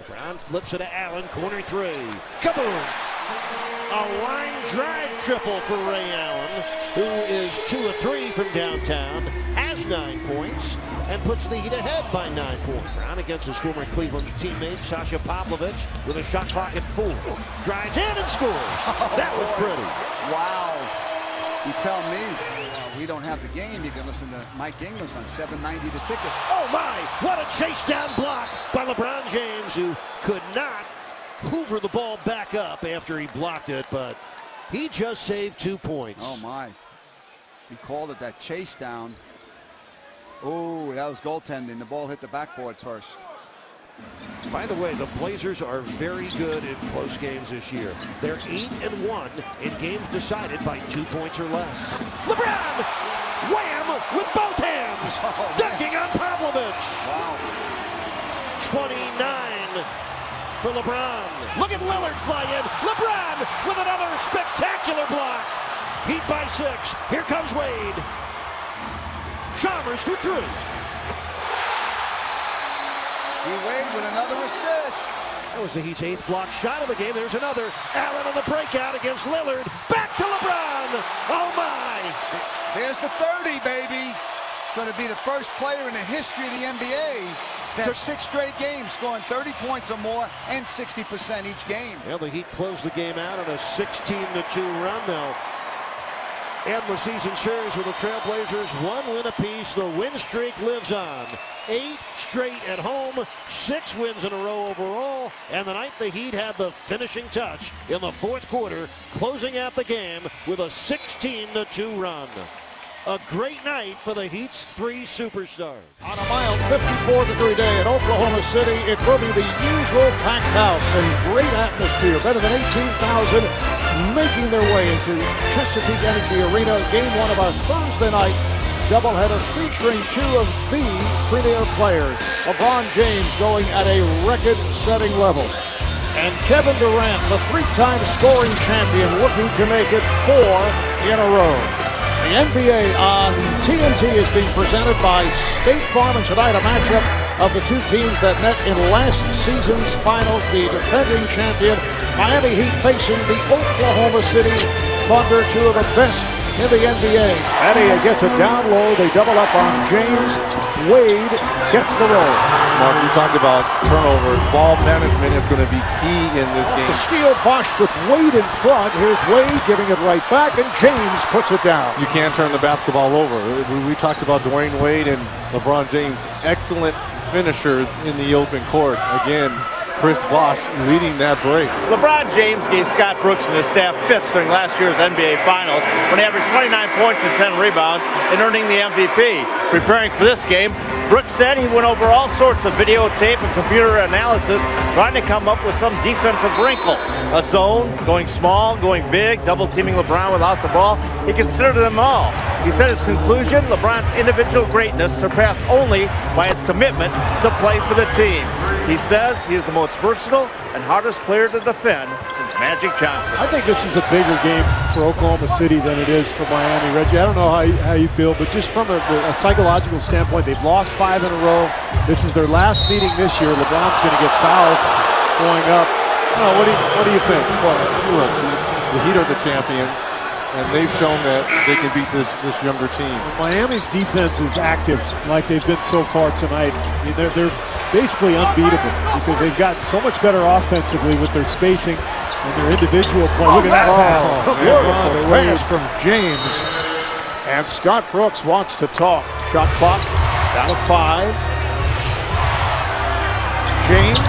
LeBron flips it to Allen, corner three. Kaboom! A line drive triple for Ray Allen, who is two of three from downtown, has nine points, and puts the Heat ahead by nine points. Brown against his former Cleveland teammate, Sasha Pavlovic, with a shot clock at four. Drives in and scores. That was pretty. Wow. You tell me uh, we don't have the game, you can listen to Mike Inglis on 790 the ticket. Oh my, what a chase down block by LeBron James, who could not hoover the ball back up after he blocked it, but he just saved two points. Oh my. He called it that chase down. Oh, that was goaltending. The ball hit the backboard first. By the way, the Blazers are very good in close games this year. They're 8 and 1 in games decided by two points or less. LeBron! Wham! With both hands! Oh, Dunking on Pavlovic! Wow. 29 for LeBron. Look at Lillard fly in. LeBron with another spectacular block. Heat by six. Here comes Wade. Chalmers for three. He Wade with another assist. That was the Heat's eighth block shot of the game. There's another. Allen on the breakout against Lillard. Back to LeBron. Oh my. There's the 30, baby. Going to be the first player in the history of the NBA to have six straight games scoring 30 points or more and 60% each game. Well, the Heat closed the game out on a 16-2 run now. End the season series with the Trailblazers one win apiece. The win streak lives on. Eight straight at home, six wins in a row overall, and the night the Heat had the finishing touch in the fourth quarter, closing out the game with a 16-2 run. A great night for the Heat's three superstars. On a mild 54 degree day in Oklahoma City, it will be the usual packed house and great atmosphere. Better than 18,000 making their way into Chesapeake Energy Arena. Game one of our Thursday night doubleheader featuring two of the premier players. LeBron James going at a record-setting level. And Kevin Durant, the three-time scoring champion, looking to make it four in a row. The NBA on TNT is being presented by State Farm, and tonight a matchup of the two teams that met in last season's finals. The defending champion, Miami Heat, facing the Oklahoma City Thunder, two of the best in the NBA. Eddie gets it down low. They double up on James. Wade gets the roll. Mark, you talked about turnovers. Ball management is going to be key in this game. The steal Bosh with Wade in front. Here's Wade giving it right back, and James puts it down. You can't turn the basketball over. We talked about Dwyane Wade and LeBron James, excellent finishers in the open court. Again, Chris Bosh leading that break. LeBron James gave Scott Brooks and his staff fits during last year's NBA Finals when he averaged 29 points and 10 rebounds and earning the MVP. Preparing for this game, Brooks said he went over all sorts of videotape and computer analysis trying to come up with some defensive wrinkle. A zone, going small, going big, double teaming LeBron without the ball. He considered them all. He said his conclusion, LeBron's individual greatness surpassed only by his commitment to play for the team. He says he is the most versatile and hardest player to defend since Magic Johnson. I think this is a bigger game for Oklahoma City than it is for Miami. Reggie, I don't know how you, how you feel, but just from a, a psychological standpoint, they've lost five in a row. This is their last meeting this year. LeBron's going to get fouled going up. Oh, what do you, what do you think? Look, the Heat are the champions, and they've shown that they can beat this, this younger team. Miami's defense is active like they've been so far tonight. I mean, they're, they're basically unbeatable because they've gotten so much better offensively with their spacing and their individual play. Look at that oh, pass. Oh, from Beautiful pass from James. And Scott Brooks wants to talk. Shot clock down to five. James.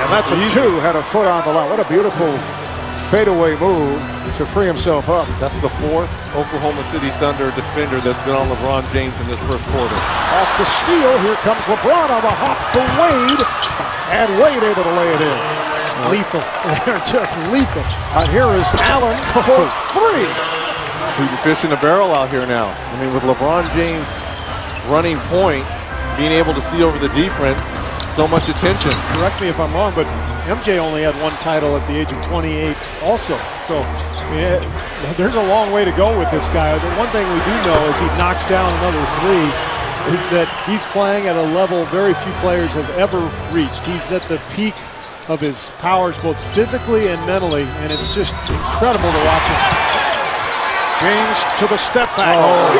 And that's a two, had a foot on the line. What a beautiful fadeaway move to free himself up. That's the fourth Oklahoma City Thunder defender that's been on LeBron James in this first quarter. Off the steal, here comes LeBron on the hop for Wade. And Wade able to lay it in. Lethal. They're just lethal. Uh, here is Allen for three. shooting fish in a barrel out here now. I mean, with LeBron James running point, being able to see over the defense, so much attention. Correct me if I'm wrong, but MJ only had one title at the age of 28 also. So I mean, eh, there's a long way to go with this guy. The one thing we do know is he knocks down another three is that he's playing at a level very few players have ever reached. He's at the peak of his powers both physically and mentally, and it's just incredible to watch him. James to the step back. Oh,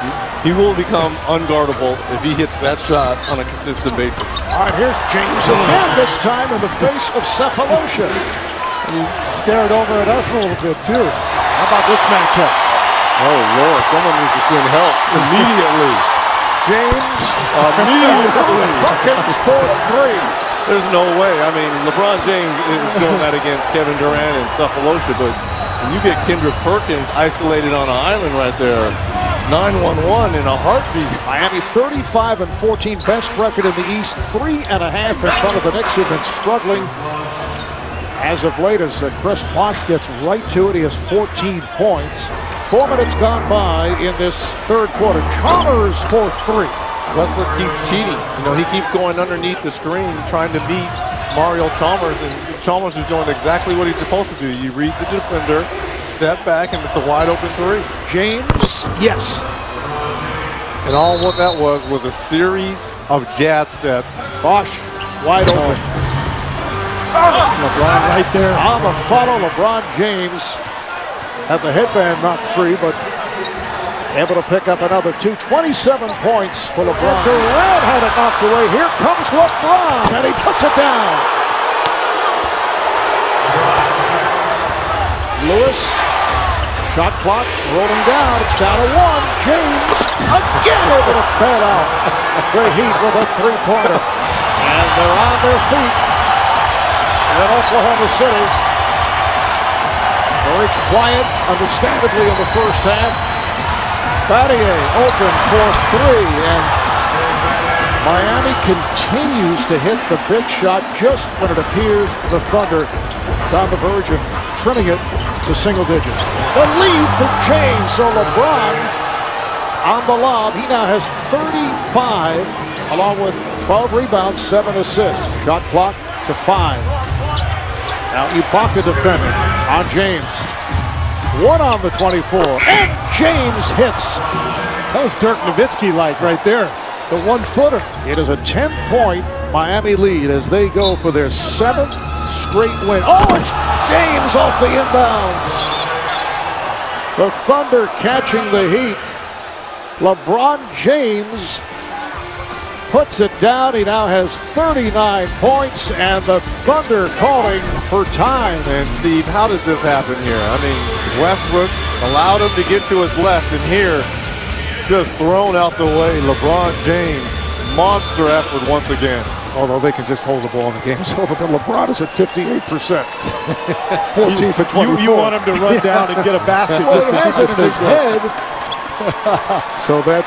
Yes. He will become unguardable if he hits that shot on a consistent basis. All right, here's James again, this time in the face of Sefolosha. He stared over at us a little bit, too. How about this matchup? Oh, Lord, someone needs to send help immediately. James immediately. Perkins for three. There's no way. I mean, LeBron James is doing that against Kevin Durant and Sefolosha, but when you get Kendrick Perkins isolated on an island right there, 9-1-1 in a heartbeat. Miami 35 and 14, best record in the East, three and a half in front of the Knicks who've been struggling as of late as uh, Chris Bosh gets right to it. He has 14 points. Four minutes gone by in this third quarter. Chalmers for three. Westbrook keeps cheating. You know, he keeps going underneath the screen trying to beat Mario Chalmers, and Chalmers is doing exactly what he's supposed to do. You read the defender, step back, and it's a wide open three. James, yes. And all what that was was a series of jazz steps. Bosh, wide oh. open. Ah! LeBron right there. On the follow, LeBron James had the headband knocked free, but able to pick up another two. 27 points for LeBron. Durant had it knocked away. Here comes LeBron, and he puts it down. Lewis, shot clock rolling down. It's down to one. James again able to bail out the Heat with a three-pointer. And they're on their feet in Oklahoma City. Very quiet, understandably, in the first half. Battier open for three, and Miami continues to hit the big shot just when it appears the Thunder is on the verge of trimming it to single digits. The lead for James, so LeBron on the lob. He now has 35, along with 12 rebounds, 7 assists. Shot clock to 5. Now Ibaka defending on James. One on the 24, and James hits. That was Dirk Nowitzki-like right there. The one-footer. It is a 10-point Miami lead as they go for their seventh straight win. Oh, it's James off the inbounds. The Thunder catching the heat. LeBron James puts it down. He now has 39 points, and the Thunder calling for time. And Steve, how does this happen here? I mean, Westbrook allowed him to get to his left, and here, just thrown out the way, LeBron James, monster effort once again. Although they can just hold the ball in the game. So but LeBron is at 58%. 14 for 24. You, you want him to run down and get a basket well, just it to has keep it in his his head. so that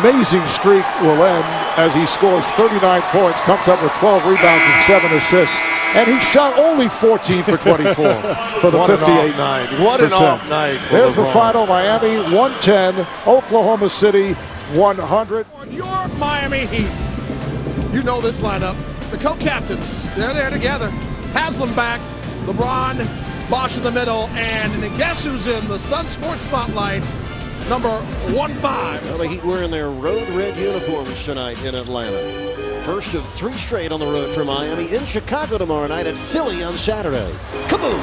amazing streak will end as he scores 39 points, comes up with 12 rebounds and 7 assists. And he shot only 14 for 24 for the What 58 off night. What an off night for There's the final Miami 110, Oklahoma City 100. Your Miami Heat. You know this lineup. The co-captains, they're there together. Haslem back, LeBron, Bosh in the middle, and guess who's in the Sun Sports Spotlight? Number one five. Well, the Heat wearing their road red uniforms tonight in Atlanta. First of three straight on the road for Miami. In Chicago tomorrow night at Philly on Saturday. Kaboom!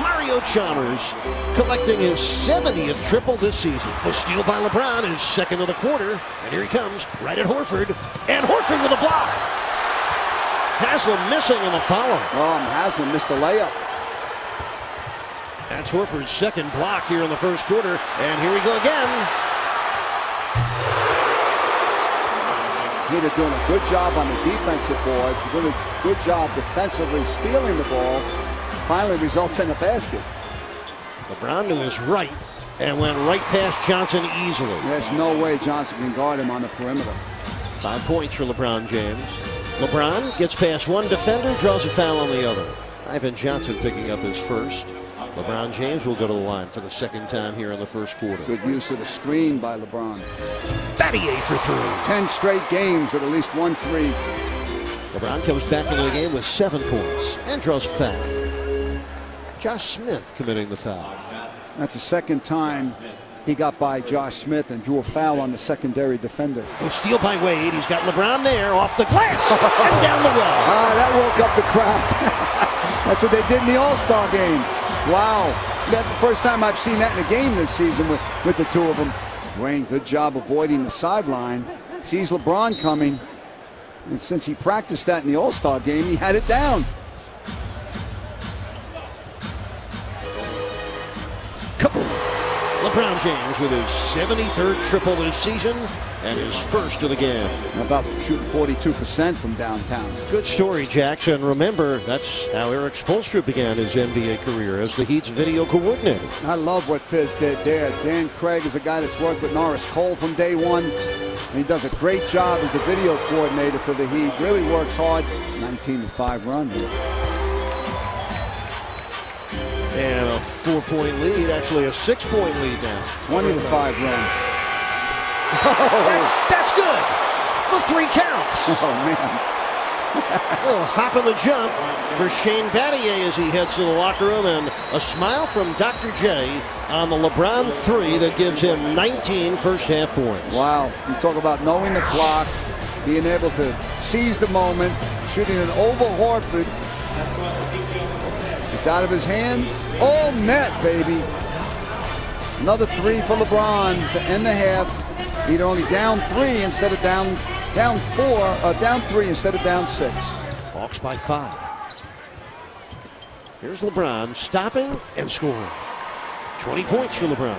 Mario Chalmers collecting his 70th triple this season. The steal by LeBron is second of the quarter. And here he comes, right at Horford. And Horford with a block. Haslem missing on the follow. Oh, Haslem missed the layup. That's Horford's second block here in the first quarter. And here we go again. Either doing a good job on the defensive boards, doing a good job defensively stealing the ball, finally results in a basket. LeBron to his right and went right past Johnson easily. There's no way Johnson can guard him on the perimeter. Five points for LeBron James. LeBron gets past one defender, draws a foul on the other. Ivan Johnson picking up his first. LeBron James will go to the line for the second time here in the first quarter. Good use of the screen by LeBron. Battier for three. Ten straight games with at least one three. LeBron comes back into the game with seven points and draws foul. Josh Smith committing the foul. That's the second time he got by Josh Smith and drew a foul on the secondary defender. Oh, steal by Wade. He's got LeBron there off the glass and down the well. Ah, that woke up the crowd. That's what they did in the All-Star game. Wow. That's the first time I've seen that in a game this season with, with the two of them. Wayne, good job avoiding the sideline. Sees LeBron coming. And since he practiced that in the All-Star game, he had it down. LeBron James with his 73rd triple this season and his first of the game. About shooting 42% from downtown. Good story, Jackson. Remember, that's how Erik Spoelstra began his NBA career as the Heat's video coordinator. I love what Fizz did there. Dan Craig is a guy that's worked with Norris Cole from day one. And he does a great job as the video coordinator for the Heat. Really works hard. 19 to 5 run. And a four-point lead, actually a six-point lead now. 20 to 5 run. Oh, that's good. The three counts. Oh, man. little hop in the jump for Shane Battier as he heads to the locker room and a smile from Dr. J on the LeBron three that gives him 19 first half points. Wow. You talk about knowing the clock, being able to seize the moment, shooting an over Horford. It's out of his hands. All net, baby. Another three for LeBron to end the half. Either only down three instead of down down four, uh, down three instead of down six. Hawks by five. Here's LeBron stopping and scoring. 20 points for LeBron.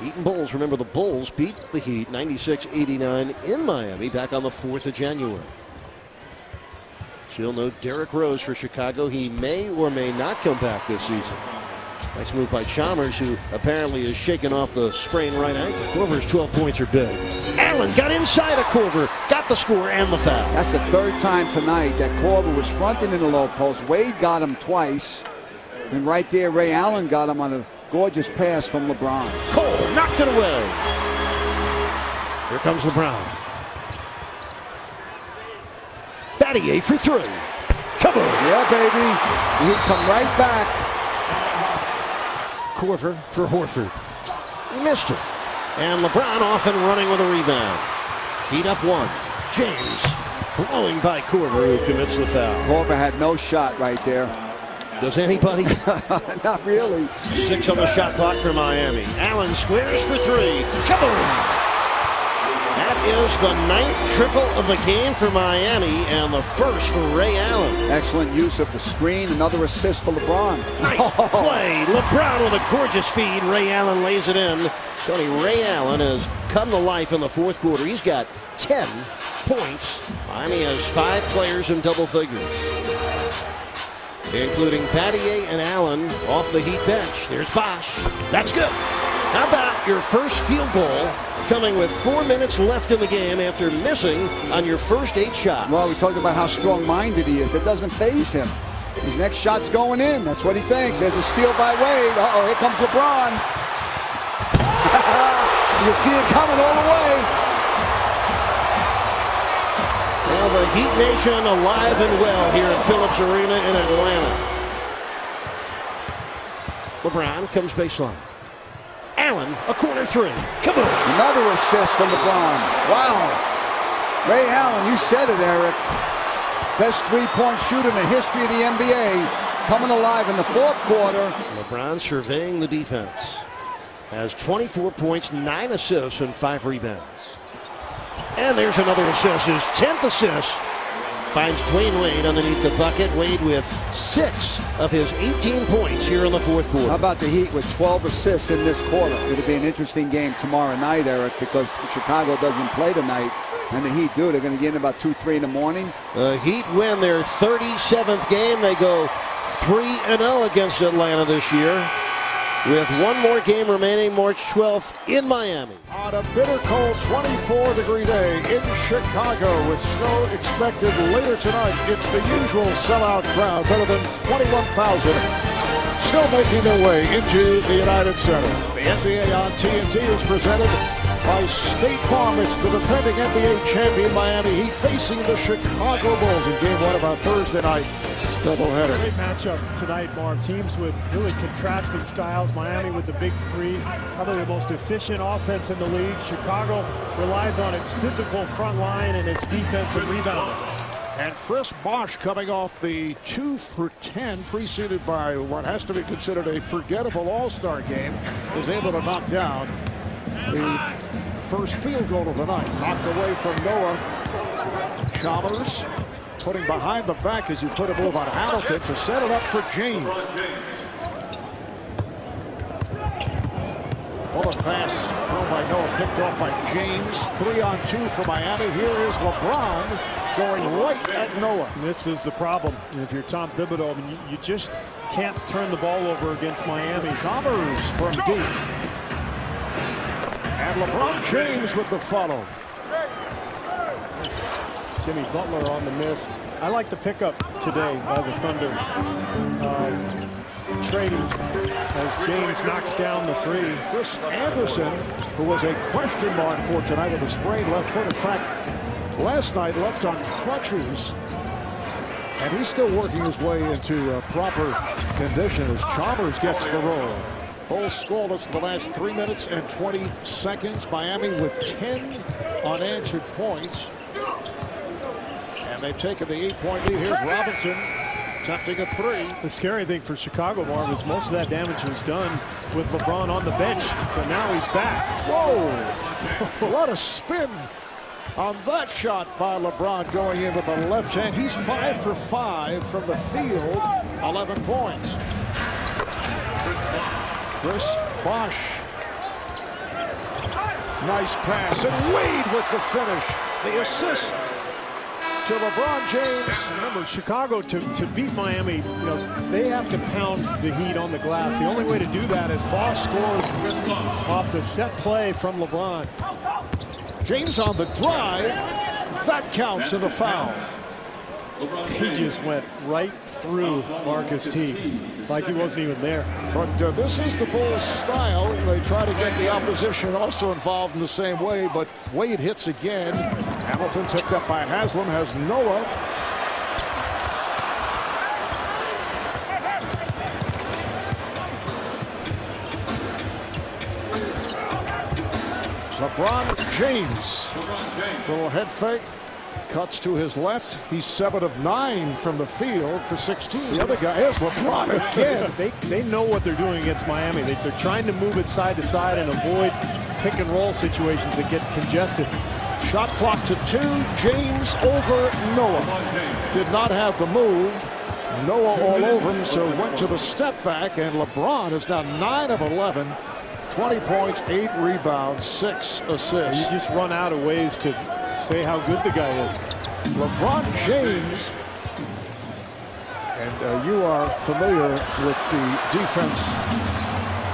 Heat and Bulls. Remember, the Bulls beat the Heat 96-89 in Miami back on the 4th of January. Still no Derrick Rose for Chicago. He may or may not come back this season. Nice move by Chalmers, who apparently is shaking off the sprained right ankle. Korver's 12 points are big. Allen got inside of Korver, got the score and the foul. That's the third time tonight that Korver was fronting in the low post. Wade got him twice. And right there, Ray Allen got him on a gorgeous pass from LeBron. Cole knocked it away. Here comes LeBron. Battier for three. Come on. Yeah, baby. He'd come right back. Korver for Horford. He missed it. And LeBron off and running with a rebound. Heat up one. James blowing by Korver who commits the foul. Korver had no shot right there. Does anybody? Not really. Six on the shot clock for Miami. Allen squares for three. Come on. That is the ninth triple of the game for Miami and the first for Ray Allen. Excellent use of the screen. Another assist for LeBron. Nice oh. play. LeBron with a gorgeous feed. Ray Allen lays it in. Tony Ray Allen has come to life in the fourth quarter. He's got 10 points. Miami has five players in double figures including Battier and Allen off the Heat bench. There's Bosh. That's good. How about your first field goal coming with four minutes left in the game after missing on your first eight shots? Well, we talked about how strong-minded he is. That doesn't phase him. His next shot's going in. That's what he thinks. There's a steal by Wade. Uh-oh, here comes LeBron. you see it coming all the way. Well, the Heat Nation alive and well here at Phillips Arena in Atlanta. LeBron comes baseline. Allen, a corner three. Come on. Another assist from LeBron. Wow. Ray Allen, you said it, Eric. Best three-point shooter in the history of the NBA. Coming alive in the fourth quarter. LeBron surveying the defense. Has 24 points, 9 assists, and 5 rebounds. And there's another assist, his 10th assist. Finds Dwyane Wade underneath the bucket. Wade with six of his 18 points here in the fourth quarter. How about the Heat with 12 assists in this quarter? It'll be an interesting game tomorrow night, Eric, because Chicago doesn't play tonight. And the Heat do. They're going to get in about 2, 3 in the morning. The Heat win their 37th game. They go 3-0 against Atlanta this year. With one more game remaining March 12th in Miami. On a bitter cold 24 degree day in Chicago with snow expected later tonight. It's the usual sellout crowd, better than 21,000, still making their way into the United Center. The NBA on TNT is presented by State Farm. It's the defending NBA champion Miami Heat facing the Chicago Bulls in game one of our Thursday night doubleheader. Great matchup tonight, Marv. Teams with really contrasting styles. Miami with the big three, probably the most efficient offense in the league. Chicago relies on its physical front line and its defensive and rebounding. And Chris Bosh coming off the 2 for 10, preceded by what has to be considered a forgettable All-Star game, is able to knock down the first field goal of the night. Knocked away from Noah Chalmers, putting behind the back as you put a move on Hamilton to set it up for James. Bullet pass thrown by Noah, picked off by James. Three on two for Miami. Here is LeBron going right at Noah. This is the problem. If you're Tom Thibodeau, I mean, you, you just can't turn the ball over against Miami. Chalmers from deep. And LeBron James with the follow. Jimmy Butler on the miss. I like the pickup today by the Thunder. Uh, trading as James knocks down the three. Chris Andersen, who was a question mark for tonight with a sprained left foot. In fact, last night left on crutches. And he's still working his way into uh, proper condition as Chalmers gets the roll. Bulls scoreless for the last three minutes and 20 seconds. Miami with 10 unanswered points. And they've taken the eight-point lead. Here's Robinson attempting a three. The scary thing for Chicago, Marv, is most of that damage was done with LeBron on the bench. So now he's back. Whoa! what a spin on that shot by LeBron going in with the left hand. He's five for five from the field, 11 points. Chris Bosh. Nice pass, and Wade with the finish. The assist to LeBron James. Remember, Chicago to, to beat Miami, you know, they have to pound the Heat on the glass. The only way to do that is Bosh scores off the set play from LeBron. James on the drive. That counts in the foul. He just went right through Marcus T. Like he wasn't even there. But uh, this is the Bulls' style. They try to get the opposition also involved in the same way, but Wade hits again. Hamilton picked up by Haslem, has Noah. LeBron James. Little head fake. Cuts to his left. He's 7 of 9 from the field for 16. The other guy is LeBron again. they, they know what they're doing against Miami. They, they're trying to move it side to side and avoid pick and roll situations that get congested. Shot clock to two. James over Noah. Did not have the move. Noah all over him, so went to the step back, and LeBron is now 9 of 11. 20 points, 8 rebounds, 6 assists. You just run out of ways to say how good the guy is. LeBron James, and uh, you are familiar with the defense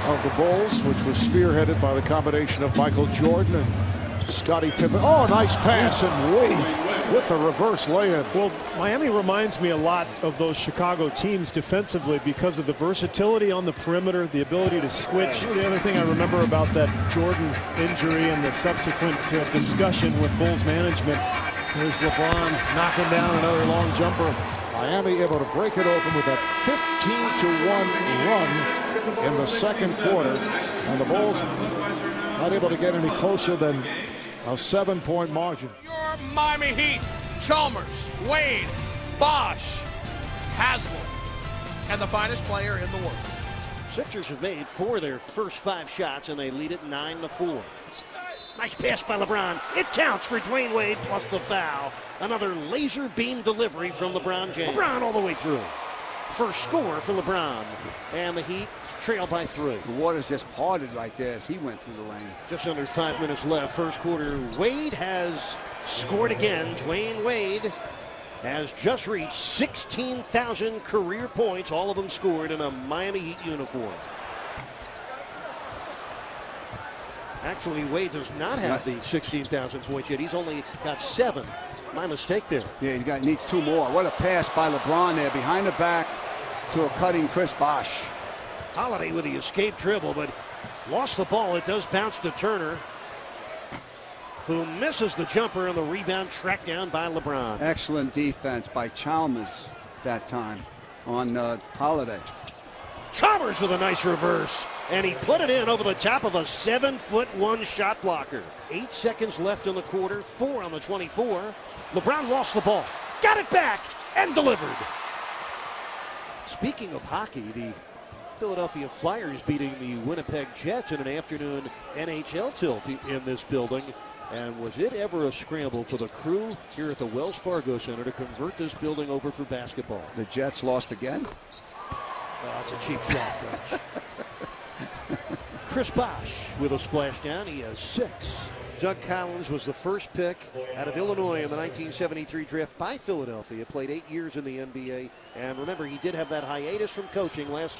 of the Bulls, which was spearheaded by the combination of Michael Jordan and Scottie Pippen. Oh, nice pass and Wade with the reverse layup. Well, Miami reminds me a lot of those Chicago teams defensively because of the versatility on the perimeter, the ability to switch. The other thing I remember about that Jordan injury and the subsequent uh, discussion with Bulls management is LeBron knocking down another long jumper. Miami able to break it open with a 15 to 1 run in the second quarter. And the Bulls not able to get any closer than a seven-point margin. Your Miami Heat, Chalmers, Wade, Bosh, Haslem, and the finest player in the world. Sixers have made four of their first five shots, and they lead it 9 to 4. Nice pass by LeBron. It counts for Dwyane Wade plus the foul. Another laser beam delivery from LeBron James. LeBron all the way through. First score for LeBron. And the Heat trail by three. The water's just parted right there as he went through the lane. Just under five minutes left. First quarter. Wade has scored again. Dwyane Wade has just reached 16,000 career points. All of them scored in a Miami Heat uniform. Actually, Wade does not have the 16,000 points yet. He's only got seven. My mistake there. Yeah, he got needs two more. What a pass by LeBron there behind the back to a cutting Chris Bosh. Holiday with the escape dribble, but lost the ball. It does bounce to Turner, who misses the jumper and the rebound tracked down by LeBron. Excellent defense by Chalmers that time on uh, Holiday. Chalmers with a nice reverse, and he put it in over the top of a seven foot one shot blocker. Eight seconds left in the quarter, four on the 24. LeBron lost the ball, got it back, and delivered. Speaking of hockey, the Philadelphia Flyers beating the Winnipeg Jets in an afternoon NHL tilt in this building. And was it ever a scramble for the crew here at the Wells Fargo Center to convert this building over for basketball? The Jets lost again? Oh, it's a cheap shot, coach. Chris Bosh with a splashdown. He has six. Doug Collins was the first pick out of Illinois in the 1973 draft by Philadelphia. Played eight years in the NBA. And remember, he did have that hiatus from coaching last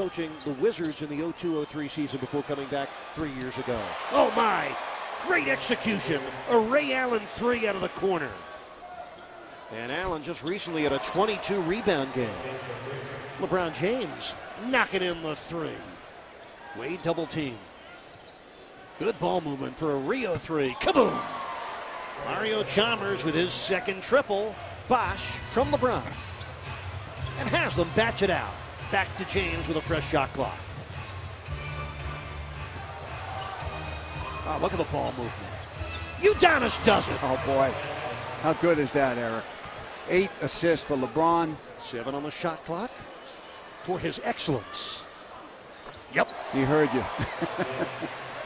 coaching the Wizards in the 02-03 season before coming back three years ago. Oh my! Great execution. A Ray Allen three out of the corner. And Allen just recently had a 22 rebound game. LeBron James knocking in the three. Wade double team. Good ball movement for a Rio three. Kaboom! Mario Chalmers with his second triple. Bosh from LeBron. And Haslem bats it out. Back to James with a fresh shot clock. Oh, look at the ball movement. Udonis does it. Oh, boy. How good is that, Eric? Eight assists for LeBron. Seven on the shot clock for his excellence. Yep. He heard you.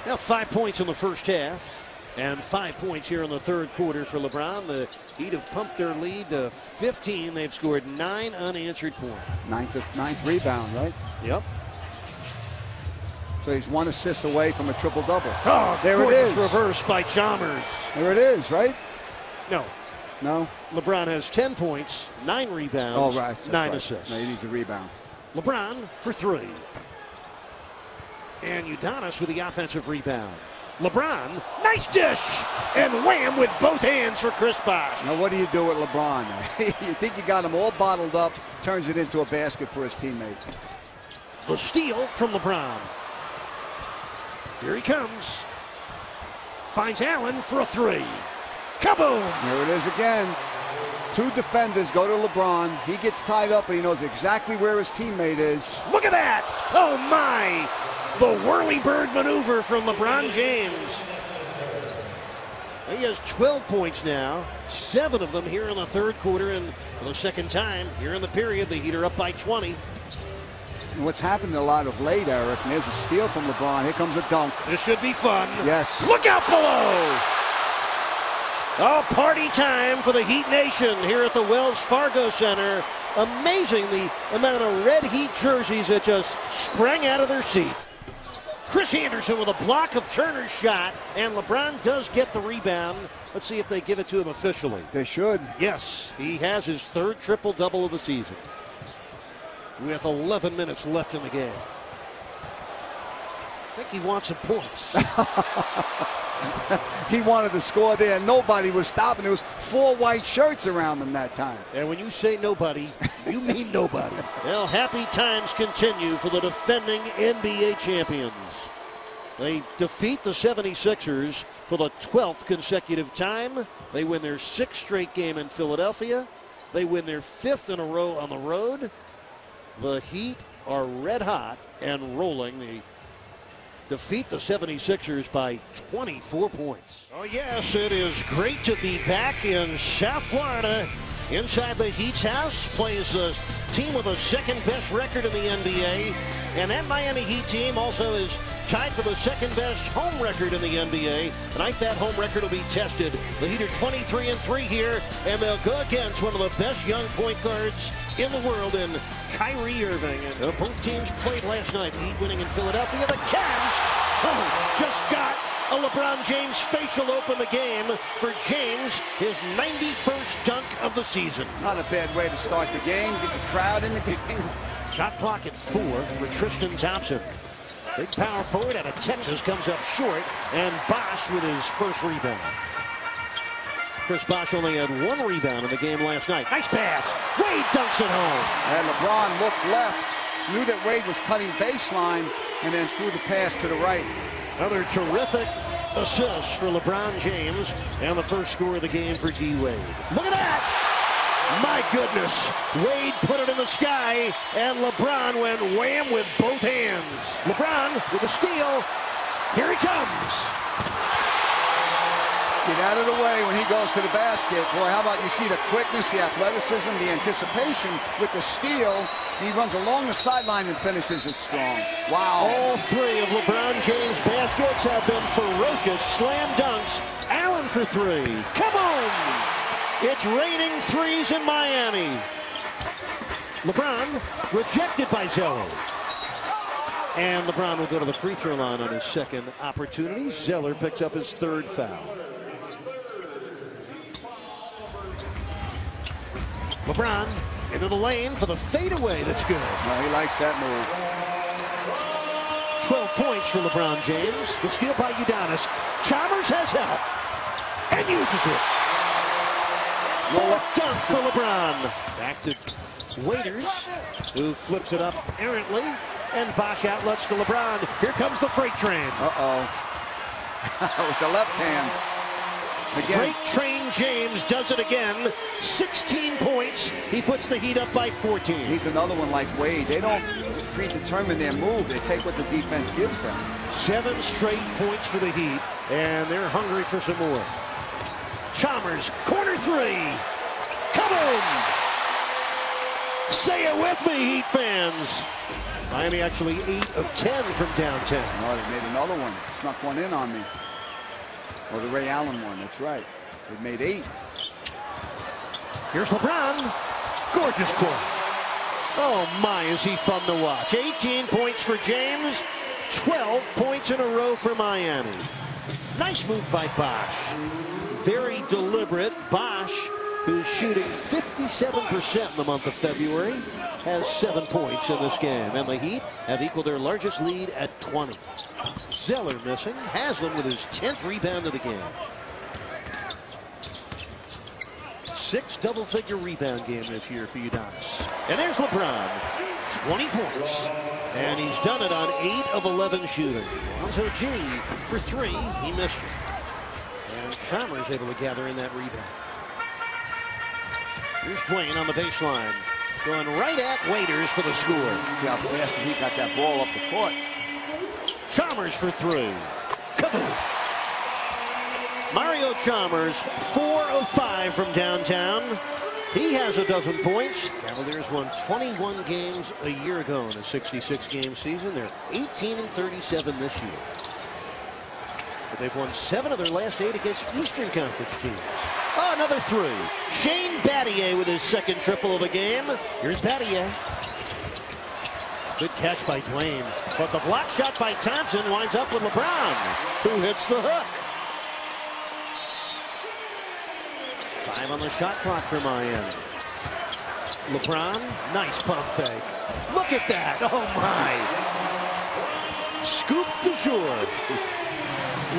now five points in the first half and five points here in the third quarter for LeBron. The Heat have pumped their lead to 15. They've scored nine unanswered points. Ninth, ninth rebound, right? Yep. So he's one assist away from a triple-double. Oh, there it is. reverse by Chalmers. There it is, right? No. No? LeBron has 10 points, nine rebounds, oh, right. Nine right. assists. No, he needs a rebound. LeBron for three. And Udonis with the offensive rebound. LeBron, nice dish, and wham with both hands for Chris Bosh. Now, what do you do with LeBron? you think you got him all bottled up, turns it into a basket for his teammate. The steal from LeBron. Here he comes. Finds Allen for a three. Kaboom! Here it is again. Two defenders go to LeBron. He gets tied up and he knows exactly where his teammate is. Look at that! Oh my! The whirly bird maneuver from LeBron James. He has 12 points now, seven of them here in the third quarter, and for the second time here in the period, the Heat are up by 20. What's happened a lot of late, Eric, and there's a steal from LeBron. Here comes a dunk. This should be fun. Yes. Look out below! Oh, party time for the Heat Nation here at the Wells Fargo Center. Amazing the amount of red Heat jerseys that just sprang out of their seats. Chris Andersen with a block of Turner's shot, and LeBron does get the rebound. Let's see if they give it to him officially. They should. Yes, he has his third triple-double of the season with 11 minutes left in the game. Think he wants some points. he wanted to score there. Nobody was stopping. There was four white shirts around him that time. And when you say nobody, you mean nobody. Well, happy times continue for the defending NBA champions. They defeat the 76ers for the 12th consecutive time. They win their sixth straight game in Philadelphia. They win their fifth in a row on the road. The Heat are red hot and rolling. They defeat the 76ers by 24 points. Oh, yes, it is great to be back in South Florida. Inside the Heat's house plays the team with the second best record in the NBA. And that Miami Heat team also is tied for the second best home record in the NBA. Tonight that home record will be tested. The Heat are 23 and 3 here, and they'll go against one of the best young point guards in the world in Kyrie Irving. And uh, both teams played last night. The Heat winning in Philadelphia. The Cavs oh, just got a LeBron James facial open the game for James, his 91st dunk of the season. Not a bad way to start the game. Get the crowd in the game. Shot clock at four for Tristan Thompson. Big power forward out of Texas comes up short, and Bosh with his first rebound. Chris Bosh only had one rebound in the game last night. Nice pass. Wade dunks it home. And LeBron looked left, knew that Wade was cutting baseline, and then threw the pass to the right. Another terrific assist for LeBron James, and the first score of the game for D Wade. Look at that! My goodness, Wade put it in the sky, and LeBron went wham with both hands. LeBron with a steal. Here he comes. Get out of the way when he goes to the basket. Boy, how about you see the quickness, the athleticism, the anticipation with the steal. He runs along the sideline and finishes it strong. Wow. All three of LeBron James' baskets have been ferocious slam dunks. Allen for three. Come on! It's raining threes in Miami. LeBron rejected by Zeller. And LeBron will go to the free throw line on his second opportunity. Zeller picks up his third foul. LeBron into the lane for the fadeaway. That's good. No, he likes that move. 12 points for LeBron James. The steal by Udonis. Chalmers has help and uses it. Full dunk for LeBron. Back to Waiters, who flips it up errantly. And Bosh outlets to LeBron. Here comes the freight train. Uh-oh. With the left hand. Again. Freight train James does it again. 16 points. He puts the Heat up by 14. He's another one like Wade. They don't predetermine their move. They take what the defense gives them. Seven straight points for the Heat, and they're hungry for some more. Chalmers, corner three. Come on! Say it with me, Heat fans. Miami actually 8 of 10 from downtown. Oh, they made another one. Snuck one in on me. Or the Ray Allen one, that's right. They made eight. Here's LeBron. Gorgeous court. Oh my, is he fun to watch. 18 points for James. 12 points in a row for Miami. Nice move by Bosh. Very deliberate. Bosh, who's shooting 57% in the month of February, has seven points in this game. And the Heat have equaled their largest lead at 20. Zeller missing. Haslem with his 10th rebound of the game. Six double-figure rebound game this year for Udonis. And there's LeBron. 20 points. And he's done it on 8 of 11 shooting. Alonzo Gee for three. He missed it. And Chalmers able to gather in that rebound. Here's Dwyane on the baseline. Going right at Waiters for the score. See how fast he got that ball up the court. Chalmers for three. Kaboom. Mario Chalmers, four of five from downtown. He has a dozen points. Cavaliers won 21 games a year ago in a 66-game season. They're 18 and 37 this year. But they've won seven of their last eight against Eastern Conference teams. Another three. Shane Battier with his second triple of the game. Here's Battier. Good catch by Dwyane. But the block shot by Thompson winds up with LeBron, who hits the hook. Five on the shot clock for Miami. LeBron, nice pump fake. Look at that. Oh, my. Scoop du jour.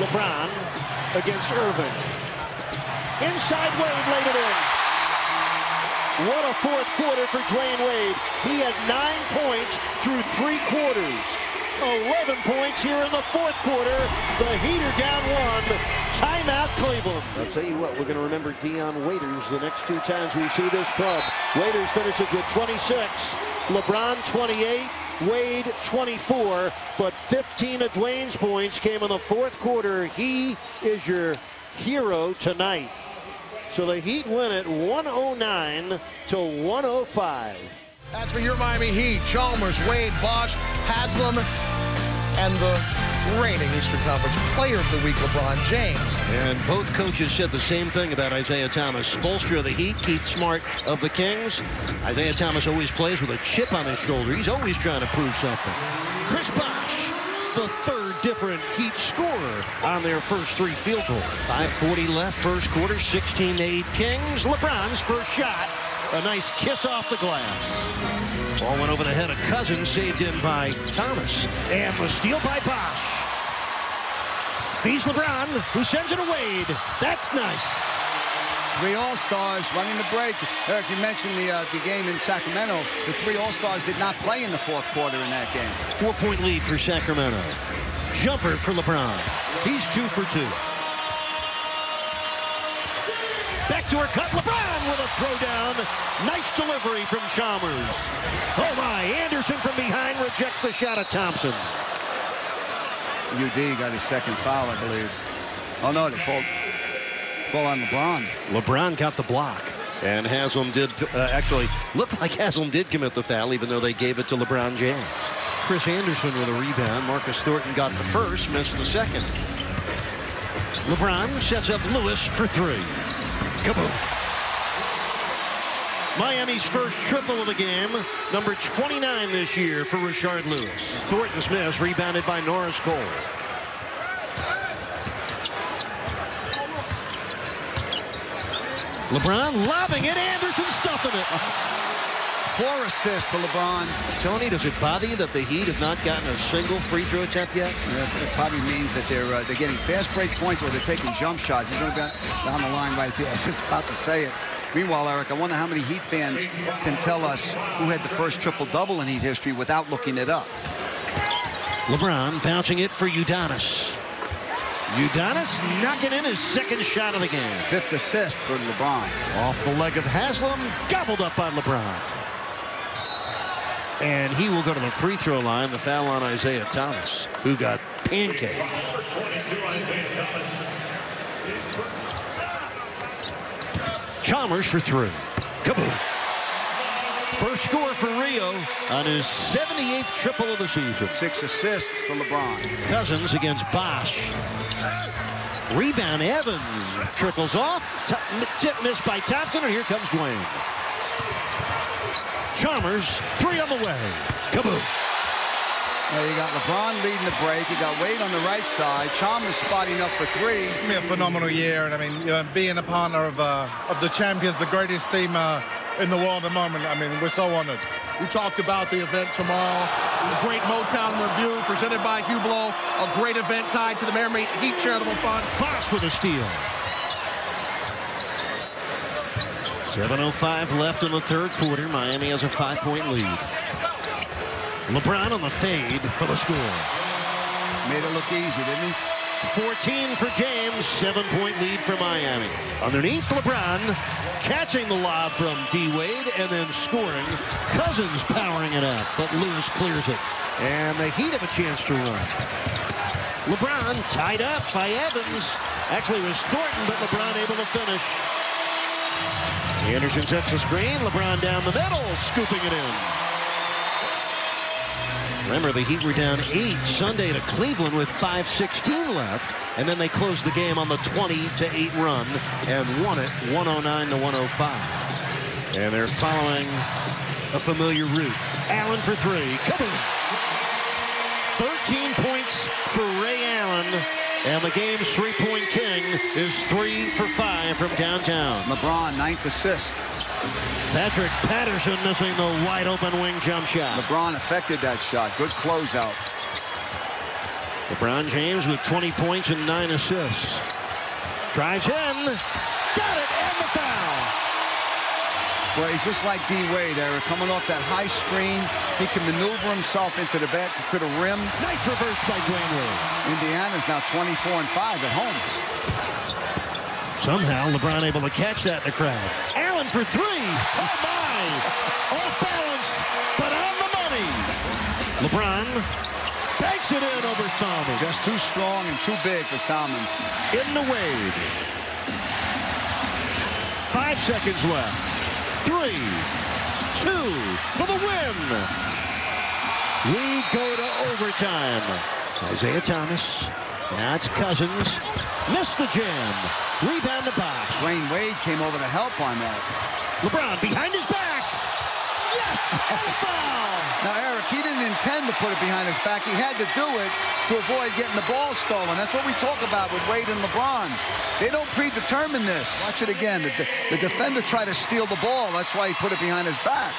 LeBron against Irving. Inside Wade laid it in. What a fourth quarter for Dwyane Wade. He had nine points through three quarters. 11 points here in the fourth quarter. The Heater down one. Timeout Cleveland. I'll tell you what, we're going to remember Dion Waiters the next two times we see this club. Waiters finishes with 26. LeBron 28. Wade 24. But 15 of Dwyane's points came in the fourth quarter. He is your hero tonight. So the Heat win it 109 to 105. That's for your Miami Heat. Chalmers, Wade, Bosh, Haslem, and the reigning Eastern Conference Player of the Week, LeBron James. And both coaches said the same thing about Isaiah Thomas. Spoelstra of the Heat, Keith Smart of the Kings. Isaiah Thomas always plays with a chip on his shoulder. He's always trying to prove something. Chris Bosh, the third different Heat scorer on their first three field goals. 5.40 left, first quarter, 16 8 Kings. LeBron's first shot A nice kiss off the glass. Ball went over the head of Cousins, saved in by Thomas. And the steal by Bosh. Feeds LeBron, who sends it to Wade. That's nice. Three All-Stars running the break. Eric, you mentioned the uh, the game in Sacramento. The three All-Stars did not play in the fourth quarter in that game. Four-point lead for Sacramento. Jumper for LeBron. He's two for two. Backdoor cut. LeBron with a throwdown. Nice delivery from Chalmers. Oh my, Andersen from behind rejects the shot of Thompson. UD got his second foul, I believe. Oh no, they called ball on LeBron. LeBron got the block. And Haslem did uh, actually looked like Haslem did commit the foul, even though they gave it to LeBron James. Chris Andersen with a rebound. Marcus Thornton got the first, missed the second. LeBron sets up Lewis for three. Kaboom. Miami's first triple of the game, number 29 this year for Rashard Lewis. Thornton's miss, rebounded by Norris Cole. LeBron lobbing it, Andersen stuffing it. Four assists for LeBron. Tony, does it bother you that the Heat have not gotten a single free throw attempt yet? Yeah, it probably means that they're uh, they're getting fast break points or they're taking jump shots. He's going to be down the line right there. I was just about to say it. Meanwhile, Eric, I wonder how many Heat fans can tell us who had the first triple-double in Heat history without looking it up. LeBron bouncing it for Udonis. Udonis knocking in his second shot of the game. Fifth assist for LeBron. Off the leg of Haslem, gobbled up by LeBron. And he will go to the free throw line. The foul on Isaiah Thomas, who got pancaked. Chalmers for three. Kaboom. First score for Rio on his 78th triple of the season. Six assists for LeBron. Cousins against Bosh. Rebound Evans trickles off. Tip missed by Thompson, and here comes Dwyane. Chalmers, three on the way. Kaboom. Now you got LeBron leading the break. You got Wade on the right side. Chalmers spotting up for three. It's been a phenomenal year, and I mean, you know, being a partner of uh, of the champions, the greatest team uh, in the world at the moment. I mean, we're so honored. We talked about the event tomorrow. A great Motown revue presented by Hublot. A great event tied to the Miami Heat Charitable Fund. Bosh with a steal. 7.05 left in the third quarter. Miami has a five-point lead. LeBron on the fade for the score. Made it look easy, didn't he? 14 for James, seven-point lead for Miami. Underneath LeBron, catching the lob from D-Wade and then scoring. Cousins powering it up, but Lewis clears it. And the Heat have a chance to run. LeBron tied up by Evans. Actually, was Thornton, but LeBron able to finish. Andersen sets the screen. LeBron down the middle, scooping it in. Remember, the Heat were down eight Sunday to Cleveland with 5.16 left, and then they closed the game on the 20 to 8 run and won it 109 to 105. And they're following a familiar route. Allen for three. On. 13 points for Ray Allen. And the game's three-point king is three for five from downtown. LeBron, ninth assist. Patrick Patterson missing the wide-open wing jump shot. LeBron affected that shot. Good closeout. LeBron James with 20 points and nine assists. Drives in. Got it, and the foul. Well, he's just like D-Wade, Eric. Coming off that high screen, he can maneuver himself into the back to the rim. Nice reverse by Dwyane Wade. Indiana's now 24 and 5 at home. Somehow LeBron able to catch that in the crowd. Allen for three. Oh my! Off balance, but on the money. LeBron banks it in over Salmons. Just too strong and too big for Salmons. In the wave. Five seconds left. Three, two for the win. We go to overtime. Isaiah Thomas. That's Cousins. Missed the jam. Rebound the box. Dwyane Wade came over to help on that. LeBron behind his back. Yes! Foul! Now, Eric, he didn't intend to put it behind his back. He had to do it to avoid getting the ball stolen. That's what we talk about with Wade and LeBron. They don't predetermine this. Watch it again. The, the defender tried to steal the ball. That's why he put it behind his back.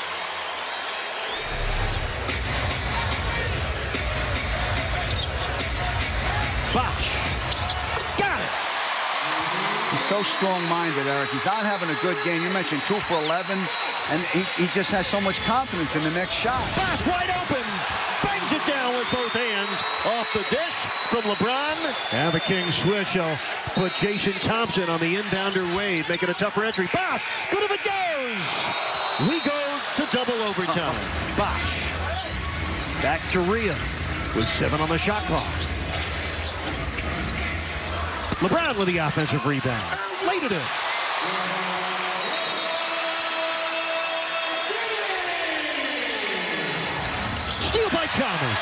Bosh. Got it. He's so strong-minded, Eric. He's not having a good game. You mentioned two for 11, and he, he just has so much confidence in the next shot. Pass wide open. Bangs it down with both hands. Off the dish from LeBron. And the Kings switch. He'll put Jason Thompson on the inbounder Wade, making a tougher entry. Bosh. Good if it goes. We go to double overtime. Bosh. Back to Rhea with seven on the shot clock. LeBron with the offensive rebound. Laid it in. Steal by Chalmers.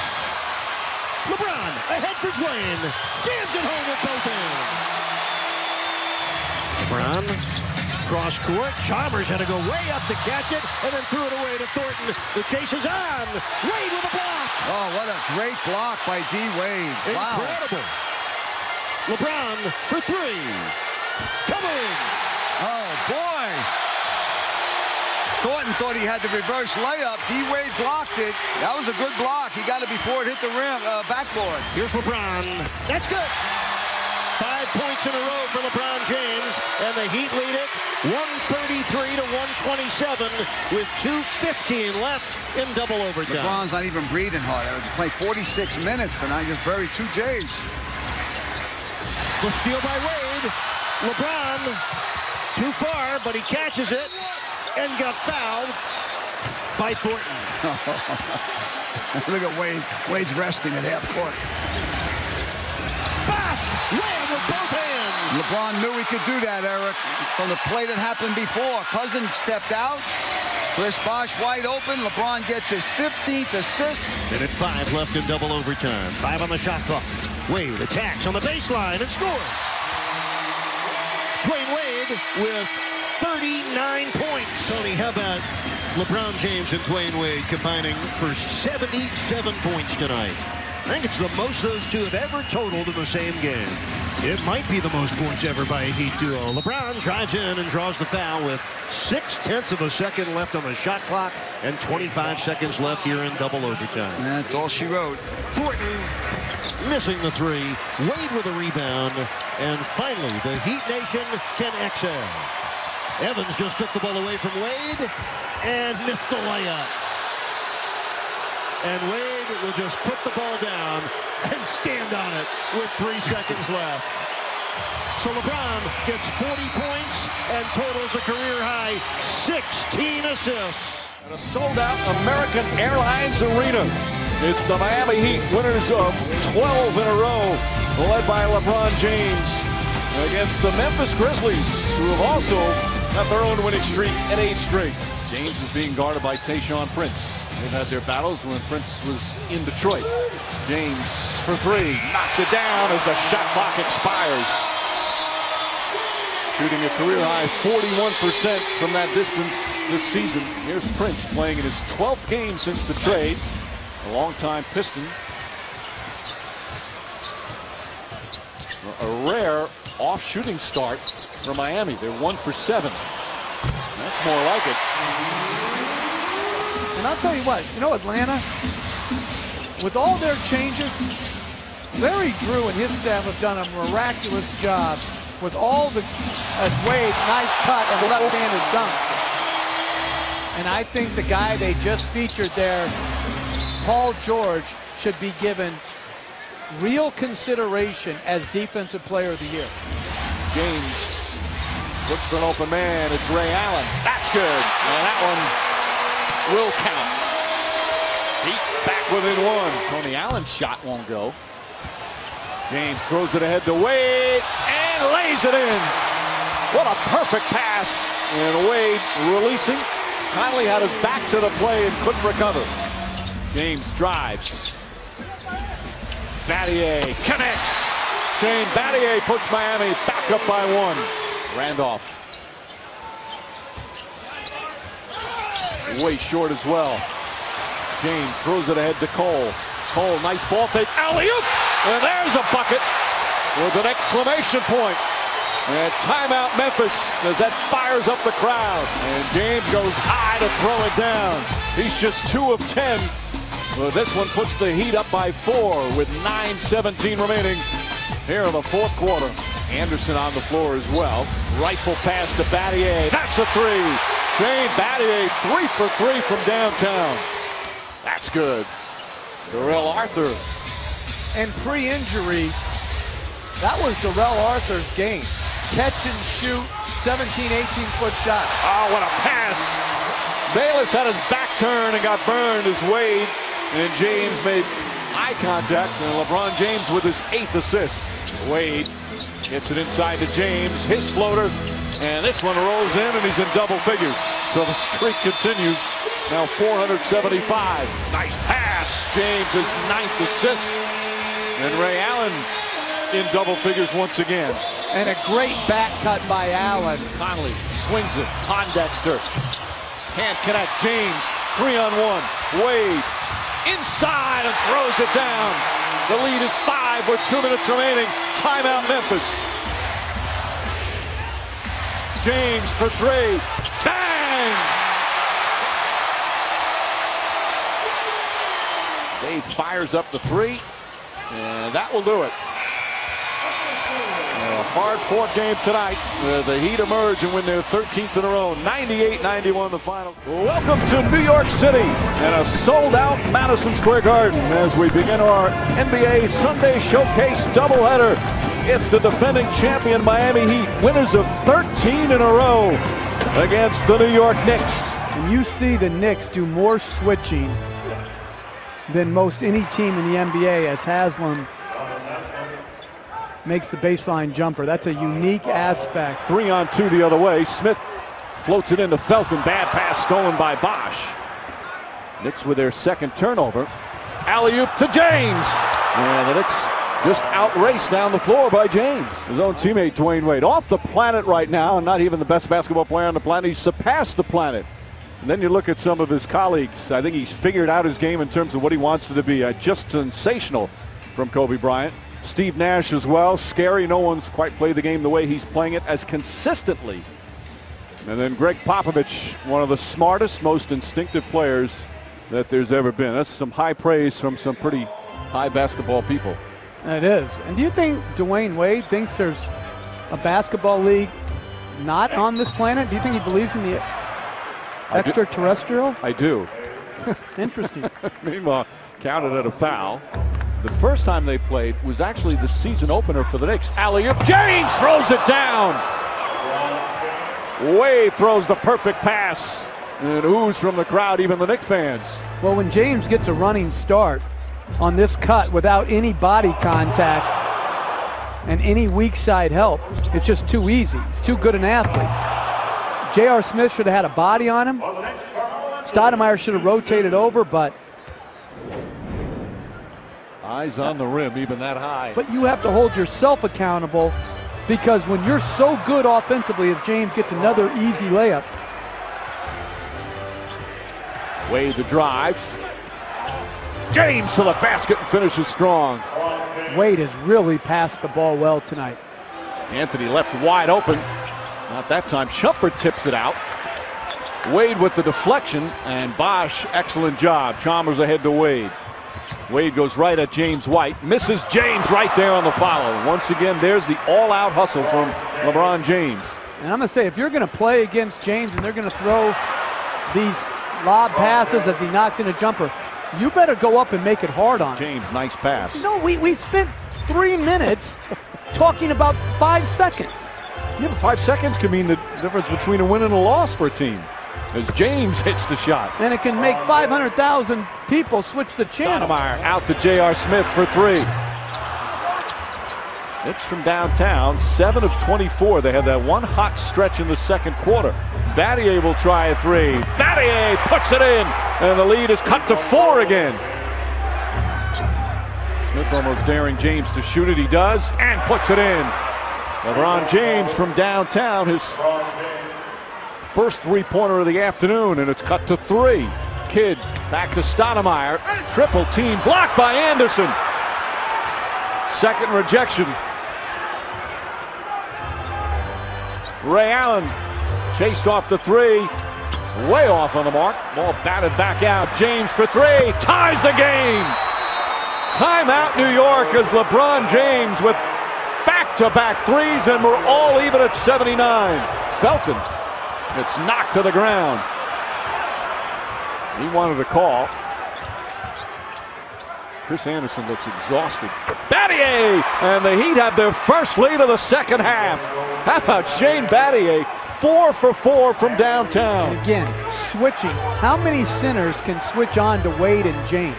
LeBron ahead for Dwyane. Jams it home with both hands. LeBron cross court. Chalmers had to go way up to catch it and then threw it away to Thornton. The chase is on. Wade with a block. Oh, what a great block by D. Wade. Wow. LeBron for three. Come in. Oh, boy. Thornton thought he had the reverse layup. D-Wade blocked it. That was a good block. He got it before it hit the rim, uh, backboard. Here's LeBron. That's good. Five points in a row for LeBron James, and the Heat lead it 133 to 127 with 2.15 left in double overtime. LeBron's not even breathing hard. He played 46 minutes tonight. Just buried two J's. The steal by Wade. LeBron too far, but he catches it and got fouled by Thornton. Look at Wade. Wade's resting at half court. Bosh! Lamb with both hands. LeBron knew he could do that, Eric, from the play that happened before. Cousins stepped out. Chris Bosh wide open. LeBron gets his 15th assist. Minute five left in double overtime. Five on the shot clock. Wade attacks on the baseline and scores. Dwyane Wade with 39 points. Tony, how about LeBron James and Dwyane Wade combining for 77 points tonight? I think it's the most those two have ever totaled in the same game. It might be the most points ever by a Heat duo. LeBron drives in and draws the foul with six-tenths of a second left on the shot clock and 25 seconds left here in double overtime. That's all she wrote. Thornton missing the three. Wade with a rebound. And finally, the Heat Nation can exhale. Evans just took the ball away from Wade and missed the layup. And Wade will just put the ball down and stand on it with three seconds left. So LeBron gets 40 points and totals a career high 16 assists. At a sold-out American Airlines Arena. It's the Miami Heat, winners of 12 in a row, led by LeBron James, against the Memphis Grizzlies, who have also got their own winning streak at eight straight. James is being guarded by Tayshaun Prince. They've had their battles when Prince was in Detroit. James for three, knocks it down as the shot clock expires. Shooting a career high 41% from that distance this season. Here's Prince playing in his 12th game since the trade. A longtime Piston. A rare off shooting start for Miami. They're one for seven. That's more like it. And I'll tell you what, you know Atlanta, with all their changes, Larry Drew and his staff have done a miraculous job with all the uh, Wade, nice cut and left-handed dunk. And I think the guy they just featured there, Paul George, should be given real consideration as Defensive Player of the Year. James looks for an open man. It's Ray Allen. That's good. And that one will count. Heat back within one. Tony Allen's shot won't go. James throws it ahead to Wade and lays it in. What a perfect pass. And Wade releasing. Conley had his back to the play and couldn't recover. James drives. Battier connects. Shane Battier puts Miami back up by one. Randolph. Way short as well. James throws it ahead to Cole. Cole, nice ball fake. Alley-oop! And there's a bucket with an exclamation point. And timeout Memphis as that fires up the crowd. And James goes high to throw it down. He's just two of 10. Well, this one puts the Heat up by four with 9.17 remaining here in the fourth quarter. Andersen on the floor as well. Rifle pass to Battier. That's a three. Shane Battier, three for three from downtown. That's good. Darrell Arthur. And pre-injury, that was Darrell Arthur's game. Catch and shoot, 17, 18 foot shot. Oh, what a pass. Bayless had his back turned and got burned as Wade and James made eye contact. And LeBron James with his eighth assist. Wade gets it inside to James. His floater. And this one rolls in and he's in double figures. So the streak continues. Now 475. Nice pass. James his ninth assist. And Ray Allen in double figures once again. And a great back cut by Allen. Conley swings it. Pondexter. Can't connect. James, three on one. Wade inside and throws it down. The lead is five with two minutes remaining. Timeout Memphis. James for three. Bang! Dave fires up the three, and that will do it. Hard-fought game tonight. Uh, the Heat emerge and win their 13th in a row. 98-91 the final. Welcome to New York City and a sold-out Madison Square Garden as we begin our NBA Sunday Showcase doubleheader. It's the defending champion Miami Heat, winners of 13 in a row against the New York Knicks. And you see the Knicks do more switching than most any team in the NBA as Haslem makes the baseline jumper. That's a unique aspect. Three on two the other way. Smith floats it into Felton. Bad pass stolen by Bosh. Knicks with their second turnover. Alley-oop to James. And the Knicks just outraced down the floor by James. His own teammate Dwyane Wade off the planet right now and not even the best basketball player on the planet. He's surpassed the planet. And then you look at some of his colleagues. I think he's figured out his game in terms of what he wants it to be. Uh, just sensational from Kobe Bryant. Steve Nash as well. Scary. No one's quite played the game the way he's playing it as consistently. And then Gregg Popovich, one of the smartest, most instinctive players that there's ever been. That's some high praise from some pretty high basketball people. It is. And do you think Dwyane Wade thinks there's a basketball league not on this planet? Do you think he believes in the I do- extraterrestrial? I do. Interesting. Meanwhile, counted at a foul. The first time they played was actually the season opener for the Knicks. Alley-oop. James throws it down. Wade throws the perfect pass. And ooze from the crowd, even the Knicks fans. Well, when James gets a running start on this cut without any body contact and any weak side help, it's just too easy. He's too good an athlete. J.R. Smith should have had a body on him. Stoudemire should have rotated over, but Eyes on the rim, even that high. but you have to hold yourself accountable because when you're so good offensively as James gets another easy layup, Wade the drive. James to the basket and finishes strong. Wade has really passed the ball well tonight. Anthony left wide open. Not that time. Shumpert tips it out. Wade with the deflection, and Bosh, excellent job. Chalmers ahead to Wade. Wade goes right at James White. Misses James right there on the follow. Once again, there's the all-out hustle from LeBron James. And I'm going to say, if you're going to play against James and they're going to throw these lob passes as he knocks in a jumper, you better go up and make it hard on him. James, nice pass. No, we, we spent three minutes talking about five seconds. Yeah, but five seconds can mean the difference between a win and a loss for a team. As James hits the shot. And it can make 500,000 people switch the channel. Stoudemire out to J.R. Smith for three. Knicks from downtown, 7 of 24. They had that one hot stretch in the second quarter. Battier will try a three. Battier puts it in, and the lead is cut to four again. Smith almost daring James to shoot it. He does, and puts it in. LeBron James from downtown, his first three-pointer of the afternoon, and it's cut to three. Kidd back to Stoudemire. Triple team blocked by Andersen. Second rejection. Ray Allen chased off the three. Way off on the mark. Ball batted back out. James for three. Ties the game. Timeout New York as LeBron James with back-to-back threes and we're all even at 79. Felton it's knocked to the ground. He wanted a call. Chris Andersen looks exhausted. Battier! And the Heat have their first lead of the second half. How about Shane Battier? Four for four from downtown. And again, switching. How many centers can switch on to Wade and James?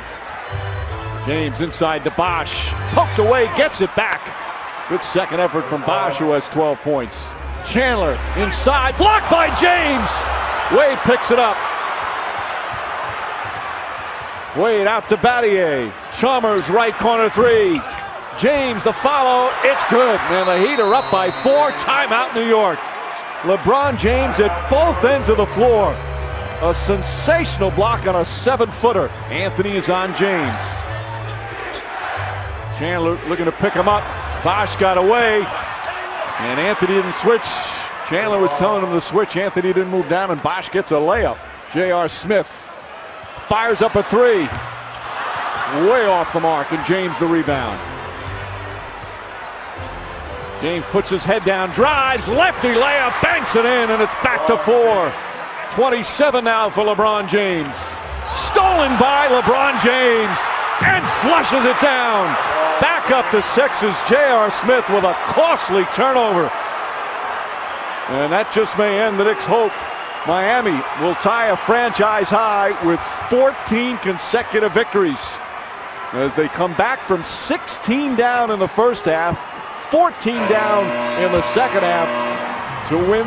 James inside to Bosh. Poked away, gets it back. Good second effort from Bosh, who has 12 points. Chandler inside, blocked by James. Wade picks it up. Wade out to Battier. Chalmers right corner three. James the follow. It's good. Man, the Heat are up by four. Timeout New York. LeBron James at both ends of the floor. A sensational block on a seven-footer. Anthony is on James. Chandler looking to pick him up. Bosh got away. And Anthony didn't switch. Chandler was telling him to switch. Anthony didn't move down, and Bosh gets a layup. J.R. Smith fires up a three. Way off the mark, and James the rebound. James puts his head down, drives, lefty layup, banks it in, and it's back to four. 27 now for LeBron James. Stolen by LeBron James and flushes it down. Back up to six is J.R. Smith with a costly turnover. And that just may end the Knicks' hope. Miami will tie a franchise high with 14 consecutive victories as they come back from 16 down in the first half, 14 down in the second half to win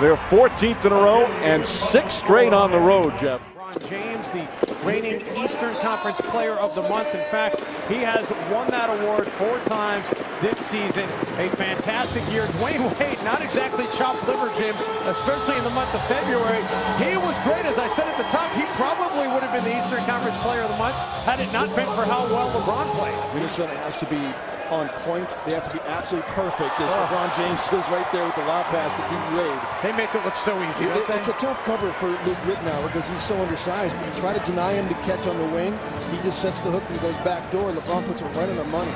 their 14th in a row and six straight on the road, Jeff. James, the reigning Eastern Conference Player of the Month. In fact, he has won that award four times this season. A fantastic year. Dwyane Wade, not exactly chopped liver, Jim, especially in the month of February. He was great, as I said at the top. He probably would have been the Eastern Conference Player of the Month had it not been for how well LeBron played. Minnesota has to be on point. They have to be absolutely perfect as Oh. LeBron James goes right there with the lob pass to D Wade. They make it look so easy, It- it's a tough cover for Luke Ridnour because he's so undersized. But you try to deny him the catch on the wing, he just sets the hook and goes back door. And LeBron puts it right on the money.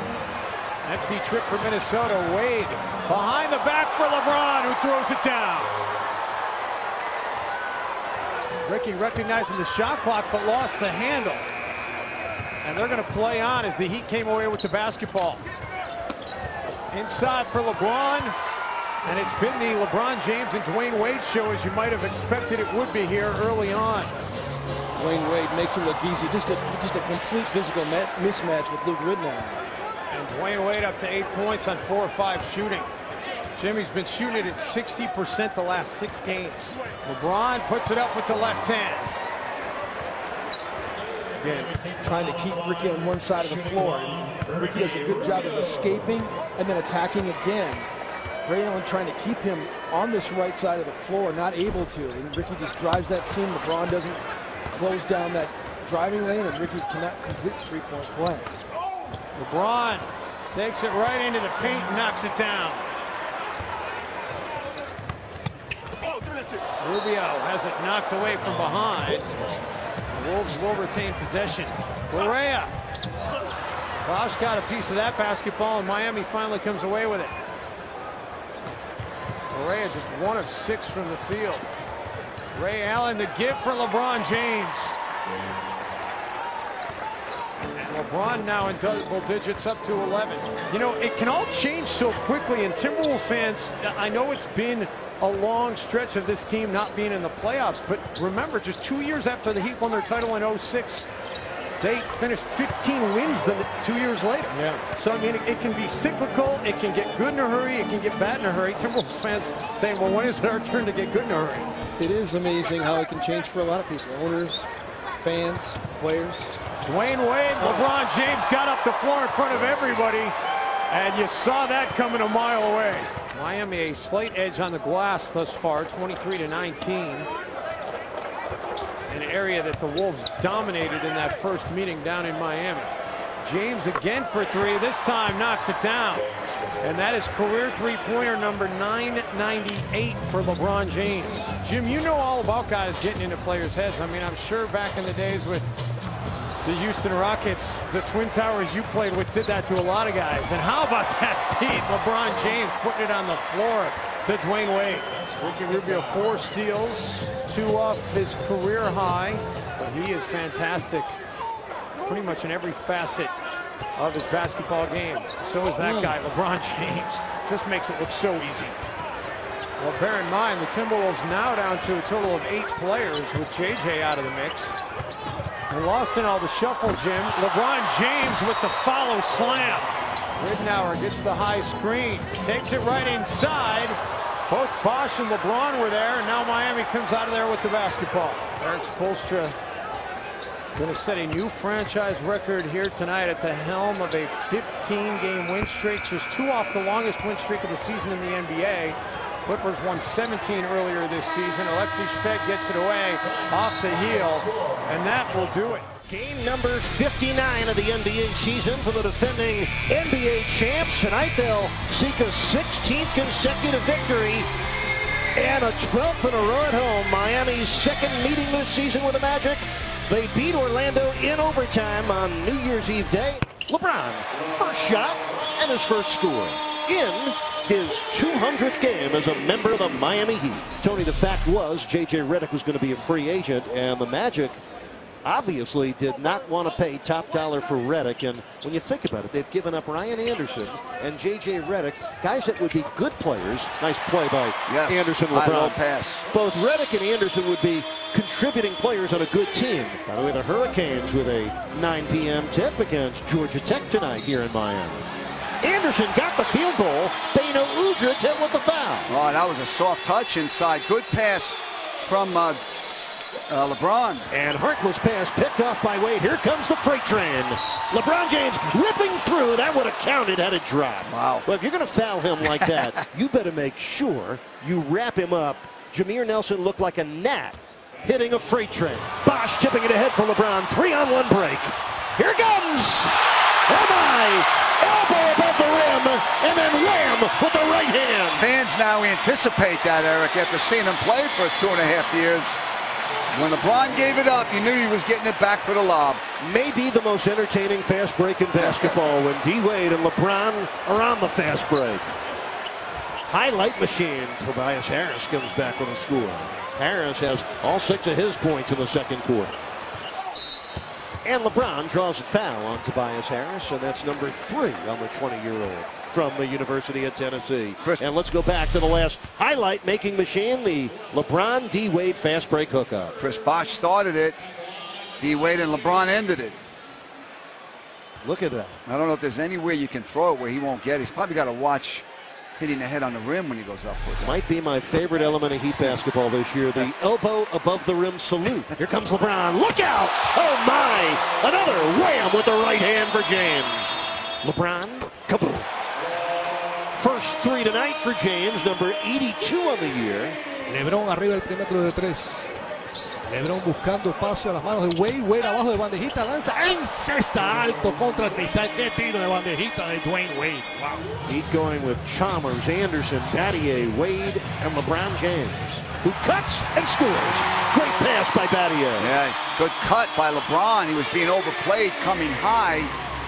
Empty trip for Minnesota. Wade behind the back for LeBron, who throws it down. Ricky recognizing the shot clock, but lost the handle. And they're going to play on as the Heat came away with the basketball. Inside for LeBron. And it's been the LeBron James and Dwyane Wade show as you might have expected it would be here early on. Dwyane Wade makes it look easy. Just a just a complete physical mismatch with Luke Ridnour. And Dwyane Wade up to eight points on four or five shooting. Jimmy's been shooting it at 60% the last six games. LeBron puts it up with the left hand. Again, trying to keep Ricky on one side of the floor. And Ricky does a good job of escaping and then attacking again. Ray Allen trying to keep him on this right side of the floor, not able to. And Ricky just drives that seam. LeBron doesn't close down that driving lane, and Ricky cannot complete the three-point play. LeBron takes it right into the paint and knocks it down. Oh, Rubio has it knocked away from behind. Wolves will retain possession. Correa. Bosh got a piece of that basketball, and Miami finally comes away with it. Correa just one of six from the field. Ray Allen, the give for LeBron James. LeBron now in double digits up to 11. You know, it can all change so quickly, and Timberwolves fans, I know it's been a long stretch of this team not being in the playoffs, but remember, just two years after the Heat won their title in 06, they finished 15 wins the two years later. Yeah. So, I mean, it, it can be cyclical, it can get good in a hurry, it can get bad in a hurry. Timberwolves fans saying, well, when is it our turn to get good in a hurry? It is amazing how it can change for a lot of people. Owners, fans, players. Dwyane Wade, LeBron James got up the floor in front of everybody, and you saw that coming a mile away. Miami a slight edge on the glass thus far, 23 to 19. an area that the Wolves dominated in that first meeting down in Miami. James again for three. This time knocks it down. And that is career three-pointer number 998 for LeBron James. Jim, you know all about guys getting into players' heads. I mean, I'm sure back in the days with the Houston Rockets, the Twin Towers you played with did that to a lot of guys. And how about that feed? LeBron James putting it on the floor to Dwyane Wade. Ricky Rubio, four steals, two off his career high. But he is fantastic pretty much in every facet of his basketball game. So is that mm. guy, LeBron James. Just makes it look so easy. Well, bear in mind, the Timberwolves now down to a total of eight players with JJ out of the mix. Lost in all the shuffle, Jim. LeBron James with the follow slam. Ridnour gets the high screen, takes it right inside. Both Bosh and LeBron were there, and now Miami comes out of there with the basketball. Erik Spoelstra going to set a new franchise record here tonight at the helm of a 15-game win streak, just two off the longest win streak of the season in the NBA. Clippers won 17 earlier this season. Alexei Shved gets it away off the heel, and that will do it. Game number 59 of the NBA season for the defending NBA champs. Tonight they'll seek a 16th consecutive victory and a 12th in a row at home. Miami's second meeting this season with the Magic. They beat Orlando in overtime on New Year's Eve day. LeBron, first shot and his first score in his 200th game as a member of the Miami Heat. Tony, the fact was J.J. Redick was going to be a free agent, and the Magic obviously did not want to pay top dollar for Redick. And when you think about it, they've given up Ryan Anderson and J.J. Redick, guys that would be good players. Nice play by Yes, Anderson LeBron. pass. Both Redick and Anderson would be contributing players on a good team. By the way, the Hurricanes with a 9 p.m. tip against Georgia Tech tonight here in Miami. Anderson got the field goal. Beno Udrih hit with the foul. Oh, that was a soft touch inside. Good pass from uh, uh, LeBron. And Harkless pass picked off by Wade. Here comes the freight train. LeBron James ripping through. That would have counted had it dropped. Wow. Well, if you're going to foul him like that, you better make sure you wrap him up. Jameer Nelson looked like a gnat hitting a freight train. Bosh tipping it ahead for LeBron. Three on one break. Here comes. Oh my! Elbow above the rim, and then wham with the right hand. Fans now anticipate that, Eric, after seeing him play for two and a half years. When LeBron gave it up, you knew he was getting it back for the lob. Maybe the most entertaining fast break in basketball when D Wade and LeBron are on the fast break. Highlight machine. Tobias Harris comes back with a score. Harris has all six of his points in the second quarter. And LeBron draws a foul on Tobias Harris, and that's number three on the 20-year-old from the University of Tennessee. Chris. And let's go back to the last highlight making machine, the LeBron D. Wade fast break hookup. Chris Bosh started it. D. Wade and LeBron ended it. Look at that. I don't know if there's anywhere you can throw it where he won't get it. He's probably got to watch hitting the head on the rim when he goes up with it. Might be my favorite element of Heat basketball this year, the elbow above the rim salute. Here comes LeBron. Look out! Oh my! Another wham with the right hand for James. LeBron, kaboom. First three tonight for James, number 82 on the year. Lebron arriba el perímetro de tres. Lebron buscando espacio a las manos de Wade. Wade abajo de bandejita. Lanza en cesta alto contra el cristal. Qué tiro de bandejita de Dwyane Wade. Wow. Heat going with Chalmers, Andersen, Battier, Wade, and LeBron James, who cuts and scores. Great pass by Battier. Yeah, good cut by LeBron. He was being overplayed coming high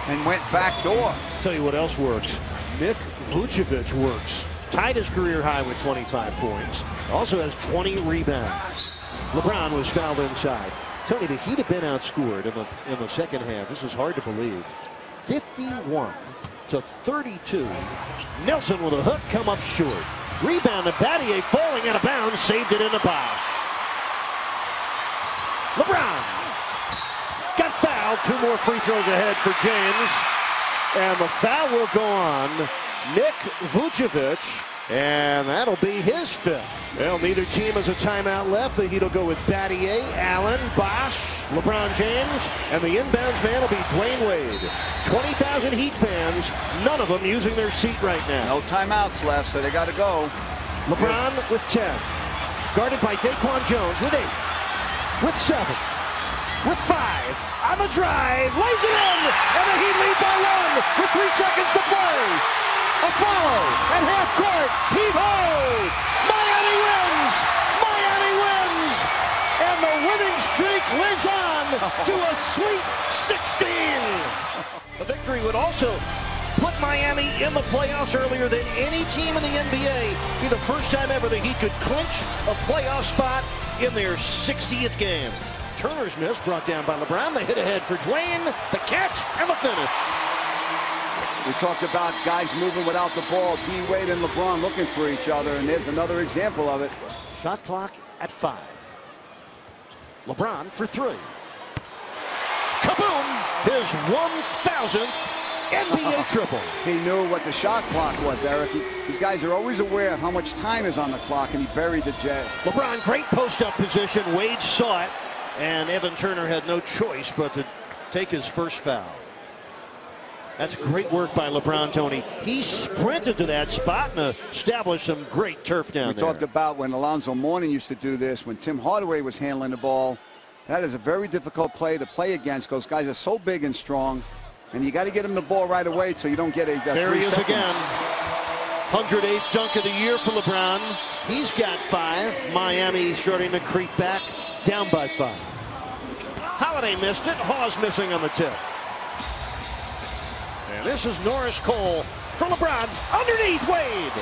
and went back door. Tell you what else works. Nick Vucevic works. Tied his career high with 25 points. Also has 20 rebounds. LeBron was fouled inside. Tony, the Heat have been outscored in the in the second half. This is hard to believe. 51 to 32. Nelson with a hook come up short. Rebound to Battier falling out of bounds, saved it in the box. LeBron got fouled. Two more free throws ahead for James. And the foul will go on Nick Vucevic. And that'll be his fifth. Well, neither team has a timeout left. The Heat will go with Battier, Allen, Bosh, LeBron James, and the inbounds man will be Dwyane Wade. 20,000 Heat fans, none of them using their seat right now. No timeouts left, so they got to go. LeBron with 10. Guarded by DeQuan Jones with 8. with seven, with five, on the drive, lays it in, and the Heat lead by one with three seconds to play. A follow at half court. Heat ho! Miami wins! Miami wins! And the winning streak lives on to a sweet 16. The victory would also put Miami in the playoffs earlier than any team in the NBA. Be the first time ever the Heat could clinch a playoff spot in their 60th game. Turner's miss brought down by LeBron. The hit ahead for Dwyane, the catch, and the finish. We talked about guys moving without the ball. D. Wade and LeBron looking for each other, and there's another example of it. Shot clock at five. LeBron for three. Kaboom! His 1,000th NBA triple. He knew what the shot clock was, Eric. He, these guys are always aware of how much time is on the clock, and he buried the J. LeBron, great post-up position. Wade saw it, and Evan Turner had no choice but to take his first foul. That's great work by LeBron, Tony. He sprinted to that spot and established some great turf down we there. talked about when Alonzo Mourning used to do this, when Tim Hardaway was handling the ball. That is a very difficult play to play against. Those guys are so big and strong, and you got to get them the ball right away so you don't get a, a There he is seconds. again. 108th dunk of the year for LeBron. He's got five. Miami starting to creep back, down by five. Holiday missed it. Hawes missing on the tip. And this is Norris Cole for LeBron. Underneath Wade.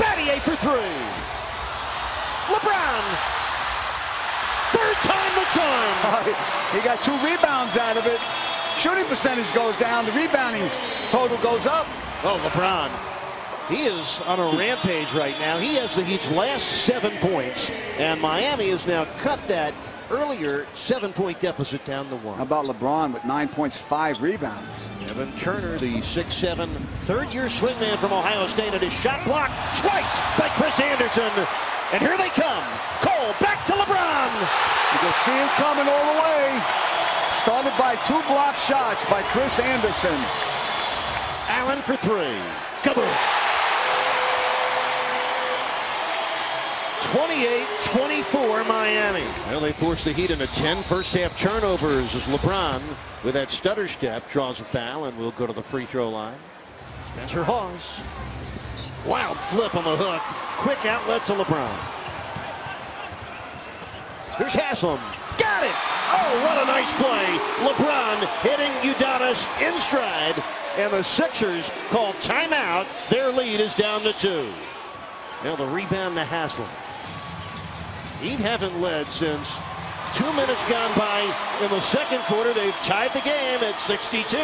Battier for three. LeBron. Third time the charm. he got two rebounds out of it. Shooting percentage goes down. The rebounding total goes up. Oh, LeBron. He is on a rampage right now. He has the Heat's last seven points, and Miami has now cut that earlier seven-point deficit down to one. How about LeBron with nine points, five rebounds? Evan Turner, the 6'7", third-year swingman from Ohio State, and his shot blocked twice by Chris Andersen. And here they come. Cole back to LeBron. You can see him coming all the way. Started by two block shots by Chris Andersen. Allen for three. Kaboom. 28-24 Miami. Well, they force the Heat into 10 first half turnovers as LeBron, with that stutter step, draws a foul and will go to the free throw line. Spencer Hawes. Wild flip on the hook. Quick outlet to LeBron. Here's Haslem. Got it! Oh, what a nice play. LeBron hitting Udonis in stride. And the Sixers call timeout. Their lead is down to two. Now the rebound to Haslem. Heat haven't led since two minutes gone by in the second quarter. They've tied the game at 62.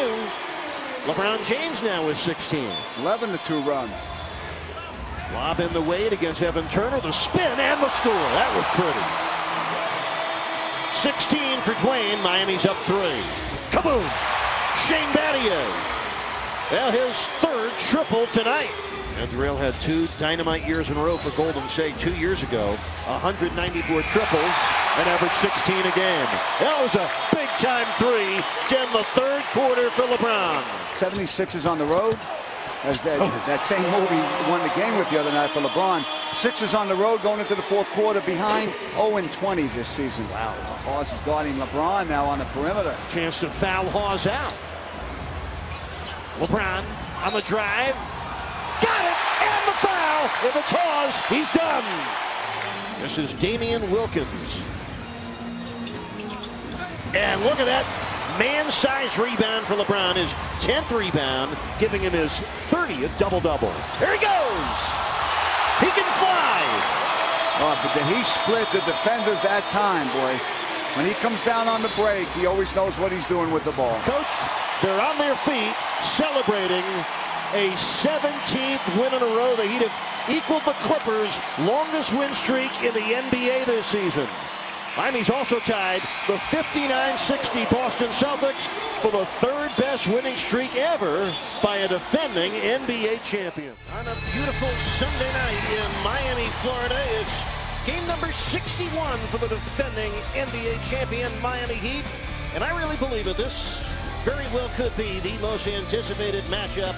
LeBron James now with 16. 11 to 2 run. Lob in the weight against Evan Turner. The spin and the score. That was pretty. 16 for Dwyane. Miami's up three. Kaboom! Shane Battier. Well, his third triple tonight. And Dorell had two dynamite years in a row for Golden State two years ago. 194 triples and averaged 16 a game. That was a big-time three in the third quarter for LeBron. 76ers on the road. As that, that same movie won the game with the other night for LeBron. Sixers on the road going into the fourth quarter behind 0-20 this season. Wow. Hawes is guarding LeBron now on the perimeter. Chance to foul Hawes out. LeBron on the drive. Got it! And the foul! If it's Hawes, he's done. This is Damian Wilkins. And look at that man-sized rebound for LeBron. His 10th rebound, giving him his 30th double-double. Here he goes! He can fly! Oh, but did he split the defenders that time, boy? When he comes down on the break, he always knows what he's doing with the ball. Coach, they're on their feet celebrating a 17th win in a row. The Heat have equaled the Clippers' longest win streak in the NBA this season. Miami's also tied the 59-60 Boston Celtics for the third best winning streak ever by a defending NBA champion. On a beautiful Sunday night in Miami, Florida, it's game number 61 for the defending NBA champion Miami Heat. And I really believe that this very well could be the most anticipated matchup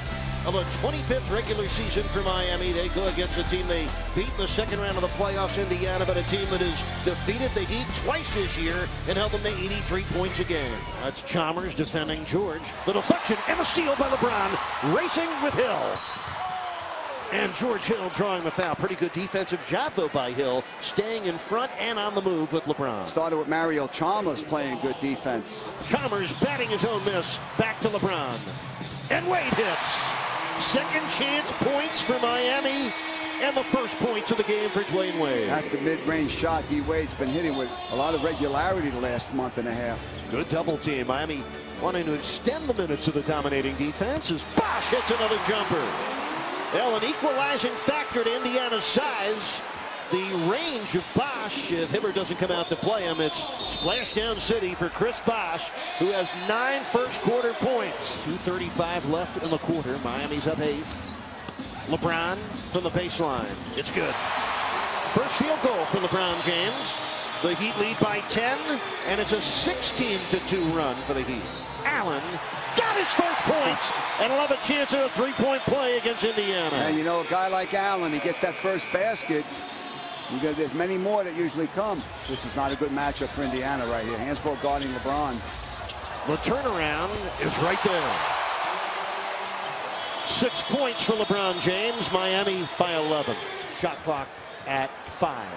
of a 25th regular season for Miami. They go against a team they beat in the second round of the playoffs, Indiana, but a team that has defeated the Heat twice this year and held them to 83 points a game. That's Chalmers defending George. The deflection and a steal by LeBron, racing with Hill. And George Hill drawing the foul. Pretty good defensive job, though, by Hill, staying in front and on the move with LeBron. Started with Mario Chalmers playing good defense. Chalmers batting his own miss. Back to LeBron. And Wade hits. Second chance points for Miami. And the first points of the game for Dwyane Wade. That's the mid-range shot D. Wade's been hitting with a lot of regularity the last month and a half. Good double team. Miami wanting to extend the minutes of the dominating defense as Bosh hits another jumper. Well, an equalizing factor to Indiana's size. The range of Bosh, if Hibbert doesn't come out to play him, it's splashdown city for Chris Bosh, who has nine first quarter points. 2.35 left in the quarter. Miami's up eight. LeBron from the baseline. It's good. First field goal for LeBron James. The Heat lead by 10, and it's a 16 to 2 run for the Heat. Allen got his first points, and will have a chance at a three-point play against Indiana. And you know, a guy like Allen, he gets that first basket. You got, there's many more that usually come. This is not a good matchup for Indiana right here. Hansbrough guarding LeBron. The turnaround is right there. Six points for LeBron James. Miami by 11. Shot clock at five.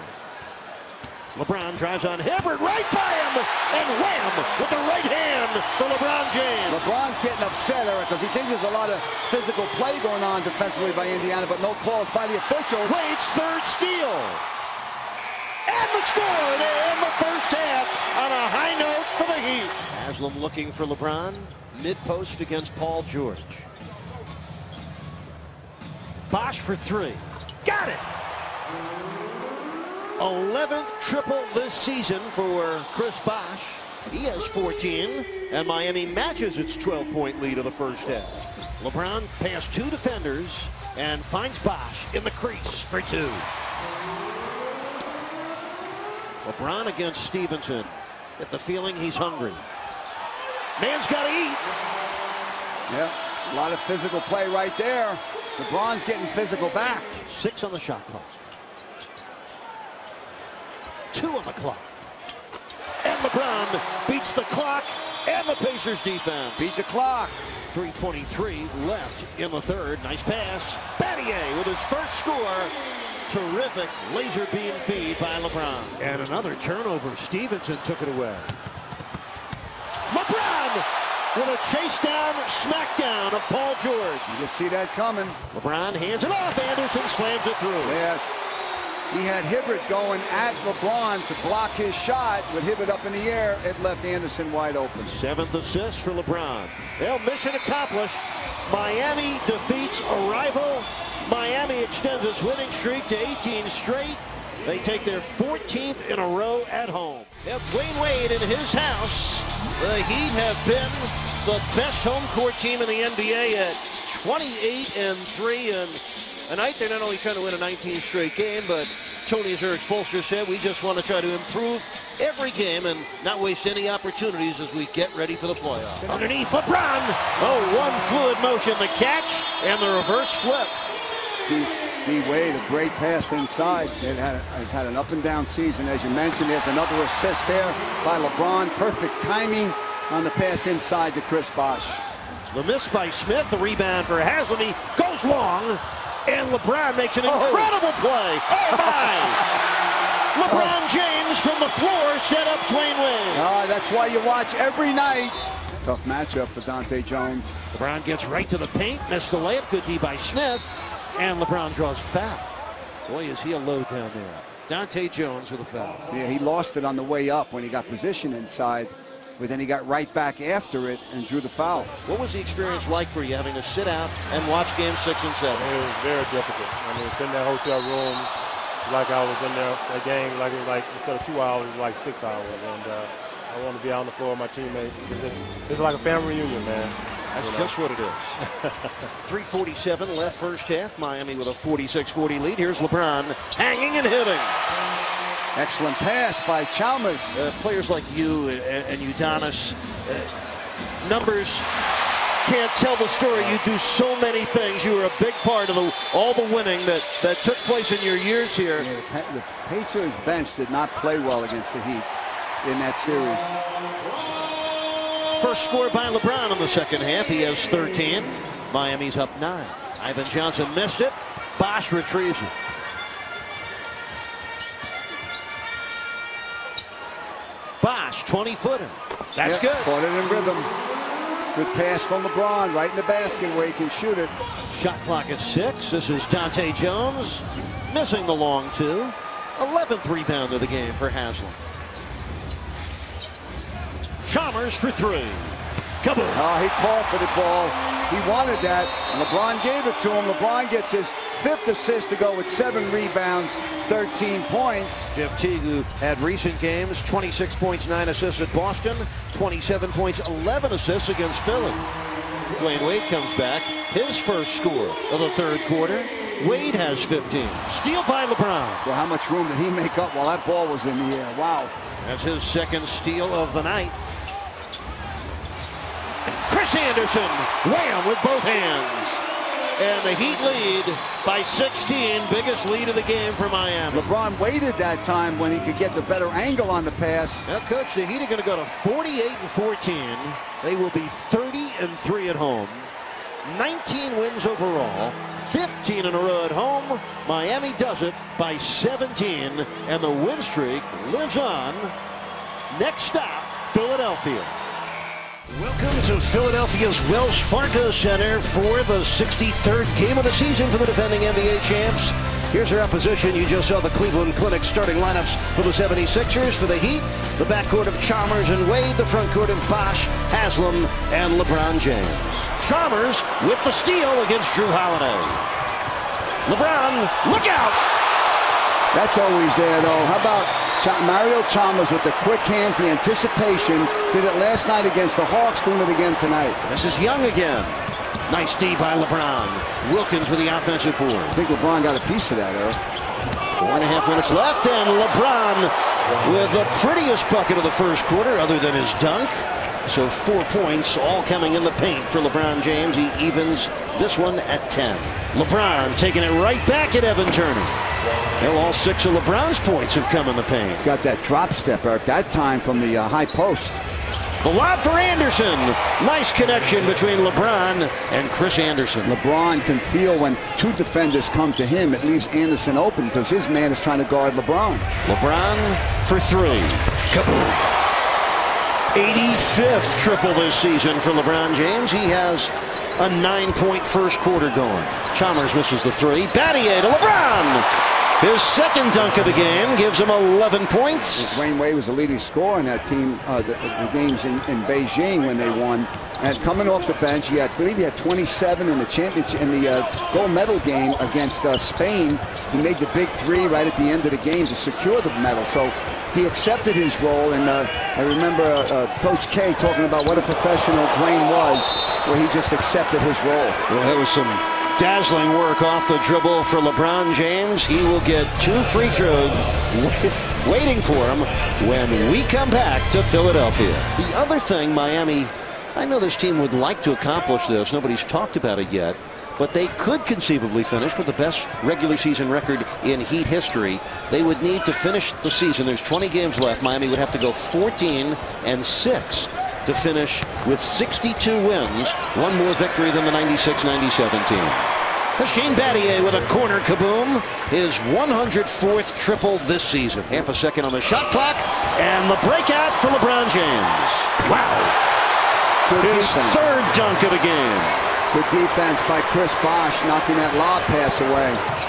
LeBron drives on Hibbert right by him and wham with the right hand for LeBron James. LeBron's getting upset, Eric, because he thinks there's a lot of physical play going on defensively by Indiana, but no calls by the officials. Wade's third steal. And the score to end the first half on a high note for the Heat. Haslem looking for LeBron. Mid-post against Paul George. Bosh for three. Got it! 11th triple this season for Chris Bosh. He has 14, and Miami matches its 12-point lead of the first half. LeBron past two defenders and finds Bosh in the crease for two. LeBron against Stephenson. Get the feeling he's hungry. Man's got to eat. Yeah, a lot of physical play right there. LeBron's getting physical back. Six on the shot clock. Two on the clock. And LeBron beats the clock and the Pacers defense. Beat the clock. 3.23 left in the third. Nice pass. Battier with his first score. Terrific laser beam feed by LeBron. And another turnover. Stephenson took it away. LeBron with a chase down, smackdown of Paul George. You can see that coming. LeBron hands it off. Andersen slams it through. Yeah. He had Hibbert going at LeBron to block his shot. With Hibbert up in the air, it left Andersen wide open. Seventh assist for LeBron. Well, mission accomplished. Miami defeats a rival. Miami extends its winning streak to 18 straight. They take their 14th in a row at home. Now, Dwyane Wade in his house. The Heat have been the best home court team in the NBA at 28 and 3 and tonight they're not only trying to win a 19 straight game, but Tony, as Erik Spoelstra said, we just want to try to improve every game and not waste any opportunities as we get ready for the playoffs. Underneath LeBron. Oh, one fluid motion, the catch and the reverse flip. D, D Wade, a great pass inside. They've had, they've had an up and down season, as you mentioned. There's another assist there by LeBron. Perfect timing on the pass inside to Chris Bosh. The miss by Smith, the rebound for Haslem. He goes long, and LeBron makes an incredible play. Oh, my! LeBron James from the floor set up Dwyane Wade. Ah, that's why you watch every night. Tough matchup for Dahntay Jones. LeBron gets right to the paint, missed the layup. Good D by Smith, and LeBron draws foul. Boy, is he a load down there. Dahntay Jones with a foul. Yeah, he lost it on the way up when he got positioned inside, but then he got right back after it and drew the foul. What was the experience like for you having to sit out and watch game six and seven? It was very difficult. I mean, sitting in that hotel room like I was in there, that game, like it was like instead of two hours, it was like six hours. And uh, I want to be out on the floor with my teammates. It's, just, it's like a family reunion, man. That's You know? just what it is. 347 left first half. Miami with a 46-40 lead. Here's LeBron hanging and hitting. Excellent pass by Chalmers. Uh, players like you and, and Udonis, uh, numbers can't tell the story. You do so many things. You were a big part of the, all the winning that, that took place in your years here. Yeah, the, the Pacers bench did not play well against the Heat in that series. First score by LeBron in the second half. He has 13. Miami's up nine. Ivan Johnson missed it. Bosh retrieves it. Bosh, 20 footer. That's Yeah, good. Caught it in rhythm. Good pass from LeBron right in the basket where he can shoot it. Shot clock at six. This is Dahntay Jones missing the long two. 11th rebound of the game for Haslem. Chalmers for three. Kaboom. Oh, ah, he called for the ball. He wanted that. LeBron gave it to him. LeBron gets his fifth assist to go with seven rebounds, 13 points. Jeff Teague, had recent games, 26 points, 9 assists at Boston, 27 points, 11 assists against Philly. Dwyane Wade comes back, his first score of the third quarter. Wade has 15. Steal by LeBron. Well, how much room did he make up while that ball was in the air? Wow. That's his second steal of the night. Chris Andersen, wham with both hands. And the Heat lead by 16, biggest lead of the game for Miami. LeBron waited that time when he could get the better angle on the pass. Now, coach, the Heat are going to go to 48 and 14. They will be 30 and 3 at home. 19 wins overall. 15 in a row at home. Miami does it by 17, and the win streak lives on. Next stop, Philadelphia. Welcome to Philadelphia's Wells Fargo Center for the 63rd game of the season for the defending NBA champs. Here's their opposition. You just saw the Cleveland Clinic starting lineups for the 76ers. For the Heat, the backcourt of Chalmers and Wade, the frontcourt of Bosh, Haslem, and LeBron James. Chalmers with the steal against Jrue Holiday. LeBron, look out! That's always there, though. How about Mario Chalmers with the quick hands, the anticipation? Did it last night against the Hawks, doing it again tonight. This is Young again. Nice D by LeBron. Wilkins with the offensive board. I think LeBron got a piece of that, Eric. Four and a half minutes left, and LeBron with the prettiest bucket of the first quarter, other than his dunk. So four points, all coming in the paint for LeBron James. He evens this one at 10. LeBron taking it right back at Evan Turner. Well, all six of LeBron's points have come in the paint. He's got that drop step, Eric, that time from the uh, high post. The lob for Andersen. Nice connection between LeBron and Chris Andersen. LeBron can feel when two defenders come to him, it leaves Andersen open because his man is trying to guard LeBron. LeBron for three. Kaboom. 85th triple this season for LeBron James. He has a nine-point first quarter going. Chalmers misses the three. Battier to LeBron. His second dunk of the game gives him 11 points. Wayne Wade was the leading scorer in that team, uh, the, the, games in, in Beijing when they won. And coming off the bench, he had, I believe he had 27 in the championship, in the uh, gold medal game against uh, Spain. He made the big three right at the end of the game to secure the medal. So he accepted his role, and uh, I remember uh, Coach K talking about what a professional Dwyane was, where he just accepted his role. Well, that was some dazzling work off the dribble for LeBron James. He will get two free throws waiting for him when we come back to Philadelphia. The other thing, Miami, I know this team would like to accomplish this. Nobody's talked about it yet. But they could conceivably finish with the best regular season record in Heat history. They would need to finish the season. There's 20 games left. Miami would have to go 14 and 6 to finish with 62 wins, one more victory than the 96-97 team. Hashim Battier with a corner kaboom, his 104th triple this season. Half a second on the shot clock, and the breakout for LeBron James. Wow. Good his defense. third dunk of the game. Good defense by Chris Bosh, knocking that lob pass away.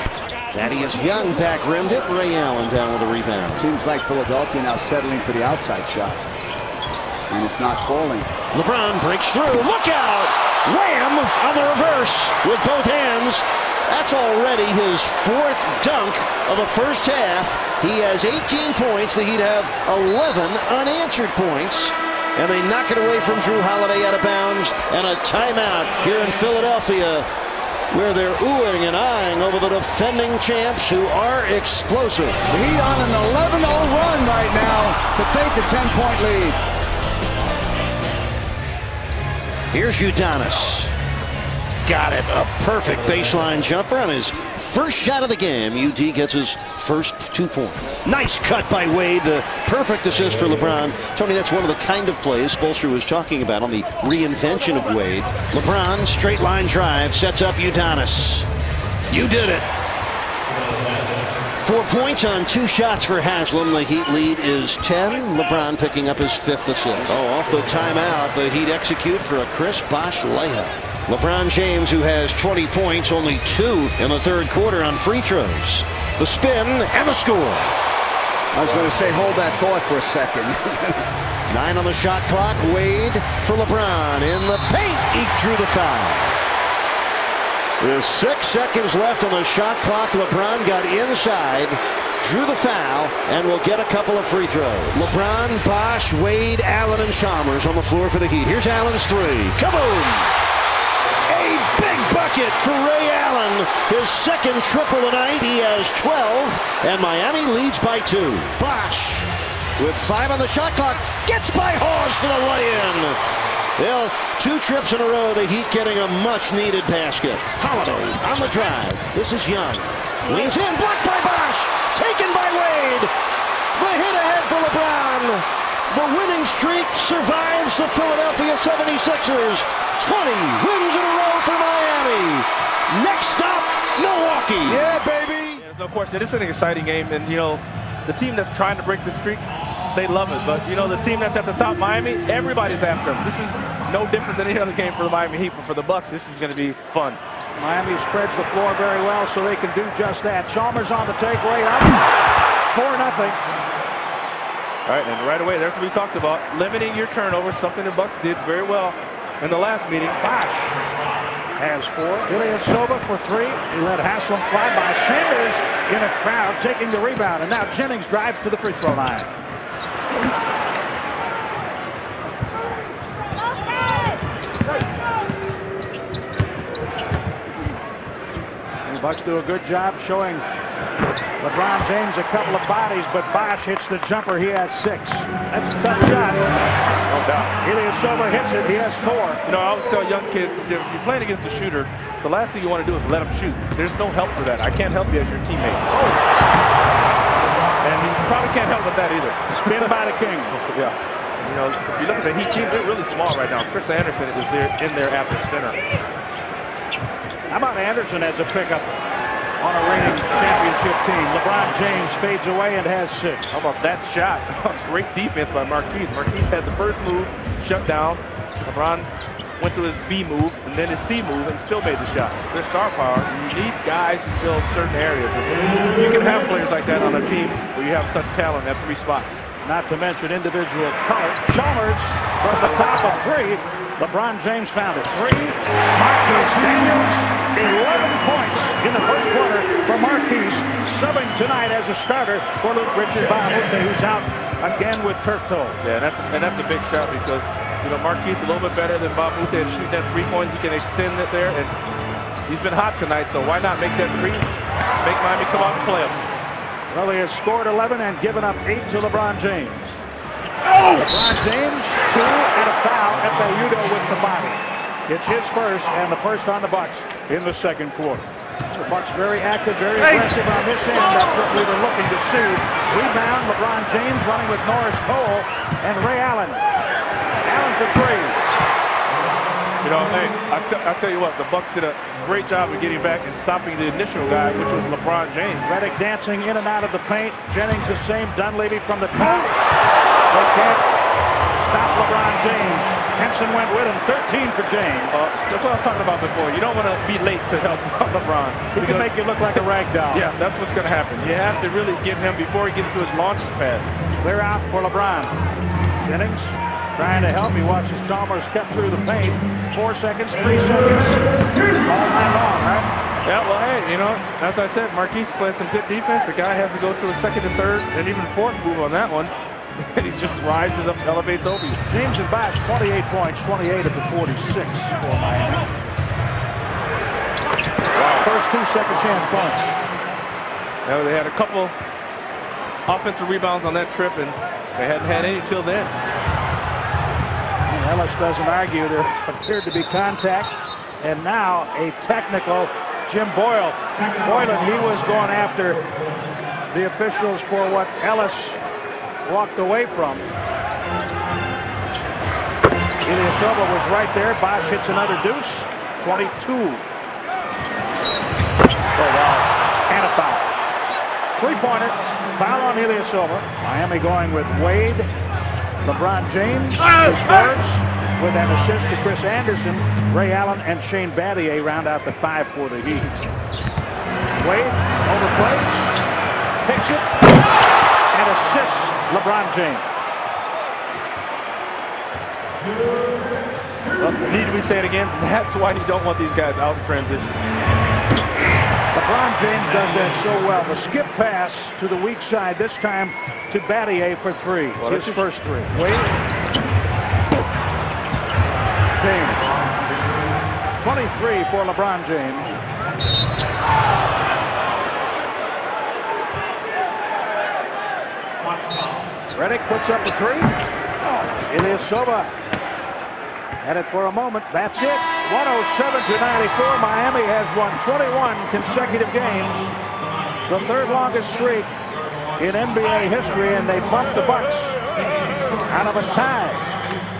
Thaddeus Young back rimmed it. Ray Allen down with a rebound. Seems like Philadelphia now settling for the outside shot. And it's not falling. LeBron breaks through. Look out! Wham! On the reverse with both hands. That's already his fourth dunk of the first half. He has 18 points. He'd have 11 unanswered points. And they knock it away from Jrue Holiday out of bounds. And a timeout here in Philadelphia where they're oohing and eyeing over the defending champs who are explosive. The Heat on an 11-0 run right now to take the 10-point lead. Here's Udonis. Got it. A perfect baseline jumper on his first shot of the game. UD gets his first two points. Nice cut by Wade. The perfect assist for LeBron. Tony, that's one of the kind of plays Spoelstra was talking about on the reinvention of Wade. LeBron, straight line drive, sets up Udonis. You did it. Four points on two shots for Haslem. The Heat lead is 10. LeBron picking up his fifth assist. Oh, off the timeout, the Heat execute for a Chris Bosh layup. LeBron James, who has 20 points, only two in the third quarter on free throws. The spin and the score. I was going to say, hold that thought for a second. Nine on the shot clock. Wade for LeBron in the paint. Eke drew the foul. There's six seconds left on the shot clock. LeBron got inside, drew the foul, and will get a couple of free throws. LeBron, Bosh, Wade, Allen, and Chalmers on the floor for the Heat. Here's Allen's three. Kaboom! A big bucket for Ray Allen. His second triple tonight. He has 12, and Miami leads by two. Bosh with five on the shot clock gets by Hawes for the lay-in. Well, two trips in a row, the Heat getting a much-needed basket. Holiday on the drive. This is Young. Leans in, blocked by Bosh. Taken by Wade. The hit ahead for LeBron. The winning streak survives the Philadelphia 76ers. 20 wins in a row for Miami. Next stop, Milwaukee. Yeah, baby. Yeah, no question. This is an exciting game, and, you know, the team that's trying to break the streak, they love it. But, you know, the team that's at the top, Miami, everybody's after them. This is no different than any other game for the Miami Heat, but for the Bucks, this is going to be fun. Miami spreads the floor very well, so they can do just that. Chalmers on the takeaway up. 4 nothing. All right, and right away, that's what we talked about. Limiting your turnovers, something the Bucks did very well in the last meeting. Bosh has four. Ilyasova for three. He let Haslem fly by Sanders in a crowd taking the rebound. And now Jennings drives to the free throw line. Bucks do a good job showing LeBron James a couple of bodies, but Bosh hits the jumper. He has six. That's a tough shot. No doubt. Ilyasova hits it. He has four. You know, I always tell young kids, if you're playing against a shooter, the last thing you want to do is let him shoot. There's no help for that. I can't help you as your teammate. Oh. And you probably can't help with that either. Spin by the king. yeah. You know, if you look at the Heat team, they're really small right now. Chris Andersen is there in there at the center. How about Andersen as a pickup on a reigning championship team? LeBron James fades away and has six. How about that shot? Great defense by Marquis. Marquis had the first move, shut down. LeBron went to his B move and then his C move and still made the shot. Their star power. You need guys who fill certain areas. You can have players like that on a team where you have such talent at three spots. Not to mention individual color. Chalmers from the top of three. LeBron James found it. Three. Marquis Daniels, 11 points in the first quarter for Marquis, subbing tonight as a starter for Luc Richard Mbah a Moute, who's out again with turf toe. Yeah, that's and that's a big shot because you know Marquis a little bit better than Mbah a Moute at shooting that three point. He can extend it there, and he's been hot tonight. So why not make that three? Make Miami come out and play him. Well, he has scored 11 and given up eight to LeBron James. Oh! LeBron James, two, and a foul at by Udoh with the body. It's his first and the first on the Bucks in the second quarter. The Bucks very active, very aggressive on this end. That's what we were looking to see. Rebound, LeBron James running with Norris Cole and Ray Allen. For. You know, hey, I, tell you what, the Bucks did a great job of getting back and stopping the initial guy, which was LeBron James. Redick dancing in and out of the paint. Jennings the same. Dunleavy from the top. They can't stop LeBron James. Henson went with him. 13 for James. Uh, that's what I was talking about before. You don't want to be late to help LeBron. He can make you look like a rag doll. Yeah, that's what's going to happen. You have to really get him before he gets to his launch pad. Clear out for LeBron. Jennings trying to help. He watches Chalmers kept through the paint. Four seconds, three seconds. All night long, right? Yeah, well, hey, you know, as I said, Marquis plays some good defense. The guy has to go to a second and third and even fourth move on that one. and he just rises up, elevates over you. James and Bosh, 28 points, 28 of the 46 for Miami. Wow, First two second chance. Now they had a couple offensive rebounds on that trip, and they hadn't had any till then. Ellis doesn't argue. There appeared to be contact. And now a technical Jim Boyle. Boylan, he was going after the officials for what Ellis walked away from. Ilyasova was right there. Bosh hits another deuce. 22. Oh, wow. And a foul. Three-pointer. Foul on Ilyasova. Miami going with Wade. LeBron James oh! who scores with an assist to Chris Andersen. Ray Allen and Shane Battier round out the five for the Heat. Wade overplays, picks it, and assists LeBron James. Well, need we say it again? That's why you don't want these guys out in transition. LeBron James does that so well. The skip pass to the weak side, this time to Battier for three. His first three. Wait. James. 23 for LeBron James. Redick puts up the three. Ilyasova had it for a moment. That's it. 107 to 94. Miami has won 21 consecutive games. The third longest streak in NBA history, and they bumped the Bucks out of a tie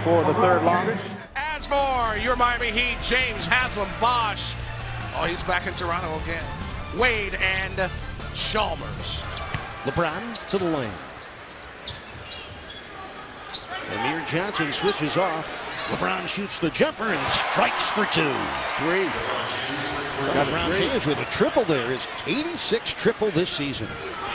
for the third longest. As for your Miami Heat, James Haslem Bosh. Oh, he's back in Toronto again. Wade and Chalmers. LeBron to the lane. Amir Johnson switches off. LeBron shoots the jumper and strikes for two. Three. LeBron James with a triple there. It's 86 triple this season.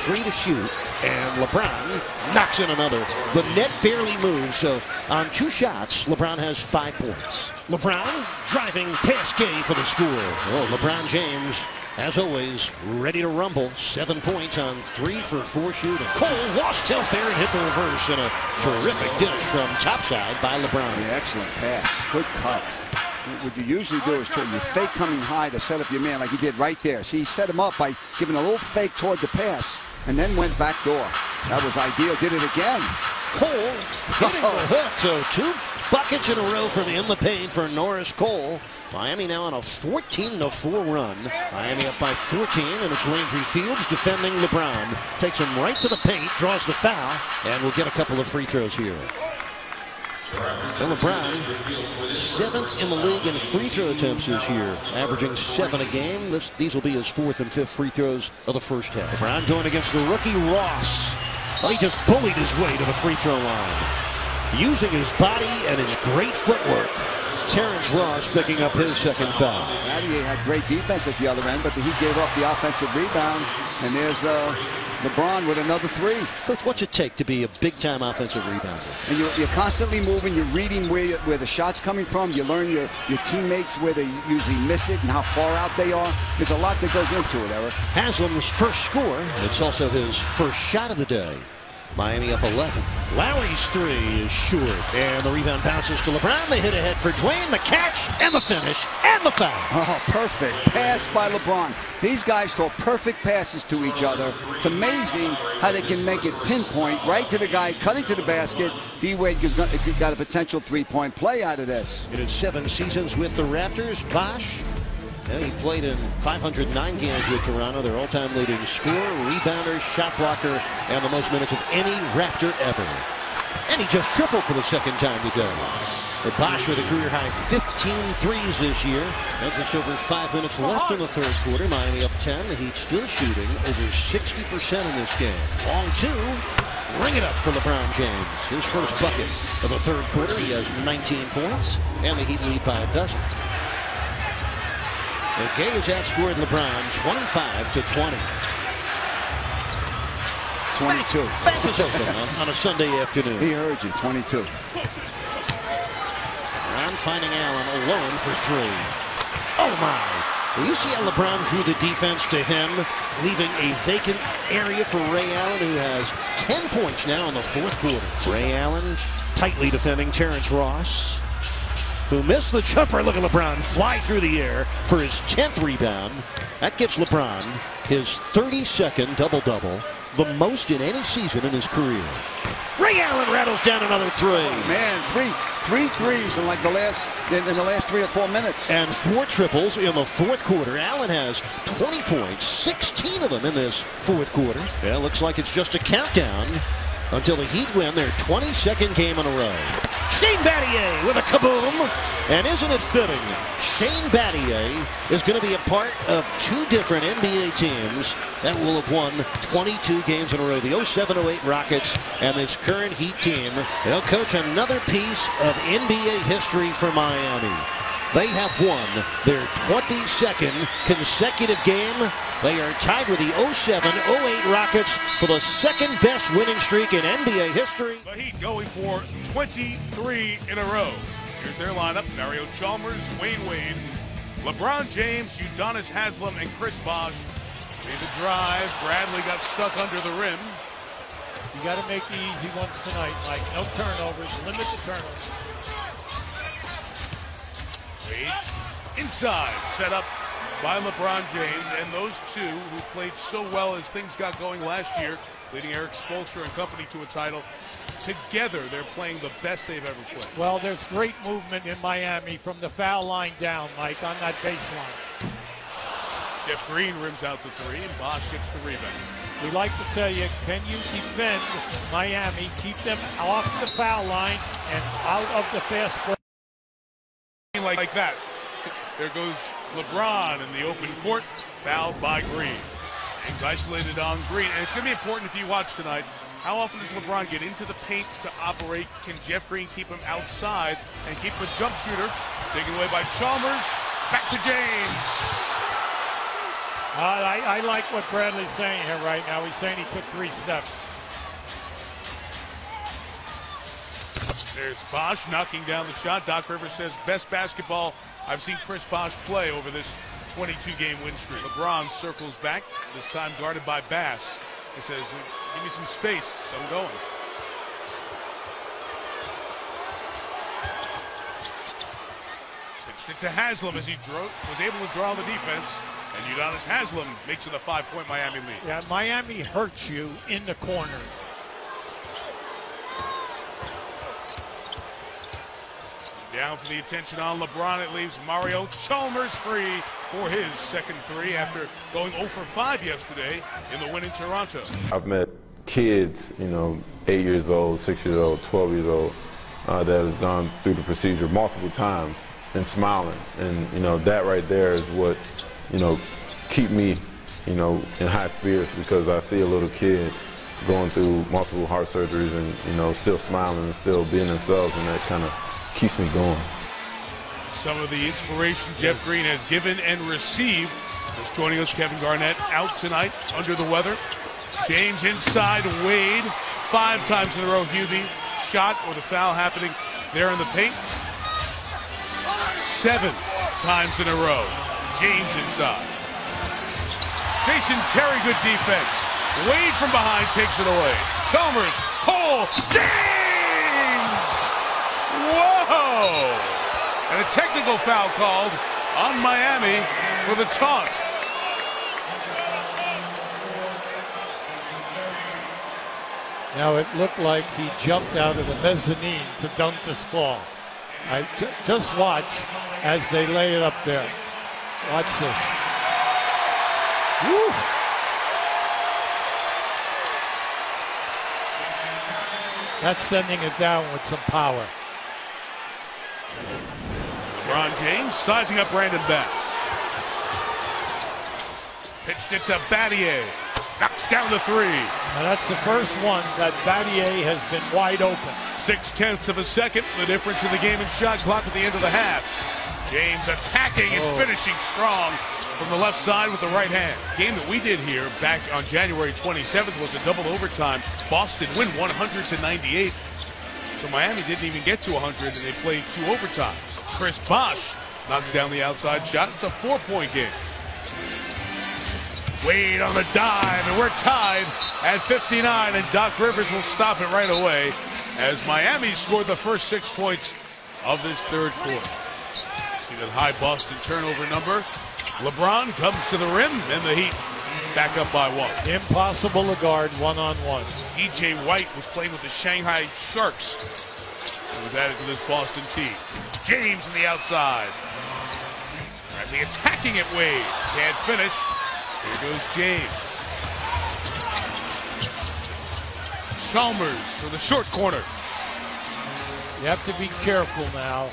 Three to shoot, and LeBron knocks in another. The net barely moves, so on two shots, LeBron has five points. LeBron driving past Gay for the score. Oh, LeBron James, as always, ready to rumble. Seven points on three for four shooting. Cole lost Telfair and hit the reverse in a terrific dish from topside by LeBron. Yeah, excellent pass. Good cut. What you usually do is you fake coming high to set up your man like he did right there. See, he set him up by giving a little fake toward the pass and then went back door. That was ideal. Did it again. Cole hitting the hook. So two buckets in a row from in the paint for Norris Cole. Miami now on a 14-4 run. Miami up by 14, and it's Landry Fields defending LeBron. Takes him right to the paint, draws the foul, and we'll get a couple of free throws here. LeBron, seventh in the league in free throw attempts this year, averaging seven a game. This, these will be his fourth and fifth free throws of the first half. LeBron going against the rookie Ross. Oh, he just bullied his way to the free throw line. Using his body and his great footwork. Terrence Ross picking up his second foul. Battier had great defense at the other end, but he gave up the offensive rebound. And there's uh, LeBron with another three. Coach, what's it take to be a big-time offensive rebounder? And you're, you're constantly moving. You're reading where, you, where the shot's coming from. You learn your, your teammates where they usually miss it and how far out they are. There's a lot that goes into it, Eric. Haslem's first score. It's also his first shot of the day. Miami up 11. Lowry's three is short, and the rebound bounces to LeBron. They hit ahead for Dwyane. The catch and the finish and the foul. Oh, perfect pass by LeBron. These guys throw perfect passes to each other. It's amazing how they can make it pinpoint right to the guy cutting to the basket. D-Wade got a potential three-point play out of this. In his seven seasons with the Raptors, Bosh yeah, he played in 509 games with Toronto, their all-time leading scorer, rebounder, shot blocker, and the most minutes of any Raptor ever. And he just tripled for the second time today. But Bosh with a career high 15 threes this year. And just over five minutes left in the third quarter. Miami up 10. The Heat still shooting over 60% in this game. Long two. Ring it up for LeBron James. His first bucket of the third quarter. He has 19 points. And the Heat lead by a dozen. And Gay has outscored LeBron 25 to 20. 22. Bank is open on, on, a Sunday afternoon. He heard you, 22. LeBron finding Allen alone for three. Oh my. You see how LeBron drew the defense to him, leaving a vacant area for Ray Allen, who has 10 points now in the fourth quarter. Ray Allen tightly defending Terrence Ross who missed the jumper. Look at LeBron fly through the air for his 10th rebound. That gives LeBron his 32nd double-double the most in any season in his career. Ray Allen rattles down another three. Oh, man, three, three threes in like the last in, in the last three or four minutes. And four triples in the fourth quarter. Allen has 20 points, 16 of them in this fourth quarter. Yeah, looks like it's just a countdown until the Heat win their 22nd game in a row. Shane Battier with a kaboom. And isn't it fitting? Shane Battier is going to be a part of two different NBA teams that will have won 22 games in a row. The 07-08 Rockets and this current Heat team. They'll coach another piece of NBA history for Miami. They have won their 22nd consecutive game. They are tied with the 07-08 Rockets for the second best winning streak in NBA history. The Heat going for 23 in a row. Here's their lineup. Mario Chalmers, Dwyane Wade, LeBron James, Udonis Haslem, and Chris Bosh. Made the drive. Bradley got stuck under the rim. You got to make the easy ones tonight, Mike. No turnovers. Limit the turnovers. Wade inside, set up by LeBron James, and those two who played so well as things got going last year, leading Erik Spoelstra and company to a title. Together, they're playing the best they've ever played. Well, there's great movement in Miami from the foul line down, Mike, on that baseline. Jeff Green rims out the three, and Bosh gets the rebound. We like to tell you, can you defend Miami, keep them off the foul line and out of the fast break? Like, like that. There goes LeBron in the open court, fouled by Green. He's isolated on Green, and it's going to be important if you watch tonight. How often does LeBron get into the paint to operate? Can Jeff Green keep him outside and keep him a jump shooter? Taken away by Chalmers. Back to James. Uh, I, I like what Bradley's saying here right now. He's saying he took three steps. There's Bosh knocking down the shot. Doc Rivers says best basketball I've seen Chris Bosh play over this 22-game win streak. LeBron circles back, this time guarded by Bass. He says, give me some space, I'm going. Pitched it to Haslem as he drove, was able to draw the defense. And Udonis Haslem makes it a five-point Miami lead. Yeah, Miami hurts you in the corners. Down for the attention on LeBron. It leaves Mario Chalmers free for his second three after going 0 for 5 yesterday in the win in Toronto. I've met kids, you know, 8 years old, 6 years old, 12 years old, uh, that has gone through the procedure multiple times and smiling. And, you know, that right there is what, you know, keep me, you know, in high spirits because I see a little kid going through multiple heart surgeries and, you know, still smiling and still being themselves and that kind of keeps me going. Some of the inspiration Jeff Green has given and received. Just joining us, Kevin Garnett out tonight under the weather. James inside, Wade five times in a row. Hubie shot or the foul happening there in the paint. Seven times in a row. James inside. Jason Terry, good defense. Wade from behind takes it away. Chalmers, pull, James! Whoa! And a technical foul called on Miami for the taunt. Now it looked like he jumped out of the mezzanine to dunk this ball. I just watch as they lay it up there. Watch this. Woo. That's sending it down with some power. Ron James sizing up Brandon Bass. Pitched it to Battier. Knocks down the three. Now that's the first one that Battier has been wide open. Six tenths of a second, the difference in the game and shot clock at the end of the half. James attacking and Oh. finishing strong from the left side with the right hand. Game that we did here back on January 27th was a double overtime. Boston win 100 to 98. So Miami didn't even get to 100 and they played two overtimes. Chris Bosh knocks down the outside shot. It's a four-point game. Wade on the dive, and we're tied at 59, and Doc Rivers will stop it right away as Miami scored the first six points of this third quarter. See that high Boston turnover number. LeBron comes to the rim, and the Heat back up by one. Impossible to guard one-on-one. DJ White was playing with the Shanghai Sharks. He was added to this Boston team. James on the outside. Bradley attacking it, Wade. Can't finish. Here goes James. Chalmers for the short corner. You have to be careful now.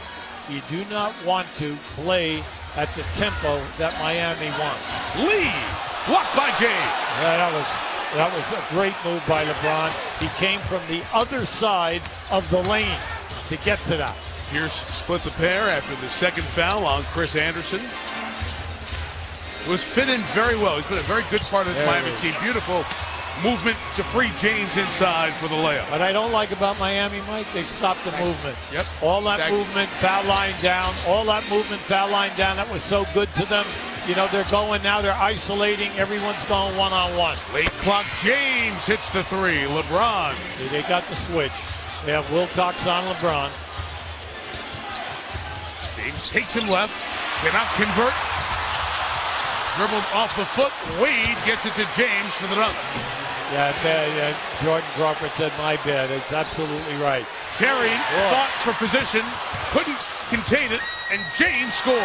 You do not want to play at the tempo that Miami wants. Lee, blocked by James. Yeah, that was that was a great move by LeBron. He came from the other side of the lane to get to that. Pierce split the pair after the second foul on Chris Andersen. Was fit in very well. He's been a very good part of this There Miami team. Beautiful movement to free James inside for the layup. What I don't like about Miami, Mike, they stopped the movement. Yep. All that That- movement, foul line down, all that movement, foul line down, that was so good to them. You know, they're going now, they're isolating, everyone's going one-on-one. Late clock, James hits the three. LeBron. See, they got the switch. They have Wilcox on LeBron. James takes him left. Cannot convert. Dribbled off the foot. Wade gets it to James for the dunk. Yeah, bad, yeah, Jordan Crawford said my bad. It's absolutely right. Terry fought for position, couldn't contain it, and James scores.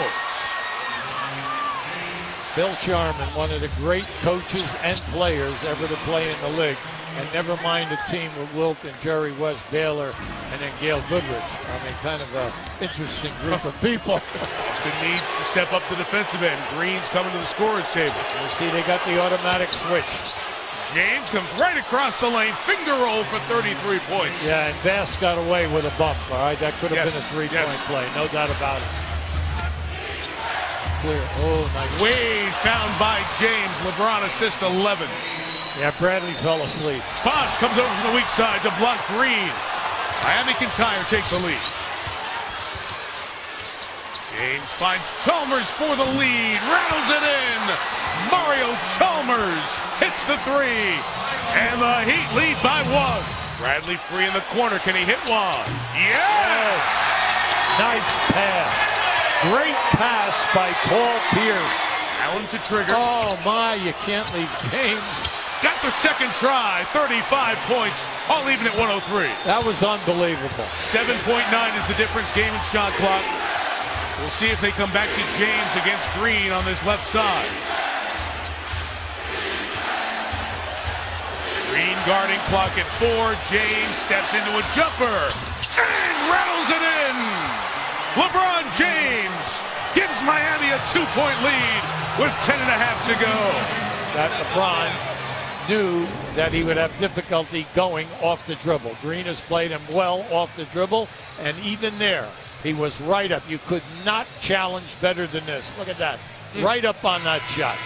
Bill Sharman, one of the great coaches and players ever to play in the league. And never mind a team with Wilt and Jerry West, Baylor, and then Gail Goodrich. I mean, kind of an interesting group of people. Boston needs to step up the defensive end. Green's coming to the scorer's table. You see, they got the automatic switch. James comes right across the lane, finger roll for 33 points. Yeah, and Bass got away with a bump, all right? That could have Yes, been a three-point yes. play, no doubt about it. Clear. Oh, nice. Wade found by James. LeBron assist 11. Yeah, Bradley fell asleep. Bosh comes over from the weak side to block Green. Miami Kintyre takes the lead. James finds Chalmers for the lead. Rattles it in. Mario Chalmers hits the three. And the Heat lead by one. Bradley free in the corner. Can he hit one? Yes! Nice pass. Great pass by Paul Pierce. Allen to trigger. Oh, my, you can't leave James. Got the second try. 35 points. All even at 103. That was unbelievable. 7.9 is the difference game and shot clock. We'll see if they come back to James against Green on this left side. Green guarding clock at four. James steps into a jumper and rattles it in. LeBron James gives Miami a two-point lead with 10 and a half to go. That LeBron knew that he would have difficulty going off the dribble. Green has played him well off the dribble, and even there, he was right up. You could not challenge better than this. Look at that. Hmm. Right up on that shot.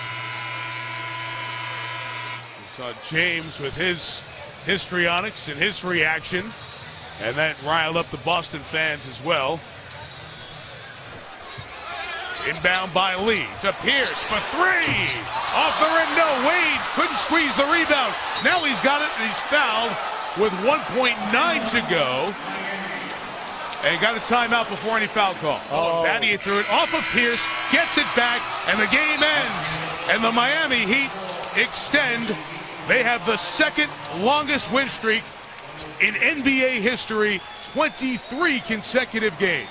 We saw James with his histrionics and his reaction, and that riled up the Boston fans as well. Inbound by Lee to Pierce for three. Off the rim, no. Wade couldn't squeeze the rebound. Now he's got it, and he's fouled with 1.9 to go. And got a timeout before any foul call. Oh. Battier threw it off of Pierce, gets it back, and the game ends. And the Miami Heat extend. They have the second longest win streak in NBA history, 23 consecutive games.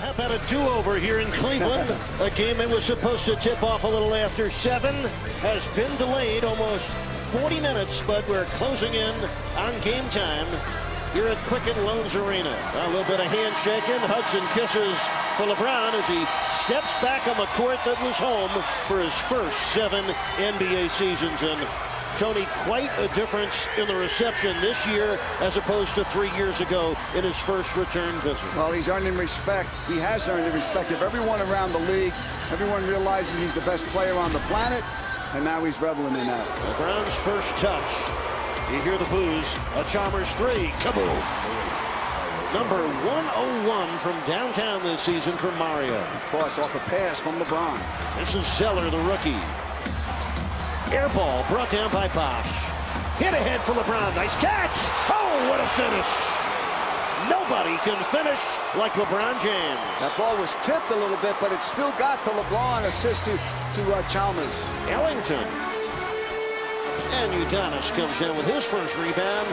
How about a do-over here in Cleveland? A game that was supposed to tip off a little after 7 has been delayed almost 40 minutes, but we're closing in on game time here at Quicken Loans Arena. A little bit of handshaking, hugs and kisses for LeBron as he steps back on the court that was home for his first seven NBA seasons. And Tony, quite a difference in the reception this year as opposed to three years ago in his first return visit. Well, he's earning respect. He has earned the respect of everyone around the league. Everyone realizes he's the best player on the planet, and now he's reveling in that. LeBron's first touch. You hear the boos. A Chalmers three. Kaboom. Number 101 from downtown this season from Mario. Course, off a pass from LeBron. This is Zeller, the rookie. Air ball brought down by Bosh. Hit ahead for LeBron. Nice catch. Oh, what a finish. Nobody can finish like LeBron James. That ball was tipped a little bit, but it still got to LeBron, assist to, to uh, Chalmers. Ellington And Udonis comes down with his first rebound.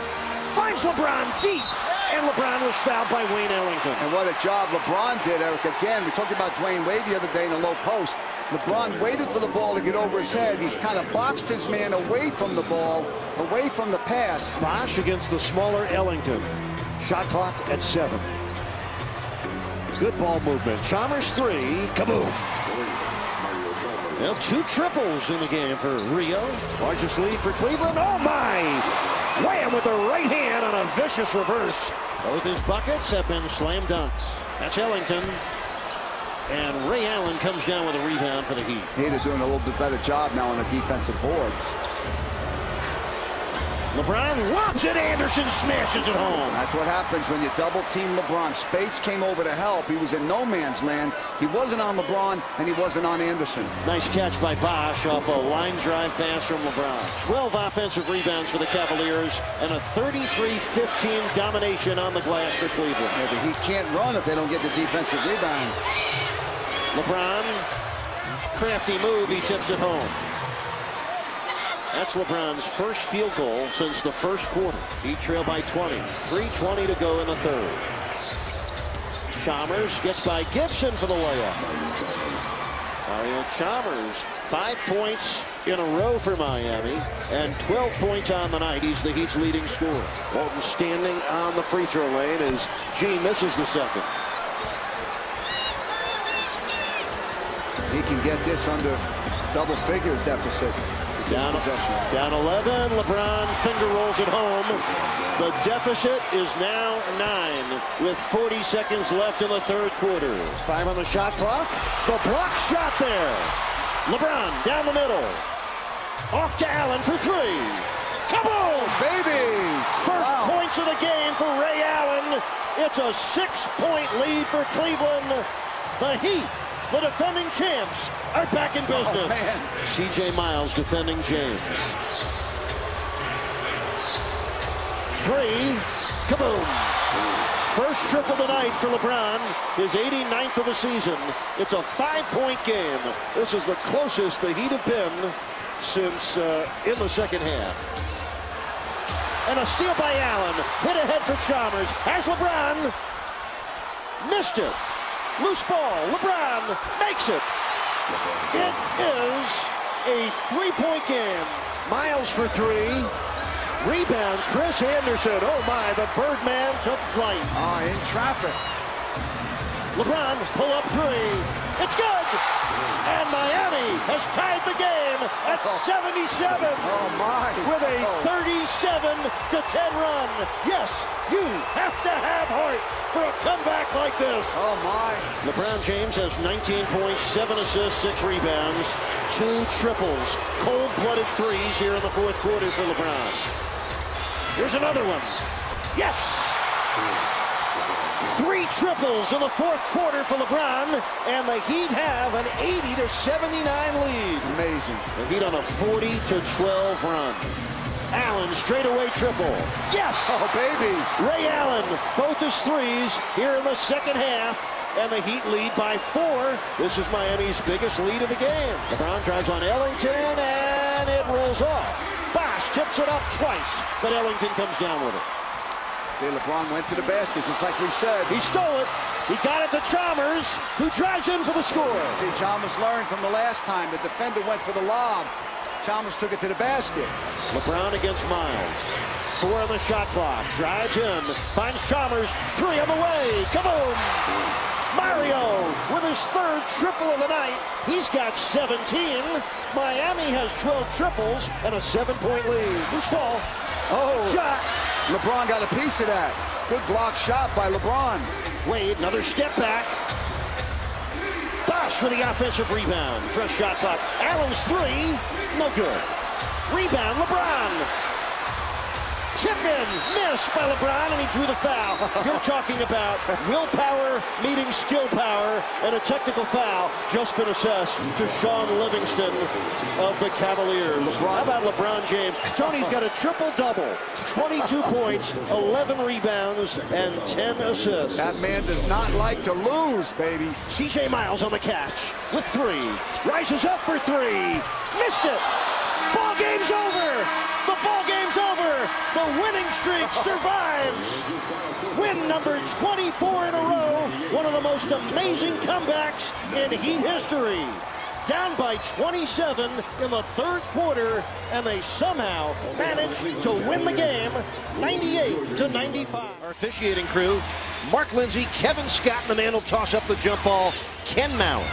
Finds LeBron deep. And LeBron was fouled by Wayne Ellington. And what a job LeBron did, Eric. Again, we talked about Dwyane Wade the other day in the low post. LeBron waited for the ball to get over his head. He's kind of boxed his man away from the ball, away from the pass. Bosh against the smaller Ellington. Shot clock at seven. Good ball movement. Chalmers three. Kaboom. Well, two triples in the game for Rio. Largest lead for Cleveland. Oh, my! Wham with the right hand on a vicious reverse. Both his buckets have been slam dunks. That's Ellington. And Ray Allen comes down with a rebound for the Heat. Heat are doing a little bit better job now on the defensive boards. LeBron lobs it. Andersen smashes it home. That's what happens when you double team LeBron. Speights came over to help. He was in no man's land. He wasn't on LeBron, and he wasn't on Andersen. Nice catch by Bosh off a line drive pass from LeBron. 12 offensive rebounds for the Cavaliers and a 33-15 domination on the glass for Cleveland. Yeah, Heat can't run if they don't get the defensive rebound. LeBron, crafty move. He tips it home. That's LeBron's first field goal since the first quarter. He trailed by 20. 3.20 to go in the third. Chalmers gets by Gibson for the layup. Mario Chalmers, five points in a row for Miami and 12 points on the night. He's the Heat's leading scorer. Walton standing on the free throw lane as Gee misses the second. He can get this under double figures deficit. Down, down 11. LeBron finger rolls it home. The deficit is now nine with 40 seconds left in the third quarter. Five on the shot clock. The block shot there. LeBron down the middle. Off to Allen for three. Kaboom! Baby! First wow. points of the game for Ray Allen. It's a six-point lead for Cleveland. The Heat the defending champs are back in business. Oh, C.J. Miles defending James. Three. Kaboom. First triple tonight for LeBron, his 89th of the season. It's a five-point game. This is the closest the Heat have been since uh, in the second half. And a steal by Allen. Hit ahead for Chalmers. Has LeBron. Missed it. Loose ball. LeBron makes it. It is a three-point game. Miles for three. Rebound, Chris Andersen. Oh, my, the Birdman took flight. Ah, in traffic. LeBron, pull up three. It's good. And Miami has tied the game at 77. Oh, my. With a 37 to 10 run. Yes, you have to have heart for a comeback like this. Oh, my. LeBron James has 19 points, 7 assists, 6 rebounds, 2 triples. Cold-blooded threes here in the fourth quarter for LeBron. Here's another one. Yes! Three triples in the fourth quarter for LeBron, and the Heat have an 80 to 79 lead. Amazing. The Heat on a 40 to 12 run. Allen straightaway triple. Yes! Oh, baby. Ray Allen, both his threes here in the second half. And the Heat lead by four. This is Miami's biggest lead of the game. LeBron drives on Ellington, and it rolls off. Bosh tips it up twice, but Ellington comes down with it. Okay, LeBron went to the basket, just like we said. He stole it. He got it to Chalmers, who drives in for the score. See, Chalmers learned from the last time. The defender went for the lob. Chalmers took it to the basket. LeBron against Miles. Four on the shot clock. Drives in. Finds Chalmers. Three on the way. Come on. Mario with his third triple of the night. He's got 17. Miami has 12 triples and a seven-point lead. Loose ball. Oh. Shot. LeBron got a piece of that. Good block shot by LeBron. Wade, another step back. Bosh with the offensive rebound. Fresh shot clock. Allen's three. No good. Rebound, LeBron. In, missed by LeBron, and he drew the foul. You're talking about willpower meeting skill power, and a technical foul just been assessed to Shaun Livingston of the Cavaliers. LeBron. How about LeBron James? Tony's got a triple-double, 22 points, 11 rebounds, and 10 assists. That man does not like to lose, baby. C.J. Miles on the catch with three. Rises up for three. Missed it. Ball game's over. The ball game's over. The winning streak survives. Win number 24 in a row. One of the most amazing comebacks in Heat history. Down by 27 in the third quarter, and they somehow managed to win the game 98 to 95. Our officiating crew, Mark Lindsay, Kevin Scott, and the man will toss up the jump ball, Ken Mauer,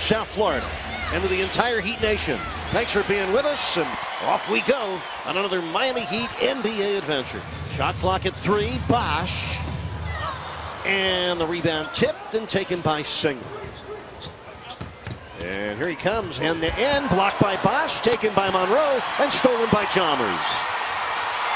South Florida, and to the entire Heat Nation. Thanks for being with us, and off we go on another Miami Heat NBA adventure. Shot clock at three, Bosh. And the rebound tipped and taken by Singler. And here he comes, and the end blocked by Bosh, taken by Monroe, and stolen by Chalmers.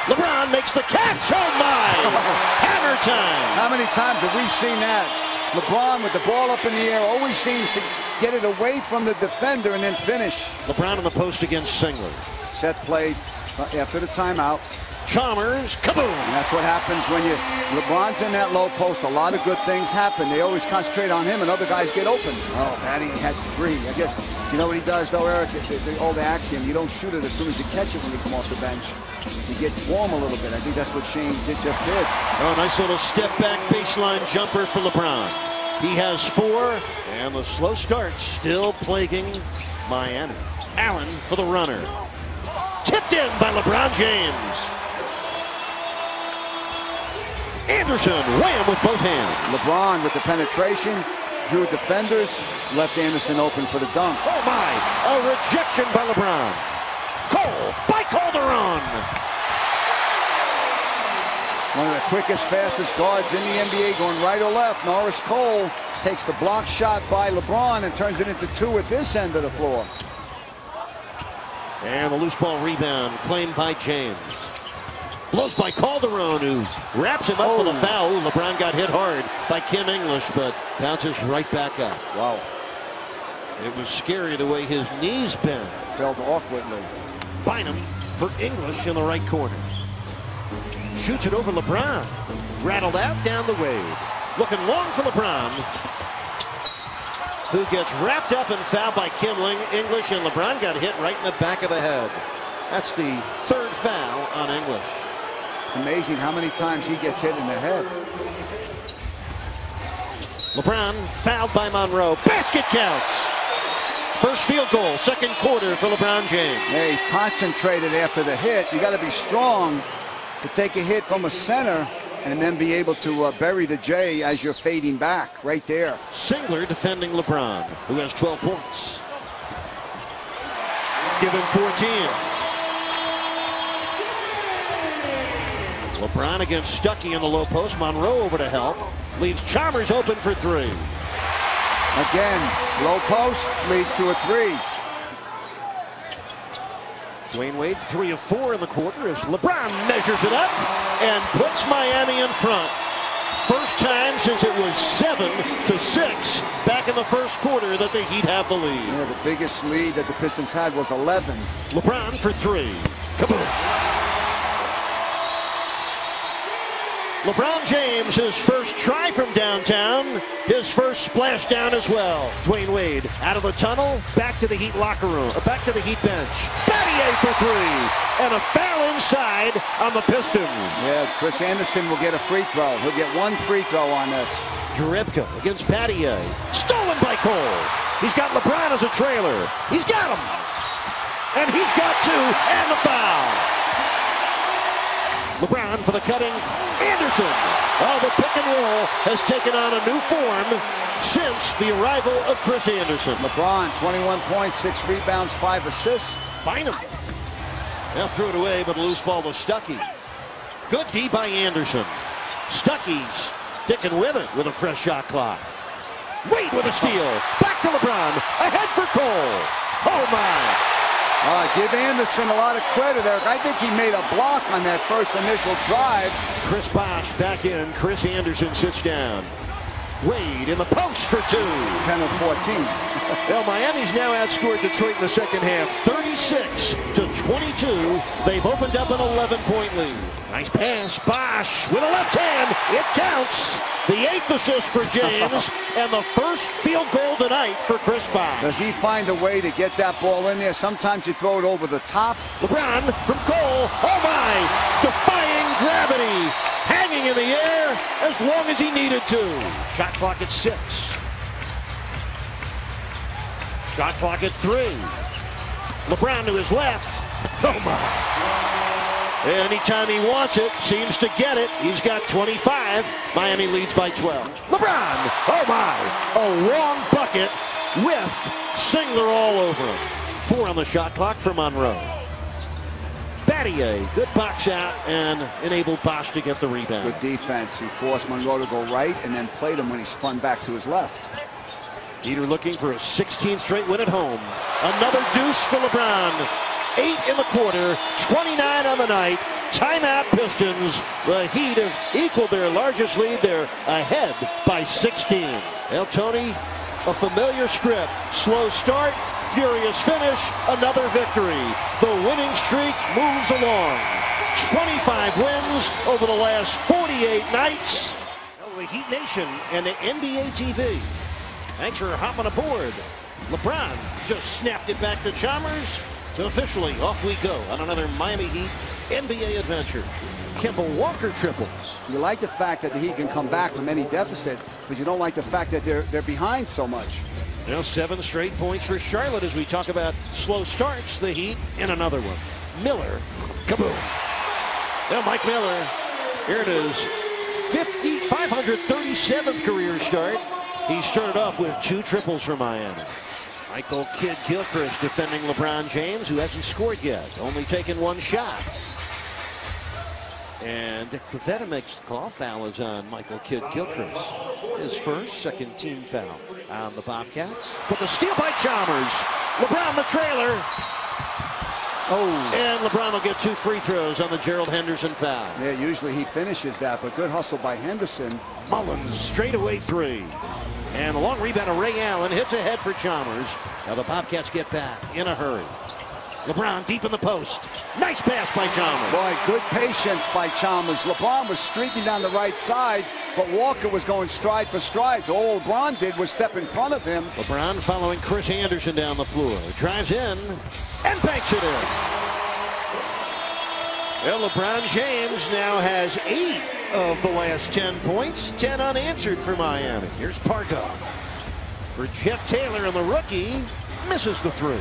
LeBron makes the catch. Oh my! Hammer time. How many times have we seen that? LeBron with the ball up in the air always seems to get it away from the defender and then finish. LeBron in the post against Singler. Set play uh, after the timeout. Chalmers, kaboom! And that's what happens when you LeBron's in that low post. A lot of good things happen. They always concentrate on him, and other guys get open. Oh, Patty had three. I guess you know what he does, though, Eric. The, the old axiom: you don't shoot it as soon as you catch it when you come off the bench. You get warm a little bit. I think that's what Shane did just did. Oh, nice little step back baseline jumper for LeBron. He has four, and the slow start still plaguing Miami. Allen for the runner. Tipped in by LeBron James. Andersen, wham with both hands. LeBron with the penetration, drew defenders, left Andersen open for the dunk. Oh my, a rejection by LeBron. Cole by Calderon. One of the quickest, fastest guards in the NBA going right or left. Norris Cole takes the block shot by LeBron and turns it into two at this end of the floor. And the loose ball rebound claimed by James. Blows by Calderon, who wraps him up oh. with a oh. foul. LeBron got hit hard by Kim English, but bounces right back up. Wow. It was scary the way his knees bent. Felt awkwardly. Bynum for English in the right corner. Shoots it over LeBron. Rattled out down the Wade. Looking long for LeBron. Who gets wrapped up and fouled by Kimling. English and LeBron got hit right in the back of the head. That's the third foul on English. It's amazing how many times he gets hit in the head. LeBron fouled by Monroe. Basket counts. First field goal, second quarter for LeBron James. Hey, concentrated after the hit. You got to be strong to take a hit from a center and then be able to uh, bury the J as you're fading back right there. Singler defending LeBron, who has 12 points. Give him 14. LeBron against Stuckey in the low post. Monroe over to help. Leaves Chalmers open for three. Again, low post leads to a three. Dwyane Wade, three of four in the quarter as LeBron measures it up and puts Miami in front. First time since it was seven to six back in the first quarter that the Heat have the lead. Yeah, the biggest lead that the Pistons had was 11. LeBron for three. Kaboom. LeBron James, his first try from downtown, his first splashdown as well. Dwyane Wade out of the tunnel, back to the Heat locker room, uh, back to the Heat bench. Battier for three, and a foul inside on the Pistons. Yeah, Chris Andersen will get a free throw. He'll get one free throw on this. Jerebko against Battier. Stolen by Cole. He's got LeBron as a trailer. He's got him. And he's got two, and the foul. LeBron for the cutting. Andersen. Oh, the pick and roll has taken on a new form since the arrival of Chris Andersen. LeBron, 21 points, six rebounds, five assists. Bynum. Now threw it away, but a loose ball to Stuckey. Good D by Andersen. Stuckey's sticking with it with a fresh shot clock. Wade with a steal. Back to LeBron. Ahead for Cole. Oh, my. Uh, give Andersen a lot of credit, Eric. I think he made a block on that first initial drive. Chris Bosh back in. Chris Andersen sits down. Wade in the post for two. 10 of 14. well, Miami's now outscored Detroit in the second half, 36 to 22. They've opened up an 11-point lead. Nice pass, Bosh with a left hand. It counts. The eighth assist for James, and the first field goal tonight for Chris Bosh. Does he find a way to get that ball in there? Sometimes you throw it over the top. LeBron from Cole. Oh my! Defying gravity. Hanging in the air as long as he needed to. Shot clock at six. Shot clock at three. LeBron to his left. Oh my. Anytime he wants it, seems to get it. He's got 25. Miami leads by 12. LeBron. Oh my. A long bucket with Singler all over. Four on the shot clock for Monroe. Battier, good box out and enabled Bosh to get the rebound. Good defense. He forced Monroe to go right and then played him when he spun back to his left. Peter looking for a 16th straight win at home. Another deuce for LeBron. Eight in the quarter, 29 on the night. Timeout Pistons. The Heat have equaled their largest lead. They're ahead by 16. El Tony, a familiar script. Slow start, furious finish, another victory. The winning streak moves along. 25 wins over the last 48 nights. The Heat Nation and the NBA TV. Thanks for hopping aboard. LeBron just snapped it back to Chalmers. So officially, off we go on another Miami Heat NBA adventure. Kemba Walker triples. You like the fact that the Heat can come back from any deficit, but you don't like the fact that they're they're behind so much. Now seven straight points for Charlotte as we talk about slow starts. The Heat in another one. Miller, kaboom. Now Mike Miller, here it is, 50, 537th career start. He started off with two triples for Miami. Michael Kidd Gilchrist defending LeBron James, who hasn't scored yet, only taken one shot. And Dick Bavetta makes the call. Foul is on Michael Kidd Gilchrist. His first, second team foul on the Bobcats. But the steal by Chalmers. LeBron the trailer. Oh. And LeBron will get two free throws on the Gerald Henderson foul. Yeah, usually he finishes that, but good hustle by Henderson. Mullens straight away three. And a long rebound of Ray Allen hits ahead for Chalmers. Now the Bobcats get back in a hurry. LeBron deep in the post. Nice pass by Chalmers. Boy, good patience by Chalmers. LeBron was streaking down the right side, but Walker was going stride for stride. So all LeBron did was step in front of him. LeBron following Chris Andersen down the floor. Drives in and banks it in. Well, LeBron James now has eight of the last 10 points, 10 unanswered for Miami. Here's Pargo. For Jeff Taylor and the rookie, misses the three.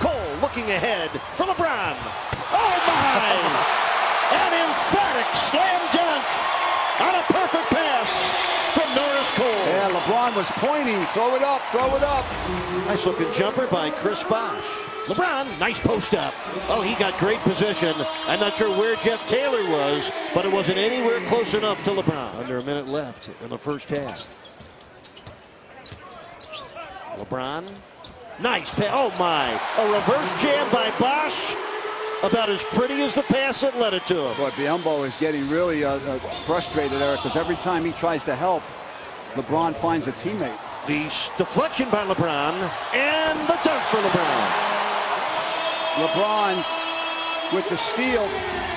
Cole looking ahead for LeBron. Oh my! An emphatic slam dunk on a perfect pass from Norris Cole. Yeah, LeBron was pointing. Throw it up, throw it up. Nice looking jumper by Chris Bosh. LeBron, nice post up. Oh, he got great position. I'm not sure where Jeff Taylor was, but it wasn't anywhere close enough to LeBron. Under a minute left in the first half. LeBron, nice pass. Oh my, a reverse jam by Bosh. About as pretty as the pass that led it to him. Boy, Biyombo is getting really uh, uh, frustrated, Eric, because every time he tries to help, LeBron finds a teammate. The deflection by LeBron and the dunk for LeBron. LeBron with the steal.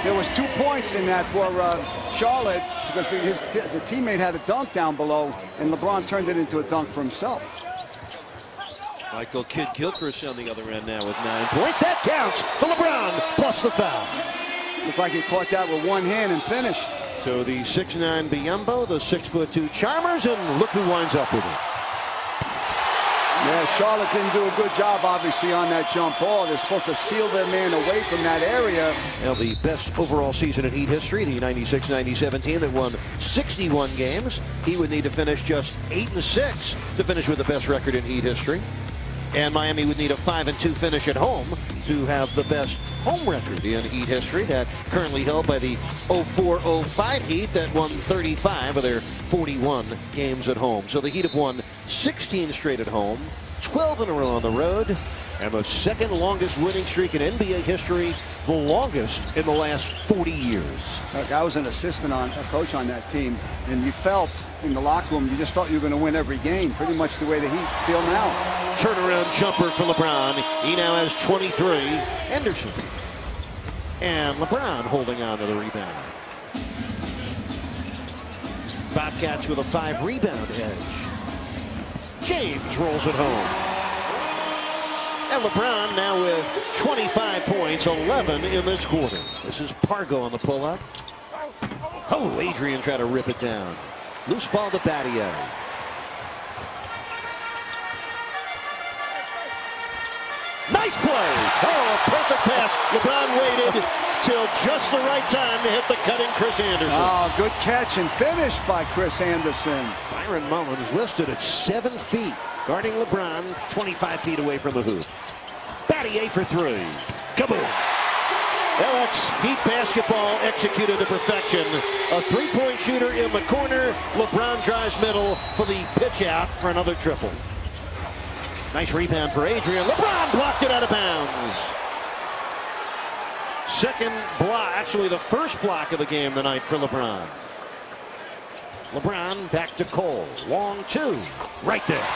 There was two points in that for uh, Charlotte because his, the teammate had a dunk down below, and LeBron turned it into a dunk for himself. Michael Kidd-Gilchrist on the other end now with nine points. That counts for LeBron, plus the foul. Looked like he caught that with one hand and finished. So the 6'9 Biyombo, the 6'2 Chalmers, and look who winds up with it. Yeah, Charlotte didn't do a good job, obviously, on that jump ball. They're supposed to seal their man away from that area. Now, the best overall season in Heat history, the 96-97 team that won 61 games. He would need to finish just 8 and 6 to finish with the best record in Heat history. And Miami would need a 5 and 2 finish at home to have the best home record in Heat history. That currently held by the 04-05 Heat that won 35 of their 41 games at home. So the Heat have won 16 straight at home, 12 in a row on the road, and the second longest winning streak in NBA history, the longest in the last 40 years. Look, I was an assistant on a coach on that team, and you felt in the locker room, you just felt you were going to win every game, pretty much the way the Heat feel now. Turnaround jumper for LeBron. He now has 23. Henderson. And LeBron holding on to the rebound. Bobcats with a five rebound edge. James rolls it home. And LeBron now with 25 points, 11 in this quarter. This is Pargo on the pull-up. Oh, Adrien tried to rip it down. Loose ball to Battier. Nice play. Oh, a perfect pass. LeBron waited till just the right time to hit the cutting Chris Andersen. Oh, good catch and finish by Chris Andersen. Byron Mullens listed at seven feet, guarding LeBron 25 feet away from the hoop. Battier for three. Kaboom. That's Heat basketball executed to perfection. A three-point shooter in the corner. LeBron drives middle for the pitch out for another triple. Nice rebound for Adrien. LeBron blocked it out of bounds. Second block, actually the first block of the game tonight for LeBron. LeBron back to Cole. Long two. Right there.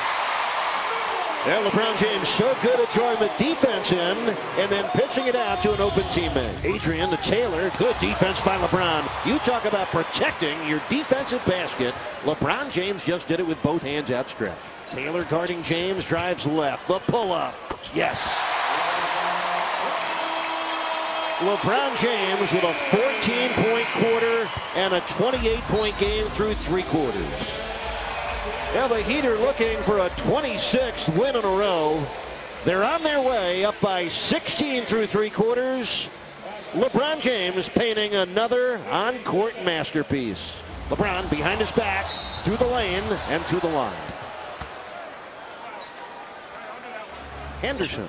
There, LeBron James so good at drawing the defense in and then pitching it out to an open teammate. Adrien the Taylor, good defense by LeBron. You talk about protecting your defensive basket. LeBron James just did it with both hands outstretched. Taylor guarding James, drives left. The pull-up. Yes. LeBron James with a 14-point quarter and a 28-point game through three quarters. Now the Heat are looking for a 26th win in a row. They're on their way up by 16 through three quarters. LeBron James painting another on-court masterpiece. LeBron behind his back, through the lane, and to the line. Henderson.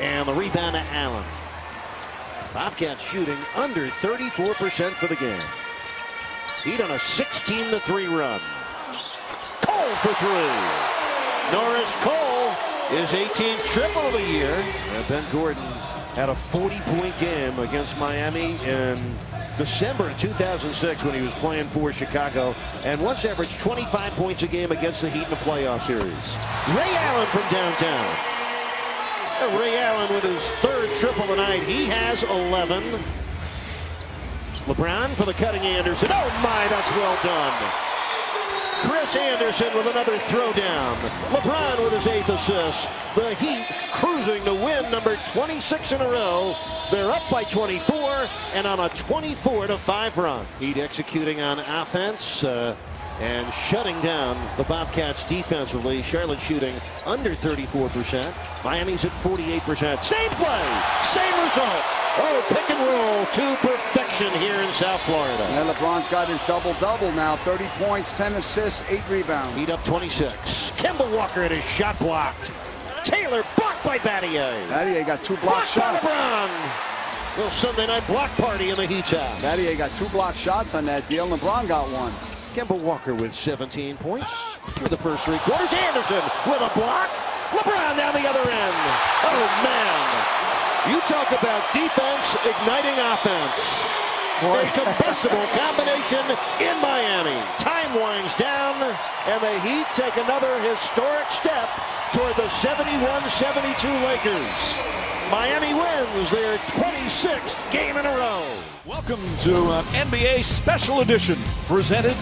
And the rebound to Allen. Bobcats shooting under 34% for the game. Heat on a 16-3 run. Cole for three. Norris Cole is 18th triple of the year. And ben Gordon had a 40-point game against Miami in December 2006 when he was playing for Chicago and once averaged 25 points a game against the Heat in the playoff series. Ray Allen from downtown. Ray Allen with his third triple tonight. He has 11. LeBron for the cutting Andersen. Oh my, that's well done. Chris Andersen with another throwdown. LeBron with his eighth assist. The Heat cruising to win number 26 in a row. They're up by 24 and on a 24 to 5 run. Heat executing on offense. Uh, and shutting down the Bobcats defensively. Charlotte shooting under 34%. Miami's at 48%. Same play, same result. Oh, pick and roll to perfection here in South Florida. And LeBron's got his double-double now. 30 points, 10 assists, 8 rebounds. Heat up 26. Kemba Walker at his shot blocked. Taylor blocked by Battier. Battier got two block shots. LeBron. Little Sunday night block party in the Heat's house. Battier got two block shots on that deal. LeBron got one. Kemba Walker with 17 points through the first three quarters. Andersen with a block. LeBron down the other end. Oh, man. You talk about defense igniting offense. Boy. A combustible combination in Miami. Time winds down, and the Heat take another historic step toward the 71-72 Lakers. Miami wins their 26th game in a row. Welcome to uh, an NBA Special Edition presented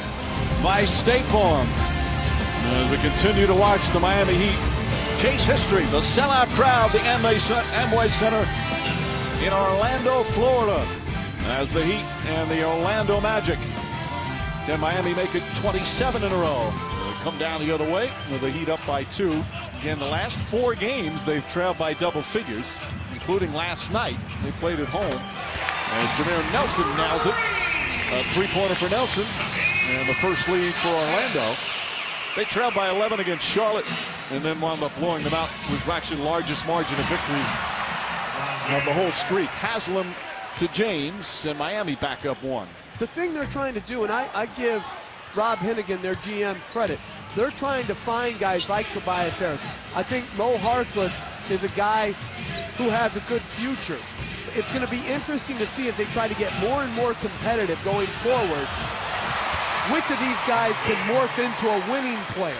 by State Farm. As we continue to watch the Miami Heat chase history, the sellout crowd, the Amway Center in Orlando, Florida, as the Heat and the Orlando Magic. Can Miami make it 27 in a row? come down the other way with the Heat up by two. Again, the last four games they've trailed by double figures, including last night. They played at home. As Jameer Nelson nails it. A three-pointer for Nelson. And the first lead for Orlando. They trailed by 11 against Charlotte and then wound up blowing them out. with the largest margin of victory of the whole streak. Haslem to James and Miami back up one. The thing they're trying to do, and I, I give Rob Hennigan, their GM, credit, they're trying to find guys like Tobias Harris. I think Mo Harkless is a guy who has a good future. It's going to be interesting to see as they try to get more and more competitive going forward which of these guys can morph into a winning player.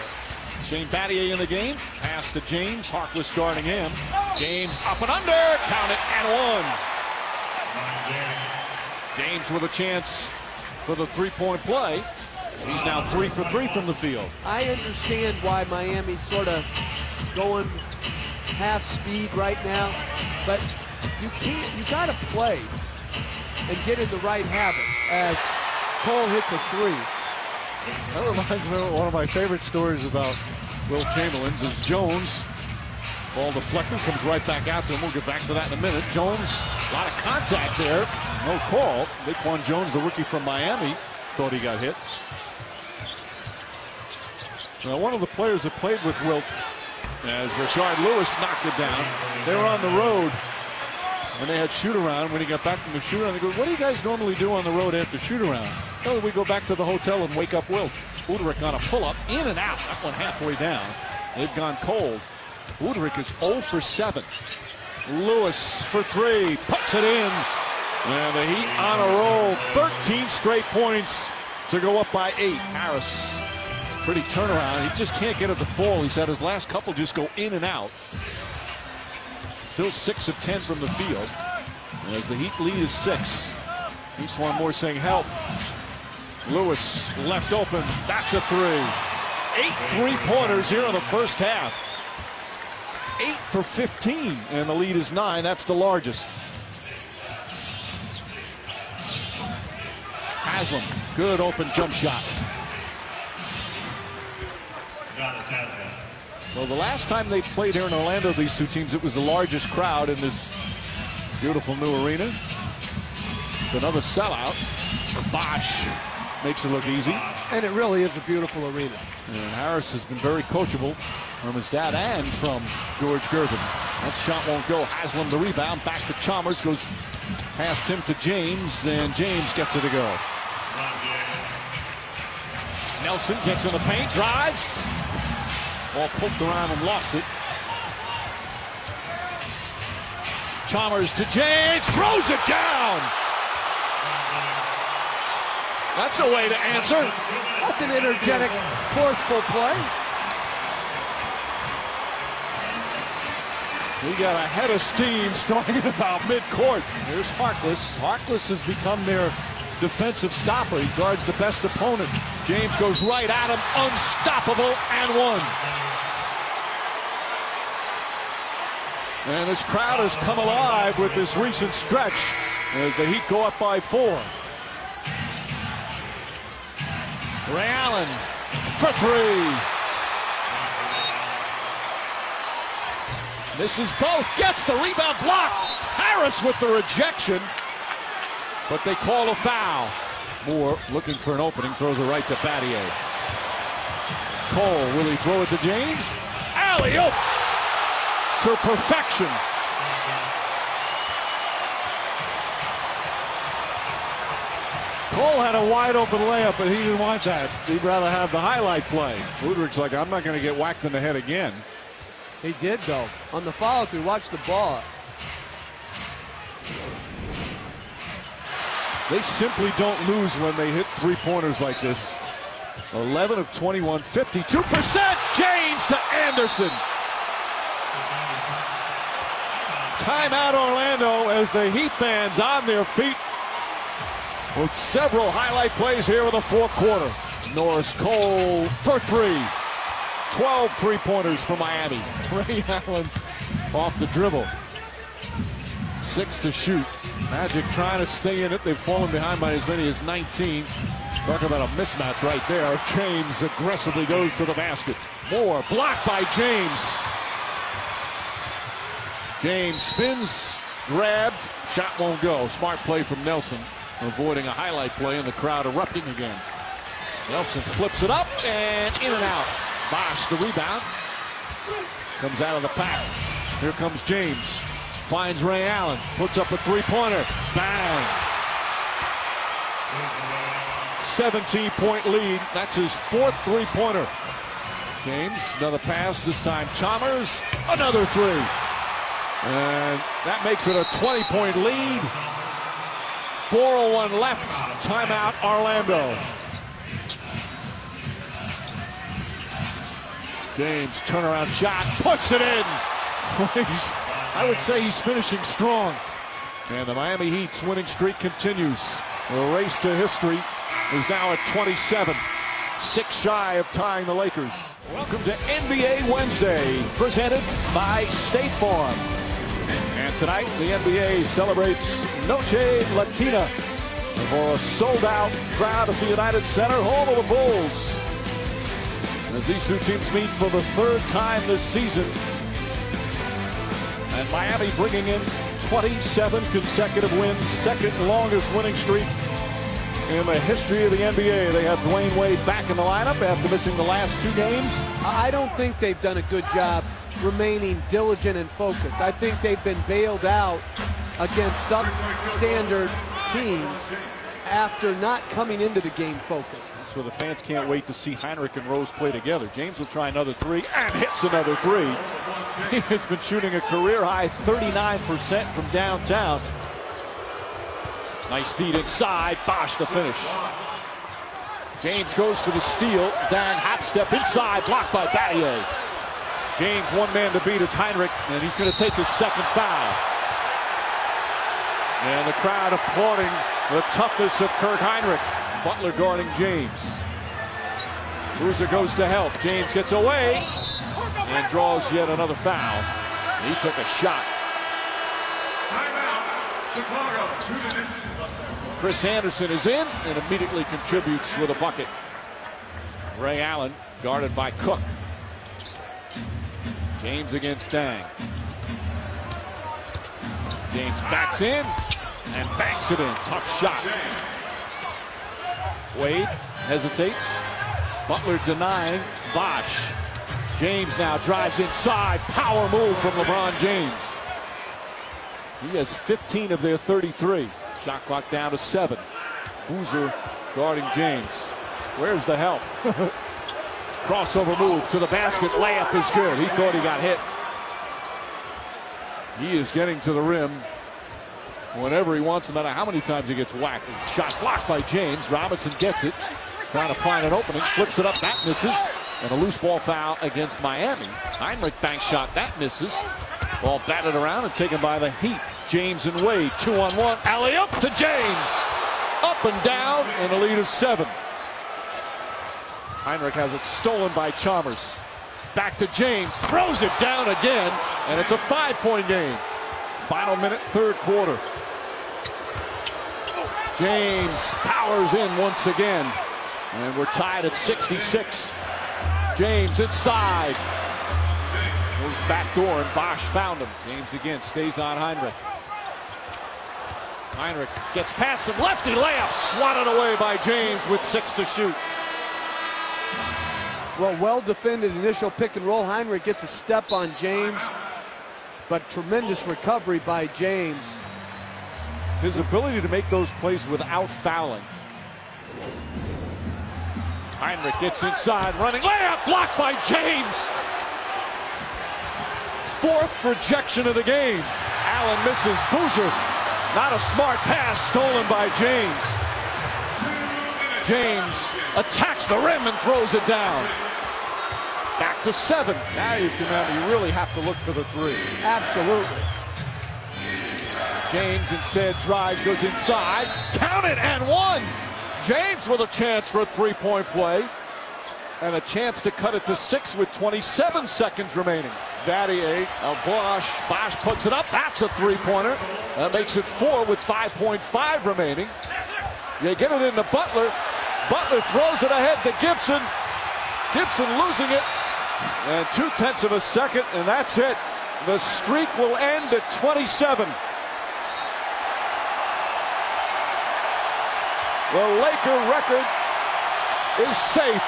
Shane Battier in the game. Pass to James. Harkless guarding him. James up and under. Count it and one. James with a chance for the three-point play. He's now three for three from the field. I understand why Miami's sort of going half speed right now, but you can't. You got to play and get in the right habit as Cole hits a three. That reminds me of one of my favorite stories about Wilt Chamberlain is Jones. Ball deflected, comes right back out to him. We'll get back to that in a minute. Jones, a lot of contact there. No call. DeQuan Jones, the rookie from Miami, thought he got hit. Now, one of the players that played with Wilt, as Rashard Lewis knocked it down, they were on the road and they had shoot around. When he got back from the shoot around, they go, What do you guys normally do on the road after shoot around? Oh, we go back to the hotel and wake up Wilt. Udrih on a pull up, in and out. That one halfway down. They've gone cold. Udrih is 0 for 7. Lewis for three, puts it in. And the Heat on a roll. 13 straight points to go up by eight. Harris, pretty turnaround. He just can't get it to fall. He said his last couple just go in and out. Still 6 of 10 from the field. As the Heat lead is 6. Each one more saying help. Lewis left open. That's a three. Eight three-pointers here in the first half. Eight for 15, and the lead is nine. That's the largest. Haslem, good open jump shot. Well, the last time they played here in Orlando, these two teams, it was the largest crowd in this beautiful new arena. It's another sellout. Bosh makes it look easy. And it really is a beautiful arena. And Harris has been very coachable from his dad and from George Gervin. That shot won't go. Haslem the rebound. Back to Chalmers. Goes past him to James, and James gets it to go. Nelson gets in the paint, drives. Ball poked around and lost it. Chalmers to James, throws it down. That's a way to answer. That's an energetic, forceful play. We got a head of steam starting about midcourt. Here's Harkless. Harkless has become their defensive stopper. He guards the best opponent. James goes right at him, unstoppable, and one. And this crowd has come alive with this recent stretch as the Heat go up by four. Ray Allen for three. Misses both, gets the rebound block. Harris with the rejection, but they call a foul. Moore looking for an opening, throws it right to Battier. Cole, will he throw it to James? Alley-oop to perfection. Cole had a wide open layup, but he didn't want that. He'd rather have the highlight play. Udrih's like, I'm not going to get whacked in the head again. He did, though. On the follow through, watch the ball. They simply don't lose when they hit three pointers like this. 11 of 21, 52%. James to Andersen. Timeout Orlando as the Heat fans on their feet with several highlight plays here in the fourth quarter. Norris Cole for three. 12 three-pointers for Miami. Ray Allen off the dribble. Six to shoot. Magic trying to stay in it. They've fallen behind by as many as 19. Talk about a mismatch right there. James aggressively goes to the basket. Moore blocked by James. James spins, grabbed, shot won't go. Smart play from Nelson, avoiding a highlight play and the crowd erupting again. Nelson flips it up and in and out. Bosh the rebound. Comes out of the pack. Here comes James. Finds Ray Allen. Puts up a three-pointer. Bang. 17-point lead. That's his fourth three-pointer. James, another pass. This time Chalmers. Another three. And that makes it a 20-point lead. 4.01 left. Timeout Orlando. James, turnaround shot, puts it in. I would say he's finishing strong. And the Miami Heat's winning streak continues. The race to history is now at 27. six shy of tying the Lakers. Welcome to NBA Wednesday, presented by State Farm. And tonight, the NBA celebrates Noche Latina for a sold-out crowd at the United Center, home of the Bulls. As these two teams meet for the third time this season, and Miami bringing in 27 consecutive wins, second longest winning streak in the history of the NBA. They have Dwyane Wade back in the lineup after missing the last two games. I don't think they've done a good job remaining diligent and focused. I think they've been bailed out against substandard teams after not coming into the game focused. So the fans can't wait to see Hinrich and Rose play together. James will try another three and hits another three. He has been shooting a career high 39% from downtown. Nice feed inside. Bosh the finish. James goes to the steal. Then half step inside, blocked by Battier. James one man to beat. It's Hinrich. and he's going to take his second foul. And the crowd applauding the toughness of Kirk Hinrich. Butler guarding James. Boozer goes to help. James gets away and draws yet another foul. He took a shot. Chris Andersen is in and immediately contributes with a bucket. Ray Allen guarded by Cook. James against Deng. James backs in and banks it in. Tough shot. Wade hesitates. Butler denying. Bosh. James now drives inside. Power move from LeBron James. He has 15 of their 33. Shot clock down to seven. Boozer guarding James. Where's the help? Crossover move to the basket. Layup is good. He thought he got hit. He is getting to the rim whenever he wants, no matter how many times he gets whacked. Shot blocked by James. Robinson gets it. Trying to find an opening. Flips it up. That misses. And a loose ball foul against Miami. Hinrich bank shot. That misses. Ball batted around and taken by the Heat. James and Wade. Two on one. Alley up to James. Up and down. And the lead is seven. Hinrich has it stolen by Chalmers. Back to James. Throws it down again. And it's a five-point game. Final minute, third quarter. James powers in once again. And we're tied at 66. James inside. Goes back door and Bosh found him. James again stays on Hinrich. Hinrich gets past him. Lefty layup swatted away by James with six to shoot. Well, well defended initial pick and roll. Hinrich gets a step on James, but tremendous recovery by James. His ability to make those plays without fouling. Hinrich gets inside, running layup blocked by James. Fourth rejection of the game. Allen misses. Boozer, not a smart pass, stolen by James. James attacks the rim and throws it down. Back to seven. Now you can uh, you really have to look for the three. Absolutely. James instead drives, goes inside, count it and one. James with a chance for a three-point play and a chance to cut it to six with 27 seconds remaining. Battier, a Bosh, Bosh puts it up. That's a three-pointer. That makes it four with 5.5 remaining. They get it into Butler. Butler throws it ahead to Gibson. Gibson losing it. And two-tenths of a second, and that's it. The streak will end at 27. The Laker record is safe.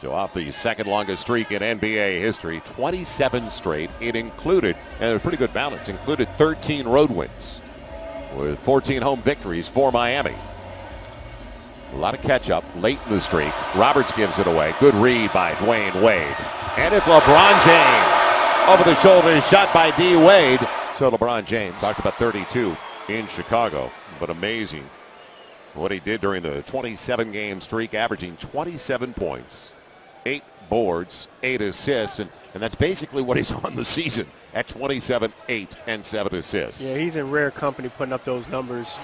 So off the second longest streak in NBA history, 27 straight. It included, and a pretty good balance, included 13 road wins with 14 home victories for Miami. A lot of catch up late in the streak. Roberts gives it away. Good read by Dwyane Wade. And it's LeBron James. Over the shoulder shot by D. Wade. So LeBron James talked about 32 in Chicago, but amazing what he did during the 27 game streak, averaging 27 points, eight boards, eight assists, and, and that's basically what he's on the season at 27, 8, and 7 assists. Yeah, he's in rare company putting up those numbers.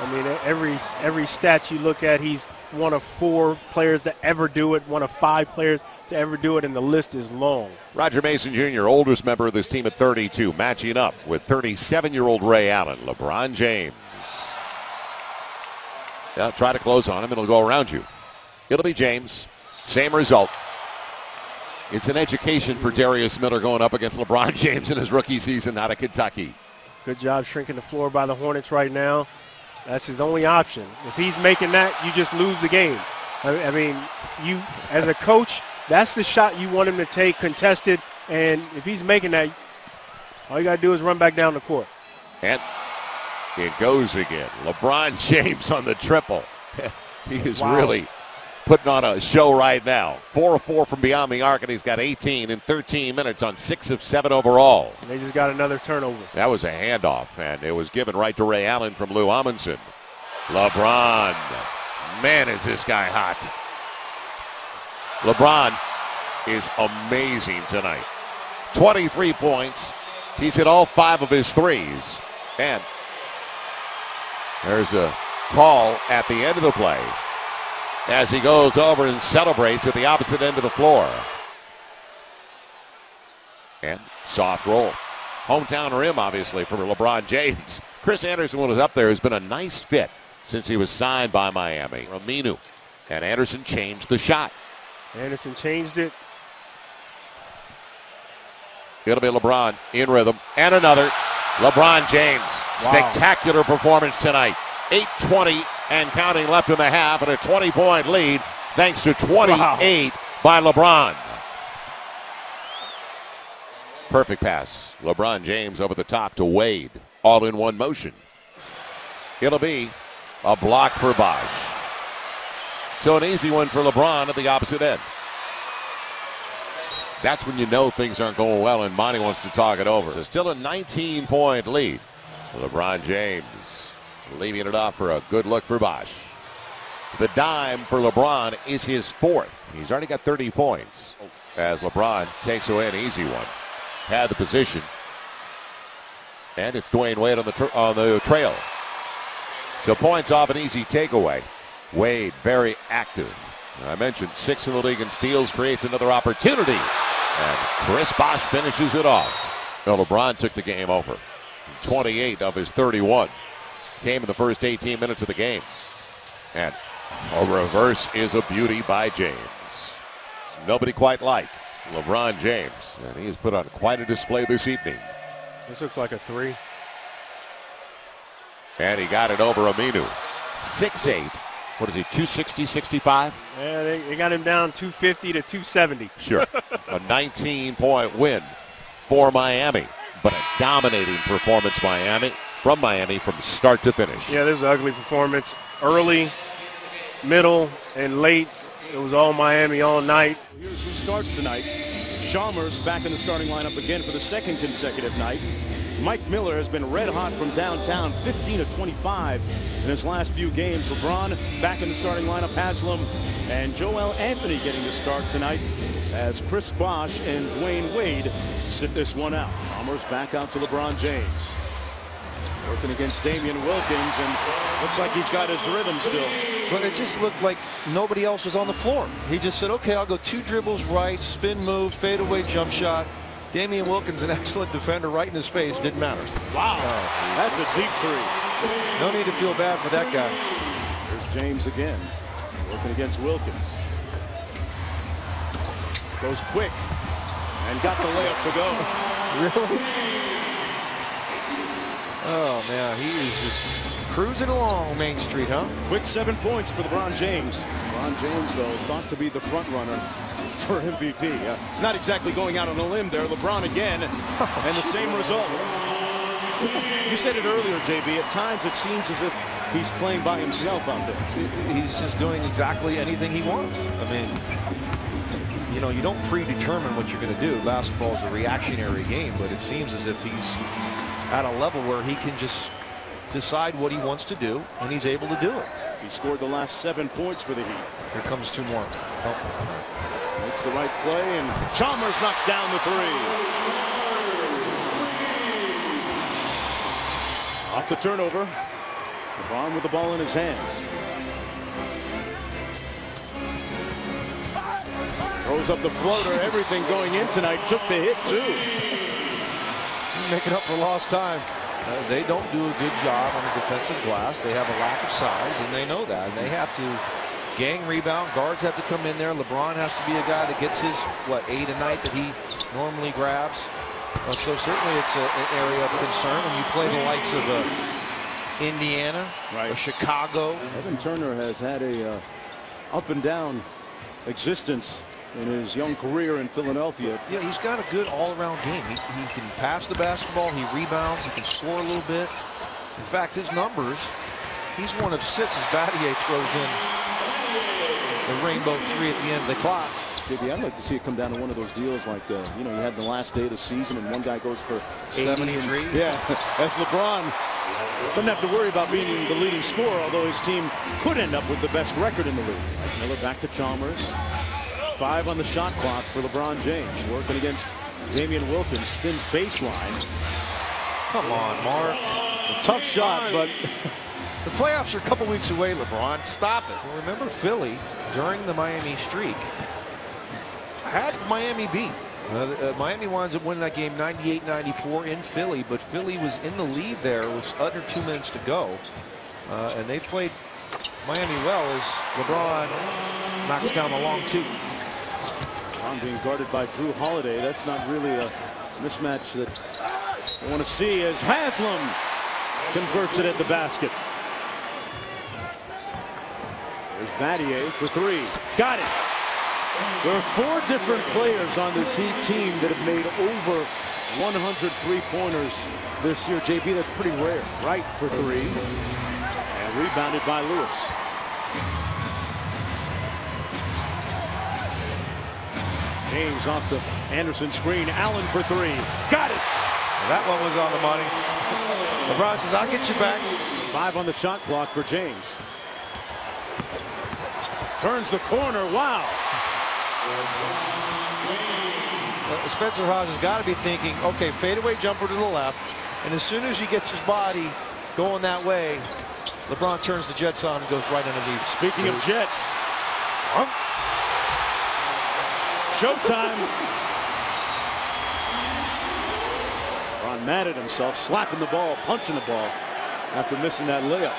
I mean, every every stat you look at, he's one of four players to ever do it, one of five players to ever do it, and the list is long. Roger Mason Jr., oldest member of this team at 32, matching up with 37-year-old Ray Allen, LeBron James. Yeah, try to close on him. It'll go around you. It'll be James. Same result. It's an education for Darius Miller going up against LeBron James in his rookie season out of Kentucky. Good job shrinking the floor by the Hornets right now. That's his only option. If he's making that, you just lose the game. I, I mean, you as a coach, that's the shot you want him to take, contested. And if he's making that, all you got to do is run back down the court. And it goes again. LeBron James on the triple. he is Wow. really putting on a show right now. Four of four from beyond the arc, and he's got 18 in 13 minutes on six of seven overall. And they just got another turnover. That was a handoff, and it was given right to Ray Allen from Lou Amundson. LeBron. Man, is this guy hot. LeBron is amazing tonight. 23 points. He's hit all five of his threes. And there's a call at the end of the play as he goes over and celebrates at the opposite end of the floor. And soft roll. Hometown rim, obviously, for LeBron James. Chris Andersen, when he was up there, has been a nice fit since he was signed by Miami. Aminu. And Andersen changed the shot. Andersen changed it. It'll be LeBron in rhythm. And another. LeBron James. Spectacular performance tonight. 8.20 and counting left in the half and a 20 point lead thanks to 28 by LeBron. Perfect pass. LeBron James over the top to Wade. All in one motion. It'll be a block for Bosh. So an easy one for LeBron at the opposite end. That's when you know things aren't going well and Monty wants to talk it over. So still a 19 point lead. LeBron James leaving it off for a good look for Bosh. The dime for LeBron is his fourth. He's already got 30 points as LeBron takes away an easy one. Had the position. And it's Dwyane Wade on the, tr- on the trail. So points off an easy takeaway. Wade very active. I mentioned six in the league in steals, creates another opportunity. And Chris Bosh finishes it off. Well, LeBron took the game over. 28 of his 31 came in the first 18 minutes of the game. And a reverse is a beauty by James. Nobody quite like LeBron James. And he has put on quite a display this evening. This looks like a three. And he got it over Aminu. 6'8. What is he, 260, 65? Yeah, they, they got him down 250 to 270. Sure. a 19 point win for Miami, but a dominating performance Miami from Miami from start to finish. Yeah, this is an ugly performance. Early, middle, and late. It was all Miami all night. Here's who starts tonight. Chalmers back in the starting lineup again for the second consecutive night. Mike Miller has been red hot from downtown, 15 to 25 in his last few games. LeBron back in the starting lineup, Haslem and Joel Anthony getting the start tonight as Chris Bosh and Dwyane Wade sit this one out. Chalmers back out to LeBron James. Working against Damien Wilkins and looks like he's got his rhythm still. But it just looked like nobody else was on the floor. He just said, okay, I'll go two dribbles right, spin move, fade away jump shot. Damien Wilkins, an excellent defender, right in his face. Didn't matter. Wow, that's a deep three. No need to feel bad for that guy. There's James again, working against Wilkins. Goes quick and got the layup to go. Really? Oh, man, he is just cruising along Main Street, huh? Quick seven points for LeBron James. LeBron James, though, thought to be the front runner for MVP. Uh, not exactly going out on a limb there. LeBron again, and the same result. You said it earlier, JB. At times it seems as if he's playing by himself out there. He's just doing exactly anything he wants. I mean, you know, you don't predetermine what you're going to do. Basketball is a reactionary game, but it seems as if he's at a level where he can just decide what he wants to do, and he's able to do it. He scored the last seven points for the Heat. Here comes two more. Oh. Makes the right play, and Chalmers knocks down the three. Off the turnover. LeBron with the ball in his hands. Throws up the floater. Everything going in tonight. Took the hit, too. Making up for lost time. Uh, they don't do a good job on the defensive glass. They have a lack of size, and they know that. And they have to gang rebound. Guards have to come in there. LeBron has to be a guy that gets his, what, eight a night that he normally grabs. Uh, so certainly it's a, an area of concern when you play the likes of uh, Indiana, right. Chicago. Evan Turner has had a uh, up and down existence in his young career in Philadelphia. Yeah, he's got a good all-around game. He, he can pass the basketball, he rebounds, he can score a little bit. In fact, his numbers, he's one of six as Battier throws in the rainbow three at the end of the clock. JB, I'd like to see it come down to one of those deals like, uh, you know, you had the last day of the season and one guy goes for 73. yeah, that's LeBron. Doesn't have to worry about being the leading scorer, although his team could end up with the best record in the league. Miller back to Chalmers. Five on the shot clock for LeBron James. Working against Damien Wilkins. Spins baseline. Come on, Mark. A tough shot, but... the playoffs are a couple weeks away, LeBron. Stop it. Remember Philly during the Miami streak had Miami beat. Uh, uh, Miami winds up winning that game 98-94 in Philly, but Philly was in the lead there with under two minutes to go. Uh, and they played Miami well as LeBron knocks down the long two. LeBron being guarded by Jrue Holiday. That's not really a mismatch that I want to see as Haslem converts it at the basket. There's Battier for three. Got it. There are four different players on this Heat team that have made over 100 three-pointers this year. JB, that's pretty rare. Wright for three. And rebounded by Lewis. James off the Andersen screen. Allen for three. Got it. That one was on the money. LeBron says, I'll get you back. Five on the shot clock for James. Turns the corner. Wow. Spencer has got to be thinking, okay, fadeaway jumper to the left. And as soon as he gets his body going that way, LeBron turns the Jets on and goes right underneath. Speaking of Jets, showtime. Ron mad at himself, slapping the ball, punching the ball after missing that layup.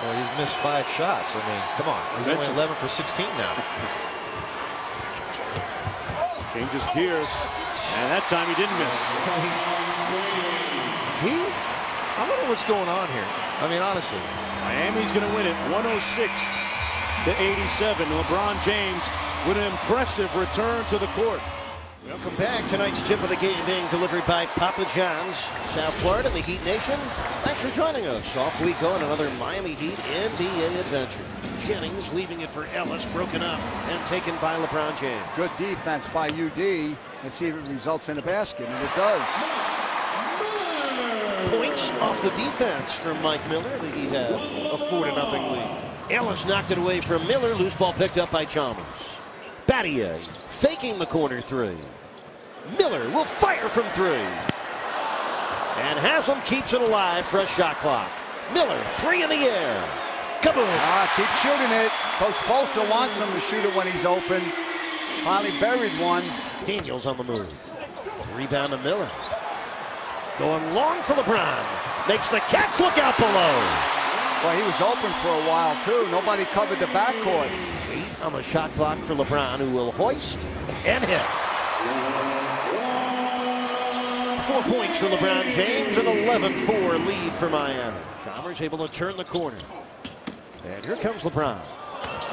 Well, he's missed five shots. I mean, come on. He's only 11 for 16 now. Changes gears. And that time he didn't miss. he, I wonder what's going on here. I mean, honestly. Miami's going to win it 106 to 87. LeBron James with an impressive return to the court. Welcome back. Tonight's tip of the game being delivered by Papa John's, South Florida, the Heat Nation. Thanks for joining us. Off we go on another Miami Heat NBA adventure. Jennings leaving it for Ellis, broken up and taken by LeBron James. Good defense by UD. Let's see if it results in a basket, and it does. Points off the defense from Mike Miller. The Heat have a four to nothing lead. Ellis knocked it away from Miller. Loose ball picked up by Chalmers. Battier faking the corner three. Miller will fire from three. And Haslem keeps it alive. Fresh shot clock. Miller, three in the air. Kaboom. Ah, keep shooting it. Coach Spoelstra wants him to shoot it when he's open. Finally buried one. Daniels on the move. Rebound to Miller. Going long for LeBron. Makes the catch. Look out below. Well, he was open for a while, too. Nobody covered the backcourt. On the shot clock for LeBron, who will hoist and hit. Four points for LeBron James, an 11-4 lead for Miami. Chalmers able to turn the corner. And here comes LeBron.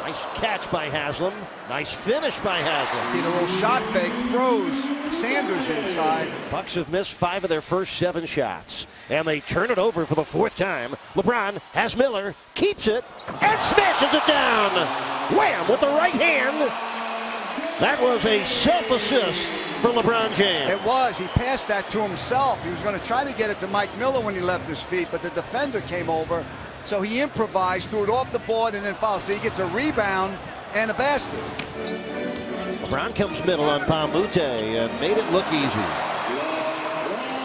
Nice catch by Haslem. Nice finish by Haslem. See the little shot fake, throws Sanders inside. Bucks have missed five of their first seven shots. And they turn it over for the fourth time. LeBron has Miller, keeps it, and smashes it down. Wham with the right hand. That was a self-assist for LeBron James. It was. He passed that to himself. He was going to try to get it to Mike Miller when he left his feet, but the defender came over. So he improvised, threw it off the board, and then fouls. So he gets a rebound and a basket. LeBron comes middle on Mbah a Moute and made it look easy.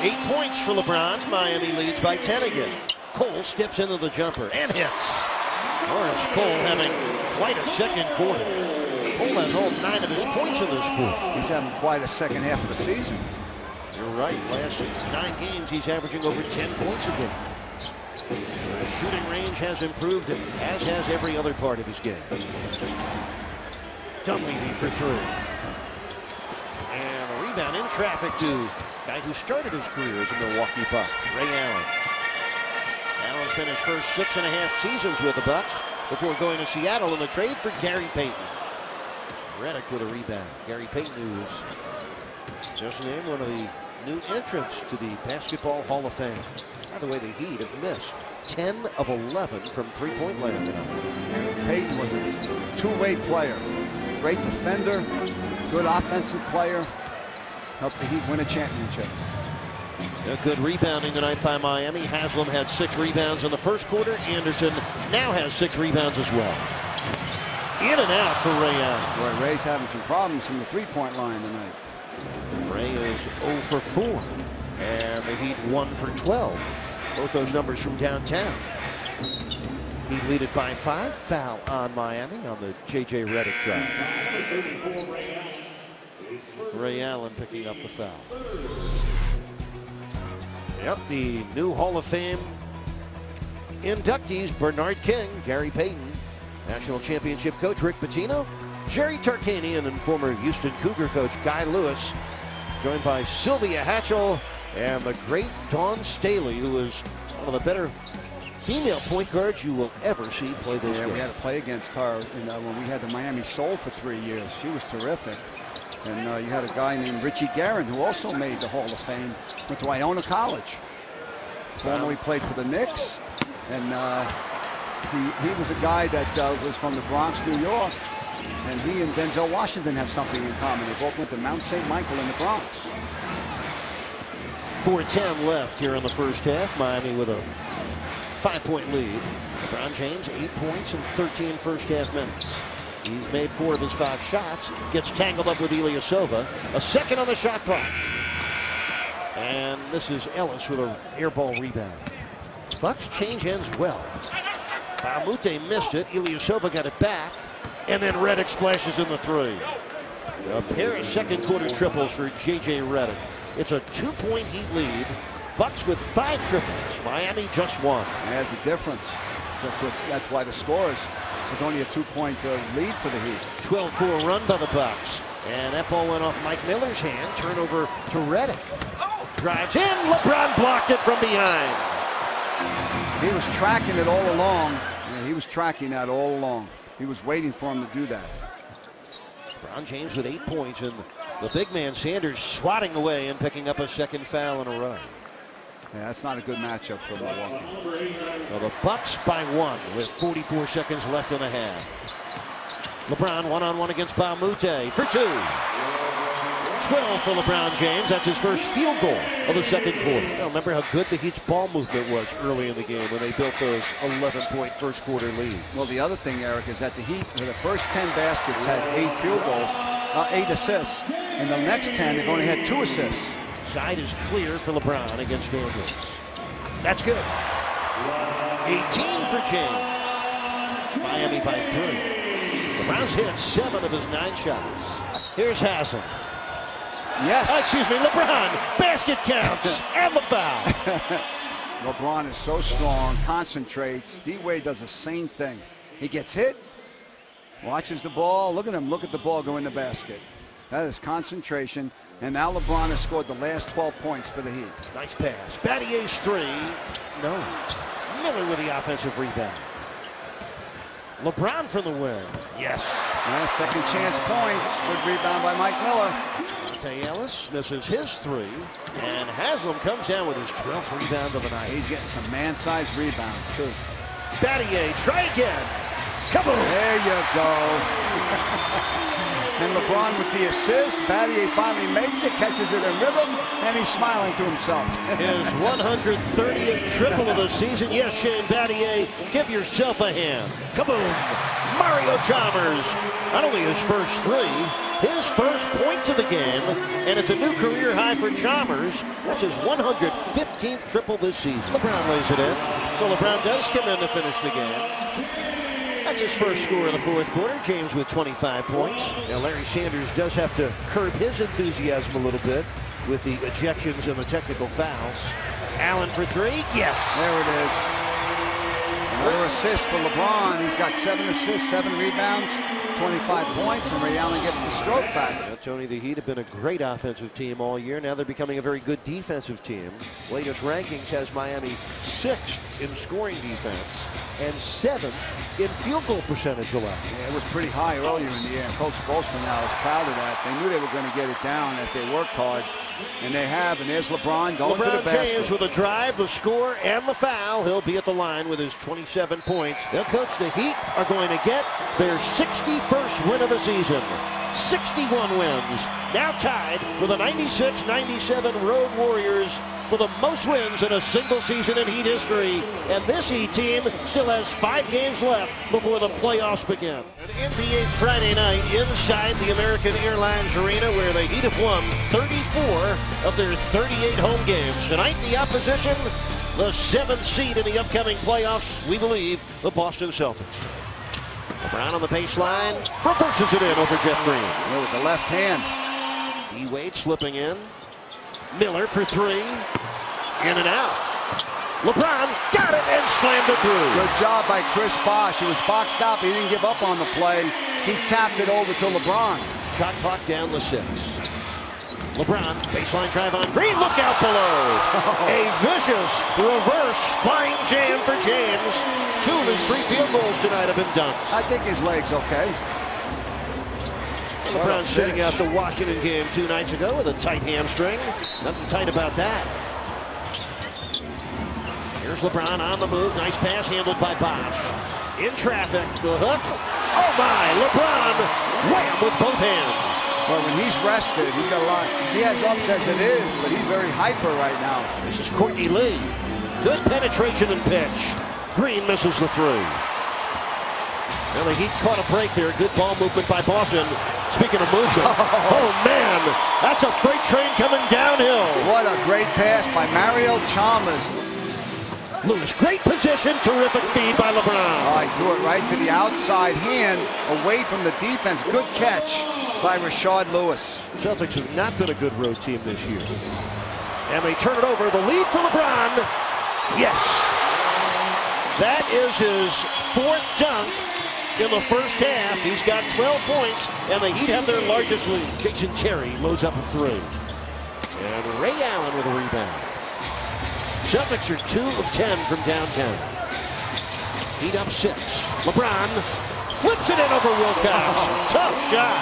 Eight points for LeBron. Miami leads by 10 again. Cole steps into the jumper and hits. Norris Cole having quite a second quarter. Cole has all nine of his points in this quarter. He's having quite a second half of the season. You're right. Last nine games, he's averaging over 10 points a game. The shooting range has improved, as has every other part of his game. Dunleavy for three. And a rebound in traffic to guy who started his career as a Milwaukee Buck, Ray Allen. Allen spent his first six and a half seasons with the Bucks before going to Seattle in the trade for Gary Payton. Redick with a rebound. Gary Payton, who's just named one of the new entrants to the Basketball Hall of Fame. By the way, the Heat have missed 10 of 11 from three-point land. Payton was a two-way player. Great defender, good offensive player. Helped the Heat win a championship. A good rebounding tonight by Miami. Haslem had six rebounds in the first quarter. Andersen now has six rebounds as well. In and out for Ray Allen. Boy, Ray's having some problems from the three-point line tonight. Ray is 0 for 4. And the Heat 1 for 12. Both those numbers from downtown. He lead it by five. Foul on Miami on the J.J. Redick drive. Ray Allen picking up the foul. Yep, the new Hall of Fame inductees, Bernard King, Gary Payton, National Championship coach Rick Pitino, Jerry Tarkanian, and former Houston Cougar coach Guy Lewis, joined by Sylvia Hatchell and the great Dawn Staley, who is one of the better female point guards you will ever see play this Yeah, game. we had to play against her you know, when we had the Miami Sol for three years. She was terrific. And uh, you had a guy named Richie Guerin who also made the Hall of Fame. Went to Iona College. Formerly played for the Knicks. And uh, he, he was a guy that uh, was from the Bronx, New York. And he and Denzel Washington have something in common. They both went to Mount St. Michael in the Bronx. 4.10 left here in the first half. Miami with a five-point lead. LeBron James, eight points in 13 first half minutes. He's made four of his five shots. Gets tangled up with Ilyasova. A second on the shot clock. And this is Ellis with an air ball rebound. Bucks change ends well. Mbah a Moute missed it. Ilyasova got it back. And then Redick splashes in the three. A pair of second quarter triples for J.J. Redick. It's a two-point Heat lead. Bucks with five triples. Miami just one. That's the difference. That's, that's why the scores. There's only a two-point uh, lead for the Heat. 12-4 run by the Bucks. And that ball went off Mike Miller's hand. Turnover to Redick. Drives in. LeBron blocked it from behind. He was tracking it all along. Yeah, he was tracking that all along. He was waiting for him to do that. LeBron James with eight points. And the big man Sanders swatting away and picking up a second foul in a row. Yeah, that's not a good matchup for Milwaukee. Well, the Bucks by one with 44 seconds left in the half. LeBron one-on-one against Mbah a Moute for two. 12 for LeBron James. That's his first field goal of the second quarter. Now, remember how good the Heat's ball movement was early in the game when they built those 11-point first quarter leads. Well, the other thing, Eric, is that the Heat, for the first 10 baskets, had eight field goals, uh, eight assists. And the next 10, they've only had two assists. Side is clear for LeBron against Daniels. That's good. 18 for James. Miami by three. LeBron's hit seven of his nine shots. Here's Haslem. Yes. Uh, excuse me, LeBron. Basket counts and the foul. LeBron is so strong, concentrates. D-Wade does the same thing. He gets hit, watches the ball. Look at him. Look at the ball go in the basket. That is concentration. And now LeBron has scored the last 12 points for the Heat. Nice pass. Battier's three. No. Miller with the offensive rebound. LeBron for the win. Yes. Yeah, second chance points. Good rebound by Mike Miller. Monta Ellis misses his three. And Haslem comes down with his 12th rebound of the night. He's getting some man-sized rebounds, too. Battier, try again. Come on. There you go. and LeBron with the assist. Battier finally makes it, catches it in rhythm, and he's smiling to himself. His 130th triple of the season. Yes, Shane Battier, give yourself a hand. Kaboom! Mario Chalmers. Not only his first three, his first points of the game, and it's a new career high for Chalmers. That's his 115th triple this season. LeBron lays it in. So LeBron does come in to finish the game. That's his first score in the fourth quarter. James with 25 points. Now Larry Sanders does have to curb his enthusiasm a little bit with the ejections and the technical fouls. Allen for three. Yes. There it is. Another assist for LeBron. He's got seven assists, seven rebounds, 25 points, and Ray Allen gets the stroke back. Now, Tony, the Heat have been a great offensive team all year. Now they're becoming a very good defensive team. Latest rankings has Miami sixth in scoring defense and seventh in field goal percentage allowed. Yeah, it was pretty high earlier in the year, and Coach Bolson now is proud of that. They knew they were going to get it down as they worked hard, and they have. And there's LeBron going LeBron to the basket. James with a drive, the score, and the foul. He'll be at the line with his 27 points. Now, coach, the Heat are going to get their 61st win of the season. 61 wins. Now tied with the 96-97 Road Warriors for the most wins in a single season in Heat history. And this Heat team still has five games left before the playoffs begin. An NBA Friday night inside the American Airlines Arena where the Heat have won 34 of their 38 home games. Tonight, the opposition, the seventh seed in the upcoming playoffs, we believe, the Boston Celtics. LeBron on the baseline, reverses it in over Jeff Green. with the left hand. D. Wade slipping in. Miller for three. In and out. LeBron got it and slammed it through. Good job by Chris Bosh. He was boxed up. He didn't give up on the play. He tapped it over to LeBron. Shot clock down to six. LeBron, baseline drive on Green, look out below. A vicious reverse flying jam for James. Two of his three field goals tonight have been dunked. I think his leg's okay. LeBron sitting out the Washington game two nights ago with a tight hamstring. Nothing tight about that. Here's LeBron on the move. Nice pass handled by Bosh. In traffic, the hook. Oh my, LeBron wham with both hands. But when he's rested, he's got a lot. He has ups as it is, but he's very hyper right now. This is Courtney Lee. Good penetration and pitch. Green misses the three. Well, the Heat caught a break there. Good ball movement by Boston. Speaking of movement, oh. oh man, that's a freight train coming downhill. What a great pass by Mario Chalmers. Lewis, great position, terrific feed by LeBron. Oh, he threw it right to the outside hand, away from the defense. Good catch by Rashard Lewis. Celtics have not been a good road team this year. And they turn it over. The lead for LeBron. Yes. That is his fourth dunk in the first half. He's got 12 points, and the Heat have their largest lead. Jason Terry loads up a three. And Ray Allen with a rebound. Celtics are 2 of 10 from downtown. Heat up 6. LeBron flips it in over Wilcox. Tough shot.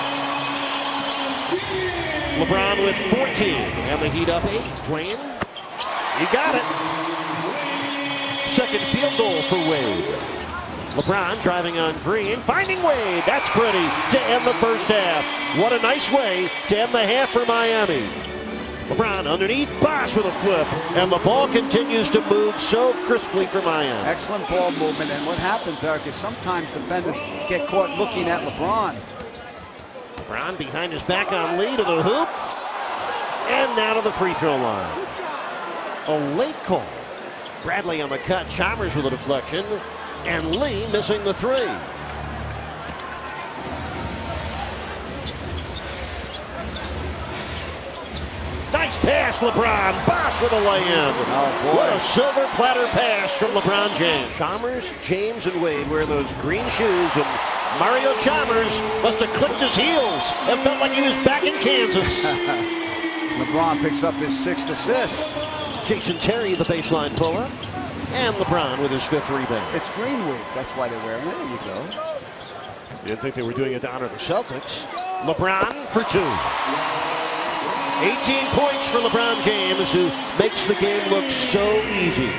LeBron with 14, and the Heat up 8. Dwyane, you got it. Second field goal for Wade. LeBron driving on Green, finding Wade. That's pretty to end the first half. What a nice way to end the half for Miami. LeBron underneath, Bosh with a flip, and the ball continues to move so crisply for Miami. Excellent ball movement, and what happens, Eric, is sometimes defenders get caught looking at LeBron. LeBron behind his back on Lee to the hoop, and now to the free throw line. A late call. Bradley on the cut, Chalmers with a deflection, and Lee missing the three. Nice pass, LeBron. Bosh with a lay-in. Oh, what a silver platter pass from LeBron James. Chalmers, James, and Wade wearing those green shoes, and Mario Chalmers must have clicked his heels. It felt like he was back in Kansas. LeBron picks up his sixth assist. Jason Terry, the baseline pull-up. And LeBron with his fifth rebound. It's Green Week. That's why they're wearing it. There you go. You didn't think they were doing it to honor the Celtics. LeBron for two. 18 points for LeBron James, who makes the game look so easy.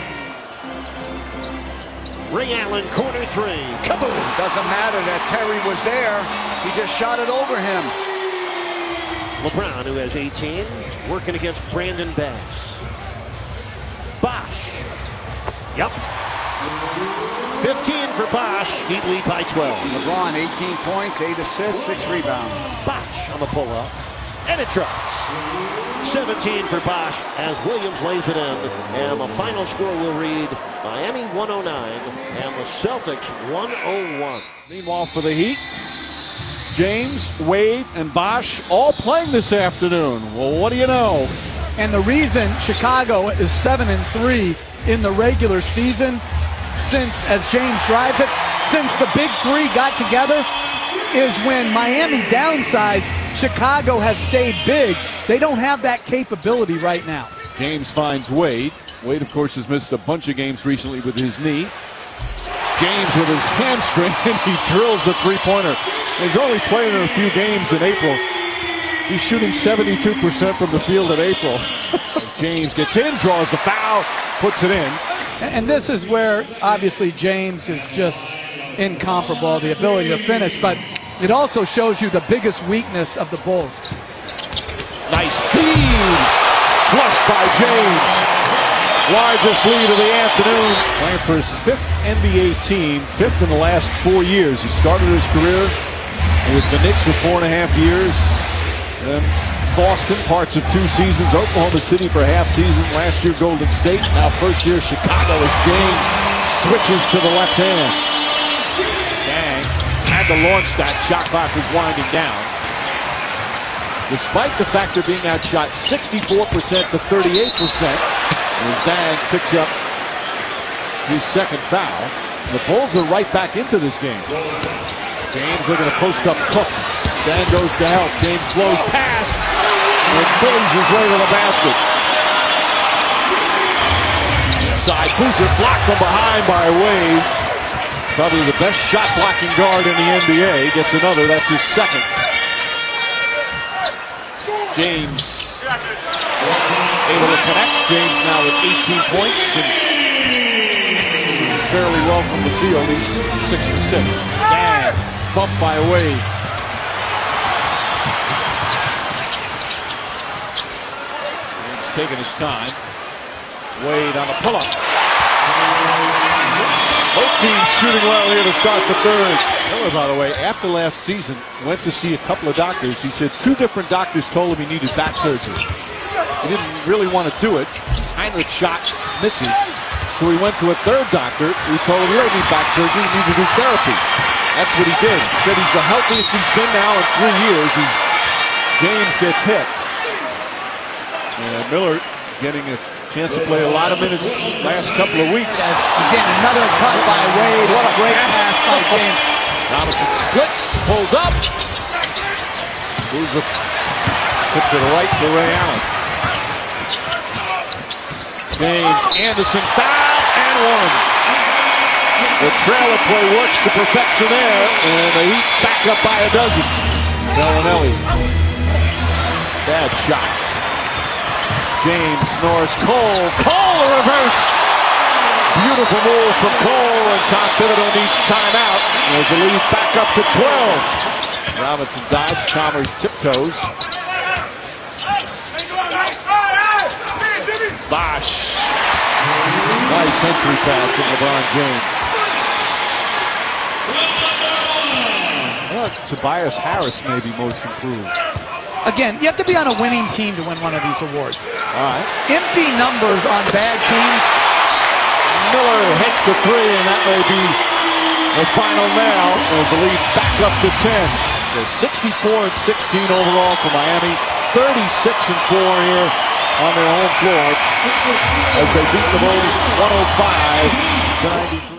Ray Allen, corner three. Kaboom! Doesn't matter that Terry was there. He just shot it over him. LeBron, who has 18, working against Brandon Bass. Bosh. Yep. 15 for Bosh. Heat lead by 12. LeBron, 18 points, 8 assists, 6 rebounds. Bosh on the pull-up. And it drops. 17 for Bosh as Williams lays it in. And the final score will read Miami 109 and the Celtics 101. Meanwhile, for the Heat, James, Wade, and Bosh all playing this afternoon. Well, what do you know? And the reason Chicago is 7 and 3 in the regular season since, as James drives it, since the big three got together is when Miami downsized, Chicago has stayed big. They don't have that capability right now. James finds Wade. Wade, of course, has missed a bunch of games recently with his knee. James with his hamstring, and he drills the three-pointer. He's only played in a few games in April. He's shooting 72% from the field in April. James gets in, draws the foul, puts it in. And this is where obviously James is just incomparable, the ability to finish, but it also shows you the biggest weakness of the Bulls. Nice feed, flushed by James. Largest lead of the afternoon. Playing for his fifth NBA team, fifth in the last four years. He started his career with the Knicks for four and a half years. Then Boston, parts of two seasons. Oklahoma City for half season. Last year, Golden State. Now first year, Chicago as James switches to the left hand. Deng. Had the launch that shot clock was winding down. Despite the fact they're being outshot 64% to 38%, as Deng picks up his second foul. The Bulls are right back into this game. James looking to post up Cook. Deng goes to help. James blows past. And pulls his way to the basket. Inside, Boozer blocked from behind by Wade. Probably the best shot blocking guard in the NBA. Gets another. That's his second. James able to connect. James now with 18 points fairly well from the field. He's six for six. Deng, bumped by Wade. He's taking his time. Wade on the pull-up. Both teams shooting well here to start the third. Miller, by the way, after last season, went to see a couple of doctors. He said two different doctors told him he needed back surgery. He didn't really want to do it. Hinrich shot misses. So he went to a third doctor who told him, you don't need back surgery, you need to do therapy. That's what he did. He said he's the healthiest he's been now in three years as James gets hit. And Miller getting a chance to play a lot of minutes last couple of weeks. Again, another cut by Wade. What a great pass by James. Robinson splits, pulls up. Moves up, puts it right to Ray Allen. James Anderson foul and one. The trailer play works to perfection there, and the Heat back up by a dozen. Belinelli. Bad shot. James Norris Cole. Cole the reverse. Beautiful move from Cole, and Tom Thibodeau needs timeout. There's a lead back up to 12. Robinson dodge, Chalmers tiptoes. Bosh. Nice entry pass from LeBron James. Tobias Harris may be most improved. Again, you have to be on a winning team to win one of these awards. All right. Empty numbers on bad teams. Miller hits the three, and that may be the final nail as the lead back up to 10. So 64 and 16 overall for Miami, 36 and 4 here on their home floor as they beat the Bulls 105 to 93.